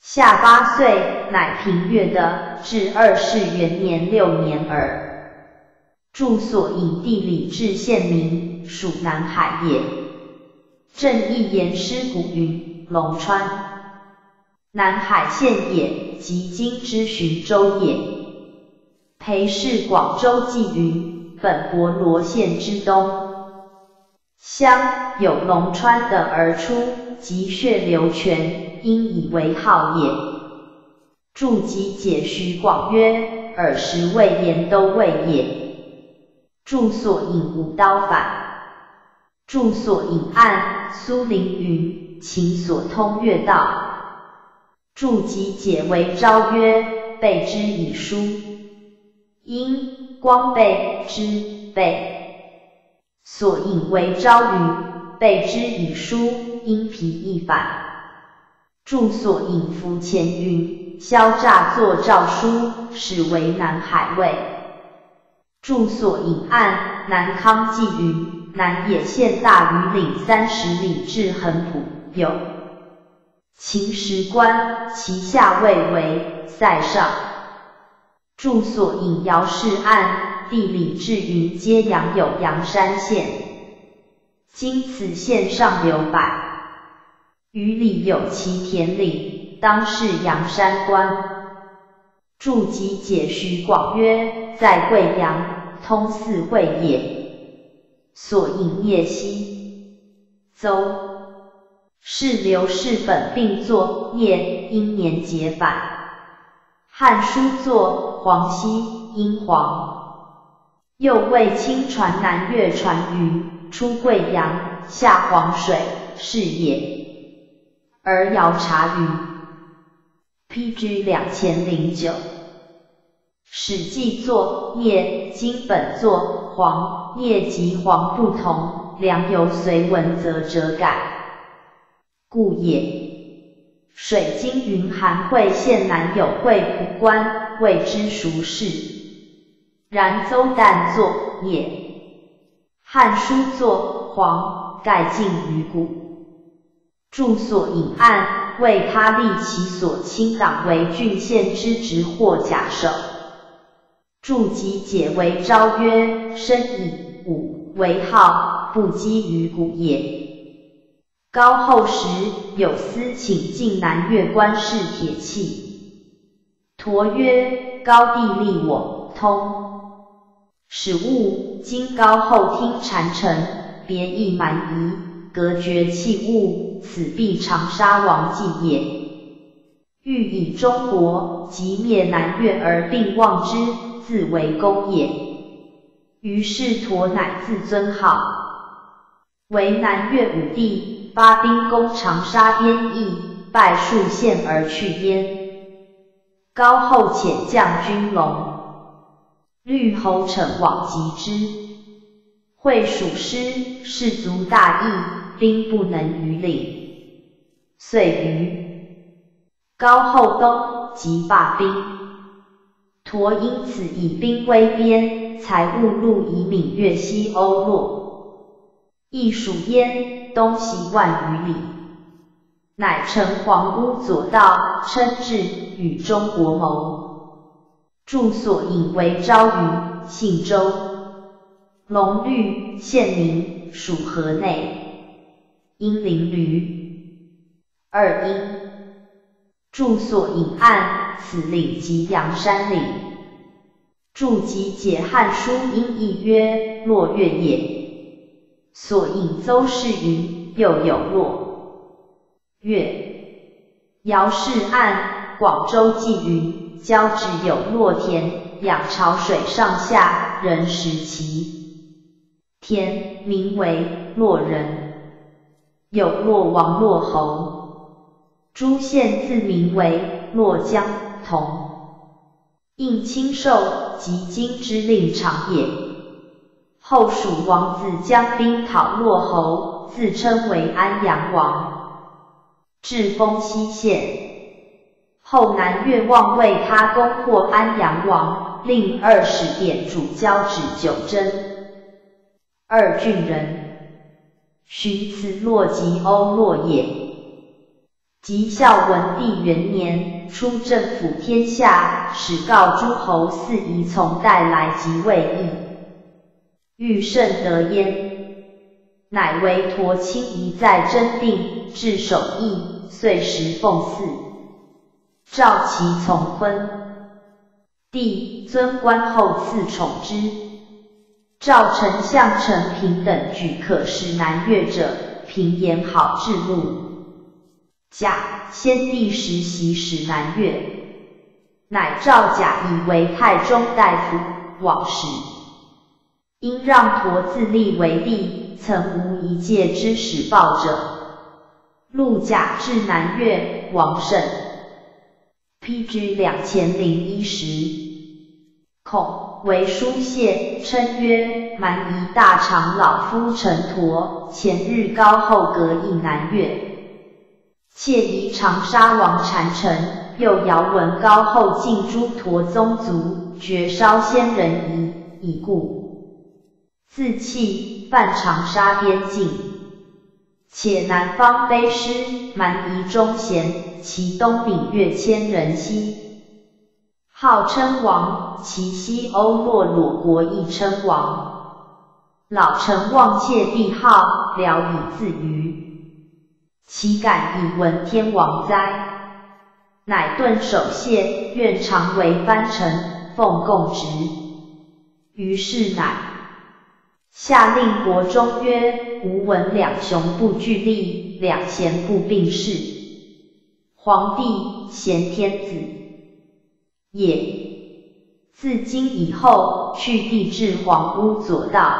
下八岁，乃平越的，至二世元年六年耳。住所以地理志县名，属南海也。正义言师古云：龙川，南海县也，即今之浔州也。裴氏广州记云：本博罗县之东乡，有龙川的而出，即血流泉。因以为号也。注集解徐广曰：尔时魏延都未也。注所引无刀法。注所引案苏林云：秦所通越道。注集解为昭曰：备之以书。因光备之备。所引为昭语，备之以书，因皮亦反。住所引夫前云：萧诈作诏书，始为南海卫。住所引案，南康纪云：南野县大余岭三十里至横浦，有秦时官，其下位为塞上。住所引姚氏案，地理至云：皆阳有阳山县，今此县上流百。余里有其田岭，当是阳山关。注集解徐广曰：在贵阳，通四会也。所引叶西邹是刘氏本并作，聂因年节反。汉书作黄溪因黄，又为清传南越传于出贵阳，下黄水，是也。而遥察云，P.G. 两千零九，史记作聂，今本作黄，叶及黄不同，良由随文则折改，故也。水经云韩会县南有会蒲关，谓之熟事。然邹旦作也，汉书作黄，盖尽于古。住所引案，为他立其所亲党为郡县之职或假手。注集解为昭曰：身以武为号，不积于古也。高后时有司请进南越官事铁器，陀曰：高帝立我，通使物，今高后听谗臣，别意蛮夷，隔绝器物，此必长沙王计也。欲以中国即灭南越而并望之，自为公也。于是陀乃自尊号，为南越武帝，发兵攻长沙边邑，败数县而去焉。高后遣将军龙绿侯逞往击之，会蜀师士卒大异，兵不能逾领，遂于。高后东即罢兵，陀因此以兵归边，财物路以闽越西欧洛，亦属燕东西万余里，乃乘黄屋左道，称至与中国谋，住所引为昭云，姓周，龙绿县名，属河内，因陵驴，二因。住所隐暗，此岭即阳山岭。注集解汉书音译曰：落月也。所引邹氏云，又有落月。尧氏案，广州记云，交趾有落田，养潮水上下，人食其田，名为落人。有落王落侯。诸县自名为洛江同，应亲受及今之令长也。后蜀王子将兵讨洛侯，自称为安阳王，至封西县。后南越王为他攻破安阳王，令二十点主交趾九真。二郡人，寻此洛吉欧洛也。即孝文帝元年，出政府天下，使告诸侯四夷从代来即位邑，欲甚得焉，乃为陀亲仪在真定，至守邑，岁时奉祀，召其从婚。帝尊官后赐宠之，召丞相陈平等举可使南越者，平言好治路。甲先帝时袭使南越，乃召甲以为太中大夫、往使。因让陀自立为帝，曾无一介之使报者。陆甲至南越，王胜。P.G. 两千零一十，孔为书谢，称曰：蛮夷大长老夫陈陀，前日高后隔应南越。窃疑长沙王禅臣，又遥闻高后进诸陀宗族，绝烧仙人仪，已故，自弃犯长沙边境。且南方卑师蛮夷忠贤，其东闽越千人兮，号称王；其西欧洛裸国亦称王。老臣望窃帝号，聊以自娱。岂敢以闻天王哉？乃顿首谢，愿常为藩臣，奉贡职。于是乃下令国中曰：吾闻两雄不俱立，两贤不并事。皇帝贤天子也。自今以后，去帝至皇屋左道。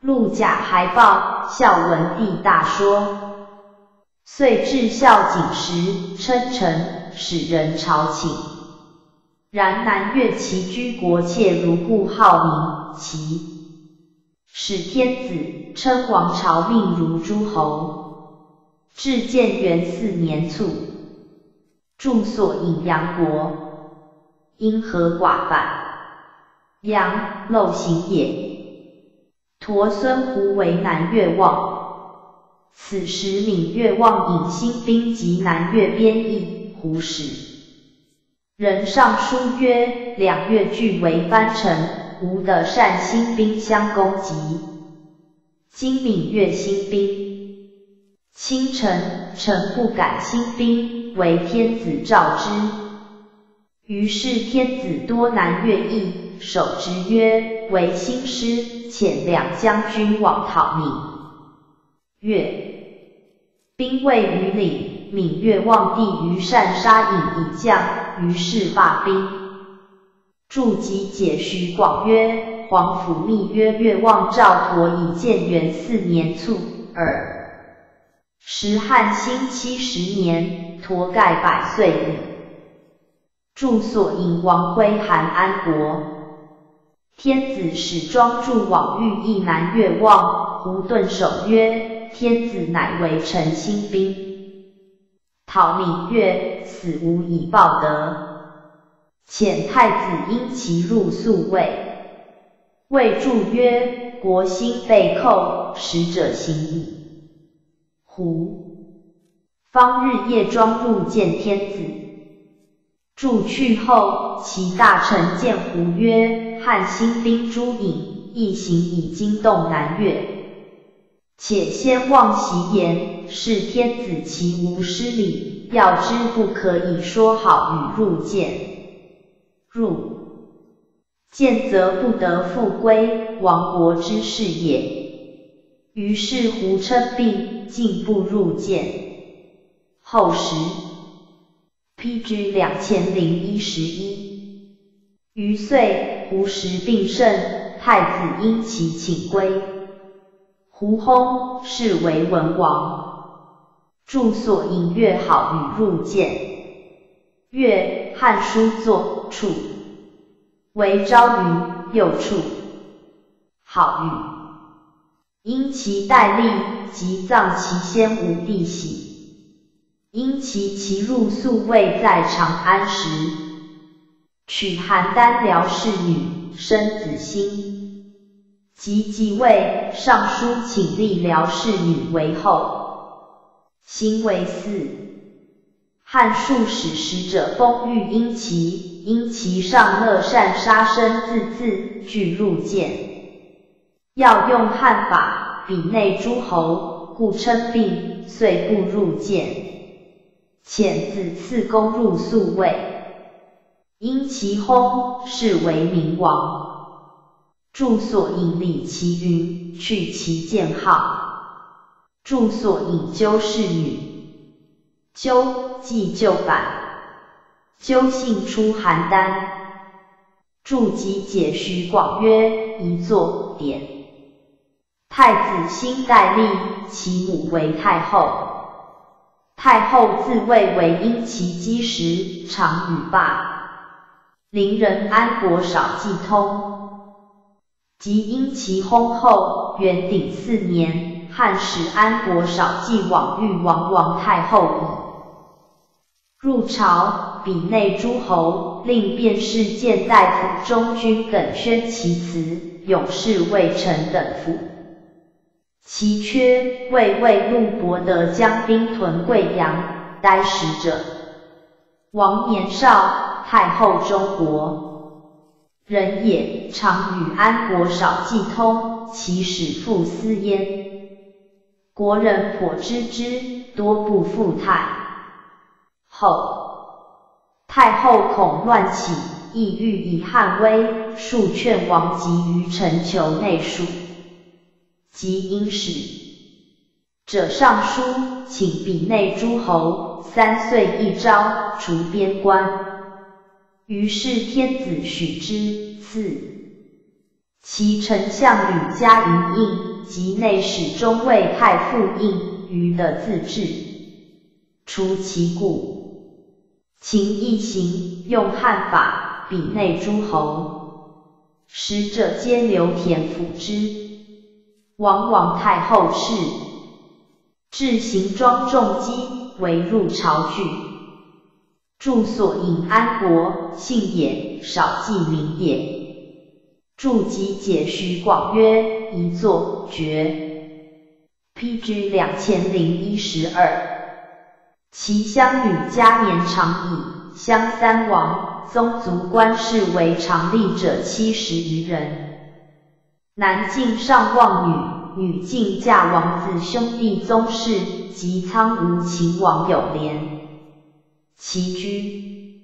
陆贾还报孝文帝大说。遂至孝景时，称臣，使人朝请。然南越其居国妾如故，号名其，使天子称王朝命如诸侯。至建元四年卒，住所引阳国，因何寡犯？阳陋行也。陀孙胡为南越王。此时闽越望引新兵及南越边邑，胡使人上书曰：两越俱为藩臣，吾得善新兵相攻击。今闽越新兵，清臣臣不敢新兵，为天子召之。于是天子多南越邑，守之曰：“为兴师，遣两将军往讨闽。”月兵未于岭，闽越望帝于善沙引以降，于是罢兵。注集解徐广曰：“皇甫密曰越望赵佗以建元四年卒耳。时汉兴七十年，佗盖百岁矣。”住所引王徽韩安国，天子使庄助往欲邑南越望，胡顿守曰：天子乃为臣兴兵，讨闽越，死无以报德。遣太子因其入宿卫，魏助曰：国兴被寇，使者行矣。胡方日夜庄入见天子。祝去后，其大臣见胡曰：“汉兴兵诸尹，一行以惊动南越，且先望其言，是天子其无失礼，要之不可以说好与入见。入见则不得复归，亡国之事也。”于是胡称病，进不入见。后时。P.G. 两千零一十一。余岁，胡时病甚，太子因其请归。胡薨，是为文王。著所引月好与入见。月，汉书作处，为朝云，右处。好与，因其戴笠，即葬其先无弟喜。因其其入宿卫在长安时，娶邯郸辽氏女，生子兴。即即位，上书请立辽氏女为后，兴为嗣。汉数使使者封御因其，因其上乐善杀生字字俱入见，要用汉法，比内诸侯，故称病，遂不入见。遣子次公入宿卫，因其薨，是为明王。住所引李其云，去其剑号。住所引鸠氏女，鸠即旧版，鸠姓出邯郸。注集解徐广曰：一作典。太子兴戴笠，其母为太后。太后自谓为因其积时，常与罢。邻人安国少记通，即因其薨后，元鼎四年，汉使安国少记往遇王王太后。入朝，比内诸侯，令便士谏大夫中军等宣其辞，勇士魏臣等服。其缺为魏陆伯德将兵屯贵阳，待使者。王年少，太后中国人也，常与安国少计通，其使复私焉。国人颇知之，多不复太后。太后恐乱起，意欲以汉威，数劝王及于臣求内属。即因使者上书，请比内诸侯三岁一朝除边关。于是天子许之，赐其丞相吕嘉云印及内史中尉太傅印于的自治，除其故，秦一行用汉法，比内诸侯使者皆留田辅之。王王太后事，置行庄重机为入朝具。住所引安国，姓也，少记名也。注集解徐广曰：一作绝。P.G. 两千零一十二。其乡女家年长矣，乡三王，宗族官氏为常立者七十余人。南晋上望女，女晋嫁王子兄弟宗室，及苍梧秦王有连。其居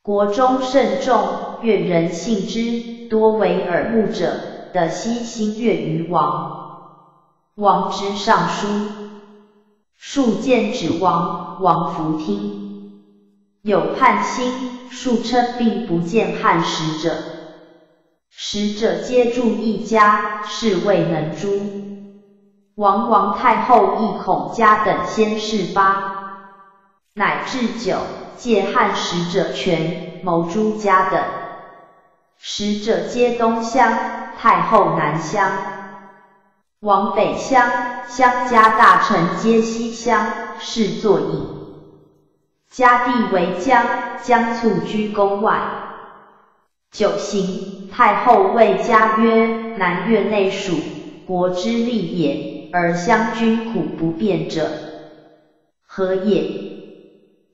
国中甚众，悦人信之，多为耳目者的悉心悦于王。王之上书，数见指王，王弗听。有叛心，数称并不见汉使者。使者皆住一家，是未能诛。王王太后亦恐家等先事发，乃置酒。借汉使者权谋诸家等，使者皆东乡，太后南乡，王北乡，乡家大臣皆西乡，是作矣。家地为江，江卒居宫外。九行，太后谓家曰：南越内属，国之利也，而乡君苦不便者，何也？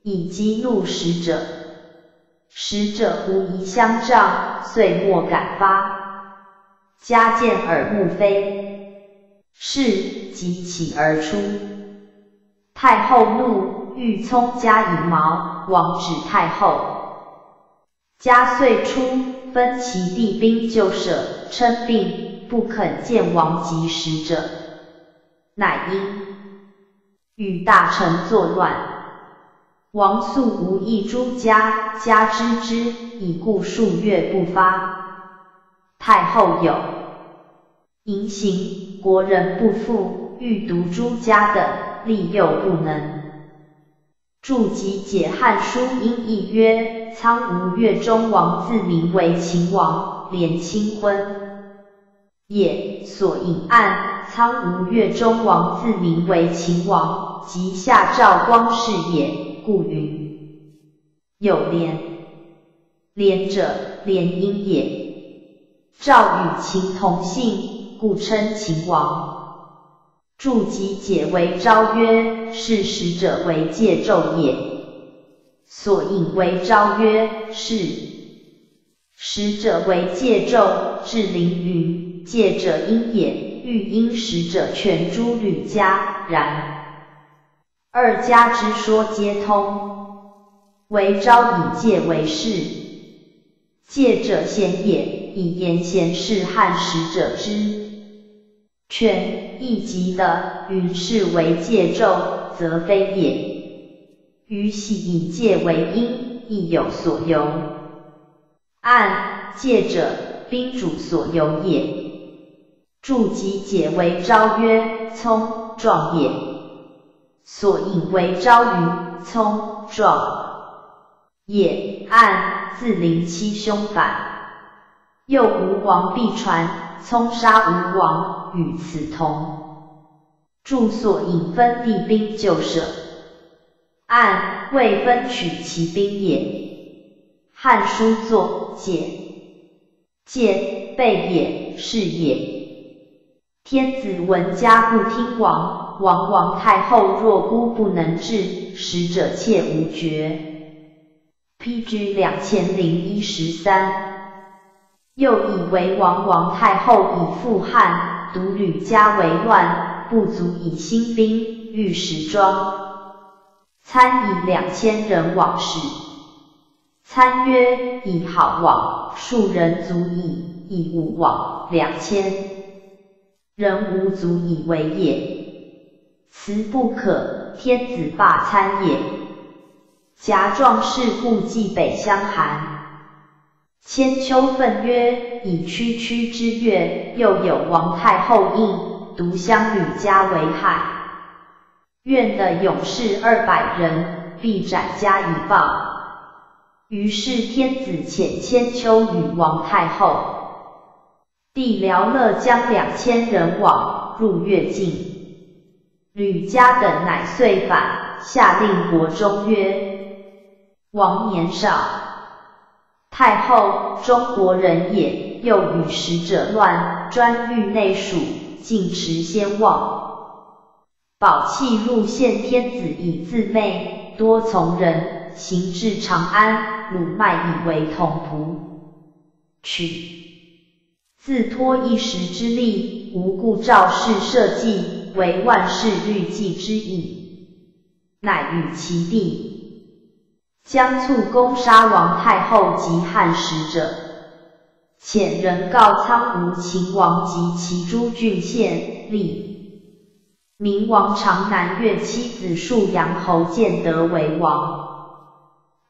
以激怒使者，使者无疑相仗，遂莫敢发。家见耳目非，是即起而出。太后怒，欲聪加以矛，王指太后。家遂出，分其弟兵救舍，称病，不肯见王及使者，乃因与大臣作乱。王素无意诸家，家知之，已故数月不发。太后有淫行，国人不复，欲独诸家等，力又不能。注集解汉书音译曰：苍梧越中王自名为秦王，连亲婚也。所引案，苍梧越中王自名为秦王，即下赵光氏也。故云有连，连者连阴也。赵与秦同姓，故称秦王。注集解为昭曰：是使者为戒咒也。所引为昭曰：是使者为戒咒，至凌云戒者因也。欲因使者全诸吕家，然。二家之说皆通，唯昭以戒为事。戒者贤也，以言贤是汉使者之权亦极的，云是为戒咒，则非也。于喜以戒为因，亦有所由。按戒者，宾主所由也。注集解为昭曰：聪壮也。所引为昭于葱壮也，按自临七凶反，又吴王必传，葱杀吴王，与此同。注所引分地兵就舍，按未分取其兵也。汉书作解，戒备也是也。天子闻家不听王。王王太后若孤不能治，使者切无绝。P.G. 两千零一十三。又以为王王太后以复汉，独吕家为乱，不足以兴兵，欲使庄参以两千人往使。参曰：以好往，数人足矣；以无往，两千人无足以为也。辞不可，天子罢参也。甲壮士故冀北相韩。千秋愤曰：以区区之月，又有王太后印，独相吕家为害。愿的勇士二百人，必斩家以报。于是天子遣千秋与王太后、帝辽乐将两千人往，入越境。吕家等乃遂反，下令国中曰：王年少，太后中国人也，又与使者乱，专欲内属，尽持先望。宝器入献天子以自媚，多从人，行至长安，鲁卖以为同仆。取自托一时之力，无故赵氏社稷。为万世律纪之意，乃与其弟将卒攻杀王太后及汉使者，遣人告苍梧秦王及其诸郡县，吏明王长南越妻子数阳侯建德为王，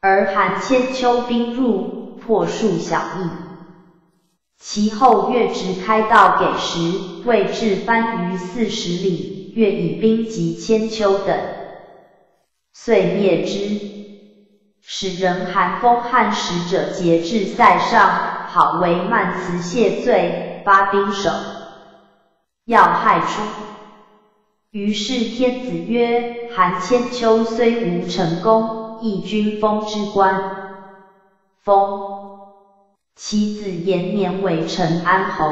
而韩千秋兵入，破数小邑。其后越直开道给时，未至番于四十里，越以兵及千秋等，遂灭之。使人韩风汉使者节制塞上，好为慢辞谢罪，发兵守，要害出。于是天子曰：韩千秋虽无成功，亦君封之官，封其子延年为陈安侯，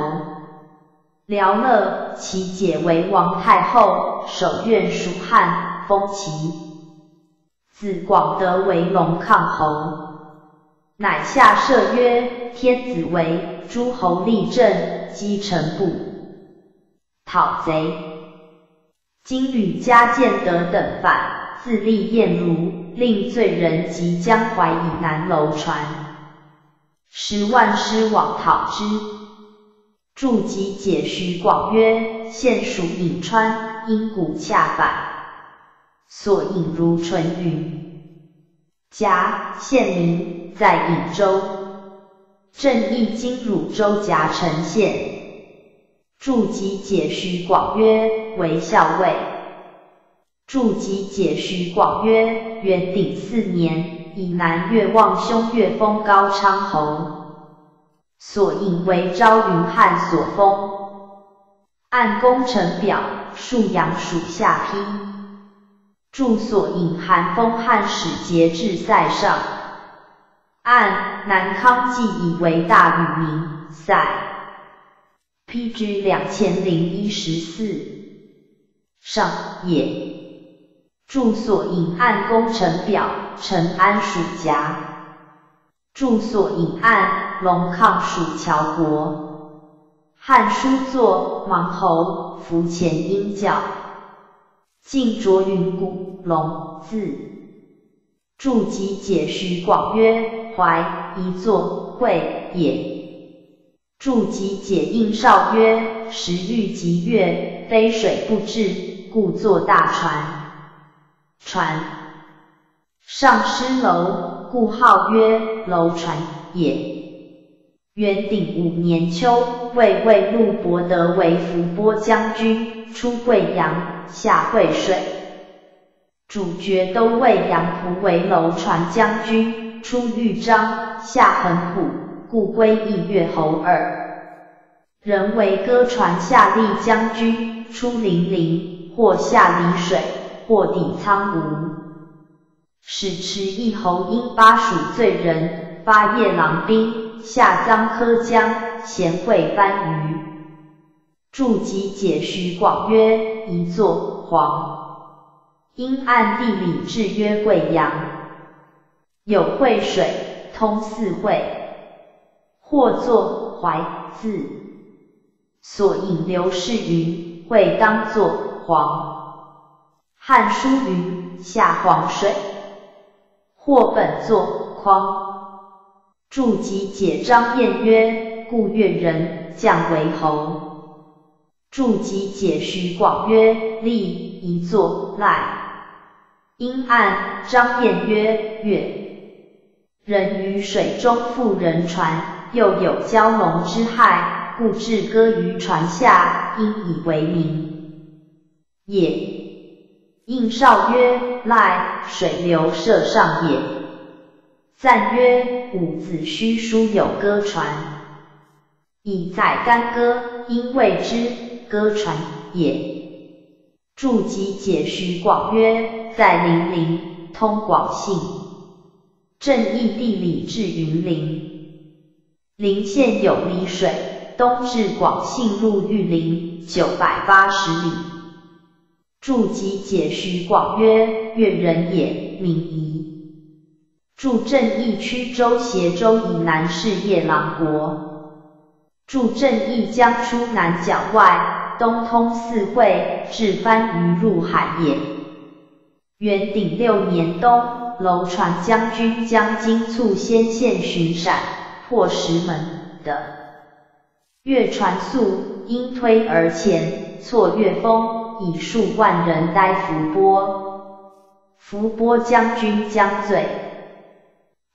辽乐其姐为王太后，守院属汉，封其。子广德为龙亢侯，乃下赦曰：天子为诸侯立政，积臣部，讨贼。今吕家建德等反，自立燕如，令罪人及江淮以南楼船，十万师往讨之。筑集解徐广曰：现属颍川，因古恰反。所引如纯云，夹县名在颍州，正义今汝州夹城县。筑集解徐广曰：为校尉。筑集解徐广曰：元鼎四年，以南越望兄越封高昌侯，所引为昭云汉所封。按功臣表，数阳属下批。住所引韩封汉使节制塞上，按南康记以为大禹名塞，PG 两千零一十四上也。住所引按工程表，陈安属夹。住所引按龙亢属乔国。汉书作芒侯服前鹰角。晋卓云谷龙字，注集解徐广曰：怀一作会也。注集解应少曰：时遇极月，非水不至，故作大船。船上失楼，故号曰楼船也。元鼎五年秋，魏魏陆伯德为伏波将军，出贵阳。下惠水，主角都尉杨仆为楼船将军，出豫章，下横浦，故归义越侯耳。人为歌船下吏将军，出零陵，或下澧水，或抵苍梧。使持一侯因巴蜀罪人，发夜郎兵，下臧柯江，贤惠番禺。注集解徐广曰：一作黄，因按地理制曰贵阳，有惠水通四会，或作淮字，所引刘氏云会当作黄。汉书云下黄水，或本作匡。注集解张燕曰：故越人降为侯。注集解徐广曰：立一作赖。因按张燕曰：月人于水中覆人船，又有蛟龙之害，故置歌于船下，因以为名也。应少曰：赖水流射上也。赞曰：伍子胥书有歌传，以载干戈，因谓之。歌传也。注集解徐广曰：在零陵，通广信，正义地理至云林。陵县有漓水，东至广信入玉林，九百八十里。注集解徐广曰：越人也，敏夷。注正义曲州斜州以南是夜郎国。注正义江出南角外。东通四会，至番禺入海也。元鼎六年冬，楼船将军将金促先线巡闪，破石门的。越船速，因推而前，错越峰，以数万人待伏波。伏波将军将罪。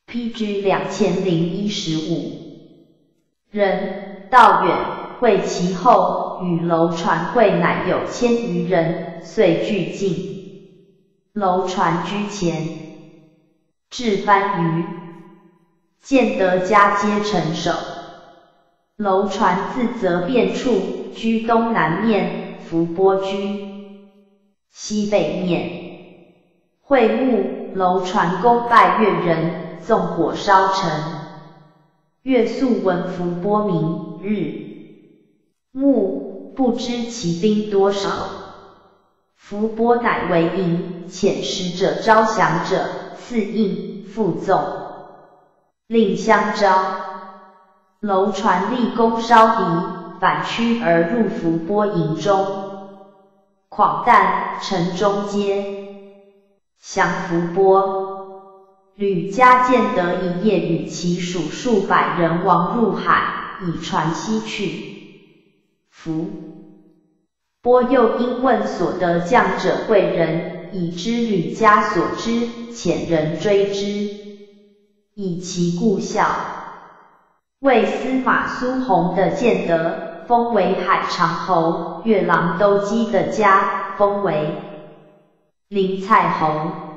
P.G. 两千零一十五人，道远会其后，与楼传会乃有千余人，遂俱进。楼传居前，至番禺，见得家皆成守。楼传自责便处，居东南面，伏波居西北面。会晤，楼船功拜越人。纵火烧城，月宿闻伏波明日，暮不知其兵多少。伏波乃为营，遣使者招降者，赐印复纵，令相招。楼船立功烧敌，反驱而入伏波营中，狂旦城中街，降伏波。吕家见得一夜与其属数百人亡入海，以船西去。伏波又因问所得将者贵人，已知吕家所知，遣人追之，以其故校。为司马苏弘的建德，封为海长侯；越郎都基的家，封为林蔡侯。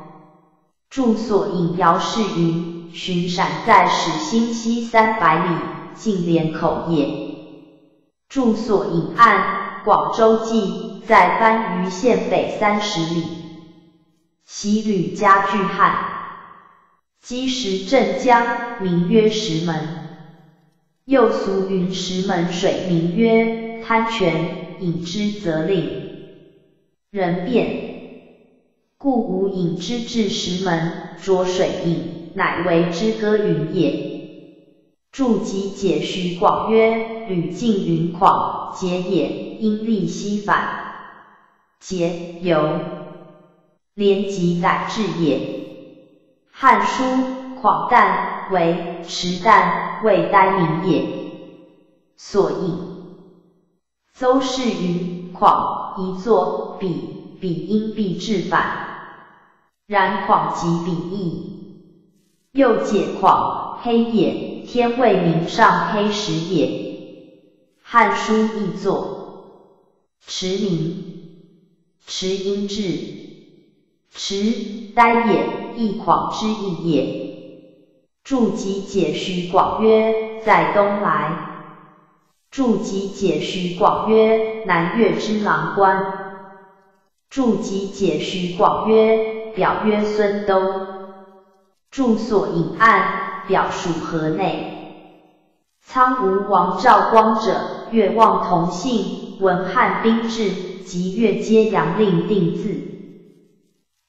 住所引姚氏云：巡陕在始兴西三百里，近连口也。住所引岸，广州记在番禺县北三十里。西吕家巨汉，积石镇江，名曰石门。又俗云石门水，名曰贪泉，饮之则令人变。故无饮之至石门，浊水饮，乃为之歌云也。注集解徐广曰：吕敬云旷，节也，因利西反。节由连集改制也。汉书旷旦为迟旦，谓呆名也。所以邹氏于况一作比，比因必至反。然况即比翼，又解况黑也，天未明上黑时也。汉书译作迟明，迟因至，迟呆也，亦况之意也。注集解徐广曰：在东来。注集解徐广曰：南越之郎官。注集解徐广曰。表曰孙都，住所隐暗，表属河内。苍梧王赵光者，越望同姓，闻汉兵至，即越皆阳令定字。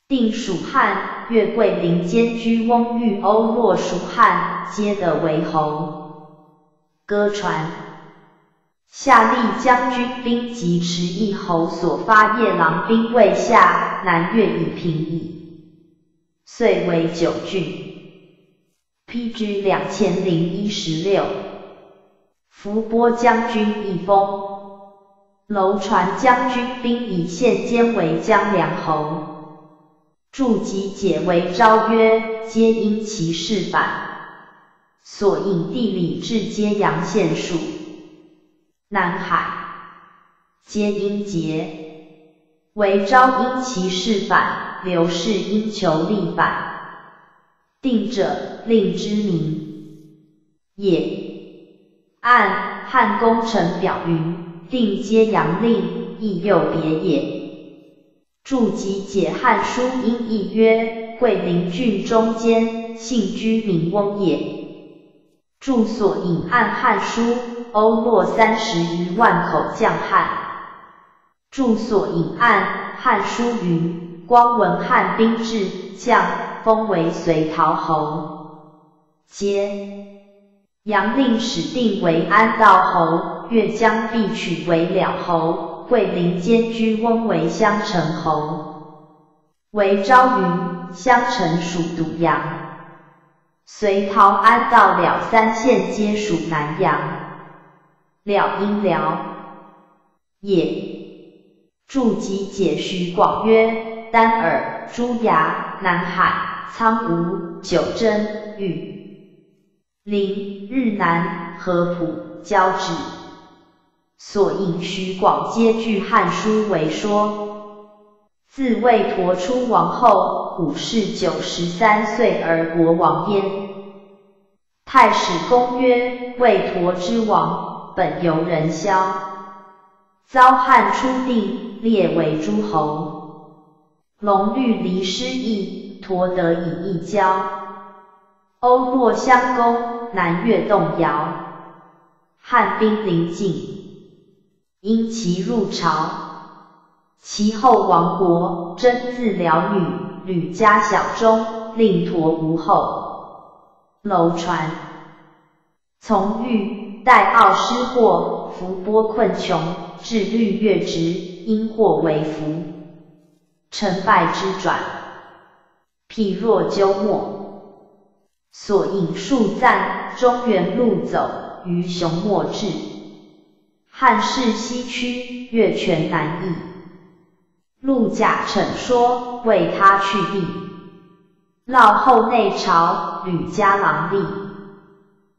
定属汉，越桂林间居翁玉欧若蜀汉，皆得为侯。歌传，夏立将军兵及持一侯所发夜郎兵未下，南越以平矣。遂为九郡，P.G. 两千零一十六。伏波将军一封，楼船将军兵以现兼为江凉侯。注集解为昭曰：皆因其事反，所引地理志皆阳县属。南海皆因节，为昭因其事反。刘氏因求立反，定者令之名也。按汉功臣表云，定皆阳令，亦又别也。注集解汉书音译曰：桂林郡中间，姓居民翁也。注所引按汉书，欧洛三十余万口将汉。注所引按汉书云。光闻汉兵至，将封为隋陶侯。皆杨令始定为安道侯，越江必取为了侯，桂林监居翁为襄城侯。为昭云，襄城属独阳。隋陶安到了三县皆属南阳。了因辽也。注集解徐广曰：丹耳、朱崖、南海、苍梧、九真、玉林、日南、合浦、交趾。所引徐广皆据《汉书》为说。自魏陀出王后，古氏九十三岁而国王焉。太史公曰：魏陀之王，本由人萧，遭汉初定，列为诸侯。龙律离失意，陀得以一交。欧若相攻，南越动摇，汉兵临境。因其入朝，其后亡国，真自辽女，吕家小中，令陀无后。楼传，从玉代奥失祸，伏波困穷，至绿月直，因祸为福，成败之转。譬若鸠末，所引数赞，中原路走，于雄莫至。汉室西区，越权难易。陆贾臣说，为他去地。闹后内朝，吕家郎吏，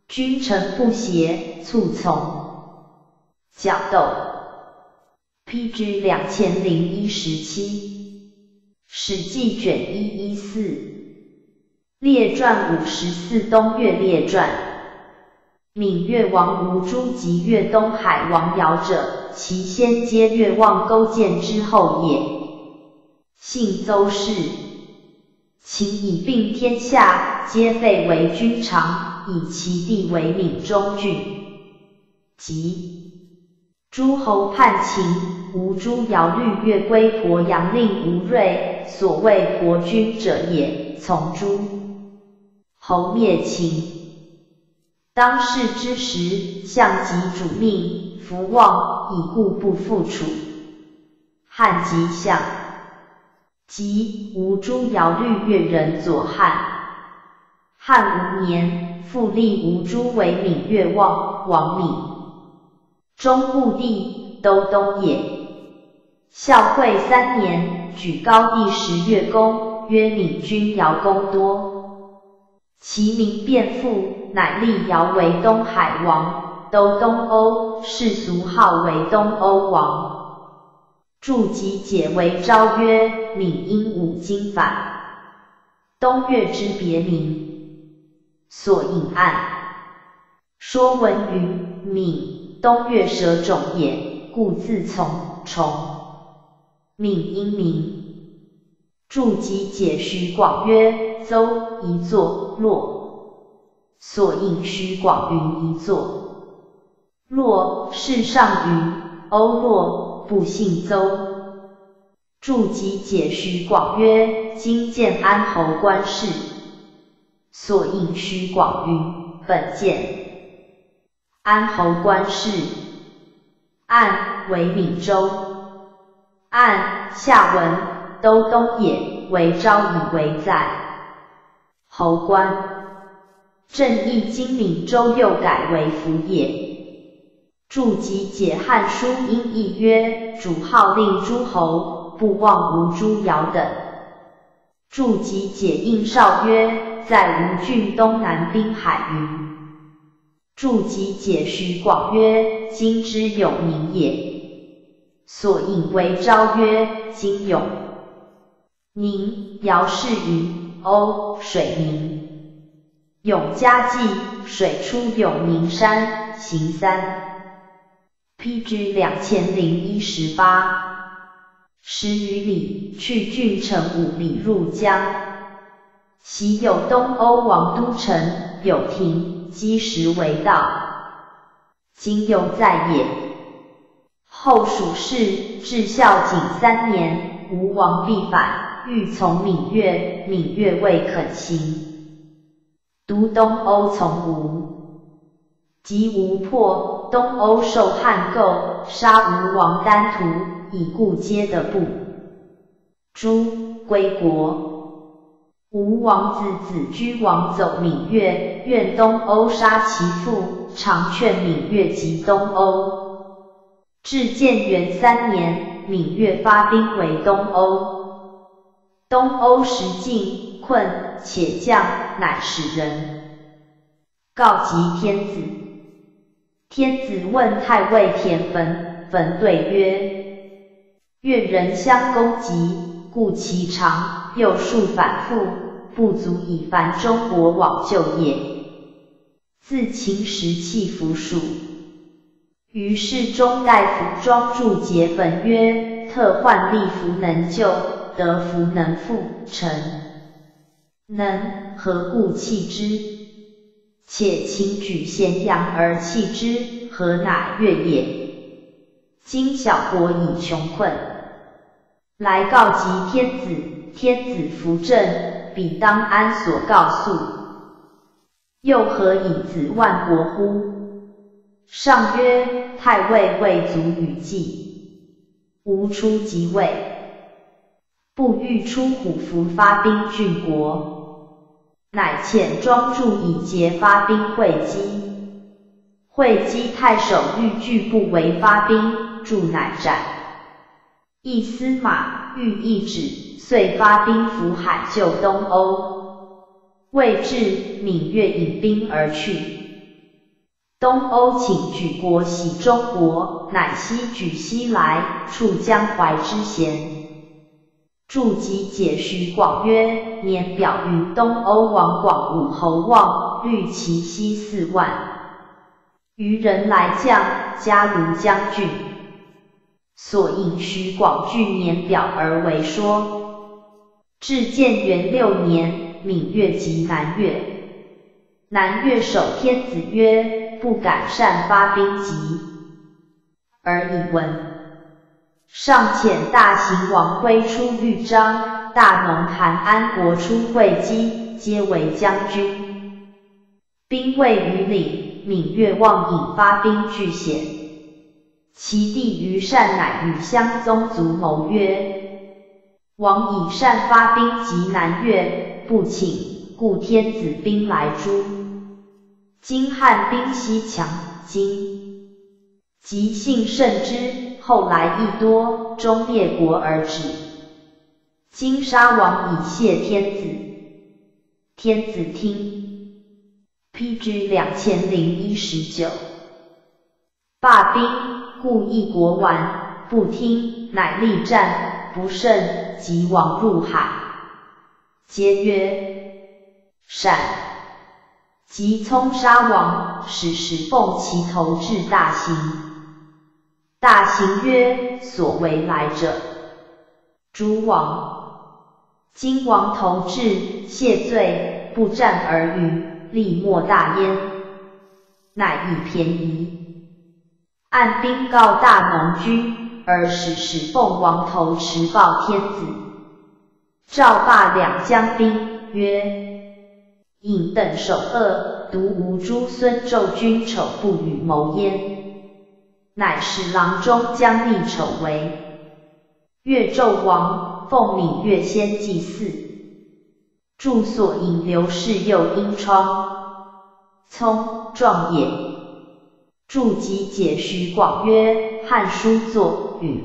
君臣不协，促从。角斗。P.G. 两千零一十七。史记卷一一四。列传五十四东岳列传。闽越王吴诸及越东海王尧者，其先皆越望勾践之后也。姓邹氏，秦以并天下，皆废为君长，以其地为闽中郡。即诸侯叛秦，吴诸尧律越归鄱阳令吴瑞，所谓国君者也，从诸侯灭秦。当世之时，相及主命，福旺，以故不复楚。汉吉相，即吴诸尧律越人左汉。汉五年，复立吴诸为闽越王，王闽。中穆帝，都东也。孝惠三年，举高帝十月公，曰闽君尧公多。其名变复，乃立尧为东海王，都东欧，世俗号为东欧王。筑基解为昭曰：闽因五经反，东越之别名。所引案，说文云闽东越蛇种也，故自从虫。闽因名。筑基解徐广曰：邹一座，洛。所应徐广云一座，洛世上云，欧洛不姓邹。筑基解徐广曰：今建安侯官事。所应徐广云，本建安侯官事，按为闽州。按下文。都东也，为昭以为在。侯官，正义精敏，周又改为府也。筑基解汉书音译曰：主号令诸侯，不忘吴诸尧等。筑基解应少曰：在吴郡东南滨海云。筑基解徐广曰：今之有名也。所引为昭曰：今有。宁尧氏云欧水宁，永嘉纪水出永宁山行三，P.G. 两千零一十八，十余里，去郡城五里入江。其有东欧王都城，有亭，积石为道，今犹在也。后蜀氏至孝景三年，吴王必反。欲从闽越，闽越未肯行。独东欧从吴，及吴破，东欧受汉构，杀吴王丹徒，以故皆得部。诸归国。吴王子子居王走闽越，愿东欧杀其父，常劝闽越及东欧。至建元三年，闽越发兵围东欧，东欧时境困，且将，乃使人告急天子。天子问太尉田汾，汾对曰：越人相攻击，故其长，又数反复，不足以凡中国往救也。自秦时弃服属。于是中大夫庄注解汾曰：特患利服能救，得福能复，臣。能何故弃之？且秦举咸阳而弃之，何乃悦也？今小国已穷困，来告急天子，天子扶正，彼当安所告诉？又何以子万国乎？上曰：太尉未足与计，吾出即位，不欲出虎符发兵郡国。乃遣庄助以节发兵会稽，会稽太守欲拒不为发兵，助乃战。一司马欲一指，遂发兵扶海救东欧。未至，闽越引兵而去。东欧请举国喜中国，乃西举西来，触江淮之险。注集解徐广曰：年表云东欧王广武侯望，率其西四万余人来将，加卢将军。所引徐广据年表而为说。至建元六年，闽越及南越。南越守天子曰：不敢擅发兵急，而以闻。上遣大行王辉出豫章，大农韩安国出会稽，皆为将军。兵未于岭，闽越望引发兵拒险。其弟于善乃与襄宗族谋曰：王以善发兵及南越，不请，故天子兵来诛。今汉兵西强，今即信甚之。后来亦多，终灭国而止。金沙王以谢天子，天子听。P.G. 两千零一十九。罢兵，故一国完，不听，乃力战不胜，即亡入海。皆曰：善。即冲杀王，使石奉其头至大刑。大行曰：所为来者，诸王。今王头至，谢罪，不战而语，力莫大焉。乃以便宜，按兵告大农军，而使使奉王头持报天子。赵霸两将兵曰：引等守恶，独无诸孙纣君丑不与谋焉。乃是郎中将立丑为越纣王，奉命越先祭祀，住所引刘氏右阴疮，聪壮也。注集解徐广曰：汉书作允，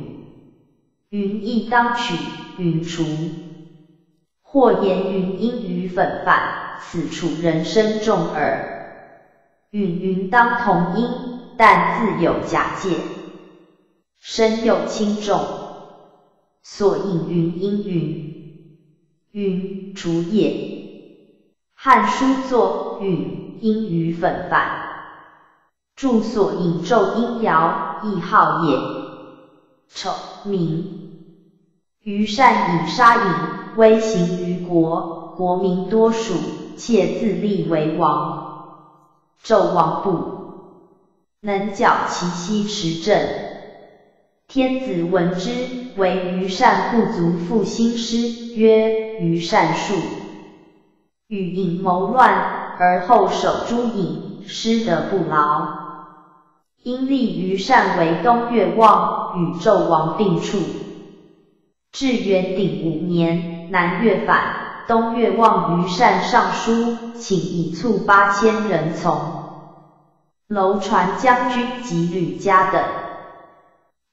云亦当取，云除。或言云因于粉犯，此处人生重耳。允云当同音。但自有假借，身又轻重，所引云阴云，云竹也。汉书作允因于粉范，注所引咒阴爻亦号也。丑名于善以杀隐，威行于国，国民多属，且自立为王。纣王不。能矫其西持政，天子闻之，为于善不足复兴师，曰：于善术与隐谋乱，而后守诸隐，失德不劳。因立于善为东越王，与纣王并处。至元鼎五年，南越反，东岳望于善上书，请以卒八千人从。楼船将军及吕家等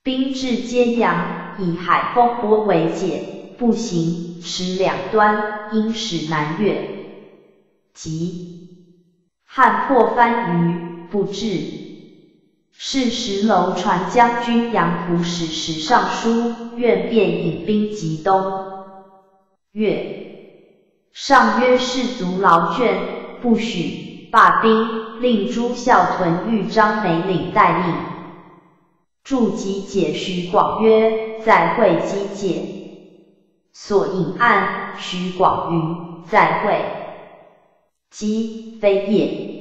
兵至揭阳，以海风波为界，步行使两端，因使南越。即汉破番禺，不至。是时楼船将军杨仆使使上书，愿便引兵及东越。上曰：士卒劳倦，不许罢兵，令朱孝屯豫张美领待命。驻集解徐广曰：在会稽解。所引案，徐广云：在会稽非也。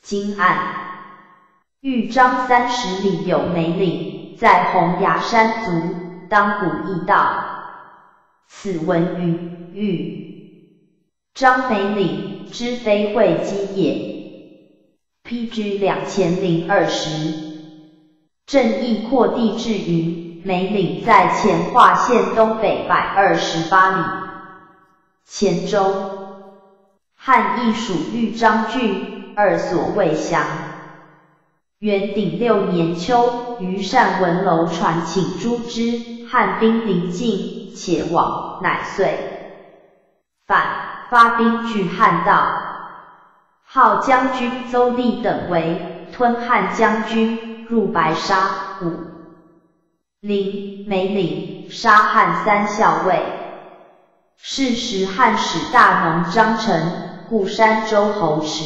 今案。豫章三十里有梅岭，在洪崖山足，当古驿道。此文云豫张梅岭，之非会稽也。P.G. 两千零二十，正义扩地至云，梅岭在前化县东北百二十八里，黔州。汉亦属豫章郡，二所未详。元鼎六年秋，于善闻楼船请诛之，汉兵临近，且往，乃遂反，发兵拒汉道。号将军邹立等为吞汉将军，入白沙、武陵、梅岭，杀汉三校尉。是时汉使大农张成故山州侯使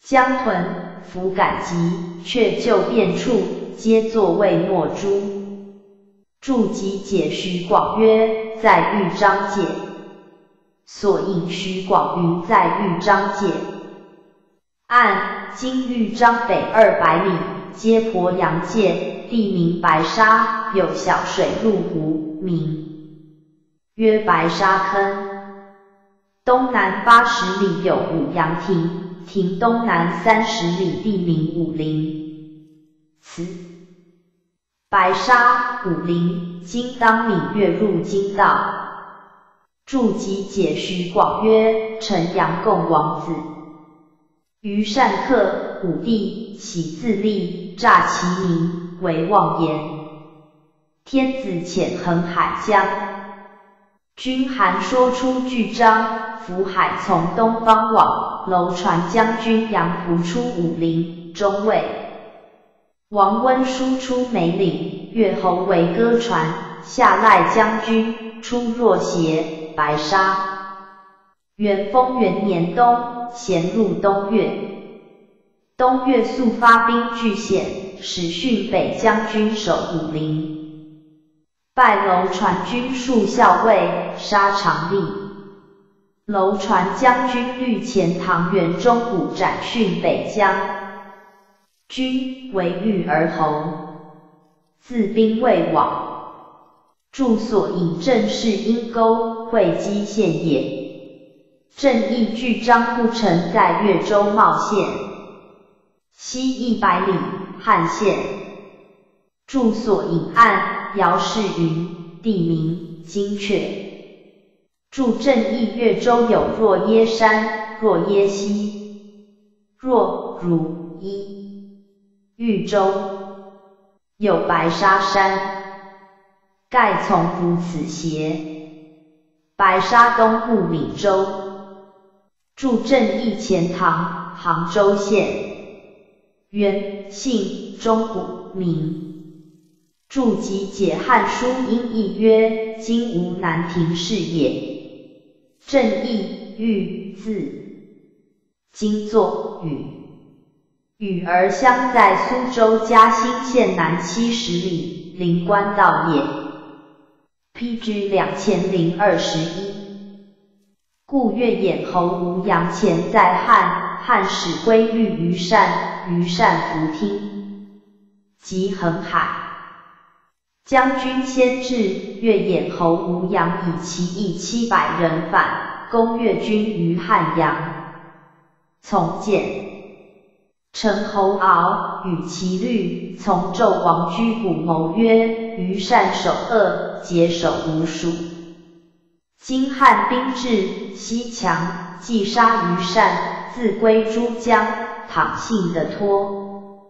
江屯。弗感急，却就变处，皆作魏莫诛。注集解徐广曰：在豫章界。所引徐广云在豫章界。按今豫章北二百里，皆鄱阳界，地名白沙，有小水入湖，名曰白沙坑。东南八十里有五羊亭。亭东南三十里，地名武陵。此白沙武陵，今当闽越入京道。注集解徐广曰：陈阳贡王子，于善客武帝，起自立，诈其名为妄言。天子遣横海江，君韩说出巨章，福海从东方往。楼船将军杨仆出武陵，中尉王温书出梅岭，越侯为歌船，下赖将军出若邪、白沙。元丰元年冬，咸入东岳。东岳速发兵拒险，使训北将军守武陵，拜楼船军戍校尉，杀长吏。楼船将军率前唐元忠武斩训北疆军，为豫而侯，自兵未往，住所引郑氏阴沟，会稽县也。正义据张不成在越州茂县西一百里，汉县。住所隐岸，姚氏云，地名精确。驻正义越州有若耶山、若耶溪、若如一。豫州有白沙山，盖从如此邪。白沙东部闽州，驻正义钱塘，杭州县。元姓钟古名。注集解汉书音译曰：今无南亭是也。正义玉字，今作禹，禹儿乡在苏州嘉兴县南七十里，临官道也。P.G. 两千零二十一。故越眼侯吴阳前在汉，汉使归律于善，于善弗听，即横海。将军先至，越眼侯吴阳以其义七百人反，攻越军于汉阳。从简，陈侯敖与其律从纣王居谷谋曰：余善守恶，节守无数。今汉兵至，西强，既杀于善，自归珠江，倘幸得脱，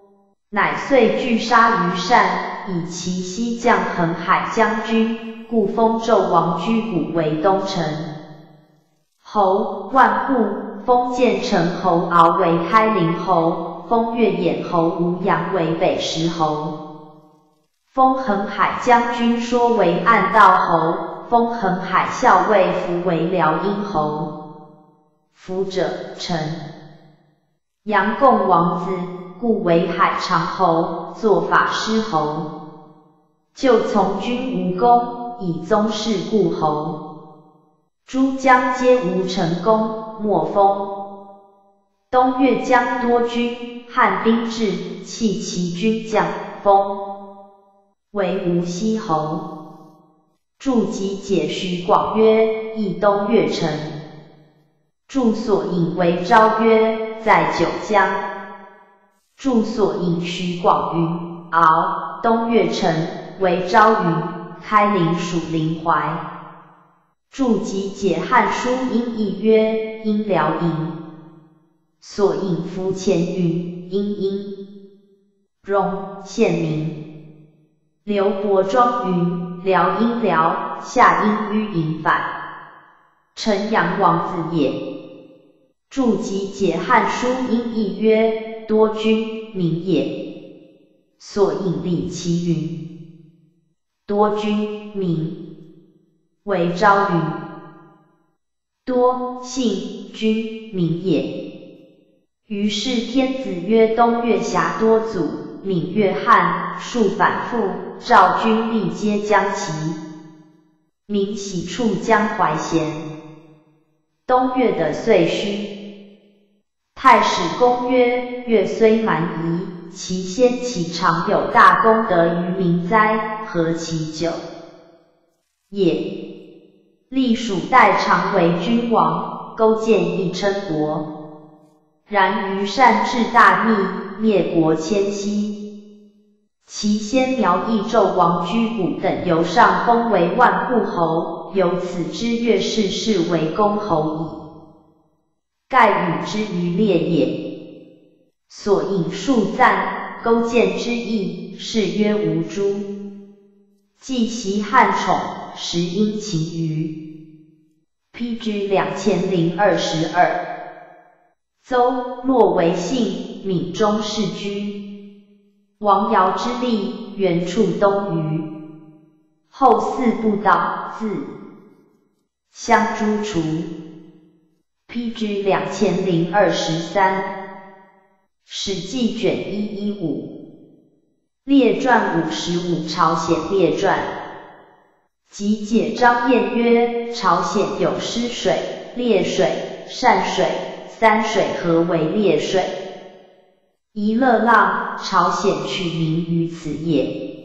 乃遂拒杀于善，以其西将横海将军，故封纣王居谷为东城。侯，万户封建陈侯敖为开陵侯，封越眼侯吴阳为北石侯，封横海将军说为暗道侯。封横海校尉符为辽阴侯，符者臣，阳贡王子，故为海长侯，作法师侯。就从军无功，以宗室故侯。诸将皆无成功，莫封。东越将多军，汉兵至，弃其军将，封为无锡侯。注集解徐广曰：益东越城。注所引为昭曰：在九江。注所引徐广云：敖东越城为昭云，开陵属临淮。注集解汉书音译曰：阴辽营。所引夫前云：阴阴。荣县名。刘伯庄云。辽阴辽，下阴於营反，陈阳王子也。注集解汉书音译曰：多君名也。所引立其云：多君名为昭云。多姓君名也。于是天子曰：东岳遐多祖，闽越汉，数反复。赵军力皆将齐，民喜处江淮咸。东岳的岁虚，太史公曰：月虽蛮夷，其先岂常有大功德于民哉？何其久也！历蜀代常为君王，勾践亦称国。然于善治大逆，灭国迁徙。其先苗裔纣王居谷等由上封为万户侯，由此之越氏氏为公侯矣。盖与之于列也。所引数赞，勾践之意，是曰无诸。既袭汉宠，实因其余。P.G. 两千零二十二。邹洛为姓，闽中世居。王尧之力，原处东隅。后四不倒，字香诸除。P.G. 两千零二十三。史记卷一一五。列传五十五朝鲜列传。集解张燕曰：朝鲜有湿水、烈水、善水，三水合为烈水。宜乐浪，朝鲜取名于此也。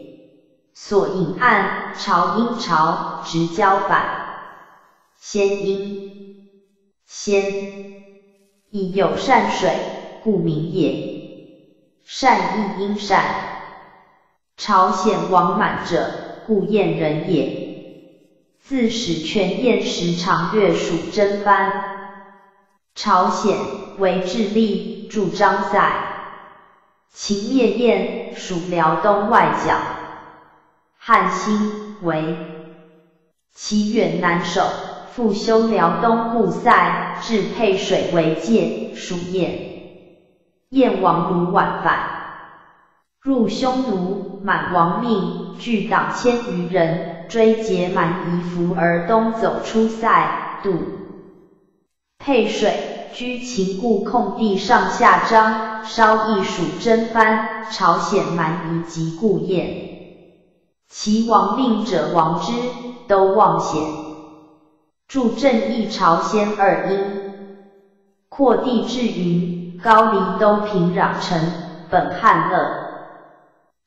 所引岸，朝阴朝，直交反。先阴，先以有善水，故名也。善亦阴善，朝鲜王满者，故燕人也。自始权燕时常越蜀征藩。朝鲜为智利，驻张塞。秦灭燕，属辽东外角。汉兴为其远南守，复修辽东固塞，至沛水为界，属燕。燕王卢绾反，入匈奴，满王命，聚党千余人，追截蛮夷服而东走出塞，渡沛水。居秦故空地上下章，稍易蜀征藩，朝鲜蛮夷及故燕。其亡命者亡之，都望险。助正义朝鲜二阴，扩地至云，高黎都平壤城，本汉乐。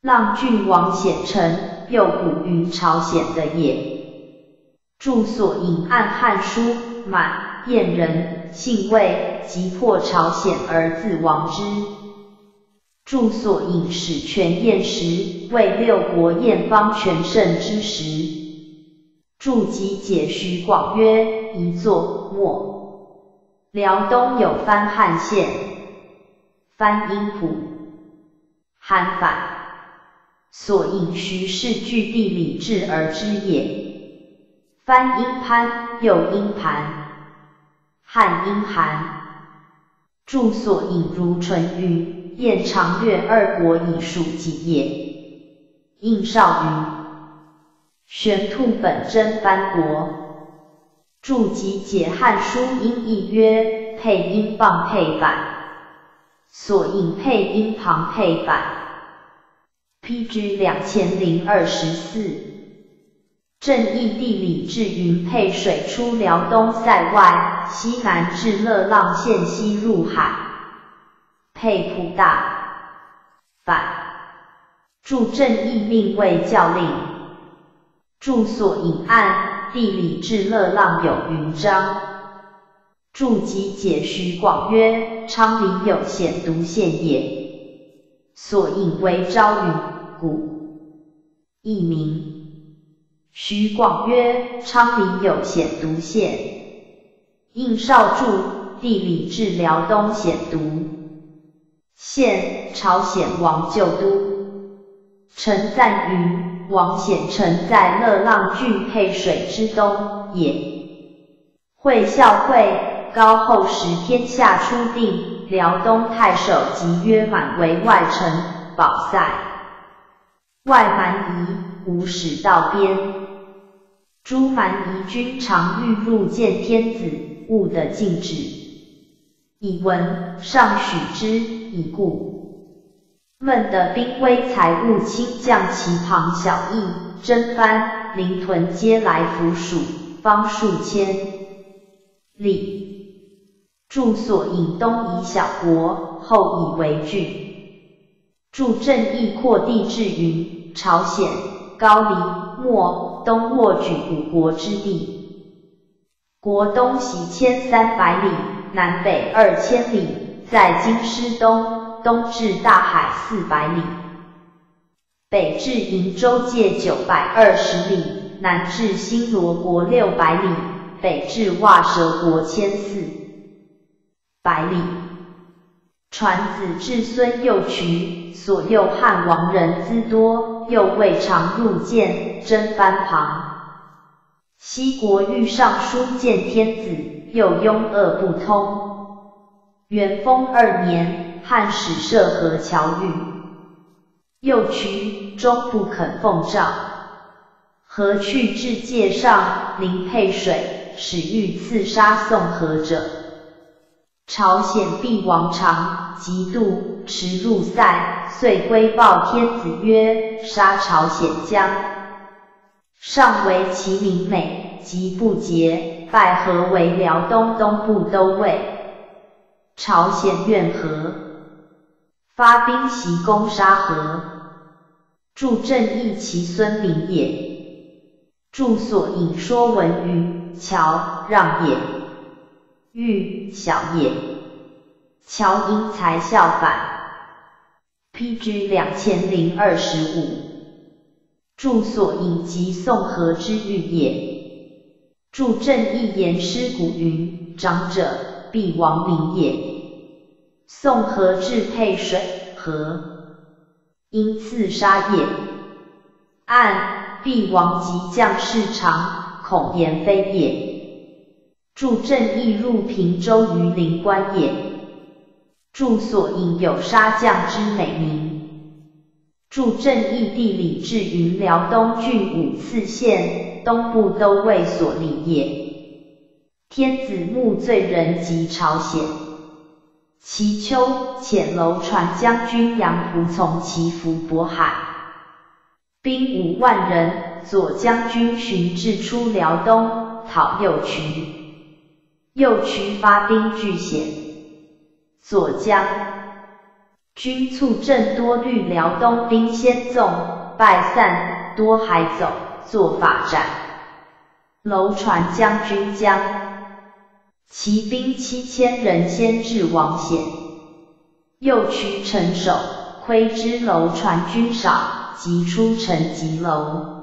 浪郡王显成，又古云朝鲜的也。著所引按汉书，满燕人。姓魏，即破朝鲜而自亡之。著所引史全燕时，为六国燕方全盛之时。注集解徐广曰：一作末，辽东有番汉县，番阴浦，韩反，所引徐氏据地理志而知也。番阴潘，又阴盘，汉阴韩，注所引如淳于燕长越二国以属己也。应少于。玄兔本真藩国，注集解汉书音译曰：配音傍配反，所引配音旁配反。P.G. 两千零二十四，正义地理志云配水出辽东塞外，西南至乐浪县西入海，配普大反，注正义命为教令。注所引案，地理志乐浪有云章。注集解徐广曰：昌陵有显独县也。所引为昭允古，一名。徐广曰：昌陵有显独县。应少注地理志辽东显独现，朝鲜王旧都。臣赞于。王显城在乐浪郡沛水之东也。会孝会高后时天下初定，辽东太守即约满为外臣，保塞外蛮夷，无使道边。诸蛮夷君常欲入见天子，物的禁止。以闻上许之，以故。闷的兵威财物轻将其旁小邑、征藩、临屯皆来服属，方数千里。驻所引东夷小国，后以为郡。驻正义扩地至云朝鲜、高丽、漠、东沃举五国之地。国东西千三百里，南北二千里，在京师东。东至大海四百里，北至瀛洲界九百二十里，南至新罗国六百里，北至瓦蛇国千四百里。传子至孙幼渠，所诱汉王人资多，又未尝入见，征藩旁。西国欲上书见天子，又拥恶不通。元丰二年。汉使设河桥狱，右渠终不肯奉诏。何去至界上，临沛水，使欲刺杀宋河者。朝鲜必王长嫉妒，驰入塞，遂归报天子曰：杀朝鲜将，上为其名美，即不节，拜何为辽东东部都尉。朝鲜愿和。发兵袭攻沙河，助正义其孙明也。助所引说文于乔让也，欲小也。乔因才效反。P.G. 两千零二十五。助所引及宋河之欲也。助正义言师古云：长者必亡明也。宋河至沛水河，因刺杀也。按必王及将士长，恐言非也。助正义入平州于灵关也。助所引有杀将之美名。助正义地理志云辽东郡五次县，东部都尉所立也。天子慕罪人及朝鲜。其秋，遣楼船将军杨仆从其伏渤海，兵五万人，左将军荀至出辽东，讨右渠。右渠发兵拒险，左将军促阵多虑辽东兵先纵，败散，多海走，作法斩。楼船将军将。骑兵七千人先至王险，右驱城守，窥知楼船军少，即出城急楼。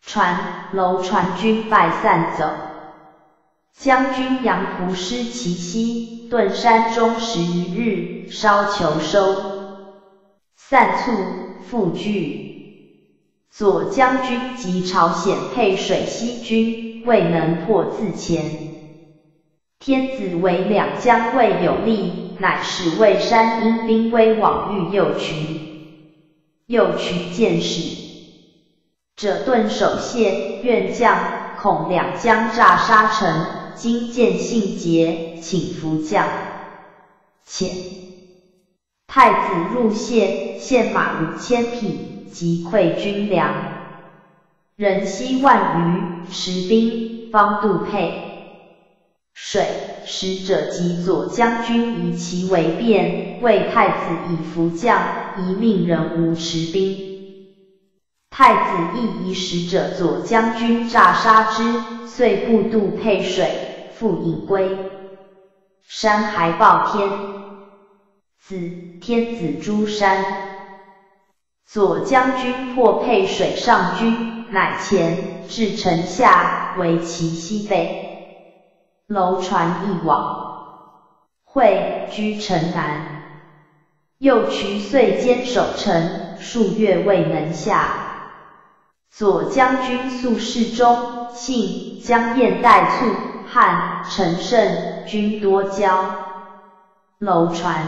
传楼传军败散走。将军杨仆失其西，遁山中十余日，稍求收。散卒，复聚。左将军及朝鲜配水西军，未能破自前。天子为两江未有力，乃使魏山因兵威往御右渠。右渠见使者顿首谢，愿将，恐两江诈杀城。今见信节，请伏将。且太子入谢，献马五千匹，即馈军粮，人息万余，持兵方渡沛水。使者及左将军以其为便，为太子以伏将，宜命人无持兵。太子亦疑使者左将军诈杀之，遂不渡沛水。复引归，山还报天子，天子诛山。左将军破沛水上军，乃前至城下，为其西北。楼船一往，会居城南。右渠遂坚守城，数月未能下。左将军宿世中，信江燕带卒。汉陈胜军多交，楼船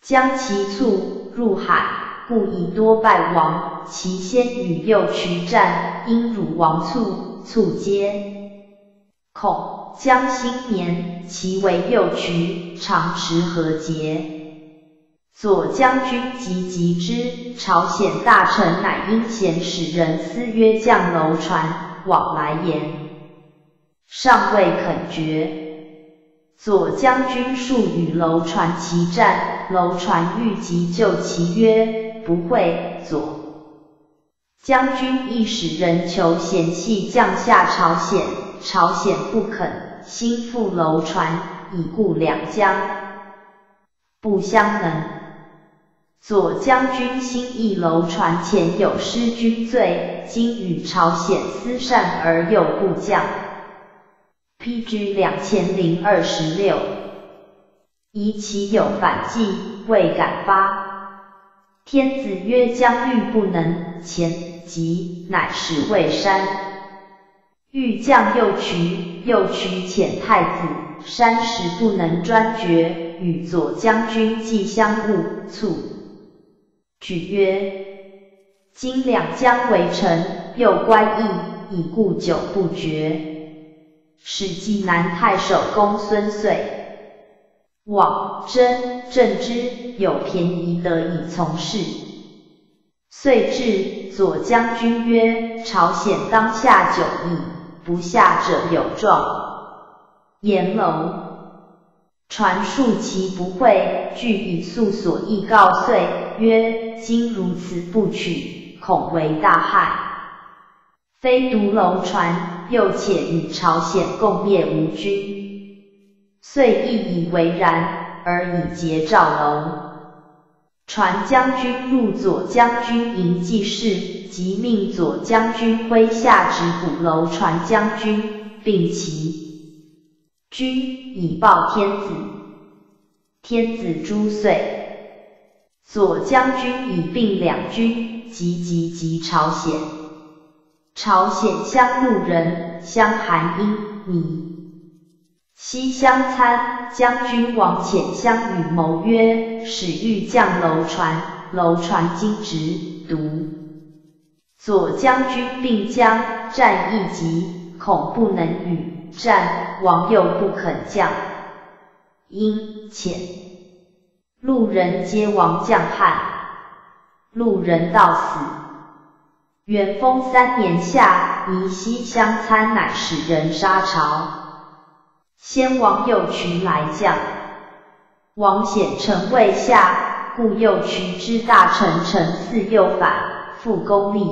将其卒入海，故以多败亡。其先与右渠战，因辱王卒，卒皆恐将新年，其为右渠，常持和节。左将军及及之，朝鲜大臣乃因遣使人私约将楼船往来言。尚未肯决，左将军数与楼船齐战，楼船欲急救其曰：“不会。”左将军亦使人求贤系降下朝鲜，朝鲜不肯，心腹楼船，以固两江，不相能。左将军心意楼船前有失军罪，今与朝鲜私善而又不降。P.G. 两千零二十六，疑其有反计，未敢发。天子曰：将欲不能前，即乃使魏山。欲将右渠，右渠遣太子，山时不能专决，与左将军既相误，促举曰：今两江为城，又关邑，已故久不决。史记南太守公孙遂往征正之有便宜得以从事。遂至左将军曰：朝鲜当下久矣，不下者有状。言楼传述其不会，具以诉所意告遂曰：今如此不取，恐为大害。非独楼船，又且与朝鲜共灭吴军，遂亦以为然，而以节赵楼。传将军入左将军营记事，即命左将军麾下直捕楼传将军，并其军以报天子。天子诛遂。左将军以并两军，急急及朝鲜。朝鲜乡路人，乡韩英你，西乡参将军王遣相与谋曰：使欲将楼船，楼船今直独。左将军并将战役急，恐不能与战，王又不肯降，因遣路人皆王将汉，路人到死。元丰三年夏，宜西相参乃使人杀朝。先王右渠来将，王显城未下，故右渠之大臣陈嗣又反，复攻立。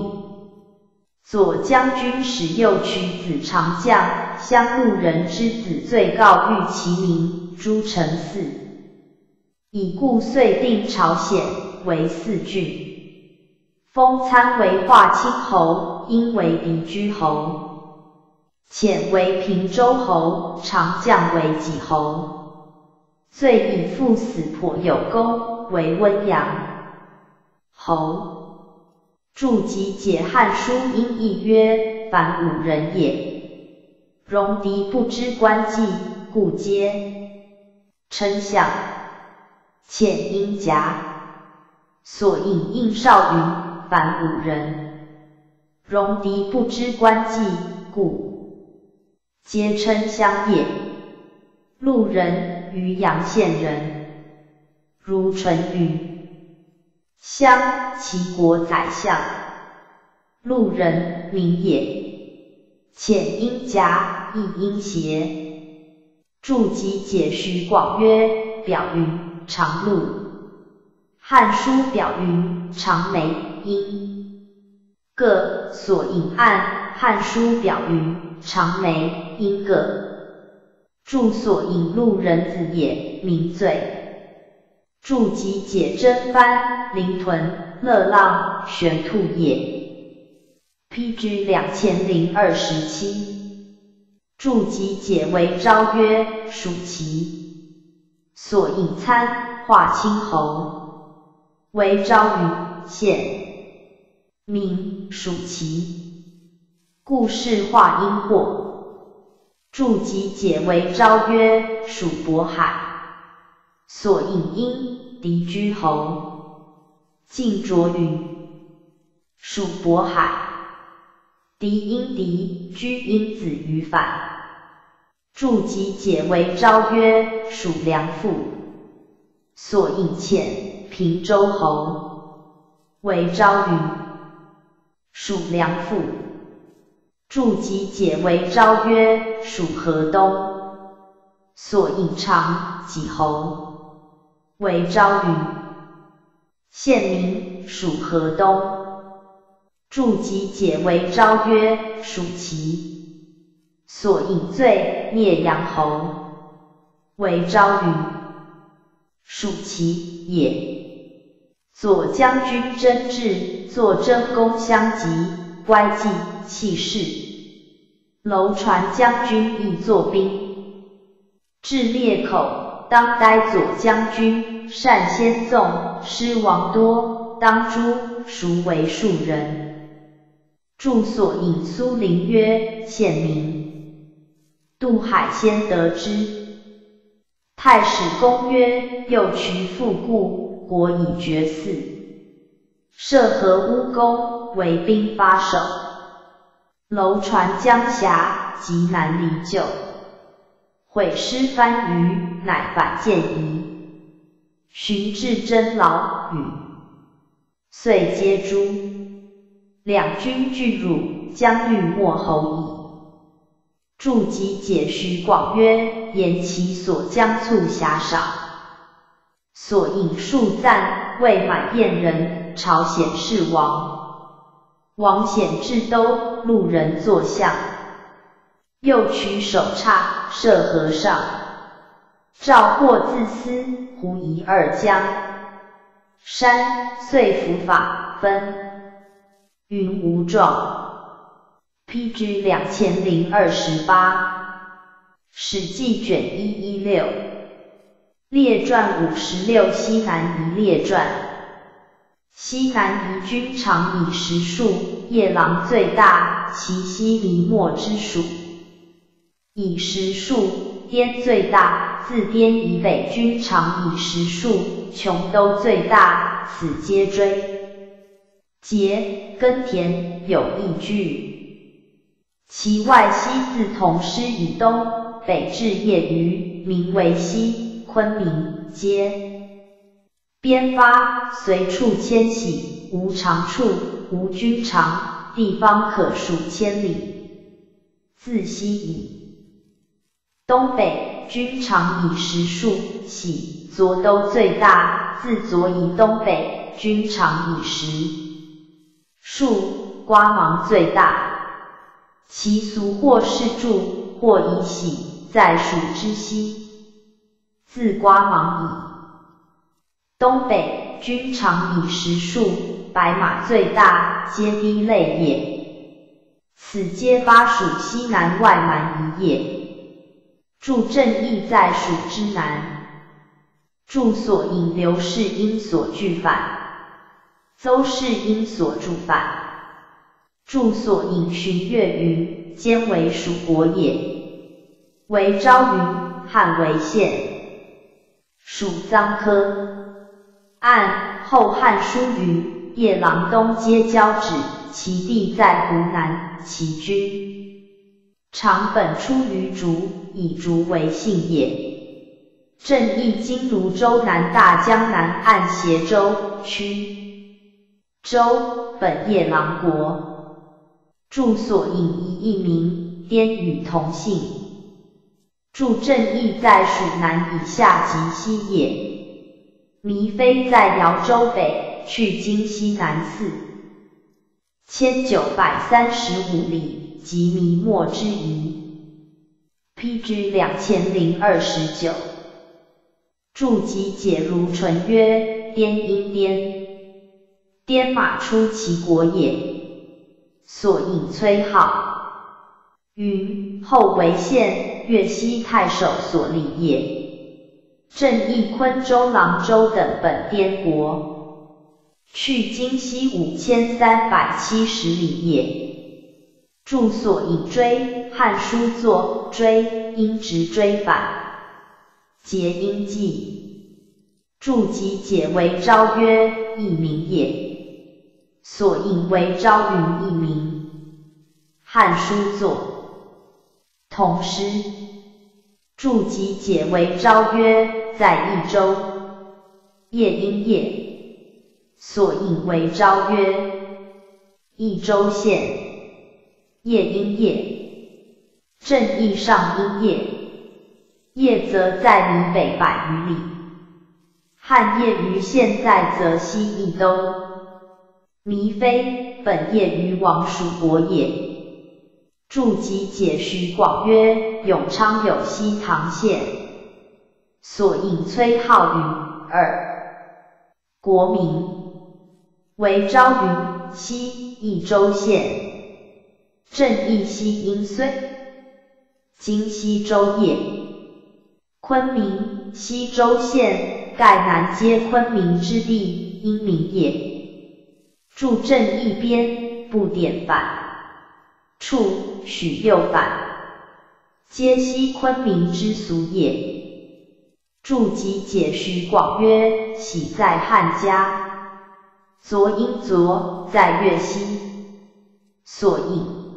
左将军使右渠子长将，乡路人之子罪告御其名，诛陈嗣。以故遂定朝鲜为四郡。封参为化清侯，因为鼻居侯。遣为平州侯，长将为己侯。遂以父死颇有功，为温阳侯。注集解汉书，因义曰：凡五人也。戎狄不知官纪，故皆称相。遣因夹，所引应少云：凡五人。戎狄不知官纪，故皆称相也。路人，渔阳县人，如淳于。相，齐国宰相。路人，名也。遣因夹，亦因邪。注集解徐广曰：表云长路。汉书表云长眉音。各所引案，汉书表云长眉音各。注所引路人子也，名罪。注集解真帆，临屯乐浪玄兔也。P.G. 两千零二十七。注集解为昭曰属齐，所引参化清侯，为昭于县，名属齐，故事化因祸。注集解为昭曰属渤海。所引因敌居侯，晋卓云，属渤海。敌因敌居因子于反。注集解为昭曰属梁父。所引遣平州侯，为昭云，属梁父。注集解为昭曰属河东。所引长几侯。为昭云，县名属河东。注集解为昭曰属齐。所引罪灭阳侯，为昭云，属齐也。左将军真志作真功相及，乖计弃势。楼传将军亦作兵，至列口。当代左将军善先纵师王多，当诛，孰为庶人？注所引苏陵曰：县名。渡海先得知。太史公曰：又渠复故，国以绝嗣。涉河乌宫，为兵发守。楼船江峡，极难离救。毁师番禺，乃反见疑。寻至真牢宇，遂皆诛。两军俱入，将欲没侯矣。注集解徐广曰：言其所将卒狭少，所引数赞，谓满燕人，朝鲜士王。王显至都，路人坐相。又取手刹射和尚，赵或自私，胡疑二江山，遂伏法分，云无状。P.G. 两千零二十八，史记卷一一六，列传五十六，西南夷列传，西南夷君长以十数，夜郎最大，其西离莫之属。以十数，滇最大，自滇以北君长以十数，穷都最大，此皆追。节耕田有一据，其外西自同师以东，北至业余，名为西，昆明皆边发，随处迁徙，无长处，无军长，地方可数千里。自西以。东北军长以十数，喜左都最大，自左以东北军长以十数，瓜芒最大。其俗或是柱，或以喜，在蜀之西，自瓜芒矣。东北军长以十数，白马最大，皆低类也。此皆巴蜀西南外蛮夷也。著正义在蜀之南。著所引刘氏因所据反。邹氏因所著反。著所引荀悦云，兼为蜀国也。为昭云，汉为县。属臧科。按《后汉书》云，夜郎东接交趾，其地在湖南。其居常本出于竹，以竹为姓也。正义今泸州南大江南岸斜州区。州本夜郎国。著所引一名，滇与同姓。著正义在蜀南以下及西也。弥妃在辽州北，去京西南四。千九百三十五里，即弥末之夷。PG 两千零二十九。注集解如纯曰：颠因颠，颠马出其国也。所引崔浩。云后为县，越西太守所立也。正义昆州、郎州等本滇国。去今西五千三百七十里也。住所引追，《汉书》作追，应直追反。结音记。注集解为昭曰，一名也。所引为昭云一名。《汉书》作同诗。注集解为昭曰，在益州。夜因夜。所引为昭曰，益州县。夜因夜，正义上因夜，夜则在离北百余里。汉业于现在则西益东。弥非本业于王蜀国也。注集解徐广曰，永昌有西唐县。所引崔浩云二国名。为昭云西益州县，正义西阴绥，今西州也。昆明西州县，盖南接昆明之地，因名也。注正义边，不典反。处许右反，皆悉昆明之俗也。注集解徐广曰：喜在汉家。昨因昨在越西，所应。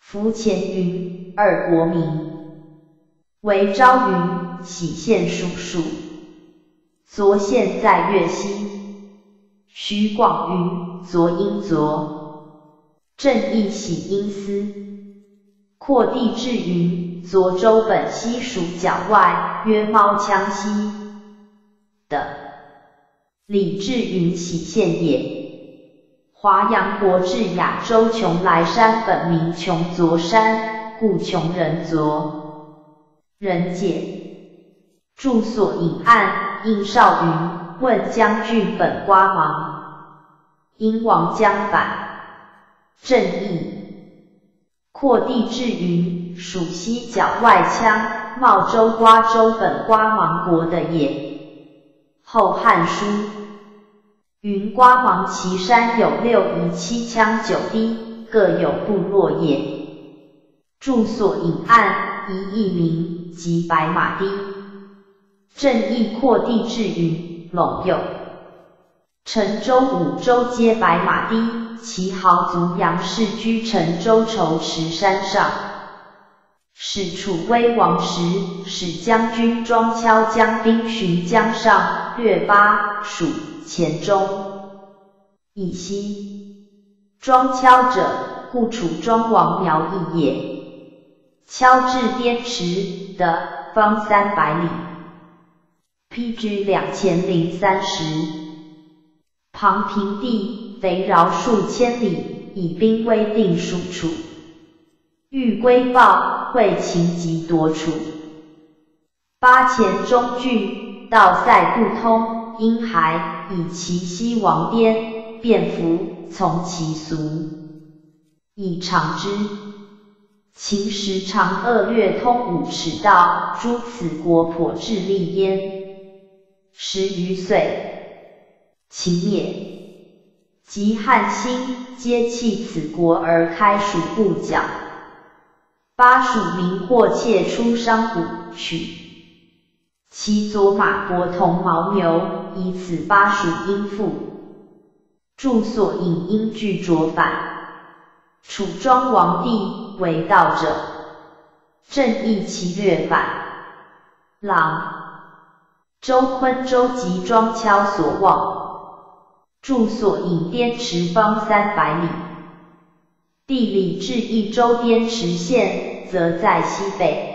夫前云二国名，为昭云喜县属属。昨县在越西，徐广云昨因昨，正义喜因思。扩地至云昨州本西属角外，曰猫羌西的。李志云喜县也。华阳国至雅州邛崃山，本名邛卓山，故邛人卓人解。住所引案，应少云问将军本瓜芒，因王将反，正义。扩地至云属西角外羌，茂州瓜州本瓜芒国的也。后汉书云瓜芒岐山有六夷七羌九氐，各有部落也。住所引案一义名即白马堤。正义扩地至云陇右，陈州五州皆白马堤，其豪族杨氏居陈州仇池山上。使楚威王时，使将军庄敲将兵巡江上，略巴蜀黔中以西。庄敲者，故楚庄王苗裔也。敲至滇池的方三百里，PG 两千零三十。庞平地肥饶数千里，以兵威定数处。欲归报，会秦即夺楚。八前中郡，道塞不通，因海以其西王颠，便服从其俗。以长之。秦时常恶略通五尺道，诸此国颇智利焉。十余岁，秦也。及汉兴，皆弃此国而开蜀部角。巴蜀民或窃出商贾，取其左马伯同牦牛，以此巴蜀应付。住所引因具着反。楚庄王帝为道者，正义其略反。朗周昆周及庄敲所望，住所引滇池方三百里。地理至益州滇池县，则在西北。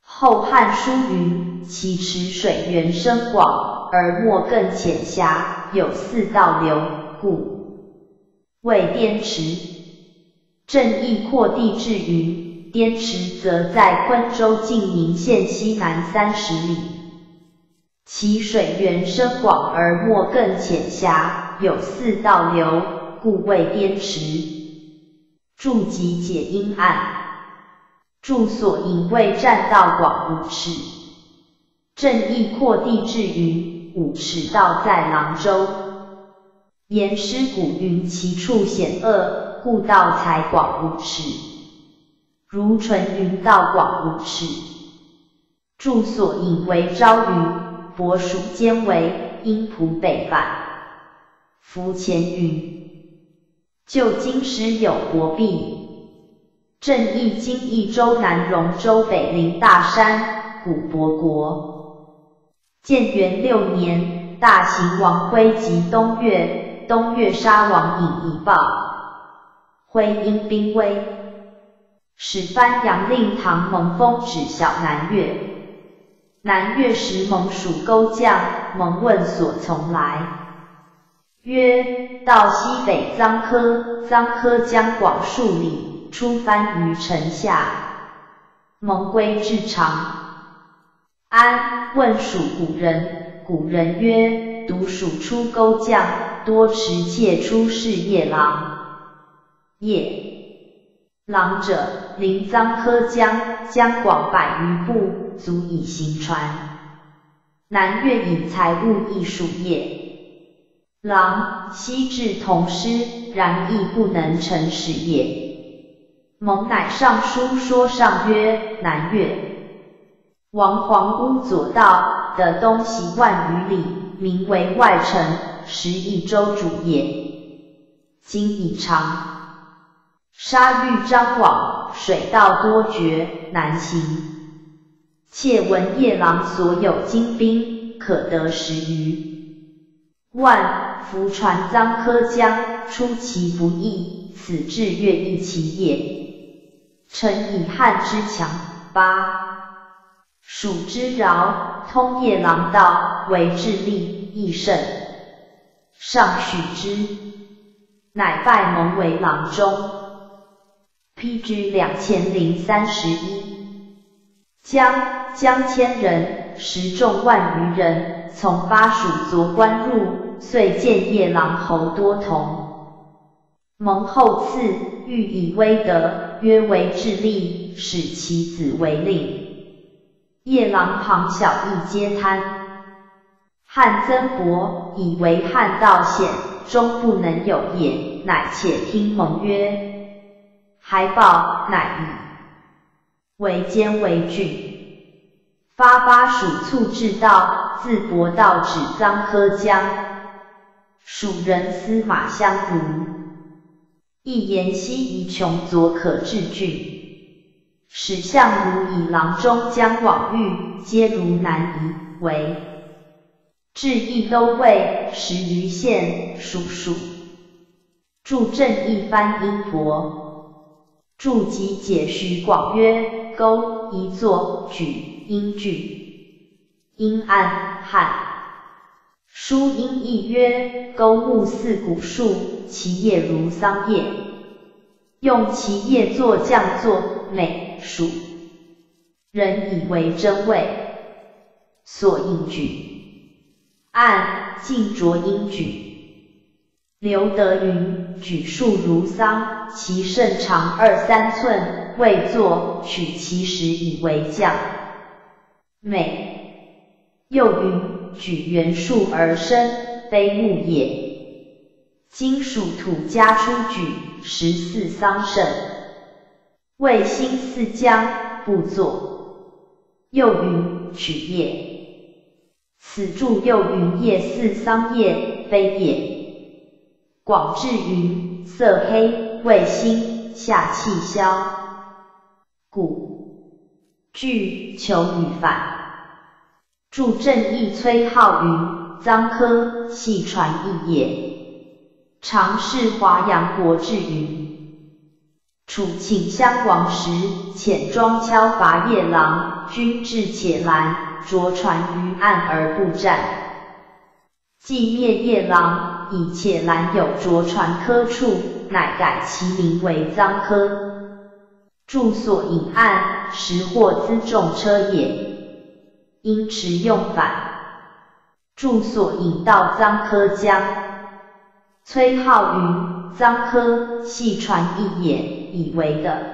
后汉书云：其池水源深广，而莫更浅狭，有四道流，故谓滇池。正义扩地至于滇池，则在昆州晋宁县西南三十里。其水源深广而莫更浅狭，有四道流，故谓滇池。注集解阴暗。住所引为栈道广五尺。正义扩地至于五尺道在廊州。言师古云其处险恶。故道才广五尺，如纯云道广五尺。住所引为朝云，伯蜀兼为阴浦北反。夫前云，旧京师有国壁，正义今益州南荣州北临大山，古伯国。建元六年，大秦王徽及东越，东越杀王尹以报。徽因兵危，使番阳令唐蒙封指小南越。南越时蒙属勾将，蒙问所从来，曰：到西北臧科，臧科将广数里，出番于城下。蒙归至长安，问属古人，古人曰：独属出勾将，多持妾出事夜郎。夜郎者，临臧柯江，江广百余步，足以行船。南越以财物易属也。郎昔至同师，然亦不能成事也。蒙乃上书说上曰：南越王皇姑左道的东西万余里，名为外城，实益州主也。今已长。沙域张广，水道多绝，难行。窃闻夜郎所有精兵，可得十余万。浮船臧柯江，出其不意，此至越亦其也。臣以汉之强，八蜀之饶，通夜郎道，为智力益胜，上许之，乃拜蒙为郎中。PG 两千零三十一，将将千人，十众万余人，从巴蜀昨关入，遂见夜郎侯多同。蒙后赐，欲以威德，约为智力，使其子为令。夜郎旁小亦皆贪。汉曾伯以为汉道险，终不能有也，乃且听蒙曰。还报乃以为奸为郡，发巴蜀卒至道，自博道指臧柯江，蜀人司马相如，一言西夷穷左可治郡，使相如以郎中将广域，皆如南夷为，至益都尉十余县属属，助正一番阴伯。注集解徐广曰：勾一作举。音句，阴暗汉。书音译曰：勾木似古树，其叶如桑叶，用其叶作酱作美属。人以为真味，所应举。按静着音举。刘德云，举树如桑，其身长二三寸，未作，取其实以为酱。美。又云，举原树而生，非木也。今属土家出举，十四桑葚，未兴四江，不作。又云，取叶。此柱又云叶似桑叶，非也。广志云：色黑，味辛，下气消。故句求与反。注正义崔浩云：臧科，系传译也。常侍华阳国志云：楚顷襄王时，遣庄敲伐夜郎，军至且拦，着船于岸而不战。既灭夜郎。以且兰有着船科处，乃改其名为臧科。住所引岸，实获辎重车也。因持用反。住所引到臧科江。崔浩云：臧科系船一也，以为的。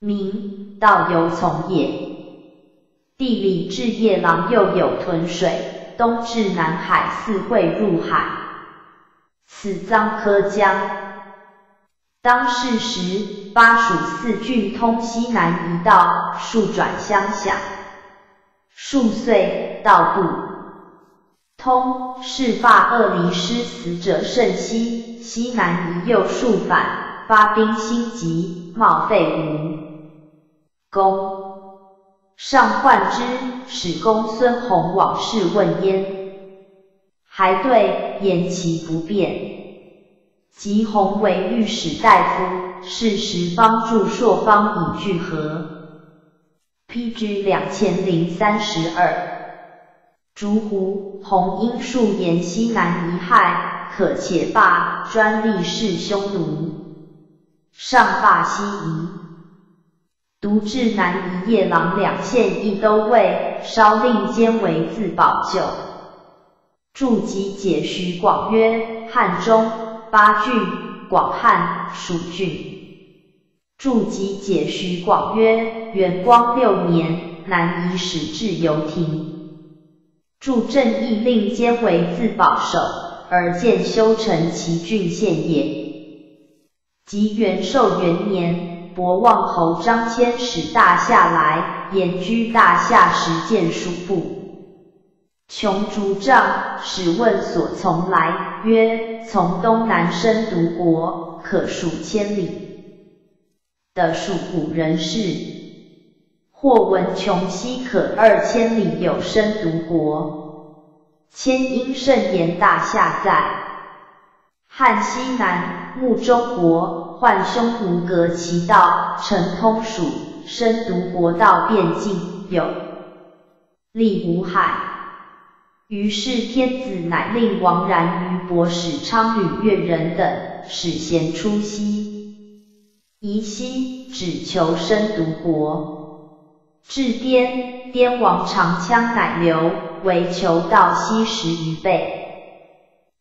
名道由从也。地理至夜郎又有屯水，东至南海，四会入海。此臧科江，当世时，巴蜀四郡通西南一道，数转相下。数岁，道不通，是发恶离失死者甚稀。西南夷右数反，发兵心急，冒废吴公。上患之，使公孙弘往事问焉。还对言其不便。吉弘为御史大夫，是时帮助朔方以聚合。P.G. 两千零三十二。竹胡弘因数言西南遗害，可且罢，专立弑匈奴。上罢西夷，独至南夷夜郎两县一都尉，稍令监为自保救。注集解徐广曰：汉中八郡，广汉蜀郡。注集解徐广曰：元光六年，南夷始至游亭。注正义令监为自保守，而见修成其郡县也。及元寿元年，博望侯张骞使大夏来，言居大夏时见蜀部。穷竹杖，使问所从来，曰：从东南生独国，可数千里。的属古人士。或闻穷西可二千里有生独国。千因甚言大夏在汉西南，目中国，患匈奴隔其道，成通蜀，生独国道边境，有利无海。于是天子乃令王然于博使昌吕越人等，使贤出西。夷西只求生独国。至滇，滇王长枪乃流，为求道西十余倍。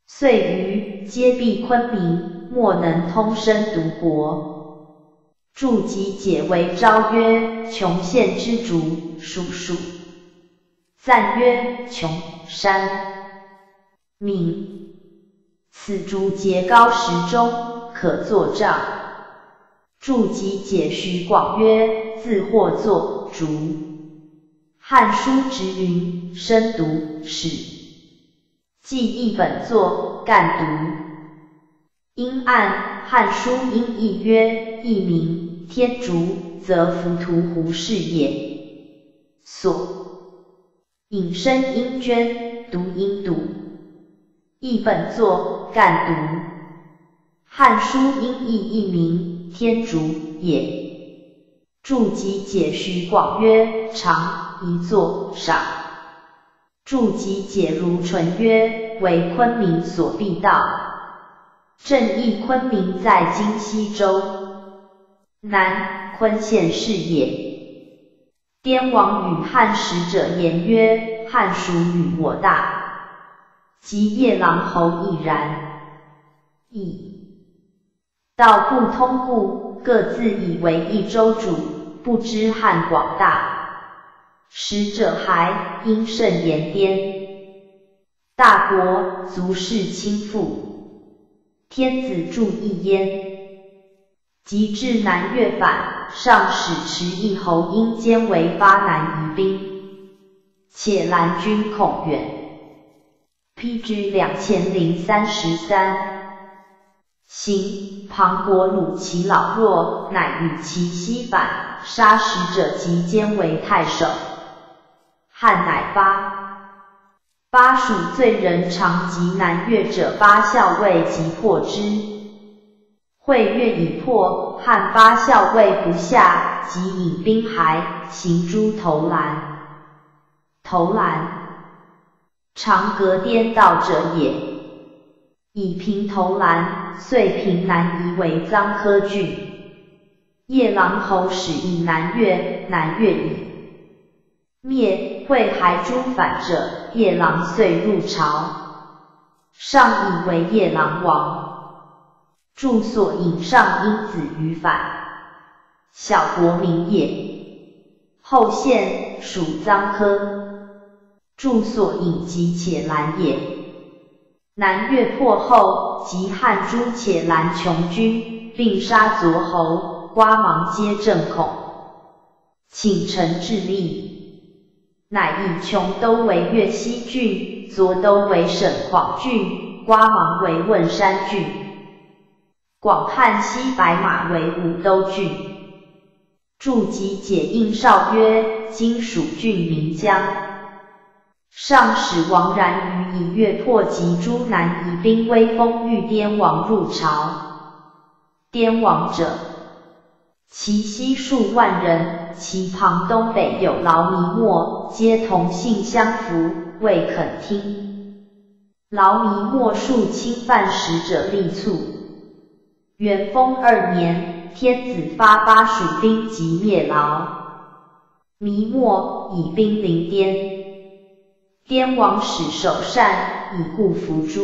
遂于皆避昆明，莫能通生独国。筑集解为昭曰：穷县之竹，属属。赞曰：穷。山名，此竹节高十中，可作杖。注集解徐广曰：自或作竹。汉书直云：深读史。记一本作，干读。因按汉书音译曰：译名天竺，则浮屠胡氏也。所。引申音捐，读音读。译本作，干读。汉书音译译名，天竺也。注集解徐广曰：长，一作，少。注集解如纯曰：为昆明所必道。正义昆明在今西州南昆县市也。滇王与汉使者言曰：汉蜀与我大，及夜郎侯亦然。矣。道不通故，各自以为一州主，不知汉广大。使者还因甚言颠。大国足是倾覆，天子助一焉。及至南越反，上使持一侯因兼为巴南夷兵，且兰军恐远。PG 两千零三十三，行庞国虏其老弱，乃与其西反，杀使者及兼为太守。汉乃发，巴蜀罪人长及南越者八校尉及破之。会越已破，汉八校尉不下，即引兵还，行诸投兰。投兰，长隔颠倒者也。以平投兰，遂平南夷为臧科郡。夜郎侯使以南越，南越矣。灭会还诸反者，夜郎遂入朝，上以为夜郎王。住所引上因子于反，小国民也。后县属臧科，住所引及且兰也。南越破后，及汉诸且兰穷军，并杀左侯、瓜芒皆震恐，请臣致力，乃以琼都为越西郡，卓都为省广郡，瓜芒为汶山郡。广汉西白马为武都郡，注及解印诏曰：今属郡名江。上使王然于以月破及诸南夷兵威风欲滇王入朝。滇王者，其西数万人，其旁东北有劳弥莫，皆同姓相符，未肯听。劳弥莫数侵犯使者，力促。元丰二年，天子发巴蜀兵及灭劳弥末，以兵临滇。滇王使守善，以故伏诛。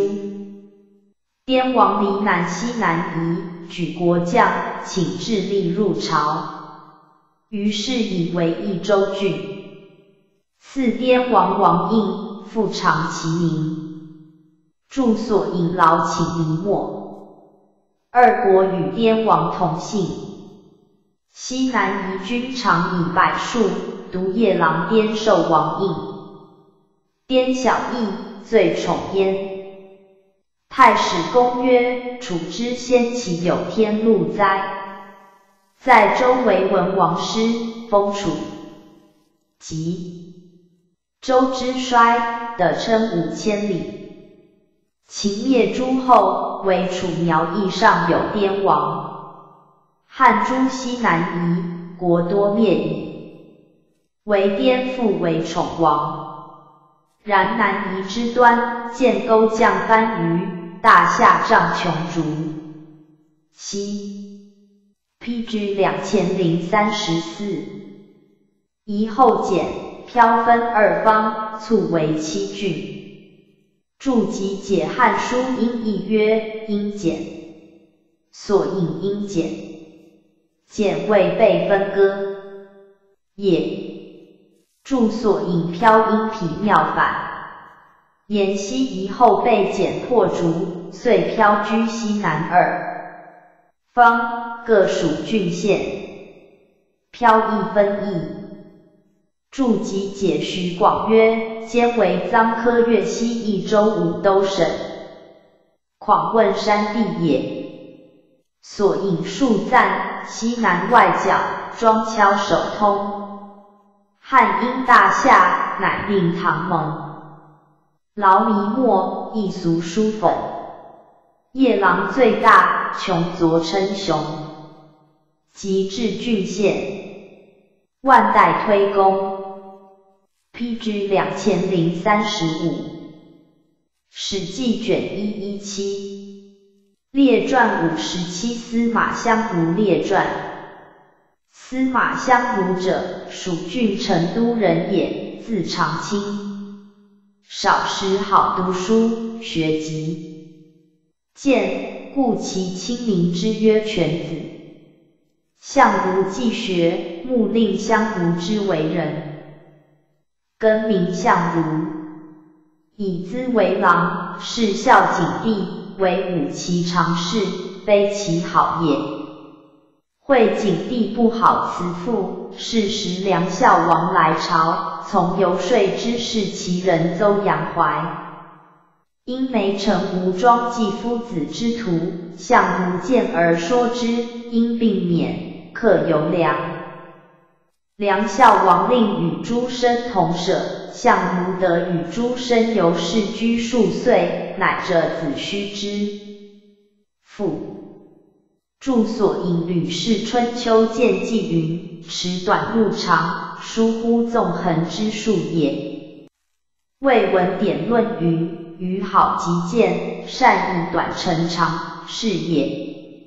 滇王离南西南夷，举国将，请智力入朝。于是以为益州郡。赐滇王王印，复长其名。住所引劳请弥末。二国与滇王同姓，西南夷军常以百数，独夜郎滇受王印。滇小义，最宠焉。太史公曰：楚之先其有天禄哉？在周为文王师，封楚。即周之衰，得称五千里。秦灭诸后，为楚苗裔上有滇王。汉诸西南夷，国多灭矣。为颠复为宠王。然南夷之端，见钩降翻鱼，大夏丈穷竹。西 PG 两千零三十四。夷后简，飘分二方，促为七郡。注集解汉书音译曰：音简，所引音简，简为被分割也。注所引飘音皮妙反，延西夷后被简破竹，遂飘居西南二方，各属郡县，飘逸分异。注集解徐广曰：兼为臧科越西益州武都省，况汶山地也。所引数赞，西南外角，庄敲首通。汉因大夏，乃令唐蒙。劳弥墨，一俗书讽。夜郎最大，穷昨称雄。及至郡县，万代推功。PG 两千零三十五，《史记》卷一一七，列传五十七，司马相如列传。司马相如者，蜀郡成都人也，字长卿。少时好读书，学籍。见故其亲民之曰犬子。相如既学，目令相如之为人。更名相如，以资为郎，是孝景帝，为武其常侍，非其好也。会景帝不好辞赋，是时梁孝王来朝，从游说之事，其人邹阳怀。因梅城吴庄季夫子之徒，相如见而说之，因病免，客游梁。梁孝王令与诸生同舍，向吴得与诸生游士居数岁，乃者子虚之。父著所引《吕氏春秋见记》云：持短入长，疏忽纵横之术也。魏文典论云。语好极见，善以短成长，是也。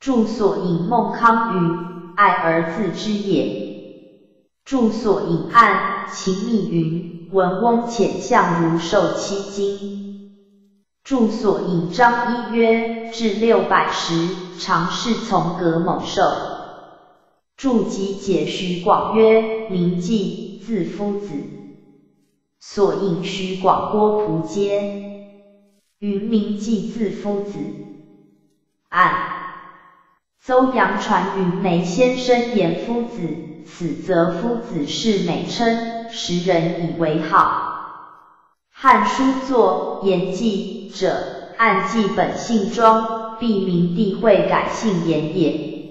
著所引孟康语，爱而自知也。著所引暗，秦密云，文翁浅相如受七经。著所引张一曰，至六百时，常侍从革猛兽。著集解徐广曰，名记，字夫子。所应虚广郭璞阶，云名记字夫子。按邹阳传云眉先生言夫子，此则夫子是美称，时人以为好。汉书作言记者，按记本姓庄，必明帝会改姓言也。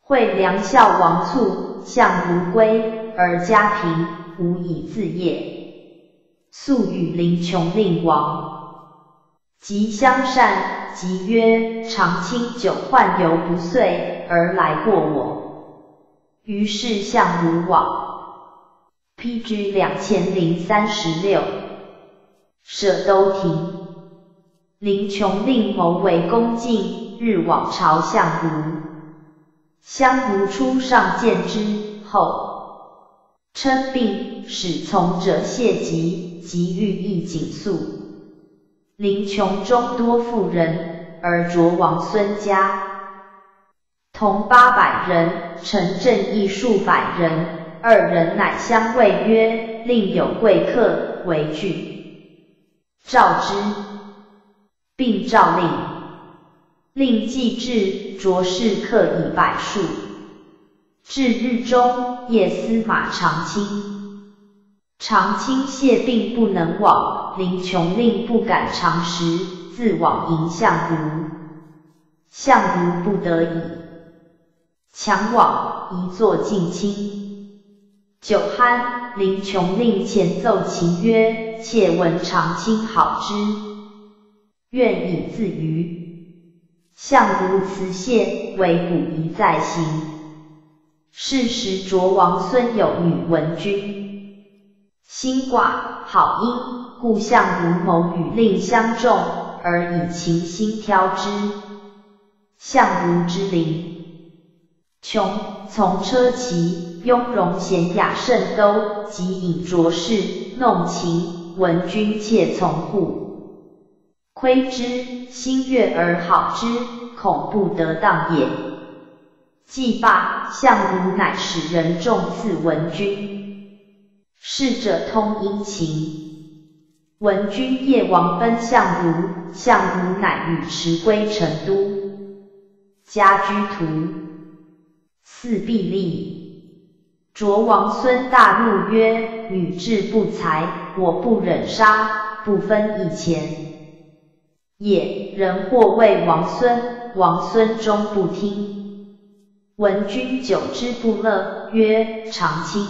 会梁孝王卒，相如归，而家贫，无以自业。素与林琼令王，即相善，即曰：长清酒患犹不遂，而来过我。于是相如往。P.G. 两千零三十六。舍都亭，林琼令谋为恭敬，日往朝相如。相如初上见之后，称病，使从者谢疾。即欲意景肃，林琼中多妇人，而卓王孙家同八百人，陈正义数百人，二人乃相谓曰：“另有贵客为郡。”召之，并诏令，令既至，卓士客以百数。至日中，夜司马长卿。长卿谢病不能往，林琼令不敢长时，自往迎相如。相如不得已，强往，一坐近亲。酒酣，林琼令前奏琴曰：“妾闻长卿好之，愿以自娱。”相如辞谢，为古一再行。是时卓王孙有女闻君。心寡好音，故相如谋与令相中，而以情心挑之。相如之灵，穷从车骑，雍容娴雅甚都，即引卓士弄琴，闻君妾从户。窥之，心悦而好之，恐不得当也。既罢，相如乃使人重赐文君。逝者通殷勤，闻君夜王奔相如，相如乃与驰归成都。家居图，四壁立。卓王孙大怒曰：“女志不才，我不忍杀，不分一钱。”也人或谓王孙，王孙终不听。闻君久之不乐，曰：“长卿。”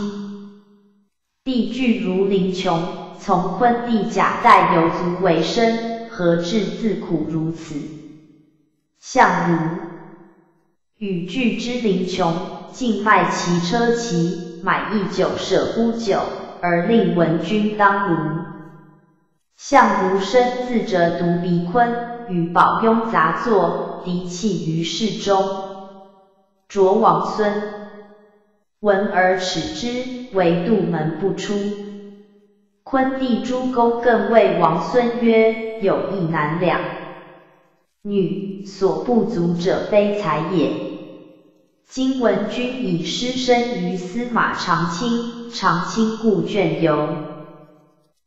帝惧如林琼，从昆帝假代有足为生，何至自苦如此？相如与惧之林琼，竟卖其车骑，买一酒舍孤酒，而令文君当如。相如身自折独鼻昆，与宝雍杂作，敌气于市中。卓王孙。闻而耻之，唯杜门不出。昆帝诸公更谓王孙曰：“有意难两。”女所不足者非才也。今闻君已失身于司马长卿，长卿故倦游，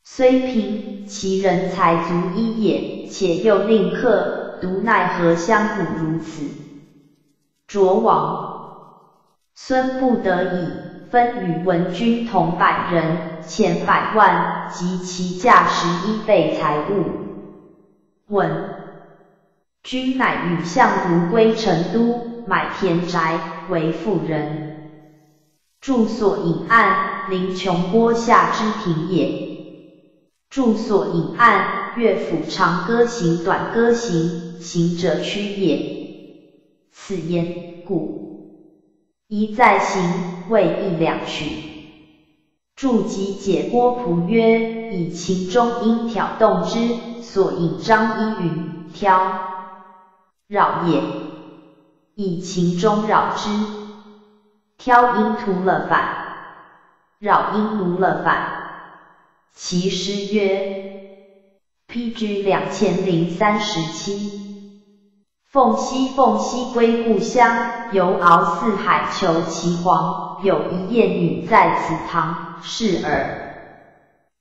虽贫，其人才足一也，且又令客，独奈何相补如此？卓往，孙不得已，分与文君同百人，千百万，及其价十一倍财物。问，君乃与相如归成都，买田宅，为妇人，住所隐岸，临穷波下之庭也。住所隐岸，乐府长歌行，短歌行，行者趋也。此言故，一再行未一两曲。注集解郭璞曰：以情中音挑动之，所引张一云挑扰也。以情中扰之，挑音图了反，扰音奴了反。其诗曰：PG 两千零三十七。凤兮凤兮归故乡，游遨四海求其凰。有一艳女在此堂，是尔。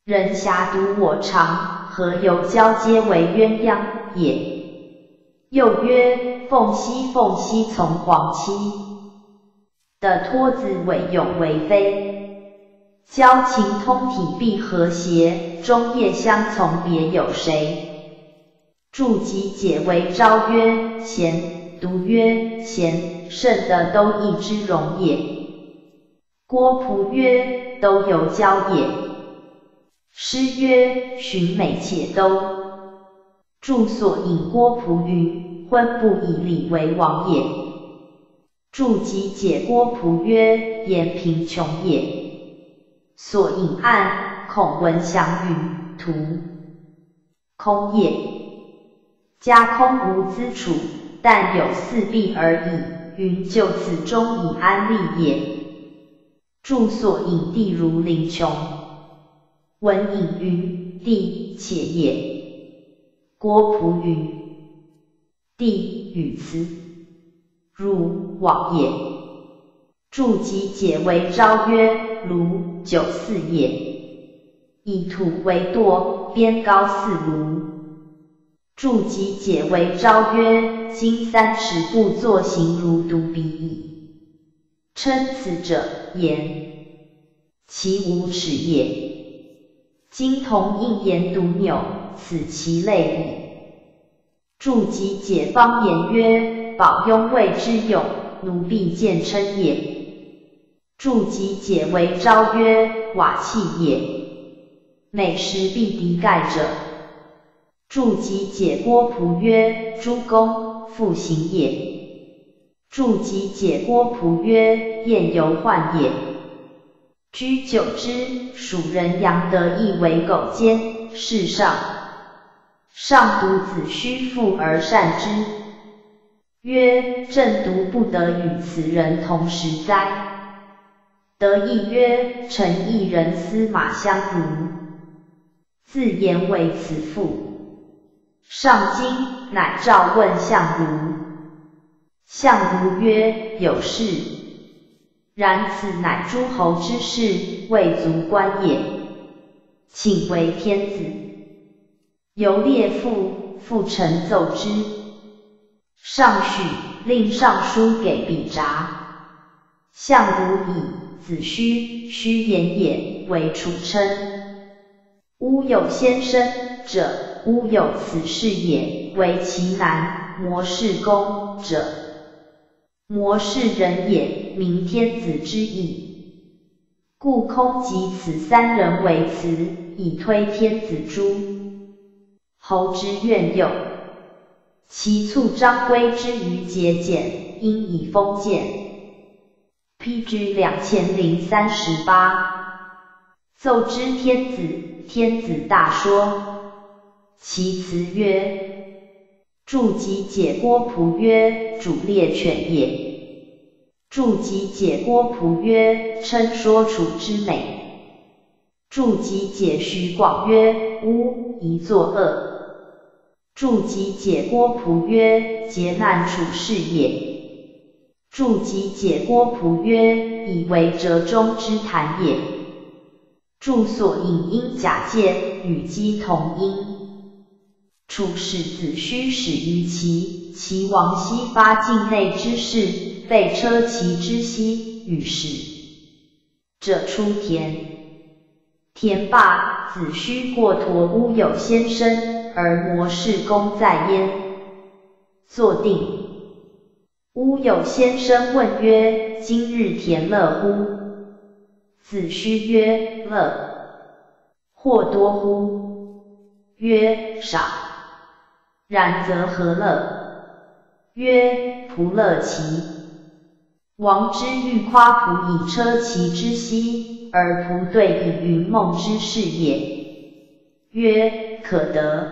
人遐独我长，何由交接为鸳鸯也？又曰：凤兮凤兮从黄妻，的托子委永为妃。交情通体必和谐，终夜相从别有谁？注集解为昭曰贤，读曰贤，圣的都一之容也。郭璞曰都有交也。诗曰寻美且都。注所引郭璞云，婚不以礼为王也。注即解郭璞曰言贫穷也。所引暗，孔文祥云图空也。家空无资储，但有四壁而已。云就此中以安立也。住所隐地如林穷。闻隐云地且也。郭璞云地与此如往也。住即解为昭曰如九四也。以土为垛，边高四庐。注集解为昭曰：今三尺步作行如独彼矣。称此者言，其无耻也。今同应言独纽，此其类矣。注集解方言曰：保雍谓之勇，奴婢见称也。注集解为昭曰：瓦器也。美食必敌盖者。注集解郭璞曰：诸公复行也。注集解郭璞曰：宴游患也。居久之，蜀人杨得意为苟奸，世上上独子虚父而善之，曰：朕独不得与此人同时哉？得意曰：臣一人司马相如，自言为此父。上京，乃召问相如。相如曰：“有事。”然此乃诸侯之事，未足观也。请为天子。由列父，父臣奏之。上许，令尚书给笔札。相如以子虚，虚言也，为楚称。吾有先生者。吾有此事也，为其男，摩氏公者，摩氏人也，明天子之意。故空即此三人为辞，以推天子诸侯之愿用。其促张规之于节俭，因以封建。P.G. 两千零三十八，奏之天子，天子大说。其辞曰：注集解郭璞曰：主猎犬也。注集解郭璞曰：称说楚之美。注集解徐广曰：吾宜作恶。筑基解郭璞曰：劫难处事也。筑基解郭璞曰：以为折中之谈也。著所引因假借与姬同音。处世子虚始于齐，齐王西发境内之事，被车骑之西，与使者出田。田罢，子虚过驼乌有先生，而魔士公在焉。坐定。乌有先生问曰：今日田乐乎？子虚曰：乐。或多乎？曰：少。然则何乐？曰：仆乐其。王之欲夸仆以车骑之兮，而仆对以云梦之事也。曰：可得。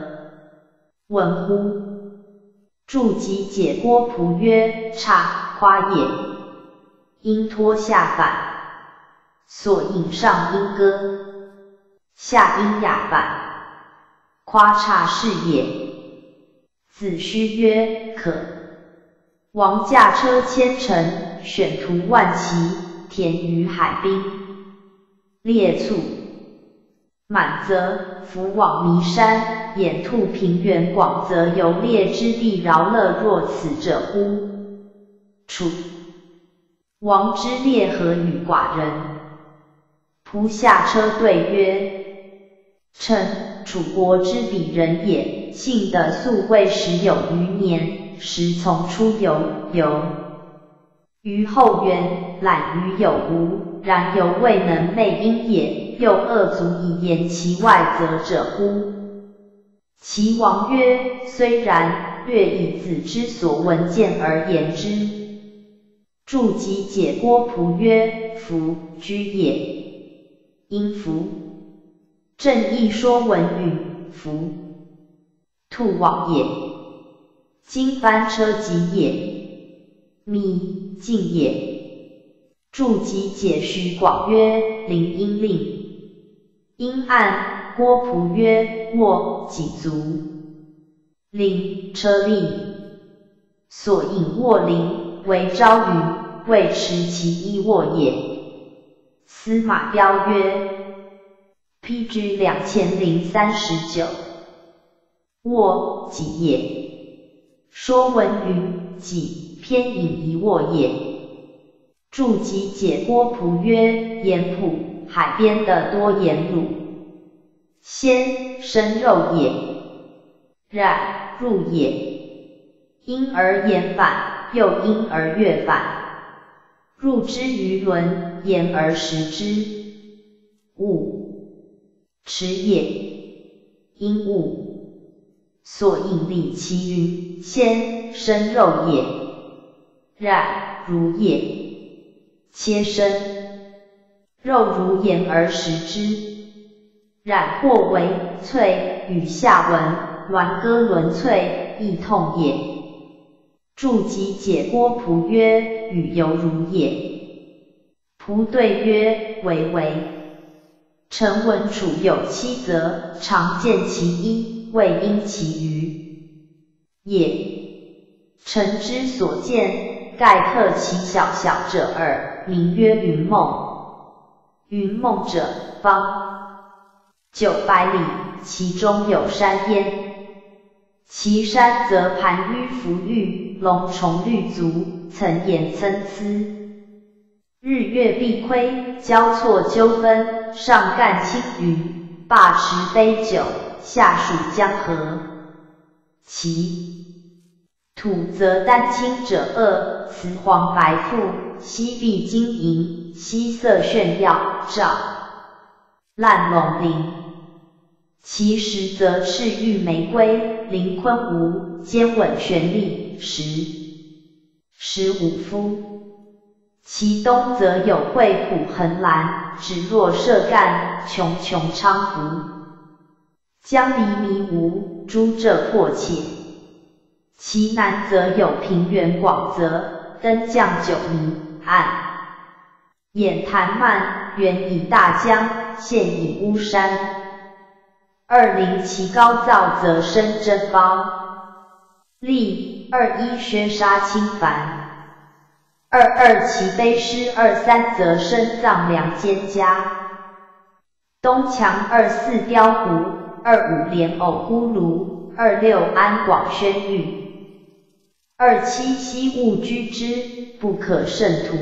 问乎？筑基解郭仆曰：差夸也。因托下反。所引上音歌，下音雅反，夸差是也。子虚曰：可。王驾车千乘，选徒万骑，田于海滨。列卒满则伏往弥山，掩兔平原广则游猎之地，饶乐若此者乎？楚王之列何与寡人？仆下车对曰：臣楚国之鄙人也，幸得素未时有余年，时从出游，游于后园，览于有无，然犹未能寐因也，又恶足以言其外则者乎？齐王曰：虽然，略以子之所闻见而言之。筑基解郭璞曰：夫居也。因福，正义说文允，福，兔往也。今翻车疾也。密进也。筑基解虚广曰：灵阴令。阴暗郭璞曰：卧己足。令车令。所引卧灵为朝云，未持其一卧也。司马彪曰：“PG 两千零三十九，卧己也。说文云：己偏引一卧也。筑基解郭璞曰：盐浦海边的多盐卤，鲜生肉也。然入也，因而言反，又因而悦反。入之于伦。”言而食之，物持也，因物所引立其云，先生肉也，染如也，切身肉如言而食之，染或为脆，与下文鸾歌伦脆，亦痛也。筑基解郭璞曰：与犹如也。璞对曰：为为。臣闻楚有七则，常见其一，未因其余也。臣之所见，盖克其小小者耳，名曰云梦。云梦者，方九百里，其中有山焉。其山则盘纡浮郁，龙虫绿足，层岩参差。日月必亏，交错纠纷，上干青云，罢持杯酒，下属江河。其土则丹青者恶，雌黄白富，西壁金银，西色炫耀，照烂龙鳞。其实则赤玉玫瑰，鳞坤无，坚稳玄丽，实实五夫。其东则有惠浦横澜，直若射干，茕茕昌湖。江离迷无，诸浙迫切。其南则有平原广泽，登降九迷，岸掩潭漫，远以大江，现以巫山。二零其高燥则生真包。例二一薛杀清凡。二二其悲师二三则生藏良兼家。东墙二四雕胡，二五莲藕呼卢，二六安广宣玉，二七西物居之，不可胜图。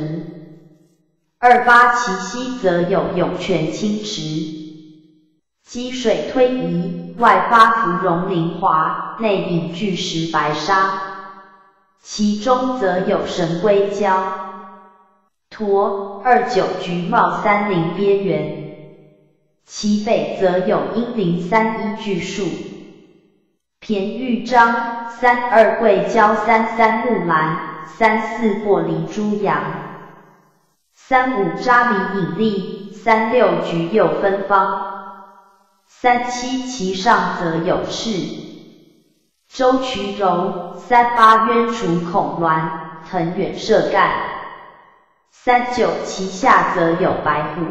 二八其西则有涌泉清池，积水推移，外发芙蓉灵华，内隐巨石白沙，其中则有神龟蛟。驼二九菊茂三林边缘。其北则有阴灵三一巨树，田玉章三二桂交三三木兰三四玻璃珠杨，三五扎米引力三六菊有芬芳，三七其上则有赤周渠柔三八鸢雏孔鸾藤远射干，三九其下则有白虎。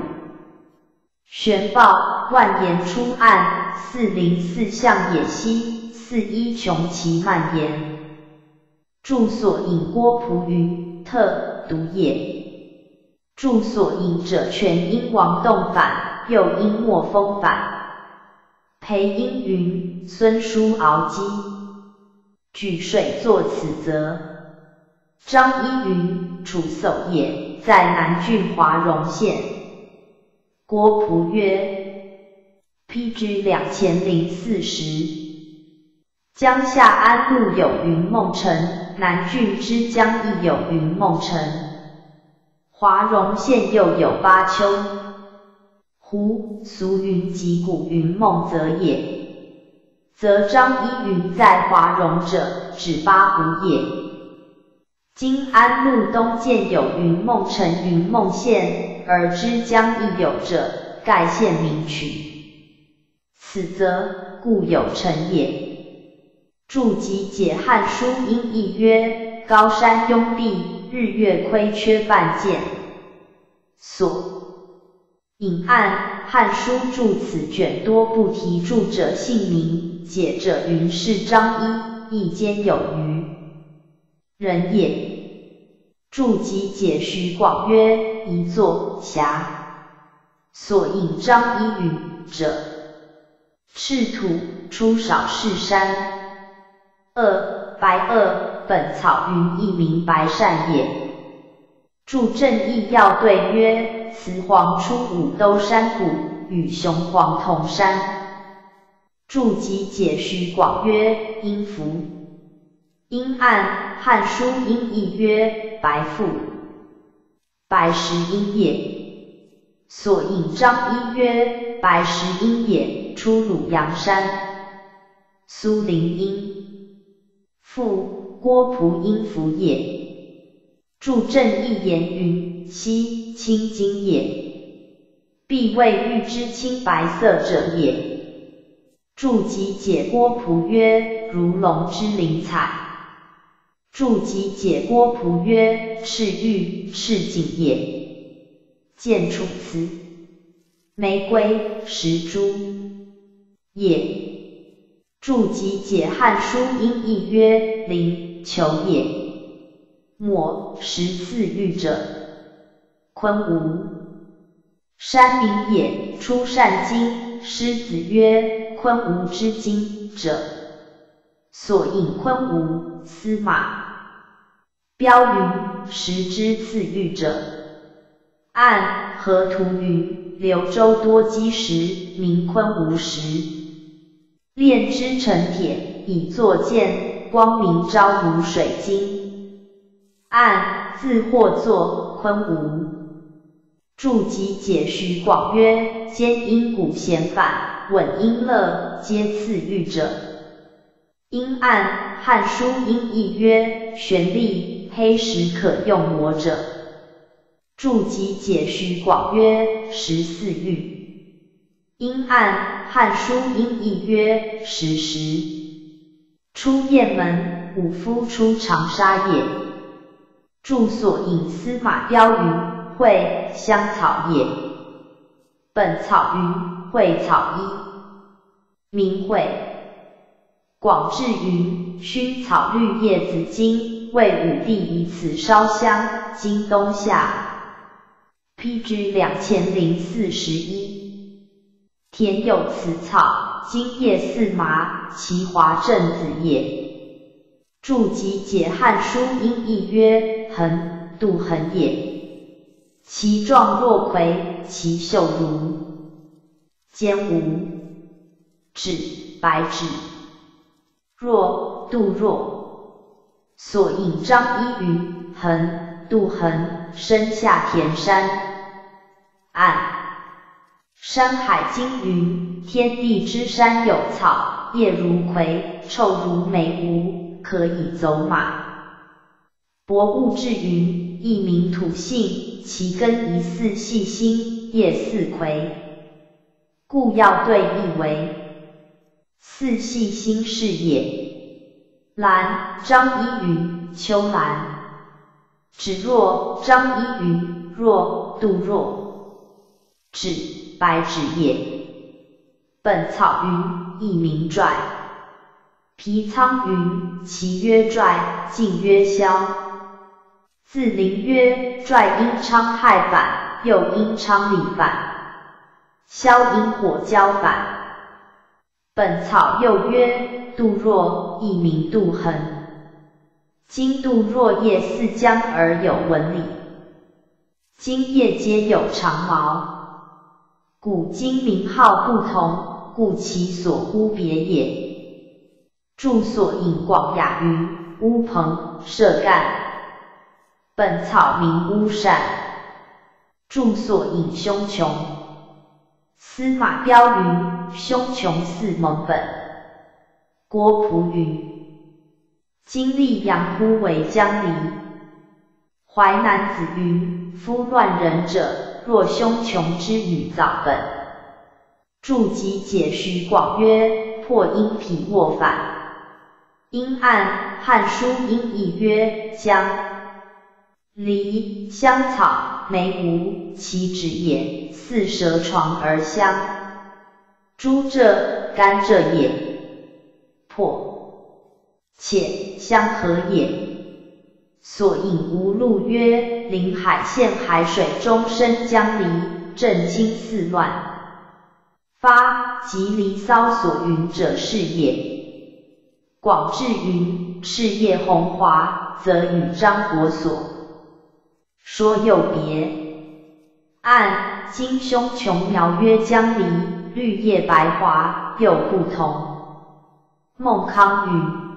玄豹万岩出岸，四零四象野溪，四一穷其蔓延。住所引郭璞云，特独也。住所引者全因王动反，又因莫风反。裴英云，孙叔敖基。举水作此则。张一云，楚叟也，在南郡华容县。郭璞曰：“PG 两千零四十，江夏安陆有云梦城，南郡之江亦有云梦城，华容县又有巴丘。胡俗云及古云梦泽也，则张一云在华容者，指巴胡也。今安陆东见有云梦城、云梦县。”而之江亦有者，盖县名取。此则故有成也。注集解汉书音译曰：高山拥蔽，日月亏缺半见。所引案汉书注此卷多不提注者姓名，解者云是张一，亦兼有余人也。注集解徐广曰：一作侠，所引张一语者，赤土出少室山。二白二本草云一名白善也。注正义要对曰：雌黄出五兜山谷，与雄黄同山。注集解徐广曰：阴符。阴暗汉书音译曰。白父，白石阴也。所引张一曰：白石阴也，出鲁阳山。苏林阴，父郭璞音符也。注正义言云：西青金也，必谓玉之青白色者也。注集解郭璞曰：如龙之灵彩。注集解郭璞曰：赤玉赤锦也。见楚辞，玫瑰石珠也。注集解汉书音译曰：灵求也。莫十四玉者，昆吾。山名也，出善经。狮子曰：昆吾之经者，所引昆吾司马。标云十之次玉者，按河图云柳州多积石，名昆吾石。炼之成铁，以作剑，光明昭如水晶。按字或作昆吾。注集解徐广曰：兼因古贤反，稳因乐，皆次玉者。因按汉书音译曰：玄丽。黑石可用磨者，注集解虚广曰十四玉。阴按汉书音译曰十时。出雁门，武夫出长沙也。注所引司马彪云会香草也。本草云会草一。名讳。广志云：薰草绿叶子金，为武帝以此烧香。今冬夏，PG 两千零四十一。田有此草，今叶似麻，其华正子也。注集解汉书音译曰：横，杜衡也。其状若葵，其秀如坚无指，白芷。若杜若，所引张一于横杜衡，身下田山岸。山海经云：天地之山有草，叶如葵，臭如梅无，可以走马。博物志云：一名土性，其根疑似细心，叶似葵，故要对译为。四系心是也。兰，张一云，秋兰。芷若，张一云，若，杜若。芷，白芷也。本草云，一名拽。皮苍云，其曰拽，近曰消。自灵曰，拽因昌害反，又因昌力反。消因火交反。本草又曰杜若，一名杜衡。今杜若叶似姜而有纹理，今叶皆有长毛。古今名号不同，故其所呼别也。注所引广雅云：乌篷射干。本草名乌扇。注所引胸穷。司马彪云：胸穷似蒙本。郭璞云：今历阳乎为江离。淮南子云：夫乱人者，若胸穷之语早本。注集解徐广曰：破阴脾卧反。阴暗，汉书音译曰江。梨、香草、梅无，其指也，似蛇床而香。诸浙、甘蔗也，破且相合也。所引无路曰：临海县海水中生江梨，正清似乱发，即离骚所云者是也。广志云：赤叶红华，则与张国所。说又别，按金兄琼苗曰江离，绿叶白华又不同。孟康云：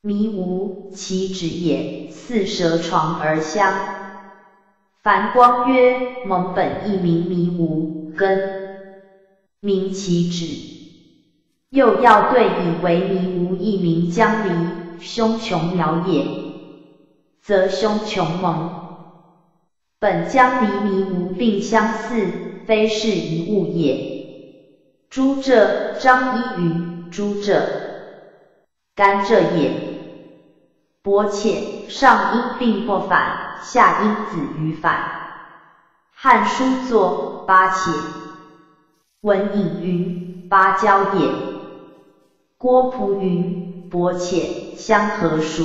迷无，其指也，似蛇床而香。樊光曰：蒙本一名迷无，根名其指，又要对以为迷无一名江离，胸琼描也，则凶穷蒙。本将离迷无并相似，非是一物也。朱浙，张一云，朱浙，甘蔗也。薄且，上因病或反，下因子与反。汉书作八且。文引云，芭蕉也。郭璞云，伯且相何属，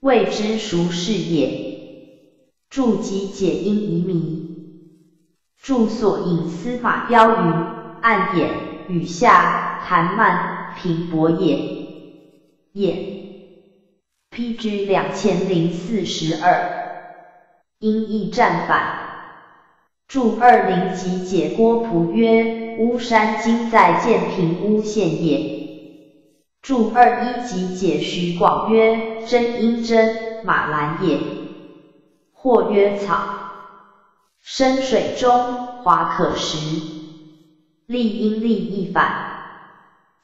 未知孰是也。注集解音疑迷，注所引司马彪云：暗眼，雨下，谭曼，平薄也。也。PG 两千零四十二。音译战反。注二零集解郭璞曰：巫山今在建平巫县也。注二一集解徐广曰：真阴真，马兰也。或曰草，深水中，华可食。利阴利一反，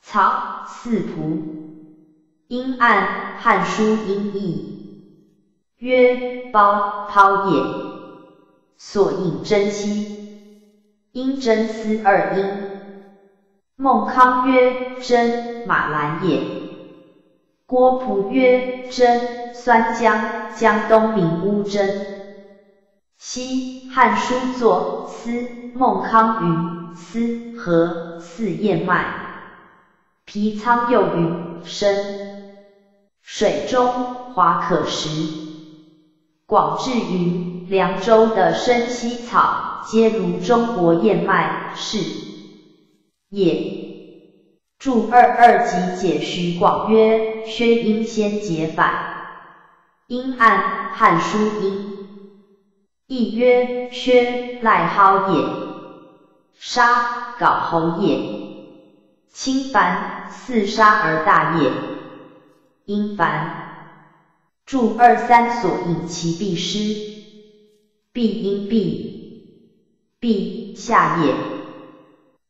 草似蒲。阴暗，汉书音译曰包抛也。所引真兮，阴真思二音。孟康曰真，马兰也。郭璞曰真，酸江，江东名乌真。西汉书作司孟康云。丝和四燕麦，皮苍幼鱼生水中，华可食。广至于凉州的生西草，皆如中国燕麦是也。注二二集解徐广曰：薛阴先解反，阴暗汉书阴。亦曰薛赖蒿也，沙皋侯也。清凡四沙而大也。因凡注二三所引其必失，必因必必下也。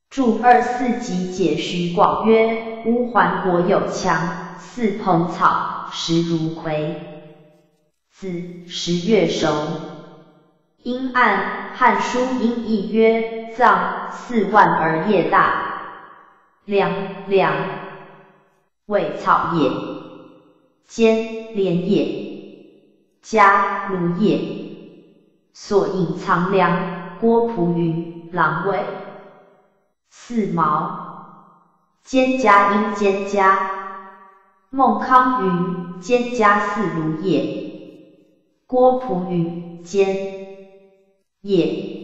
注二四集解徐广曰：乌桓国有强，似蓬草，实如葵。子十月熟。阴暗汉书音译曰：藏四万而叶大，两两尾草也。兼连也。家庐也。所隐藏梁。郭璞云狼尾。四毛，蒹葭因蒹葭。孟康云蒹葭四庐也。郭璞云蒹也。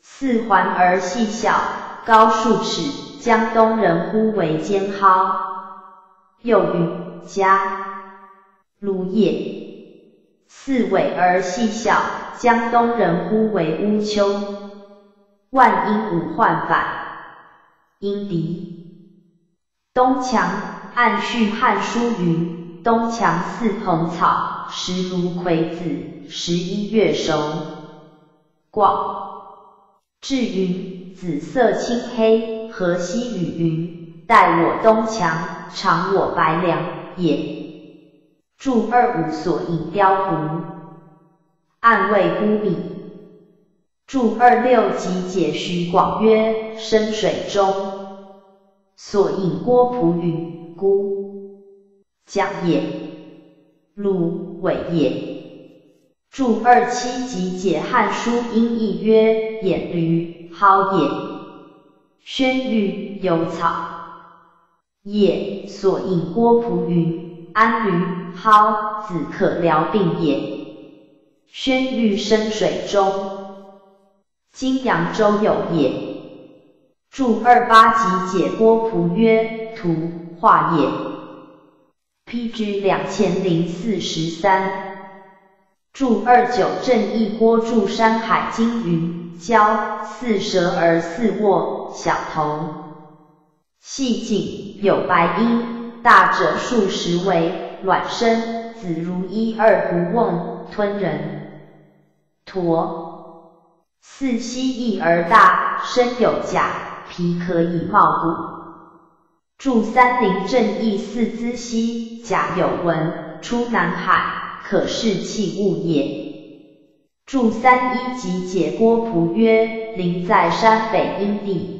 四环而细小，高数尺，江东人呼为蒹蒿。又云葭庐也。四尾而细小，江东人呼为乌丘。万因五换反。因敌，东墙暗序汉书云：东墙似蓬草，实如葵子。十一月熟。广至云紫色青黑，河西雨云：待我东墙，尝我白梁也。注二五所引雕壶，暗谓孤米。注二六集解徐广曰：深水中，所引郭璞云孤。讲也，鲁尾也。注二七集解汉书音译曰：眼驴蒿也，轩玉有草。也，所引郭璞云安驴蒿子可疗病也。宣玉深水中。今扬州有也。注二八集解郭璞曰：图画也。P.G. 两千零四十三。注二九正义郭注山海经云：蛟似蛇而似卧，小头，细颈，有白阴，大者数十围，卵生，子如一二不瓮，吞人。驼。似蜥蜴而大，身有甲，皮可以冒骨。注三林正义四资兮，甲有文，出南海，可视器物也。注三一集解郭璞曰：陵在山北阴地。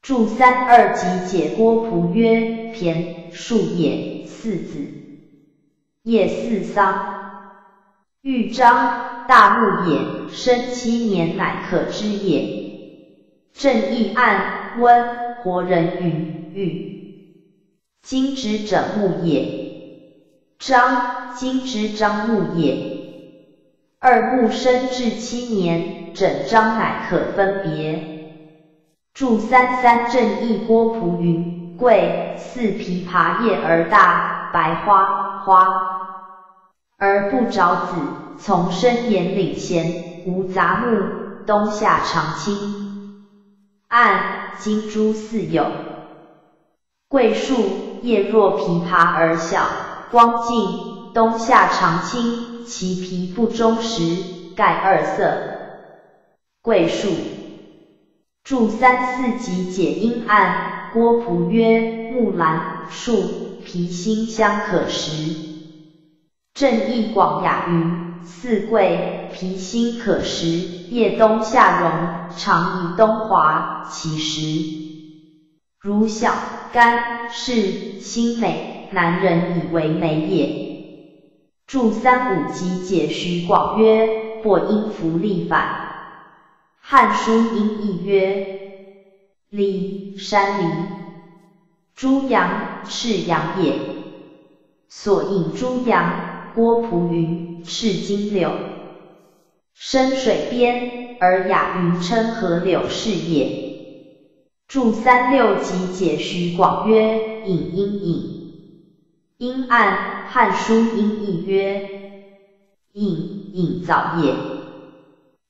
注三二集解郭璞曰：骈树叶，四子，叶四桑，豫章。大木也，生七年乃可知也。正义暗温活人云玉，金之者木也。张今之张木也。二木生至七年，整张乃可分别。注三三正义郭璞云贵似枇杷叶而大，白花花而不着子。从深岩岭闲，无杂木，冬夏常青。按金珠似有。桂树叶若枇杷而小，光净，冬夏常青，其皮不忠实，盖二色。桂树。注三四集解阴暗，郭璞曰：木兰树皮辛香可食。正义广雅云。四桂皮心可食，叶冬夏荣，常以冬华，其实如小甘是心美，男人以为美也。注三五集解徐广曰：或因福利反。汉书音译曰：离山离，诸阳是阳也。所引诸阳，郭璞云赤金柳。深水边，而雅云称河柳是也。注三六集解徐广曰：隐阴隐，阴暗。汉书音译曰：隐隐早也。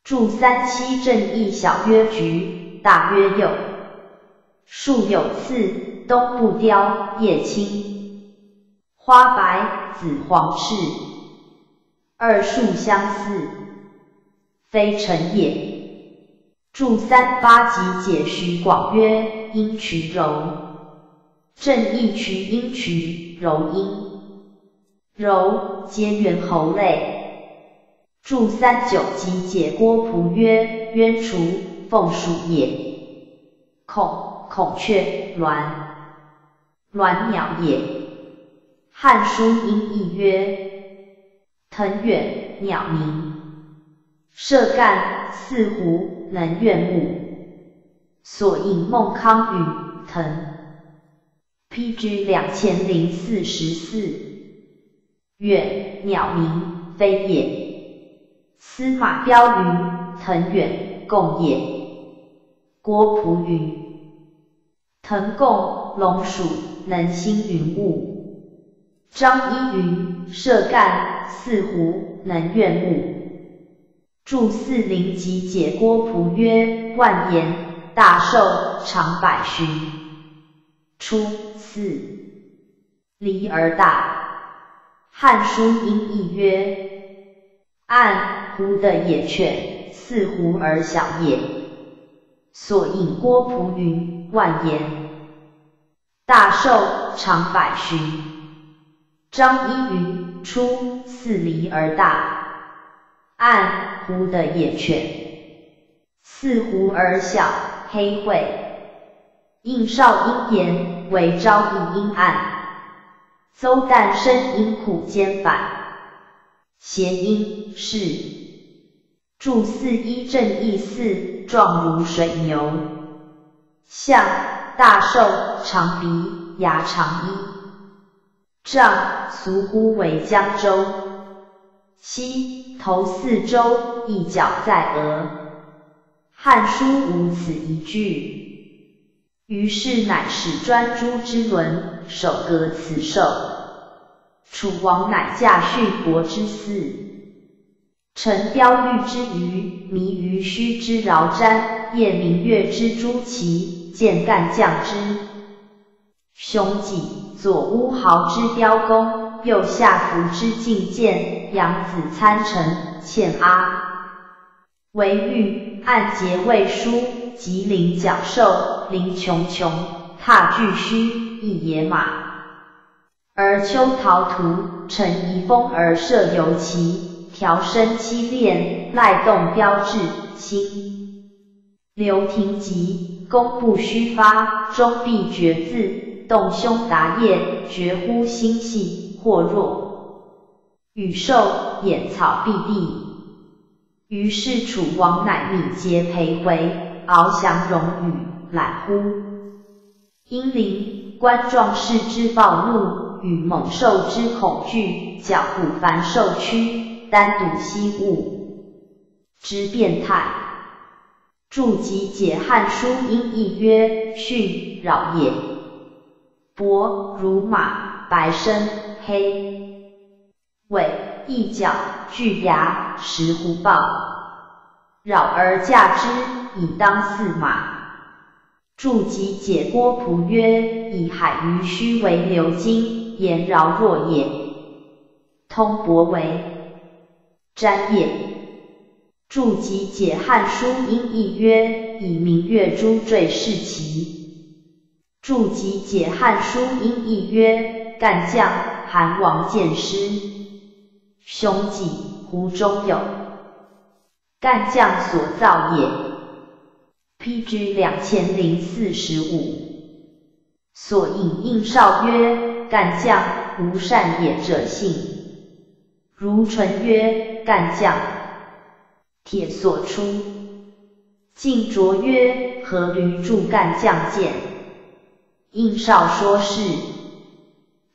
注三七正义小曰菊，大曰柚。树有刺，冬不凋，叶青，花白，紫黄赤，二树相似。非臣也。注三八集解徐广曰：阴渠柔，正义渠阴渠柔阴，柔皆猿猴类。注三九集解郭璞曰：渊雏，凤属也。孔孔雀鸾，鸾鸟也。汉书音译曰：腾远，鸟鸣。射干，似狐，能悦目。所引孟康与腾。PG 两千零四十四。远，鸟鸣，飞也。司马彪云：腾远，共也。郭璞云：腾贡，龙属，能兴云雾。张一云：射干，似狐，能悦目。注四灵集解郭璞曰：万言，大寿，长百旬。初四，离而大。汉书音译曰：暗狐的野犬，似狐而小也。所引郭璞云：万言，大寿，长百旬。张一云：初四离而大。暗狐的野犬，似狐而小，黑晦。应少阴言为朝阴阴暗，邹旦生阴苦兼反，谐音是。注四一正义四状如水牛，象大寿长鼻牙长一丈，俗呼为江州。西。头四周，一角在额。汉书无此一句。于是乃使专诸之伦，守革此兽。楚王乃驾训国之嗣。乘雕玉之鱼，迷于须之饶瞻，夜明月之朱祁，见干将之雄戟，左乌豪之雕弓。右下服之进谏，杨子参陈，欠阿为玉，按节未书，吉林角兽，林琼琼，踏巨须，一野马。而秋陶图，乘遗风而设游骑，调身七练，赖动标志，心刘廷吉，弓不虚发，终必绝字，动胸达业，绝乎心细。或弱，羽兽掩草蔽地。于是楚王乃敏捷陪回，翱翔荣羽，览乎阴灵，观壮士之暴怒，与猛兽之恐惧，矫骨凡兽躯，单独息物之变态。注集解汉书音译曰：训扰也。伯如马，白身。黑尾一角巨牙石虎豹，扰而驾之，以当驷马。注集解郭璞曰：以海鱼须为流金，言饶若也。通伯为瞻也。注集解汉书音译曰：以明月珠坠是奇。注集解汉书音译曰：干将。韩王见师，凶计湖中有，干将所造也。PG 两千零四十五。所引应少曰：干将无善也者信。如纯曰：干将铁所出。晋卓曰：何驴助干将见？应少说是。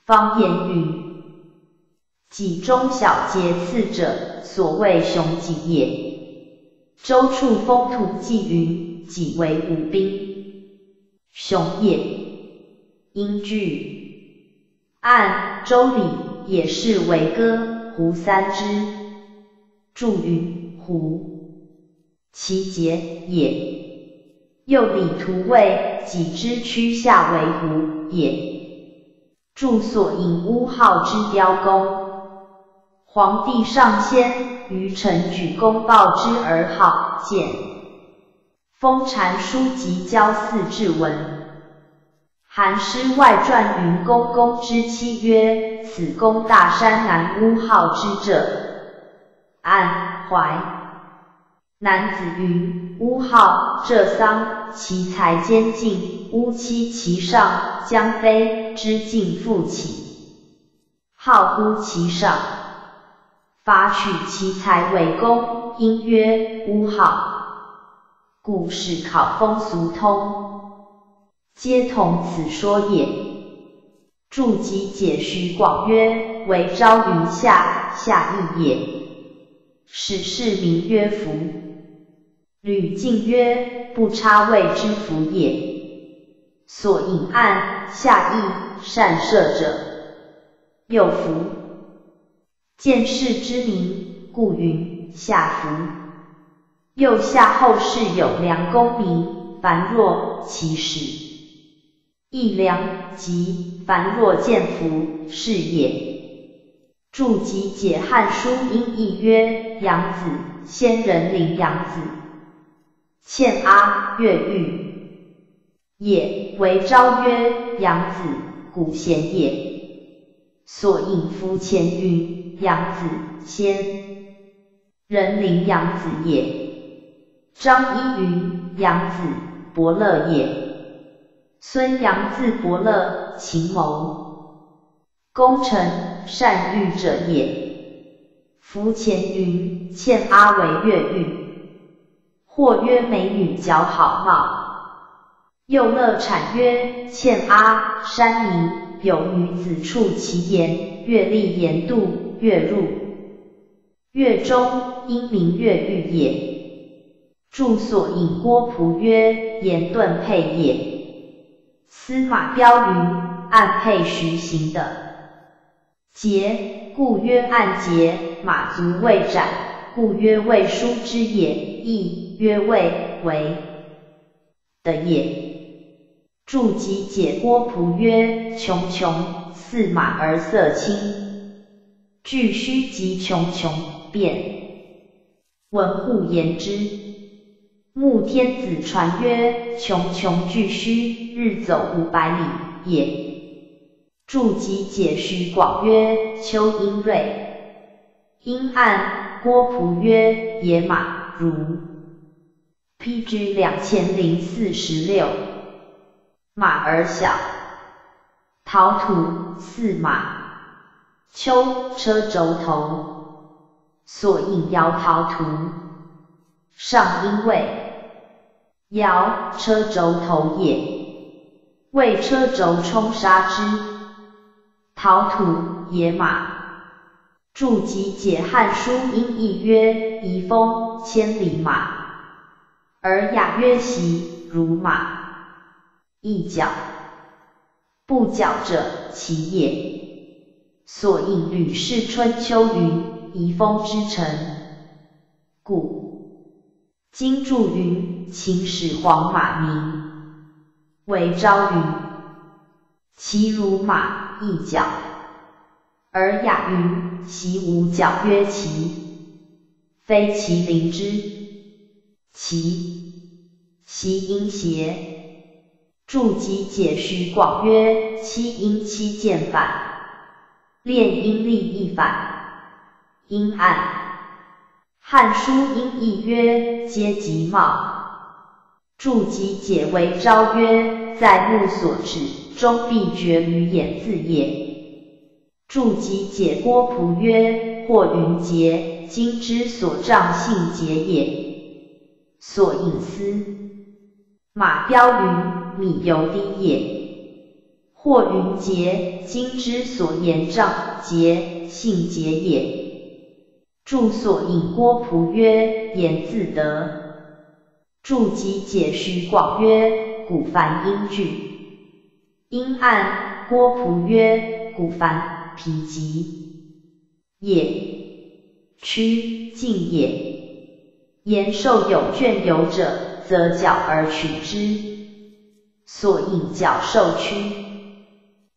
方言云：己中小节次者，所谓雄己也。周处风土纪云：己为武兵，雄也。因句按周礼也是为歌，胡三之。注云：胡，其节也。又礼图谓己之躯下为胡也。住所引乌号之雕弓，皇帝上仙，于臣举弓报之而好见。封禅书及交四志文，韩诗外传云公公之妻曰：此公大山南乌号之者，安怀。男子云乌号浙桑，其才兼进，乌妻其上，将非。之敬复起，好乎其上，伐取其才为功，因曰乌好。故事考风俗通，皆同此说也。注集解徐广曰：为朝云下，下义也。史氏名曰福。吕敬曰：不差位之福也。所引暗下意善射者，又福。见世之名，故云下福。又下后世有良功名，凡若其始，亦良即凡若见福是也。注集解汉书音译曰：杨子，仙人领杨子，欠阿越狱。也为昭曰杨子，古贤也。所引夫前云杨子先，人灵杨子也。张一云杨子伯乐也。孙杨字伯乐，秦谋功臣善御者也。夫前云欠阿为越狱，或曰美女姣好貌。又乐产曰：欠阿山民有女子处其言，月立言度，月入月中，因名月欲也。注所引郭璞曰：言顿配也。司马彪云：暗配徐行的节，故曰暗节。马足未斩，故曰未书之也。亦曰未为的也。注集解郭璞曰：穷穷，驷马而色青。具须及穷穷，变。文护言之。穆天子传曰：穷穷具须，日走五百里也。注集解徐广曰：秋阴瑞，阴暗。郭璞曰：野马如。P.G. 两千零四十六。马儿小，陶土驷马，秋车轴头，所引摇陶土，上因为摇车轴头也，为车轴冲杀之。陶土野马，注集解汉书音译曰：移风千里马，而雅曰其如马。一角，不角者其也。所引《吕氏春秋》云：移风之臣，故。今注云秦始皇马名为昭云，其如马。一角，而雅于其无角曰其，非其灵之，其其阴邪。注集解徐广曰：七阴七见反，炼阴历一反，阴暗。汉书音译曰：皆吉茂。注集解为昭曰：在目所指，终必绝于眼字也。注集解郭璞曰：或云结，今之所障性结也。所引思。马彪云，米油滴也。或云结，今之所言障结，性结也。注所引郭璞曰：言自得。注集解徐广曰：古凡音句。阴暗，郭璞曰：古凡否极也。曲尽也。言受有卷有者，则矫而取之。所引矫受屈。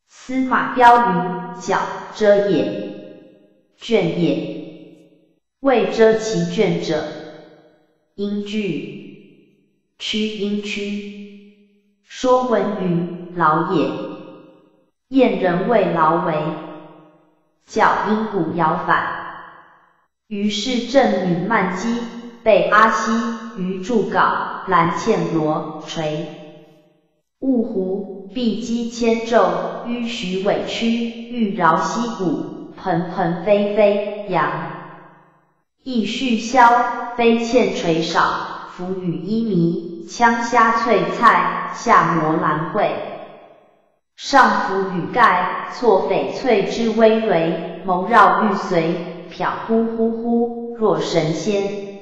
司马彪云：角遮也，卷也。未遮其卷者，因句。屈因屈。说文云：劳也。燕人谓劳为，角因鼓摇反。于是正女曼姬被阿西于柱稿兰茜罗垂。雾湖。必击千昼，迂徐委屈，欲饶溪谷，盆盆飞飞扬。意续箫，飞欠垂少，浮雨依迷，枪虾翠菜，下磨兰桂。上浮羽盖，错翡翠之微蕊，眸绕玉髓，瞟忽忽忽，若神仙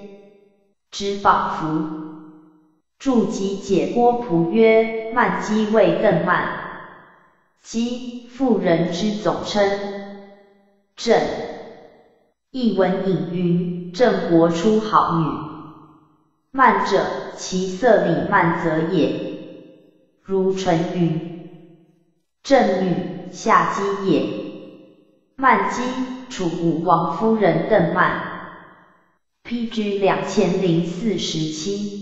之仿佛。注集解郭璞曰：慢姬谓更慢，姬妇人之总称。正译文隐云：郑国出好女，慢者其色里慢则也。如纯云：正女下姬也。曼姬，楚武王夫人邓曼。P.G. 两千零四十七。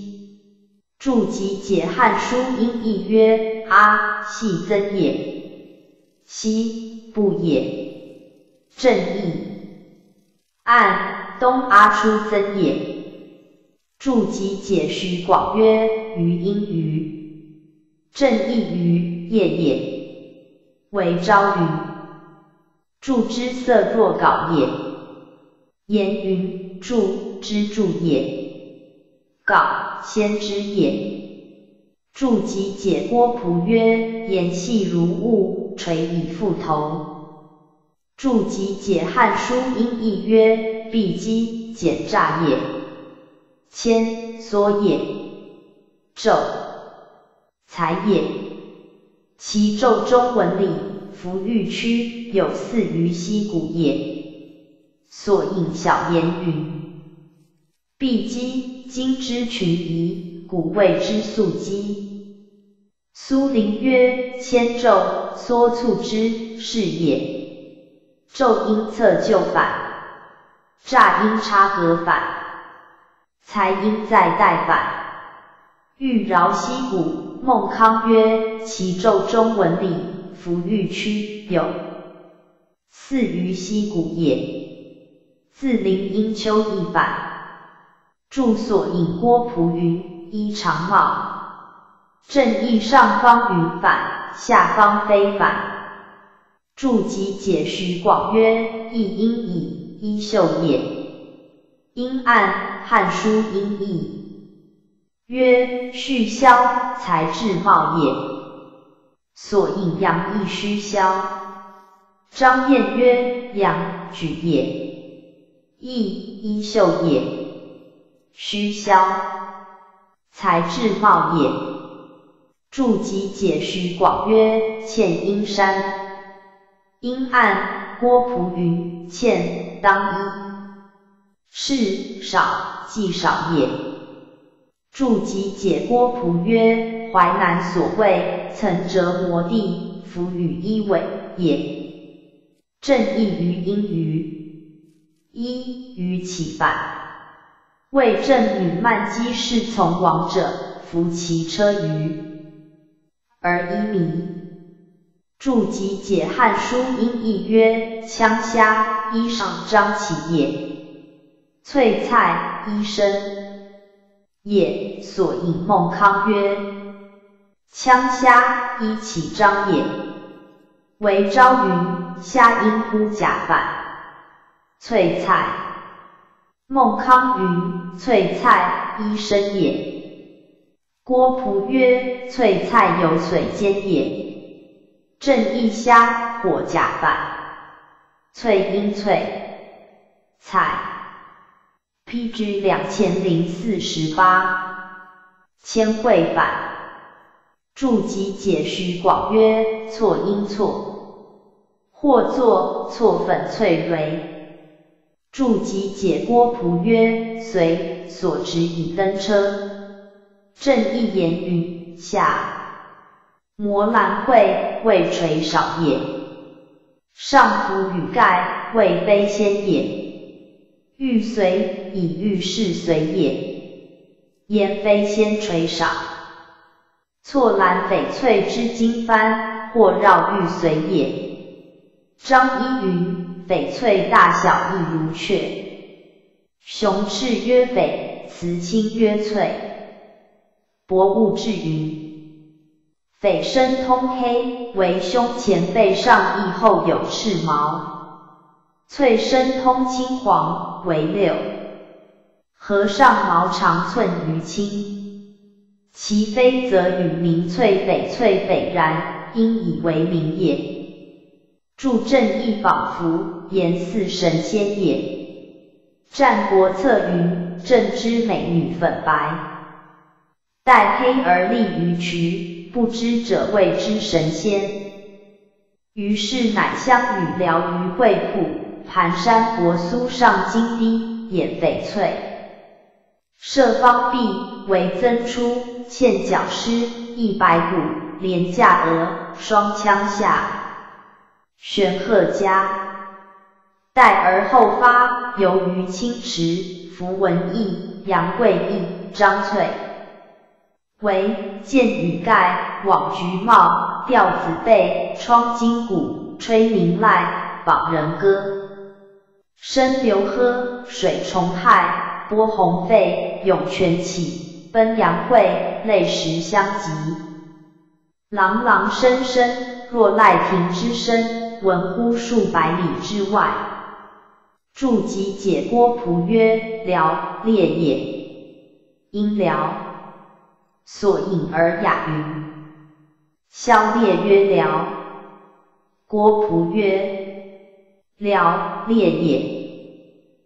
注集解汉书音译曰：阿系曾也，西不也。正义按东阿出曾也。注集解虚广曰：余音余，正义余业也。为朝云，注之色若稿也。言云注之注也。稿先知也。注即解郭璞曰：言细如雾，垂以覆头。注即解汉书音译曰：必击简诈也。千缩也。咒才也。其咒中文里，浮玉区有似于溪谷也。所引小言云：必击。今之群疑，古谓之素机。苏林曰：千咒缩促之，是也。纣因侧就反，诈因差合反，才因在待反。欲饶溪谷，孟康曰：其纣中文里，弗欲屈有似于溪谷也。自临阴丘一反。注所引郭璞云：衣长帽，正义上方云反，下方非反。注集解虚广曰：一阴以衣袖也。阴暗，汉书音译曰：续箫，才智茂也。所引阳亦虚消。张燕曰：阳举也。亦衣袖也。虚消，才智茂也。注集解虚广曰：欠阴山，阴暗，郭璞云：欠当一，事少既少也。注集解郭璞曰：淮南所谓曾折磨地，浮于一尾也。正义于阴于一于其反。为正与曼姬侍从王者，扶其车舆，而衣迷。注集解汉书音译曰：枪虾衣裳张起也，翠菜衣身也。所引孟康曰：枪虾衣起张也。为朝云虾因乎甲反，翠菜。孟康云：翠菜衣身也。郭璞曰：翠菜有水煎也。正义虾，或甲饭。翠英翠菜。PG 两千零四十八。千惠反。注集解虚广曰：错音错。或作错粉翠蕊。注集解郭璞曰：随所执以登车。正义言云：下摩兰会未垂少也，上浮与盖未非先也。欲随以欲是随也，言非先垂少。错兰翡翠之金幡，或绕玉随也。张一云：翡翠大小亦如雀，雄翅曰翡，雌青曰翠。博物志云：翡身通黑，为胸前背上翼后有翅毛；翠身通青黄，为六合上毛长寸余青。其飞则与名翠翡翠斐然，因以为名也。注正义仿佛言似神仙也。战国策云：正之美女粉白。待黑而立于渠，不知者谓之神仙。于是乃相与聊于会铺，盘山国苏上金滴，掩翡翠。设方璧为增出，嵌角狮，一白骨，连架额，双枪下，玄鹤家。待而后发，游于青池，符文义，杨贵义，张翠。为剑羽盖，网菊帽，吊子背，窗金鼓，吹鸣籁，访人歌。声流呵，水虫害，波鸿沸，涌泉起，奔阳会，泪石相及。朗朗声声，若赖亭之声，闻乎数百里之外。注集解郭璞曰：辽烈也，因辽。所引而雅云。萧烈曰：辽。郭璞曰：辽烈也。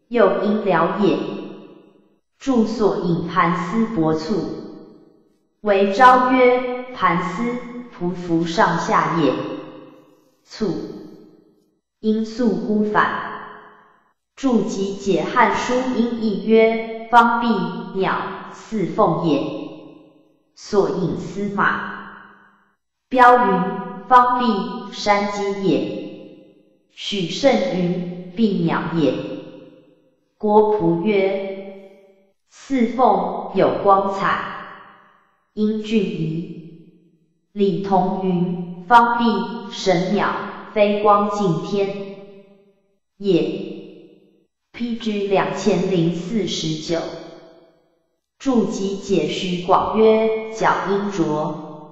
又因辽也。注所引盘丝薄促。为昭曰：盘丝，匍匐上下也。促，因素乎反。注集解汉书音译曰：方毕鸟，似凤也。所引司马，标云方毕山鸡也。许慎云必鸟也。郭璞曰：似凤有光彩，英俊仪。李同云方必神鸟，飞光尽天也。P.G. 两千零四十九。注集解虚广曰：角音浊。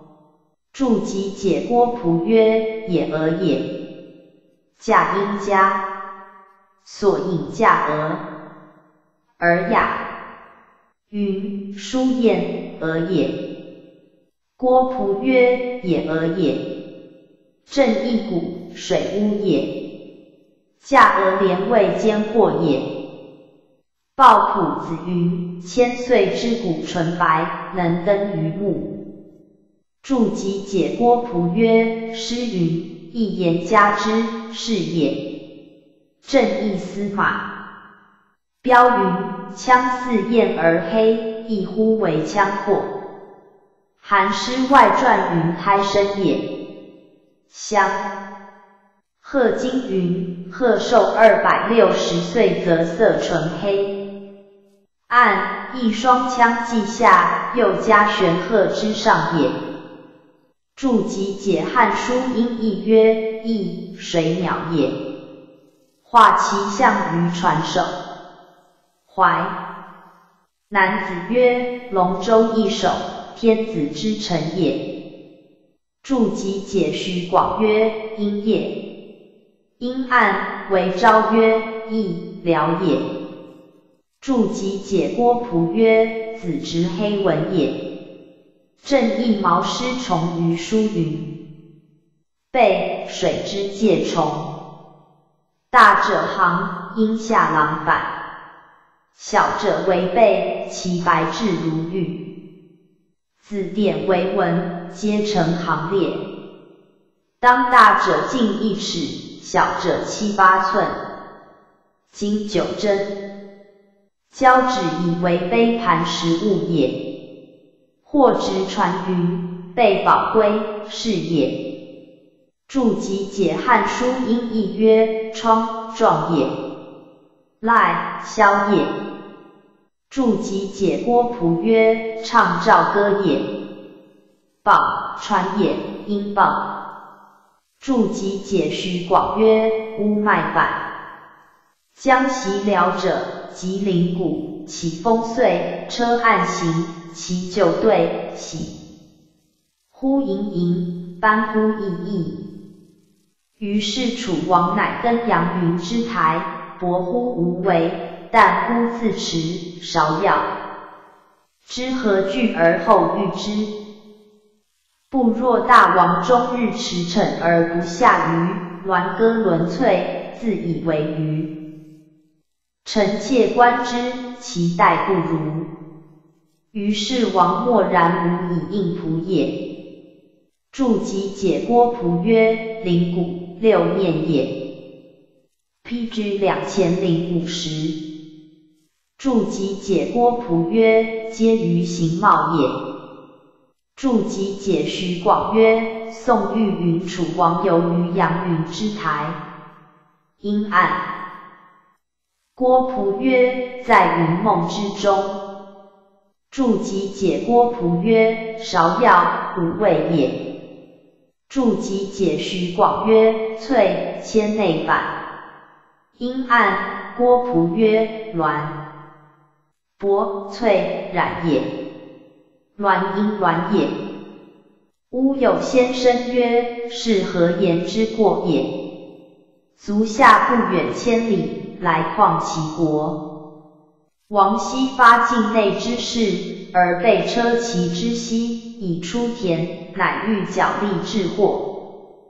注集解郭璞曰：也鹅也。驾音加，所引驾鹅。尔雅。云书燕鹅也。郭璞曰：也鹅也。正一谷水屋也。驾鹅连未兼获也。抱朴子云：千岁之骨纯白，能登于目。注集解郭璞曰：诗云，一言加之，是也。正义司马。标云：枪似焰而黑，一呼为枪阔。韩诗外传云：胎生也。香。贺金云：贺寿二百六十岁，则色纯黑。按一双枪记下，又加玄鹤之上也。注集解汉书音译曰：翼水鸟也。画其象于船首。怀。男子曰：龙舟一首，天子之臣也。注集解徐广曰：阴也。阴暗为昭曰：翼辽也。注集解郭璞曰：子直黑文也。正一毛师虫于书云：背水之介虫，大者行，阴下狼反；小者为背，其白质如玉。字典为文，皆成行列。当大者近一尺，小者七八寸。经九针，交趾以为杯盘食物也。或直传于被宝归是也。注集解汉书音译曰：疮状也。赖萧也。注集解郭璞曰：唱赵歌也。宝传也，音宝。注集解徐广曰：乌麦板。将袭辽者，吉林谷，起风岁，车暗行。其就对喜，呼盈盈，班呼意意。于是楚王乃登阳云之台，薄乎无为，但乎自持，少要。知何惧而后遇之？不若大王终日驰骋而不下于鸾歌轮翠，自以为愚。臣妾观之，其待不如。于是王默然无以应仆也。注集解郭璞曰：灵骨六面也。P.G. 两千零五十。注集解郭璞曰：皆于形貌也。注集解徐广曰：宋玉云楚王游于阳云之台，阴暗。郭璞曰：在云梦之中。注集解郭璞曰：芍药无味也。注集解徐广曰：翠千内反。阴暗。郭璞曰：鸾薄翠染也。鸾阴鸾也。乌有先生曰：是何言之过也？足下不远千里，来况其国。王羲发境内之事，而被车骑之息，以出田，乃欲角力致祸，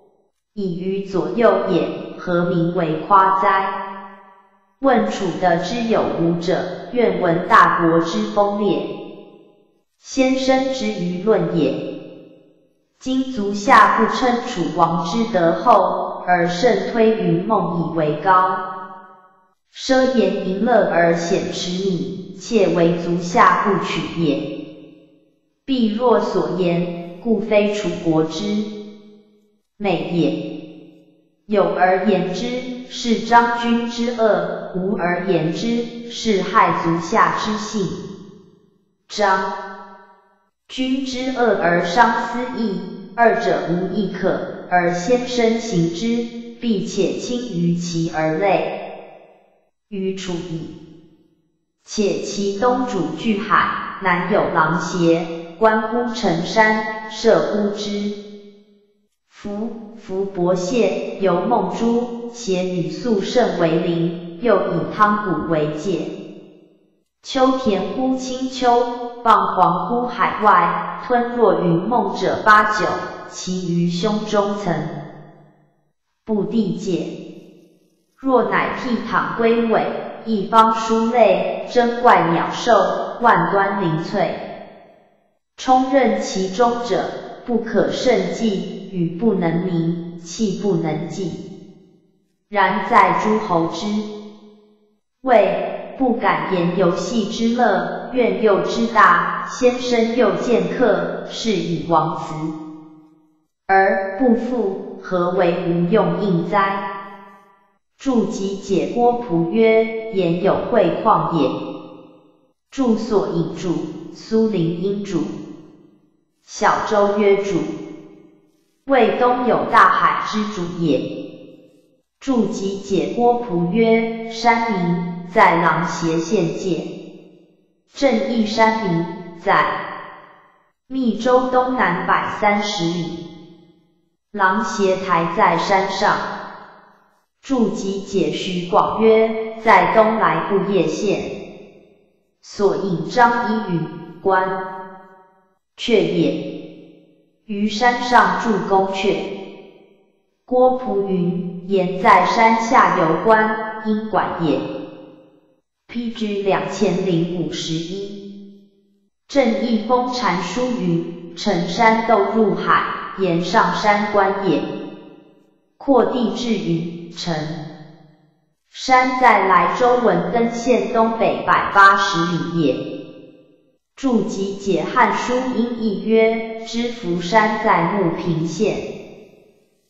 以于左右也，何名为夸哉？问楚的之有无者，愿闻大国之风烈，先生之舆论也。今足下不称楚王之德厚，而甚推云梦以为高。奢言淫乐而显持你，妾为足下不取也。必若所言，故非楚国之美也。有而言之，是张君之恶；无而言之，是害足下之幸。张君之恶而伤私义，二者无异可，而先生行之，必且轻于其而累。于楚矣。且其东主巨海，南有狼邪，观乎成山，涉乎之。夫夫伯谢游梦珠，且女宿甚为邻，又以汤谷为界。秋田乎青丘，傍黄乎海外，吞若云梦者八九，其余胸中曾不地界。若乃倜傥龟尾，一方殊类，珍怪鸟兽，万端灵翠，充任其中者，不可胜计，语不能明，气不能记。然在诸侯之位，不敢言游戏之乐，怨诱之大，先生又见客，是以王辞，而不复，何为无用应哉？注集解郭璞曰：言有会旷也。注所引注，苏林因注。小舟曰注，谓东有大海之主也。注集解郭璞曰：山名在琅邪县界，正义山名在密州东南百三十里，琅邪台在山上。注集解徐广曰：在东来布叶县，所引张仪与官。雀也。于山上筑宫阙。郭璞云：言在山下游观音管也。P.G. 两千零五十一。正义风禅书云：乘山斗入海，言上山观也。扩地至云：城山在莱州文登县东北百八十里也。注集解汉书音译曰：知福山在牟平县，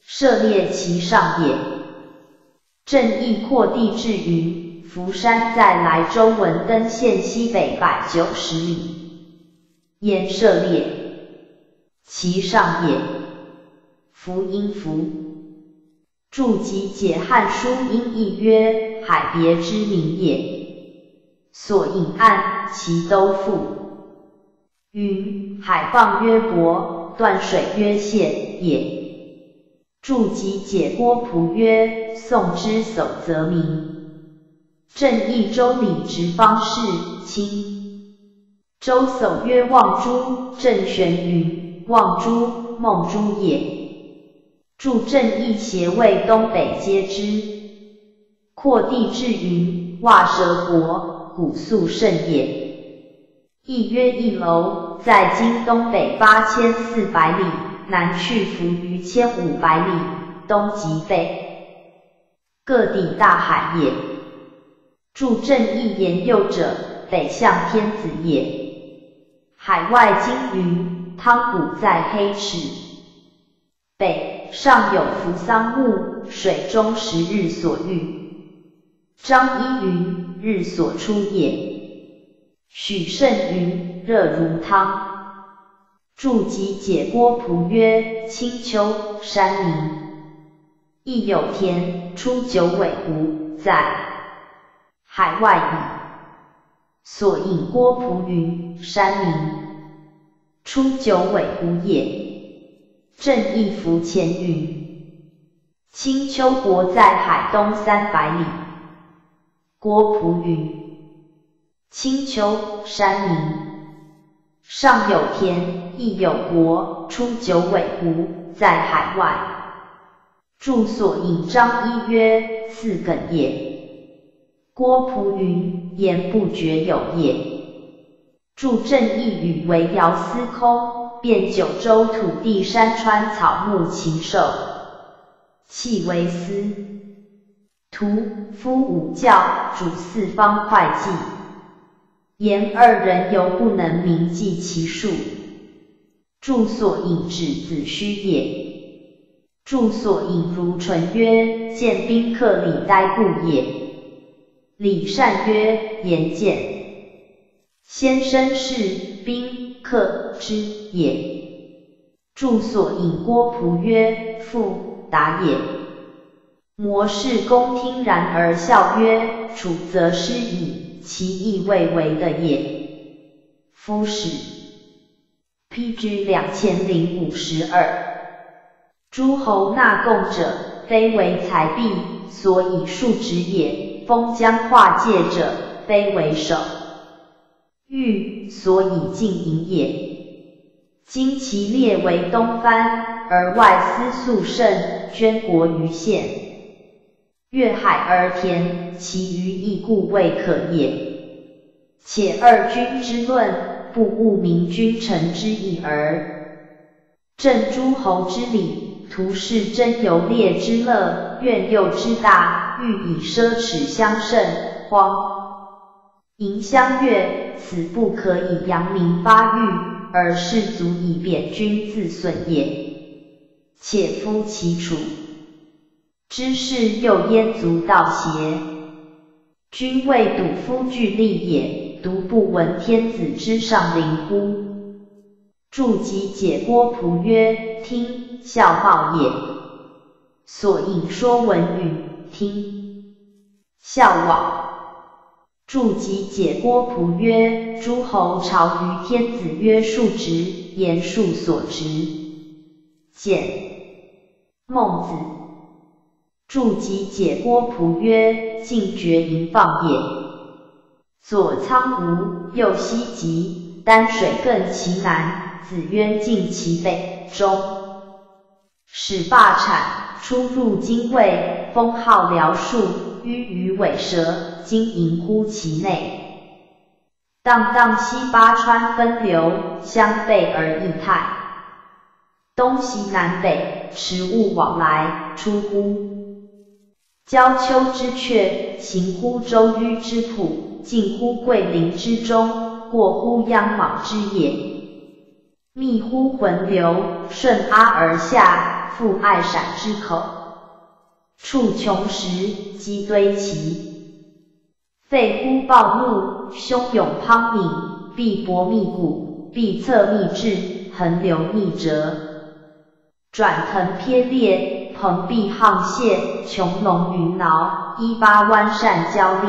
涉猎其上也。正义扩地至云：福山在莱州文登县西北百九十里，焉涉猎其上也。福音福。注集解汉书音译曰：海别之名也。所引岸，其都复。云海放曰博，断水曰泄也。注集解郭璞曰：宋之叟则名。正义周礼直方士清。周叟曰望诸，正玄云望诸梦诸也。注正义邪位东北皆知。扩地志云袜蛇国，古素甚也。亦曰一楼，在今东北八千四百里，南去伏于千五百里，东极北，各地大海也。助正义言右者，北向天子也。海外鲸鱼，汤谷在黑池，北上有扶桑木，水中十日所遇。张一云，日所出也。许慎云：热如汤。注集解郭璞曰：青丘山名。亦有田出九尾狐，在海外矣。所引郭璞云：山名出九尾狐也。正义符前云：青丘国在海东三百里。郭璞云。青丘山名，上有田，亦有国，出九尾狐，在海外。注所引张一曰：四梗也。郭璞云：言不绝有也。注正义语为遥司空，遍九州土地山川草木禽兽，气为司徒夫五教，主四方会计。言二人犹不能铭记其数。注所引指子虚也。注所引如纯曰：见宾客礼待故也。礼善曰：言见。先生是宾客之也。注所引郭璞曰：复答也。模式公听然而笑曰：楚则失矣。其意未为的也。夫使。P.G. 两千零五十二。诸侯纳贡者，非为财币，所以数之也；封疆划界者，非为守御，所以进营也。今其列为东藩，而外私粟甚，捐国于县。越海而田，其余亦故未可也。且二君之论，不务明君臣之义而正诸侯之礼，图是真游猎之乐，愿诱之大，欲以奢侈相胜，荒淫相悦，此不可以扬名发育，而是足以贬君自损也。且夫其楚。知事又焉足道邪？君谓笃夫具利也，独不闻天子之上灵乎？注集解郭璞曰：听笑报也。所引说文语，听笑往。注集解郭璞曰：诸侯朝于天子曰数直，言数所直。简孟子。注集解郭璞曰：尽绝淫放也。左苍梧，右西极，丹水更其南，子渊尽其北中，始霸产出入京卫，封号辽树，迂于尾蛇，经营乎其内。荡荡西八川分流，相背而异态。东西南北，食物往来，出乎交丘之阙，行乎周迂之浦，近乎桂林之中，过乎央莽之野，密乎浑流，顺阿而下，赴爱闪之口，处穷时，积堆齐，沸乎暴怒，汹涌滂沱，必薄密谷，必侧密志，横流逆折。转腾偏裂，蓬壁沆瀣，穹隆云挠，一八弯扇交立，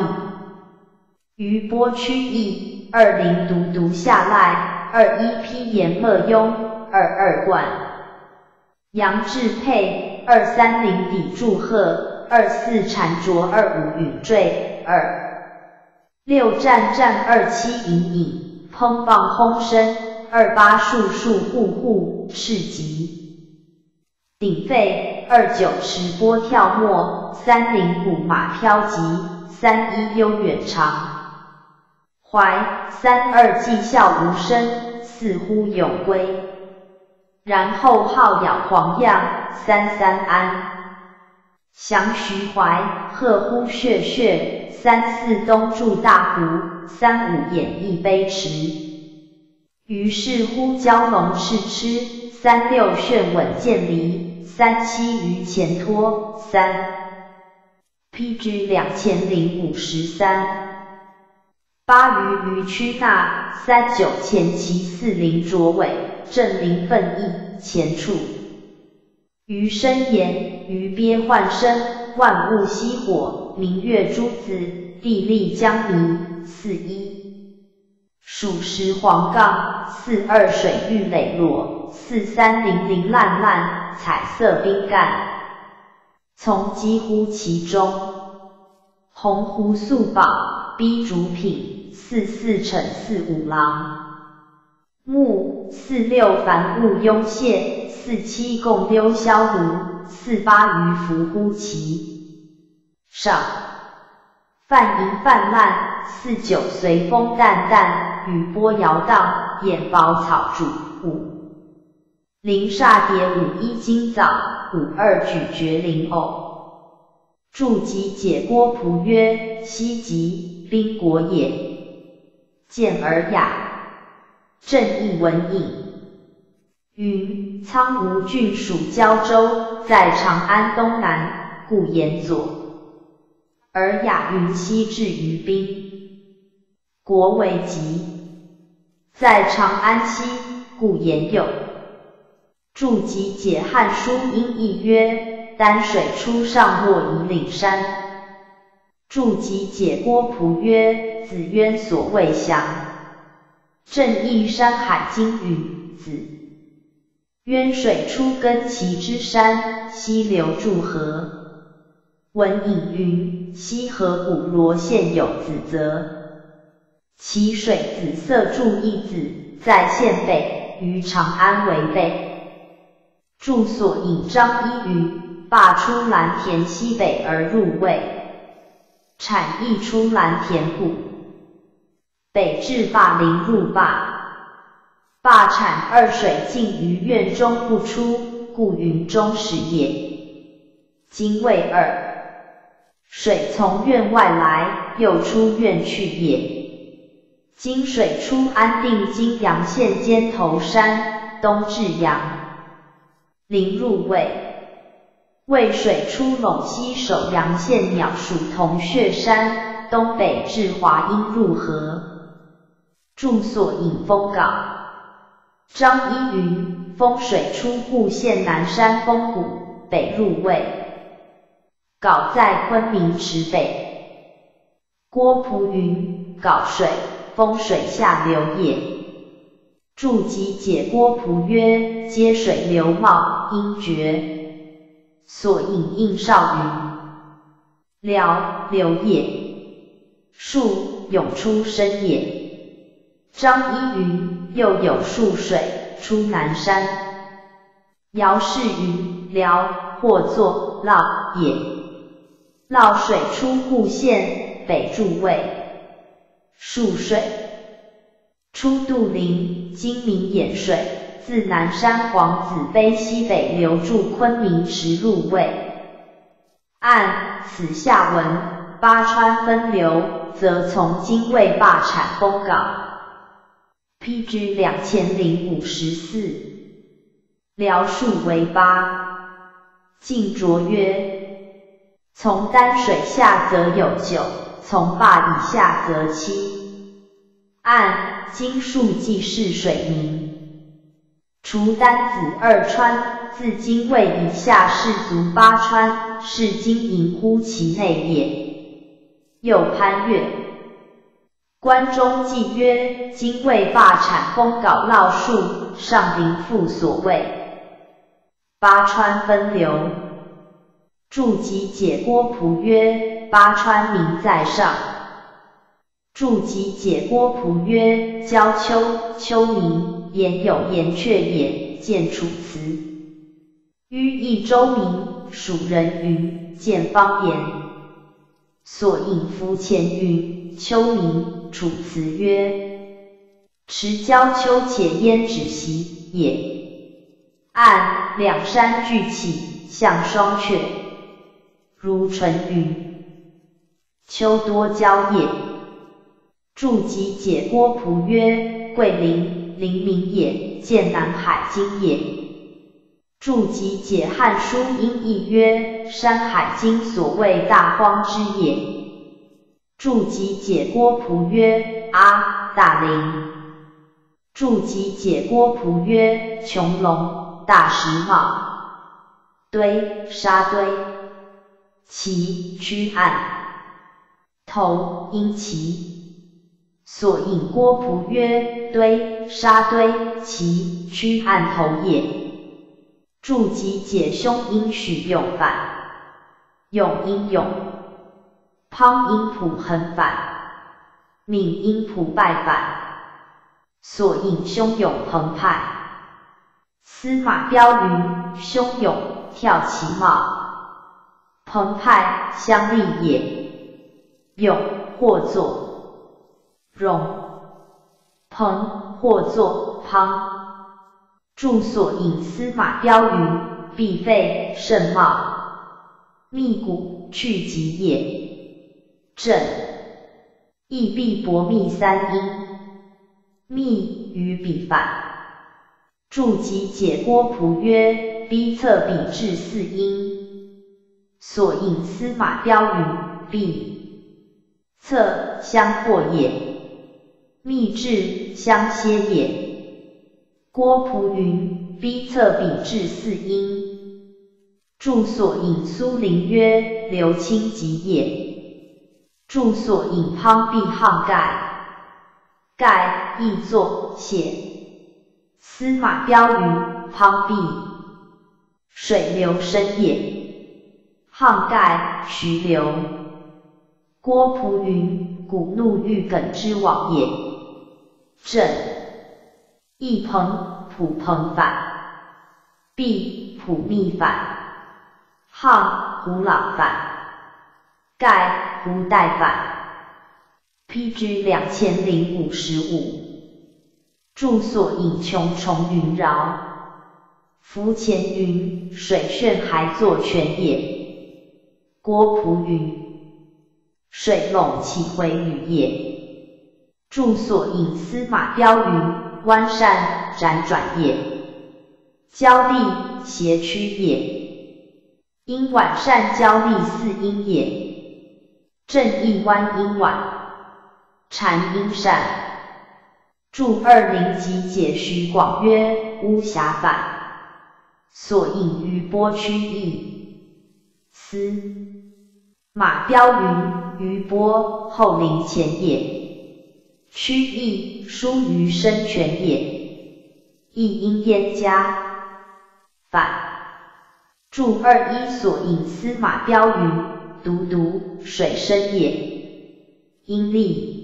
余波曲翼，二零独独下赖，二一披岩勒拥，二二贯杨志佩，二三零抵祝贺，二四缠着，二五雨坠，二六战战，二七隐隐，砰棒轰声，二八树树户户，市集。鼎沸二九持波跳没，三零五马飘急，三一悠远长。怀。三二绩效无声，似乎有归。然后号咬黄样，三三安。降徐怀，喝呼血血，三四东筑大湖，三五演一杯池。于是呼蛟龙赤痴，三六炫稳剑离。三七于前托三，PG 两千零五十三，八鱼于屈纳三九前旗四零卓尾正零奋翼前处，余生言余鳖幻生万物熄火明月诸子地利将迷四一，属实黄杠四二水玉磊落四三零零烂烂。彩色冰干，从几乎其中。红湖素宝逼竹品，四四乘四五郎。木四六凡物拥谢，四七共溜萧卢，四八余伏乎其上。泛银泛滥，四九随风淡淡，雨波摇荡，眼宝草主五。零煞蝶五一金枣，五二咀嚼灵藕。注集解郭璞曰：西极宾国也。见尔雅，正义文引。云苍梧郡属胶州，在长安东南，故言左。尔雅云西至于宾国为极，在长安西，故言右。注集解汉书音译曰：丹水出上莫以岭山。注集解郭璞曰：子渊所谓祥。正义山海经与子渊水出根其之山，溪流注河。文隐云：西河古罗现有子泽，其水紫色注一子，在县北，于长安为备。住所引张一余，罢出蓝田西北而入渭，产邑出蓝田谷，北至霸陵入霸，霸产二水尽于院中不出，故云中始也。今魏二水从院外来，又出院去也。今水出安定金阳县尖头山，东至阳。临入渭，渭水出陇西首阳县鸟属铜雀山，东北至华阴入河。住所引风港。张一云，风水出户县南山峰谷，北入渭。稿在昆明池北。郭璞云，稿水，风水下流也。注集解郭璞曰：接水流茂，阴绝，所引应少云。辽流也，树涌出深也。张一云，又有数水，出南山。尧是于辽，或作涝也。涝水出户县，北注渭，沭水出杜陵，今名偃水，自南山皇子碑西北流注昆明池入渭。按此下文，巴川分流，则从今魏罢产封稿。P.G. 两千零五十四，辽数为八。晋卓曰：从丹水下则有九，从坝以下则七。按今数记是水名，除丹子二川，自今魏以下士族八川，是今盈乎其内也。又潘岳。关中记曰：今魏罢产封稿烙数，上林赋所谓。巴川分流。注集解郭璞曰：巴川名在上。注集解郭璞曰：交丘，丘名，言有言雀也。见楚辞。於益州名，蜀人云，见方言。所引夫前云，丘名。楚辞曰：持交丘，且焉止息也。按两山俱起，象双阙。如淳云：丘多交也。注集解郭璞曰：桂林，林名也，见南海经也。注集解汉书音译曰：山海经所谓大荒之也。注集解郭璞曰：阿大林。注集解郭璞曰：穹隆大石帽。堆沙堆。其曲岸。头因其。所引郭璞曰：堆沙堆其曲岸头也。注集解凶音许永反。永音永。滂阴谱横反，闽阴谱败反，所引汹涌澎湃。司马彪云：汹涌，跳其帽；澎湃，相立也。涌，或作冗；澎，或作滂。注所引司马彪云：必废甚茂，密谷，去疾也。正，亦必薄密三阴，密与彼反。注集解郭璞曰：逼侧比至四阴，所引司马彪云：必侧相或也，密至相歇也。郭璞云：逼侧比至四阴。注所引苏林曰：流清极也。住所引滂碧沆盖，盖亦作写。司马彪云：滂碧，水流深也。汉盖，徐流。郭璞云：古怒欲梗之往也。正，一朋普朋反，碧普密反，汉胡朗反。盖胡代反，P.G. 两千零五十五。注所引穷重云饶，浮前云水炫还作泉也。郭璞云水陇岂回雨也。注所引司马彪云弯善辗转也。交地斜曲也。因晚善交地四阴也。正义弯阴晚，禅阴善。注二零集解徐广曰：巫峡反，所引于波曲意。司马彪云：余波后陵前也。曲意疏于深泉也。亦因焉家反。注二一所引司马彪云。独独水深也，阴历。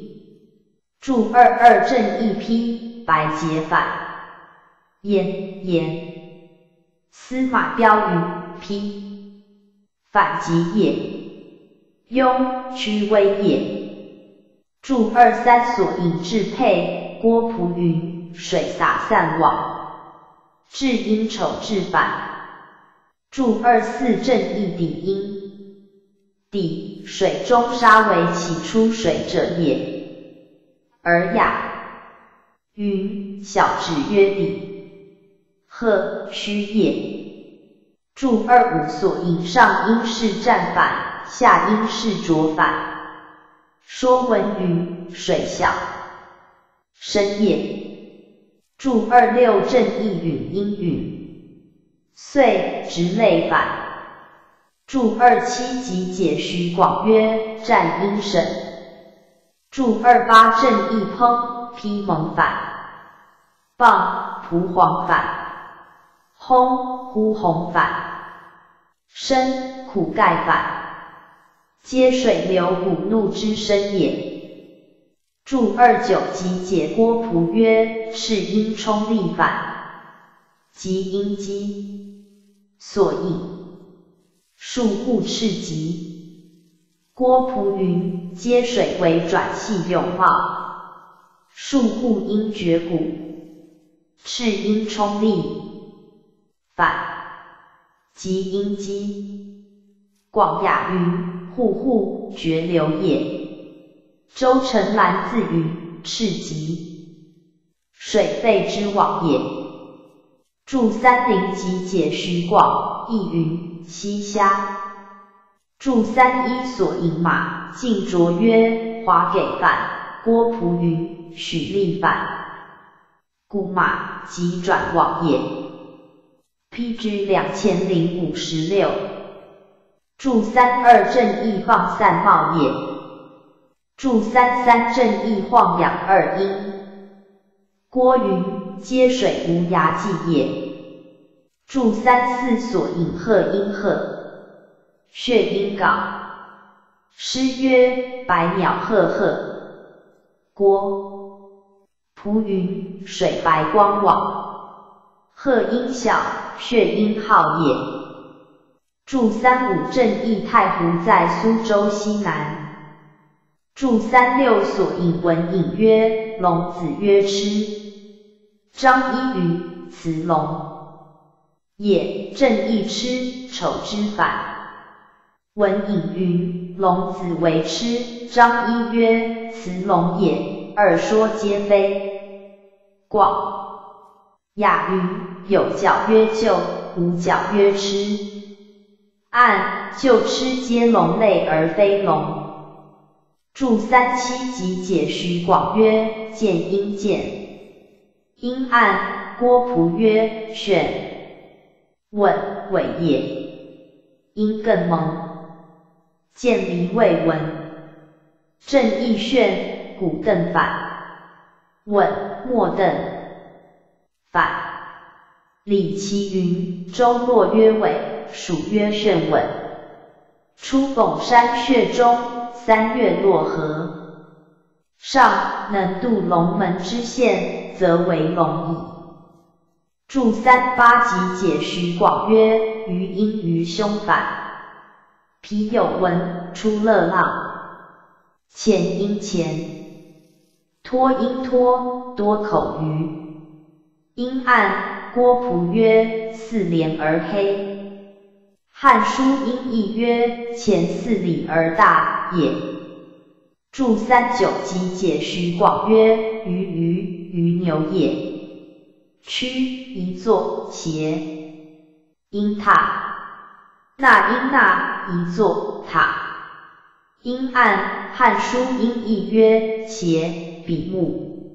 注二二正一批白节反，言言。司马彪于丕，反击也。雍屈威也。注二三所引至沛，郭璞云，水洒散网，至阴丑至反。注二四正一底阴，底水中沙为其出水者也。尔雅云小指曰底，鹤虚也。注二五所引上应是战反，下应是卓反。说文云水小深也。注二六正义允阴允。遂直类反。注二七集解徐广曰：战阴神。注二八正义烹披蒙反。傍蒲黄反。轰呼红反。深苦盖反。皆水流谷怒之声也。注二九集解郭璞曰：是阴冲力反。即阴机。所应，数户赤疾。郭璞云：接水为转系永茂，数户因绝骨，赤阴冲力反，即阴积。广雅云：户户绝流也。周成兰自云：赤疾，水废之往也。注三零集解徐广，亦云西虾。注三一所引马，晋卓曰华给反，郭璞云许立反，故马即转往也。PG 两千零五十六。注三二正义放散茂也。注三三正义晃养二阴。郭云。接水无涯际也。注三四所引鹤阴鹤，血阴稿。诗曰：百鸟赫赫。郭蒲云：水白光往，鹤阴小，血阴浩也。注三五正义太湖在苏州西南。注三六所引文引曰：龙子曰吃。张一云：慈龙也，正义痴，丑之反。文引云：龙子为痴，张一曰：慈龙也，二说皆非。广雅云：有角曰就，无角曰痴。按就痴皆龙类而非龙。注三七集解徐广曰：见阴见。阴暗，郭璞曰：选。问尾也。阴更蒙。见离未闻。正义炫，古邓反。问莫邓反。李其云：周洛曰尾，属曰炫稳。出拱山穴中，三月落河。上能渡龙门之县，则为龙矣。注三八集解徐广曰：余因于凶反，皮有文出乐浪，前因前，托因托，多口余。阴暗，郭璞曰：四连而黑。汉书音译曰：前四里而大也。注三九集解徐广曰：鱼鱼鱼牛也。屈一坐斜，阴塔。那阴那一坐塔。阴暗，汉书音译曰：斜比目。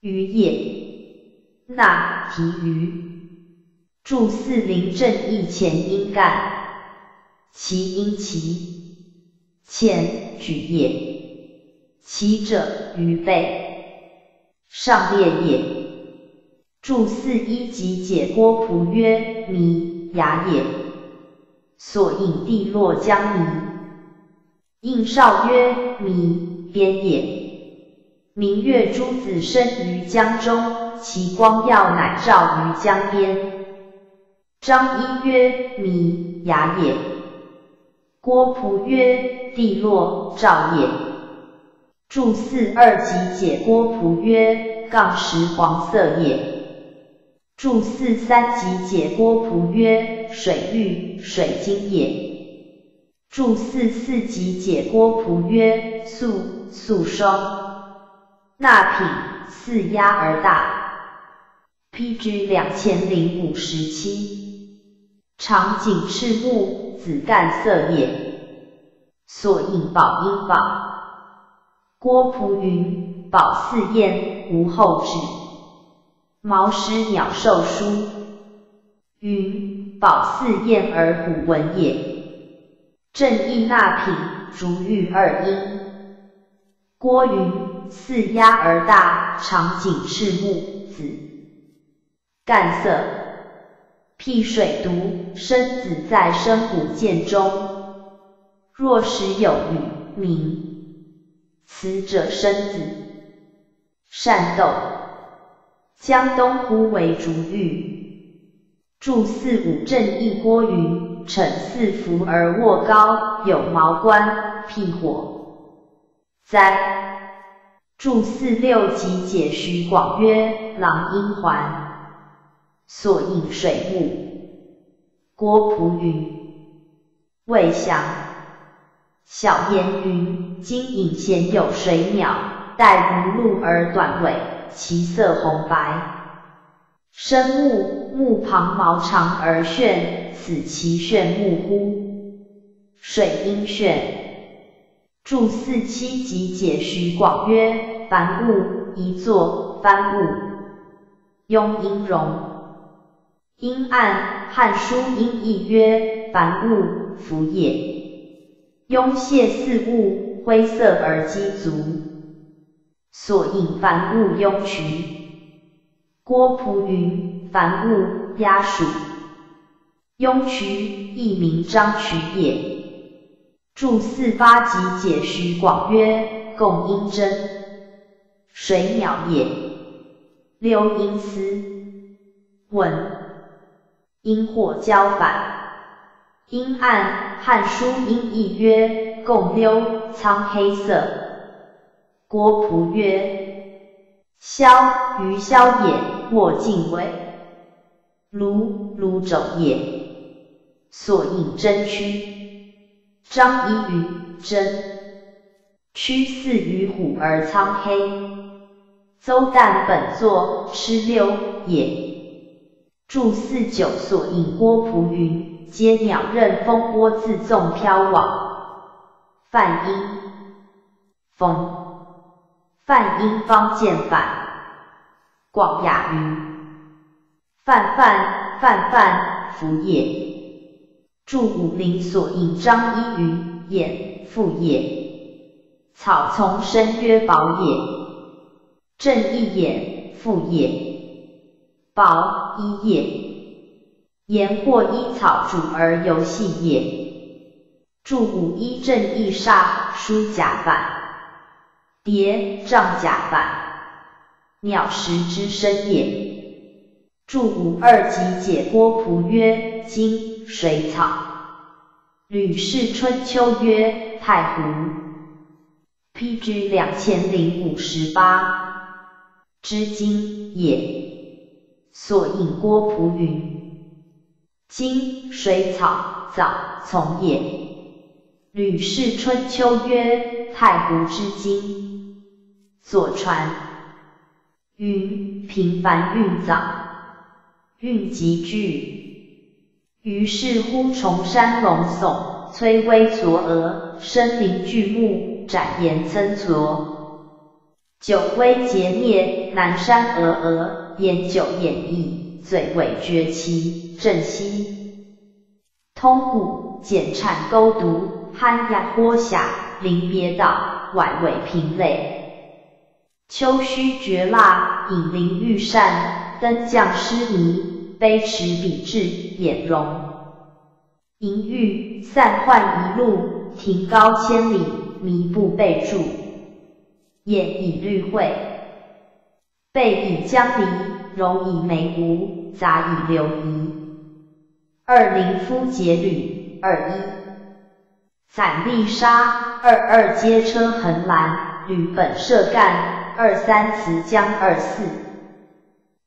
鱼也。那提鱼。注四邻正义前阴干。其阴其前举也。其者于背，上列也。注四一集解郭璞曰：弥牙也。所引地落江弥。应少曰：弥边也。明月诸子生于江中，其光耀乃照于江边。张一曰：弥牙也。郭璞曰：地落照也。注四二级解郭璞曰：杠石黄色也。注四三级解郭璞曰：水玉水晶也。注四四级解郭璞曰：素素双。那品似鸭而大。PG 两千零五十七。长颈赤目，紫干色也。所应宝音宝。郭璞云：宝似燕，无后指。毛狮鸟兽书，云宝似燕而虎文也。正义那品竹玉二音。郭云似鸭而大，长颈赤目，紫干色。辟水毒，生子在深谷涧中。若时有雨，名此者生子。善斗。江东呼为竹玉，注四五正一郭云，逞四伏而卧高，有毛冠，辟火灾。注四六集解徐广曰，狼阴环，所应水木。郭璞云，未详。小言云，今隐闲有水鸟，带如鹿而短尾。其色红白，生目目旁毛长而炫，此其炫目乎？水阴炫。注四七集解徐广曰：凡物一作，凡物庸阴容。阴暗汉书音译曰：凡物浮也。庸泄四物，灰色而积足。所引凡物庸渠。郭璞云：凡物鸦属。庸渠亦名张渠也。注四八集解徐广曰：共阴真，水鸟也。六阴司。问：因或交反？阴暗汉书音译曰：共溜苍黑色。郭璞曰：枭鱼枭也，卧尽尾。卢卢肘也，所应真躯。张仪云：真躯似于虎而苍黑。邹旦本作吃溜也。注四九所引郭璞云：皆鸟任风波自纵飘往。泛音风。泛音方见反，广雅云：泛泛泛泛福也。注五零所应张一云：眼复也。草丛生曰宝也。正一眼复也。薄一也。言或依草主而游戏也。注五一正一煞书甲反。蝶障甲板，鸟食之身也。注五二集解郭璞曰：金水草。吕氏春秋曰：太湖。PG 两千零五十八。知金也。所引郭璞云：金水草藻丛也。吕氏春秋曰：太湖之金。左传云频繁运藻，运极聚，于是乎崇山隆耸，崔巍嵯峨，森林巨木，展岩参卓。九微结孽，南山峨峨，烟九掩翳，嘴尾绝奇，振溪。通古简产勾独，酣呀豁峡，临别道，外尾平垒。秋须绝蜡，引灵玉扇，登降湿泥，杯池笔至，眼容。银玉散幻一路，亭高千里，迷不备注。眼以绿会。背以江离，容以梅吴，杂以流夷。二灵夫节履，二一攒利沙，二二接车横栏，履本射干，二三辞江，二四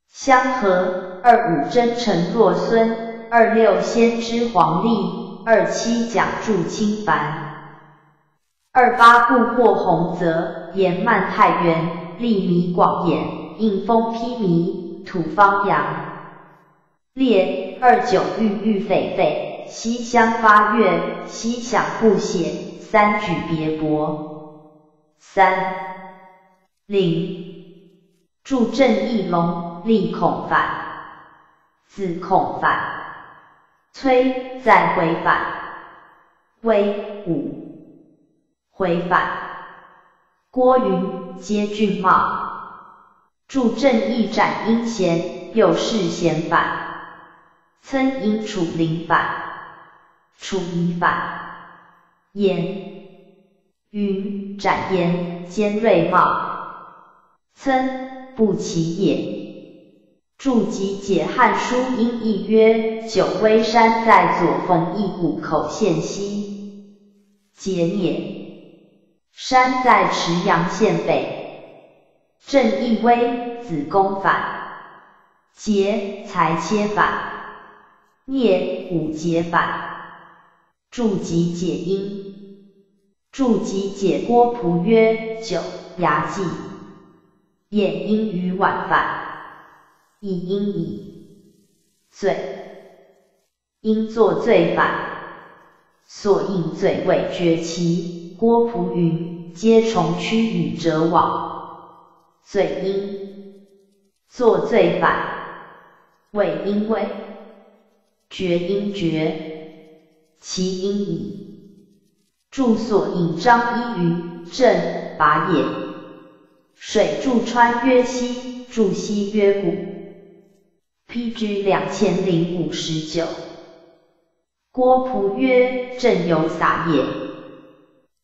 相和，二五真诚若孙，二六先知黄历，二七讲助清凡，二八故获洪泽，延漫太原，利弥广演，应风披靡，土方扬。列二九郁郁霏霏，西厢发月，西响不写，三举别帛。三领助正义龙，立孔反，子孔反，崔再回反，威武回返。郭云接俊茂，助正义斩阴贤，又是贤反。曾因楚灵反，楚夷反，言云展颜尖锐貌，曾不其也。注集解汉书音译曰：九微山在左冯一谷口县西，节也。山在池阳县北，正义微子公反，节才切反。聂五节反，注集解音，注集解郭璞曰：九牙祭，演音于晚反，以音以罪，因作罪反，所应罪未绝其。郭璞云：皆从屈与者往，罪因。作罪反，谓因为。绝音绝，其音矣。注所引张一于正拔也。水注川曰西，注西曰谷。P.G. 两千零五十九。郭璞曰正有撒也。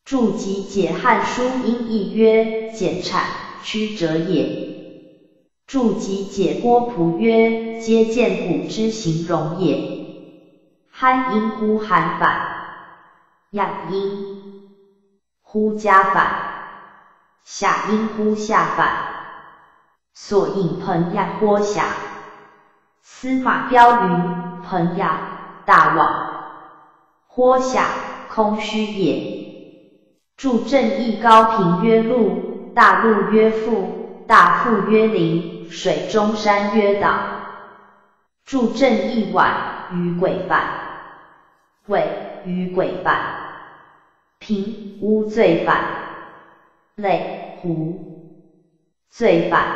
注集解汉书音译曰简产曲折也。注集解郭璞曰皆见古之形容也。酣音呼寒反，养音呼加反，下阴呼下反，所应彭亚豁下。司马彪云：彭亚大王，豁下空虚也。注正义高平曰陆，大陆曰富，大腹曰陵，水中山曰岛。注正义晚于鬼反。鬼于鬼反，平乌罪反，泪胡罪反，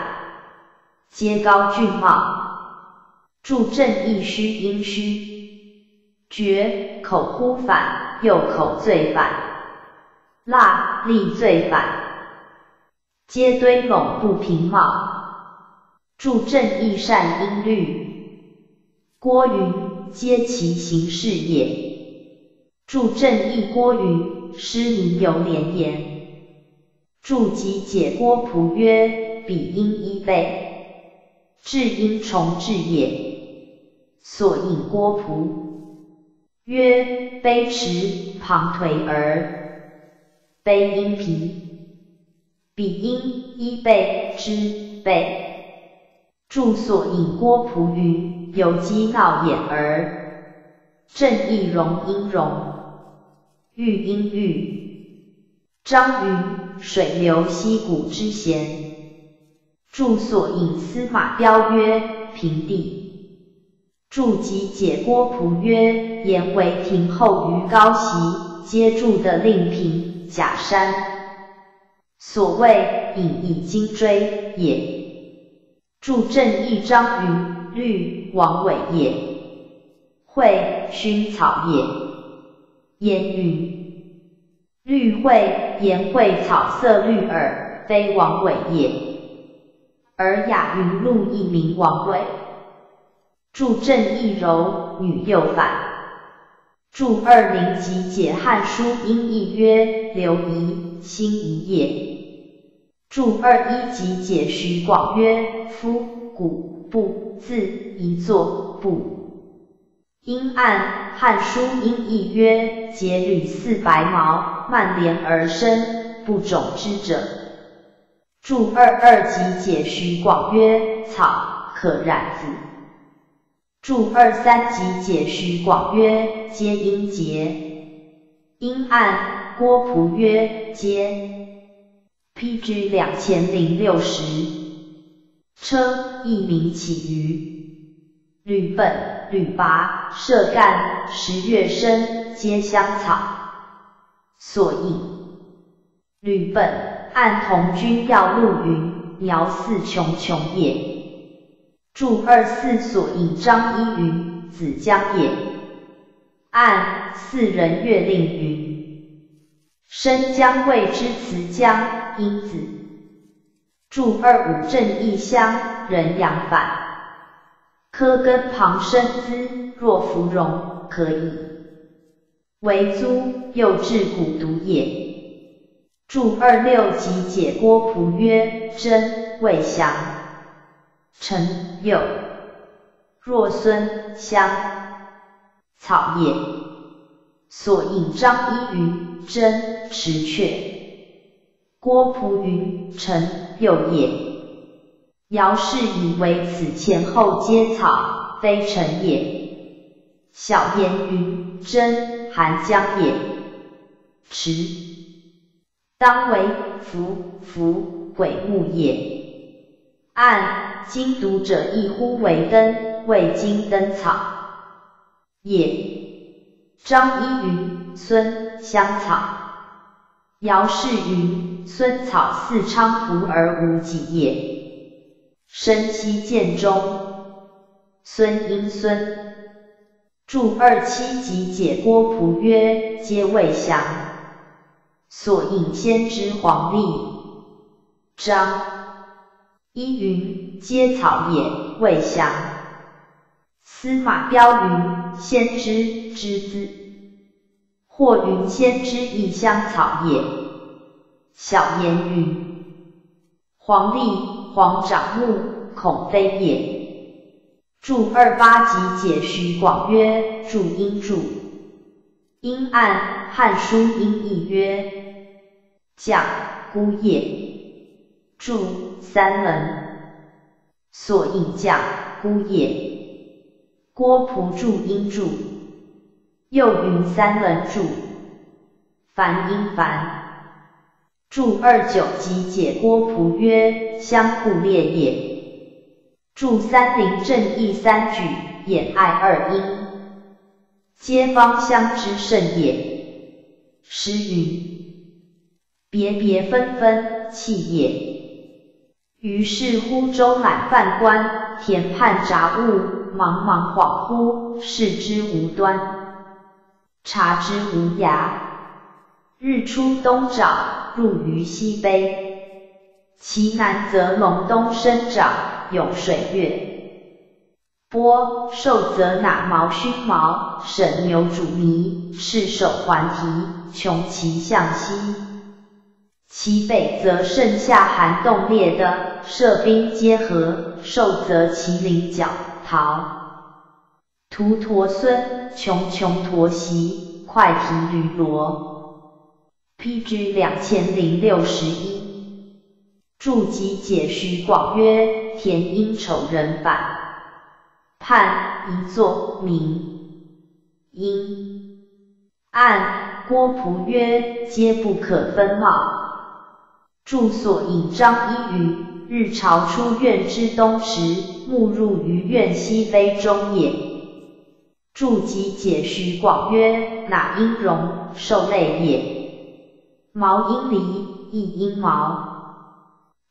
皆高俊茂，助正义虚阴虚，绝口呼反，右口罪反，蜡立罪反，皆堆拢不平貌，助正义善音律，郭云皆其形式也。注正义郭云，诗名犹连言。注集解郭璞曰：彼音一倍，至音重至也。所引郭璞。曰：卑迟旁颓而。悲音皮，彼音一倍之倍。注所引郭璞云：有机闹眼而。正义容音容。玉音玉，张云水流溪谷之闲。注所引司马彪曰：平地。注集解郭璞曰：言为亭后于高席，皆注的令平假山。所谓引以金锥也。注正义张云绿王伟也。会熏草也。烟云绿会言会草色绿耳，非王伟也。而雅云露一名王伟。注正义柔女右反。注二零集解汉书音译曰刘仪心仪也。注二一集解徐广曰：夫古不字一作不。阴暗汉书音译曰：节履四白毛，蔓连而生，不种之者。注二二级解徐广曰：草可染子。注二三级解徐广曰：皆阴节。阴暗郭璞曰：皆。PG 两千零六十，车一名起于吕本、铝拔、涉干、十月生，皆香草。所引吕本，按同君要录云，苗似穷穷也。注二四所引张一云，子江也。按四人月令云，生姜谓之慈姜。因子，注二五正义乡人养反，科根旁生滋，若芙蓉可以为租，又治蛊毒也。注二六即解郭璞曰：真未详，臣又若孙香草也。所引张一云真池雀。郭璞云：臣又也。姚氏以为此前后皆草，非臣也。小言云：真寒江也。池当为浮浮鬼木也。按今读者一呼为灯，未经灯草也。张一云：孙香草。姚氏云：孙草似菖蒲而无己也。生期见中，孙英孙。注二七即解郭璞曰：皆未详。所引先知黄历。张一云：皆草也，未详。司马彪云：先知之资。或云先知异香草也。小言云：黄历黄长木，恐非也。注二八集解徐广曰：注音注，阴暗汉书音译曰：将孤也。注三门，所引将孤也。郭璞注音注。又云三轮注，凡音凡。注二九即解郭璞曰：相互列也。注三零正义三举，掩爱二阴，皆芳香之盛也。诗云：别别纷纷，气也。于是乎舟览泛观，田畔杂物，茫茫恍惚，视之无端。察之无涯，日出东涨，入于西悲。其南则隆冬生长，有水月。波受则赧毛熏毛，沈牛煮泥，赤手环蹄，穷其向西。其北则盛夏寒冻裂的，射冰皆合，受则麒麟角桃。图陀孙，穷穷陀袭，快提驴骡。PG 两千零六十一。注集解徐广曰：田阴丑人反，判一作名。阴暗郭璞曰：皆不可分貌。注所引张一语：日朝出院之东时，暮入于院西非中也。注集解徐广曰：哪阴荣，受类也。毛阴离，亦阴毛。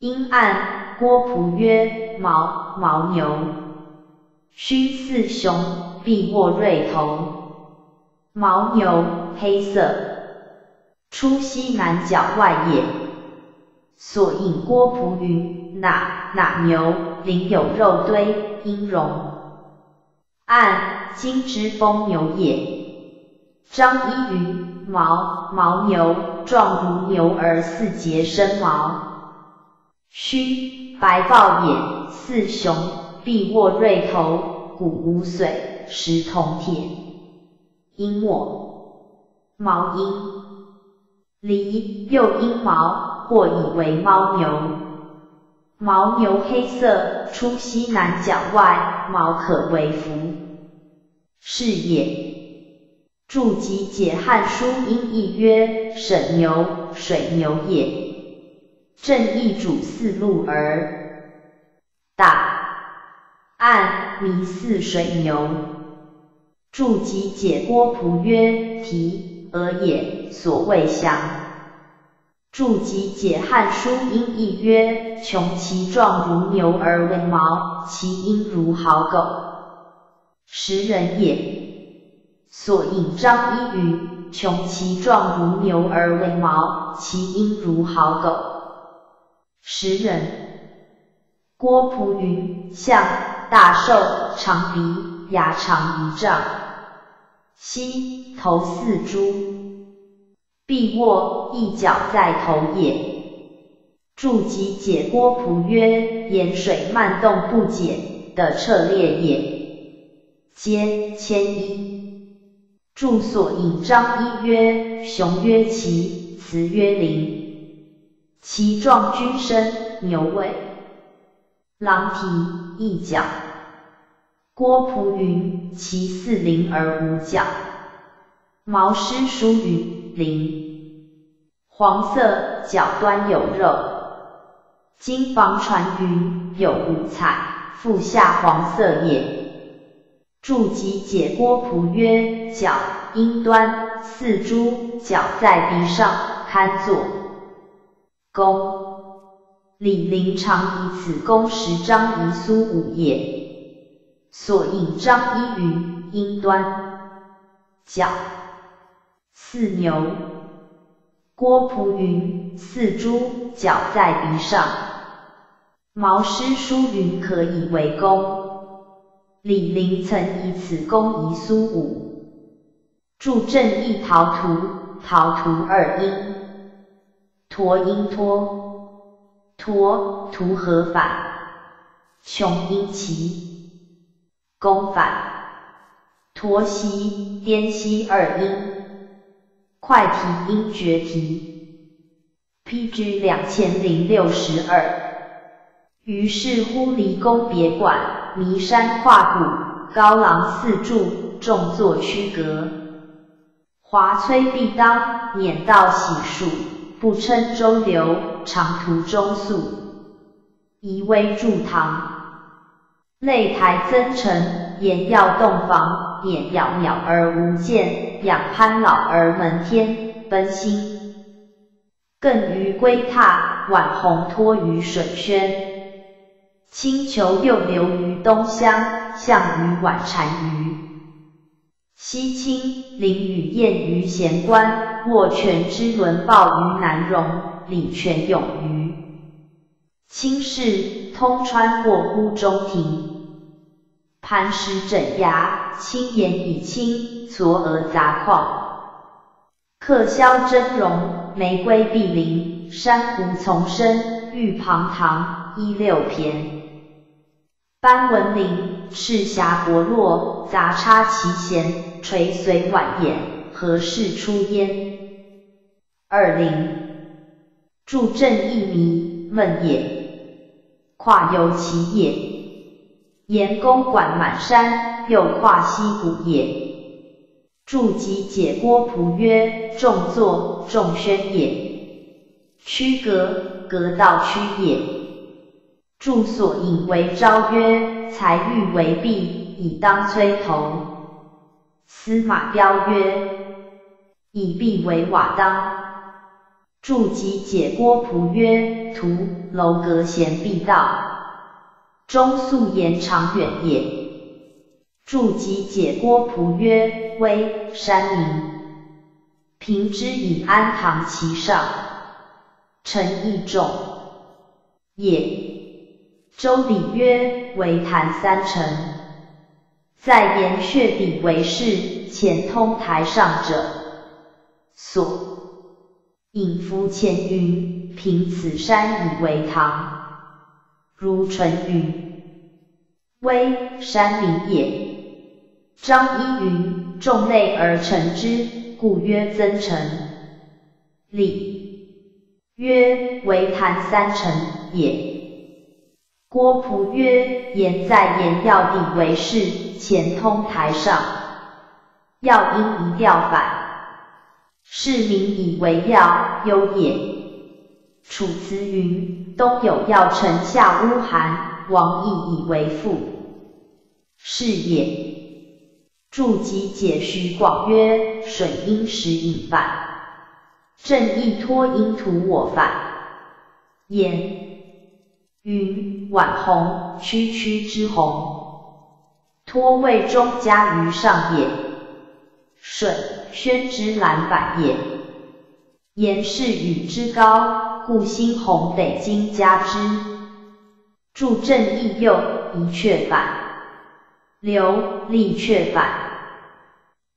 阴暗郭璞曰：毛牦牛。须似熊，必卧瑞头。牦牛黑色，出西南角外也。所引郭璞云：哪哪牛，林有肉堆，阴荣。按今之风牛也。张一云：毛牦牛，状如牛而似节生毛。须白豹眼，似熊，臂卧锐头，骨无髓，实铜铁。鹰墨，毛鹰。离又阴毛，或以为牦牛。牦牛黑色，出西南角外，毛可为服。是也。注集解汉书音译曰：沈牛，水牛也。正义主四路而大，暗迷似水牛。注集解郭璞曰：提，而也。所谓降。注集解汉书音译曰：穷其状如牛而为毛，其音如好狗。食人也。所引张一语，穷其状如牛而为毛，其音如好狗。时人。郭璞云：象，大兽，长鼻，牙长一丈，膝头似猪，臂卧一角在头也。注集解郭璞曰：盐水漫动不减的彻裂也。皆千一。注所引章一曰：雄曰其，雌曰麟，其状均身，牛尾，狼蹄，一角。郭璞云：其似麟而无角。毛诗书云：麟，黄色，角端有肉。今房传云：有五彩，腹下黄色也。注集解郭璞曰：角阴端，似猪，角在鼻上，堪作弓。李陵常以此弓十张遗苏武也。所引张一云：阴端，角似牛。郭璞云：似猪，角在鼻上。毛诗书云：可以为弓。李陵曾以此攻夷苏武，著正义陶图，陶图二音，陀音托，陀图合反，穷音齐，攻反，陀西颠西二音，快提音绝提，PG 两千零六十二。于是乎离宫别馆。弥山跨谷，高廊四柱，众作区隔。华崔必当，免道洗漱，不称周流，长途中宿。夷微筑堂，擂台增陈，言耀洞房，点杳渺而无间，仰攀老而门天，奔星。更于归榻，晚红托于水轩。青裘又流于东乡，项羽晚单于西青，凌雨宴于闲关，握拳之轮抱于南荣，礼泉涌于青市，通川过乎中庭，磐石整崖，青岩以青，嵯峨杂旷，客萧峥嵘，玫瑰碧林，珊瑚丛生，玉旁堂，一六骈。班文林，赤霞薄落，杂插其弦，垂随婉言，何事出焉？二零，助阵一迷，梦也。跨游其也。言公馆满山，又跨溪谷也。注集解郭璞曰：众作，众宣也。曲阁，阁道曲也。注所引为昭曰：才欲为弊，以当崔头。司马彪曰：以弊为瓦当。注集解郭璞曰：图楼阁贤必道，中素言长远也。注集解郭璞曰：微山明，平之以安堂其上，臣亦重也。周礼曰：为坛三成，在岩穴底为室，前通台上者所。引夫前云：凭此山以为堂。如淳云。微山林也。张一云：众类而成之，故曰增成。礼曰：为坛三成也。郭璞曰：言在言要以为是，前通台上，要因一调反。是名以为要，忧也。楚辞云：东有要城，下乌寒，王亦以为父。是也。注集解虚广曰：水因时引反，正亦托因图我反。言云晚红，区区之红，托位中加于上也。舜宣之蓝反也。言是与之高，故新红得金加之。助正义右，一阙反。刘立阙反。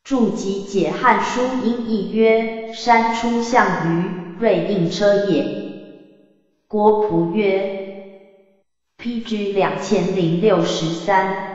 注集解汉书音译曰：山出象于瑞印车也。郭璞曰：PG 两千零六十三。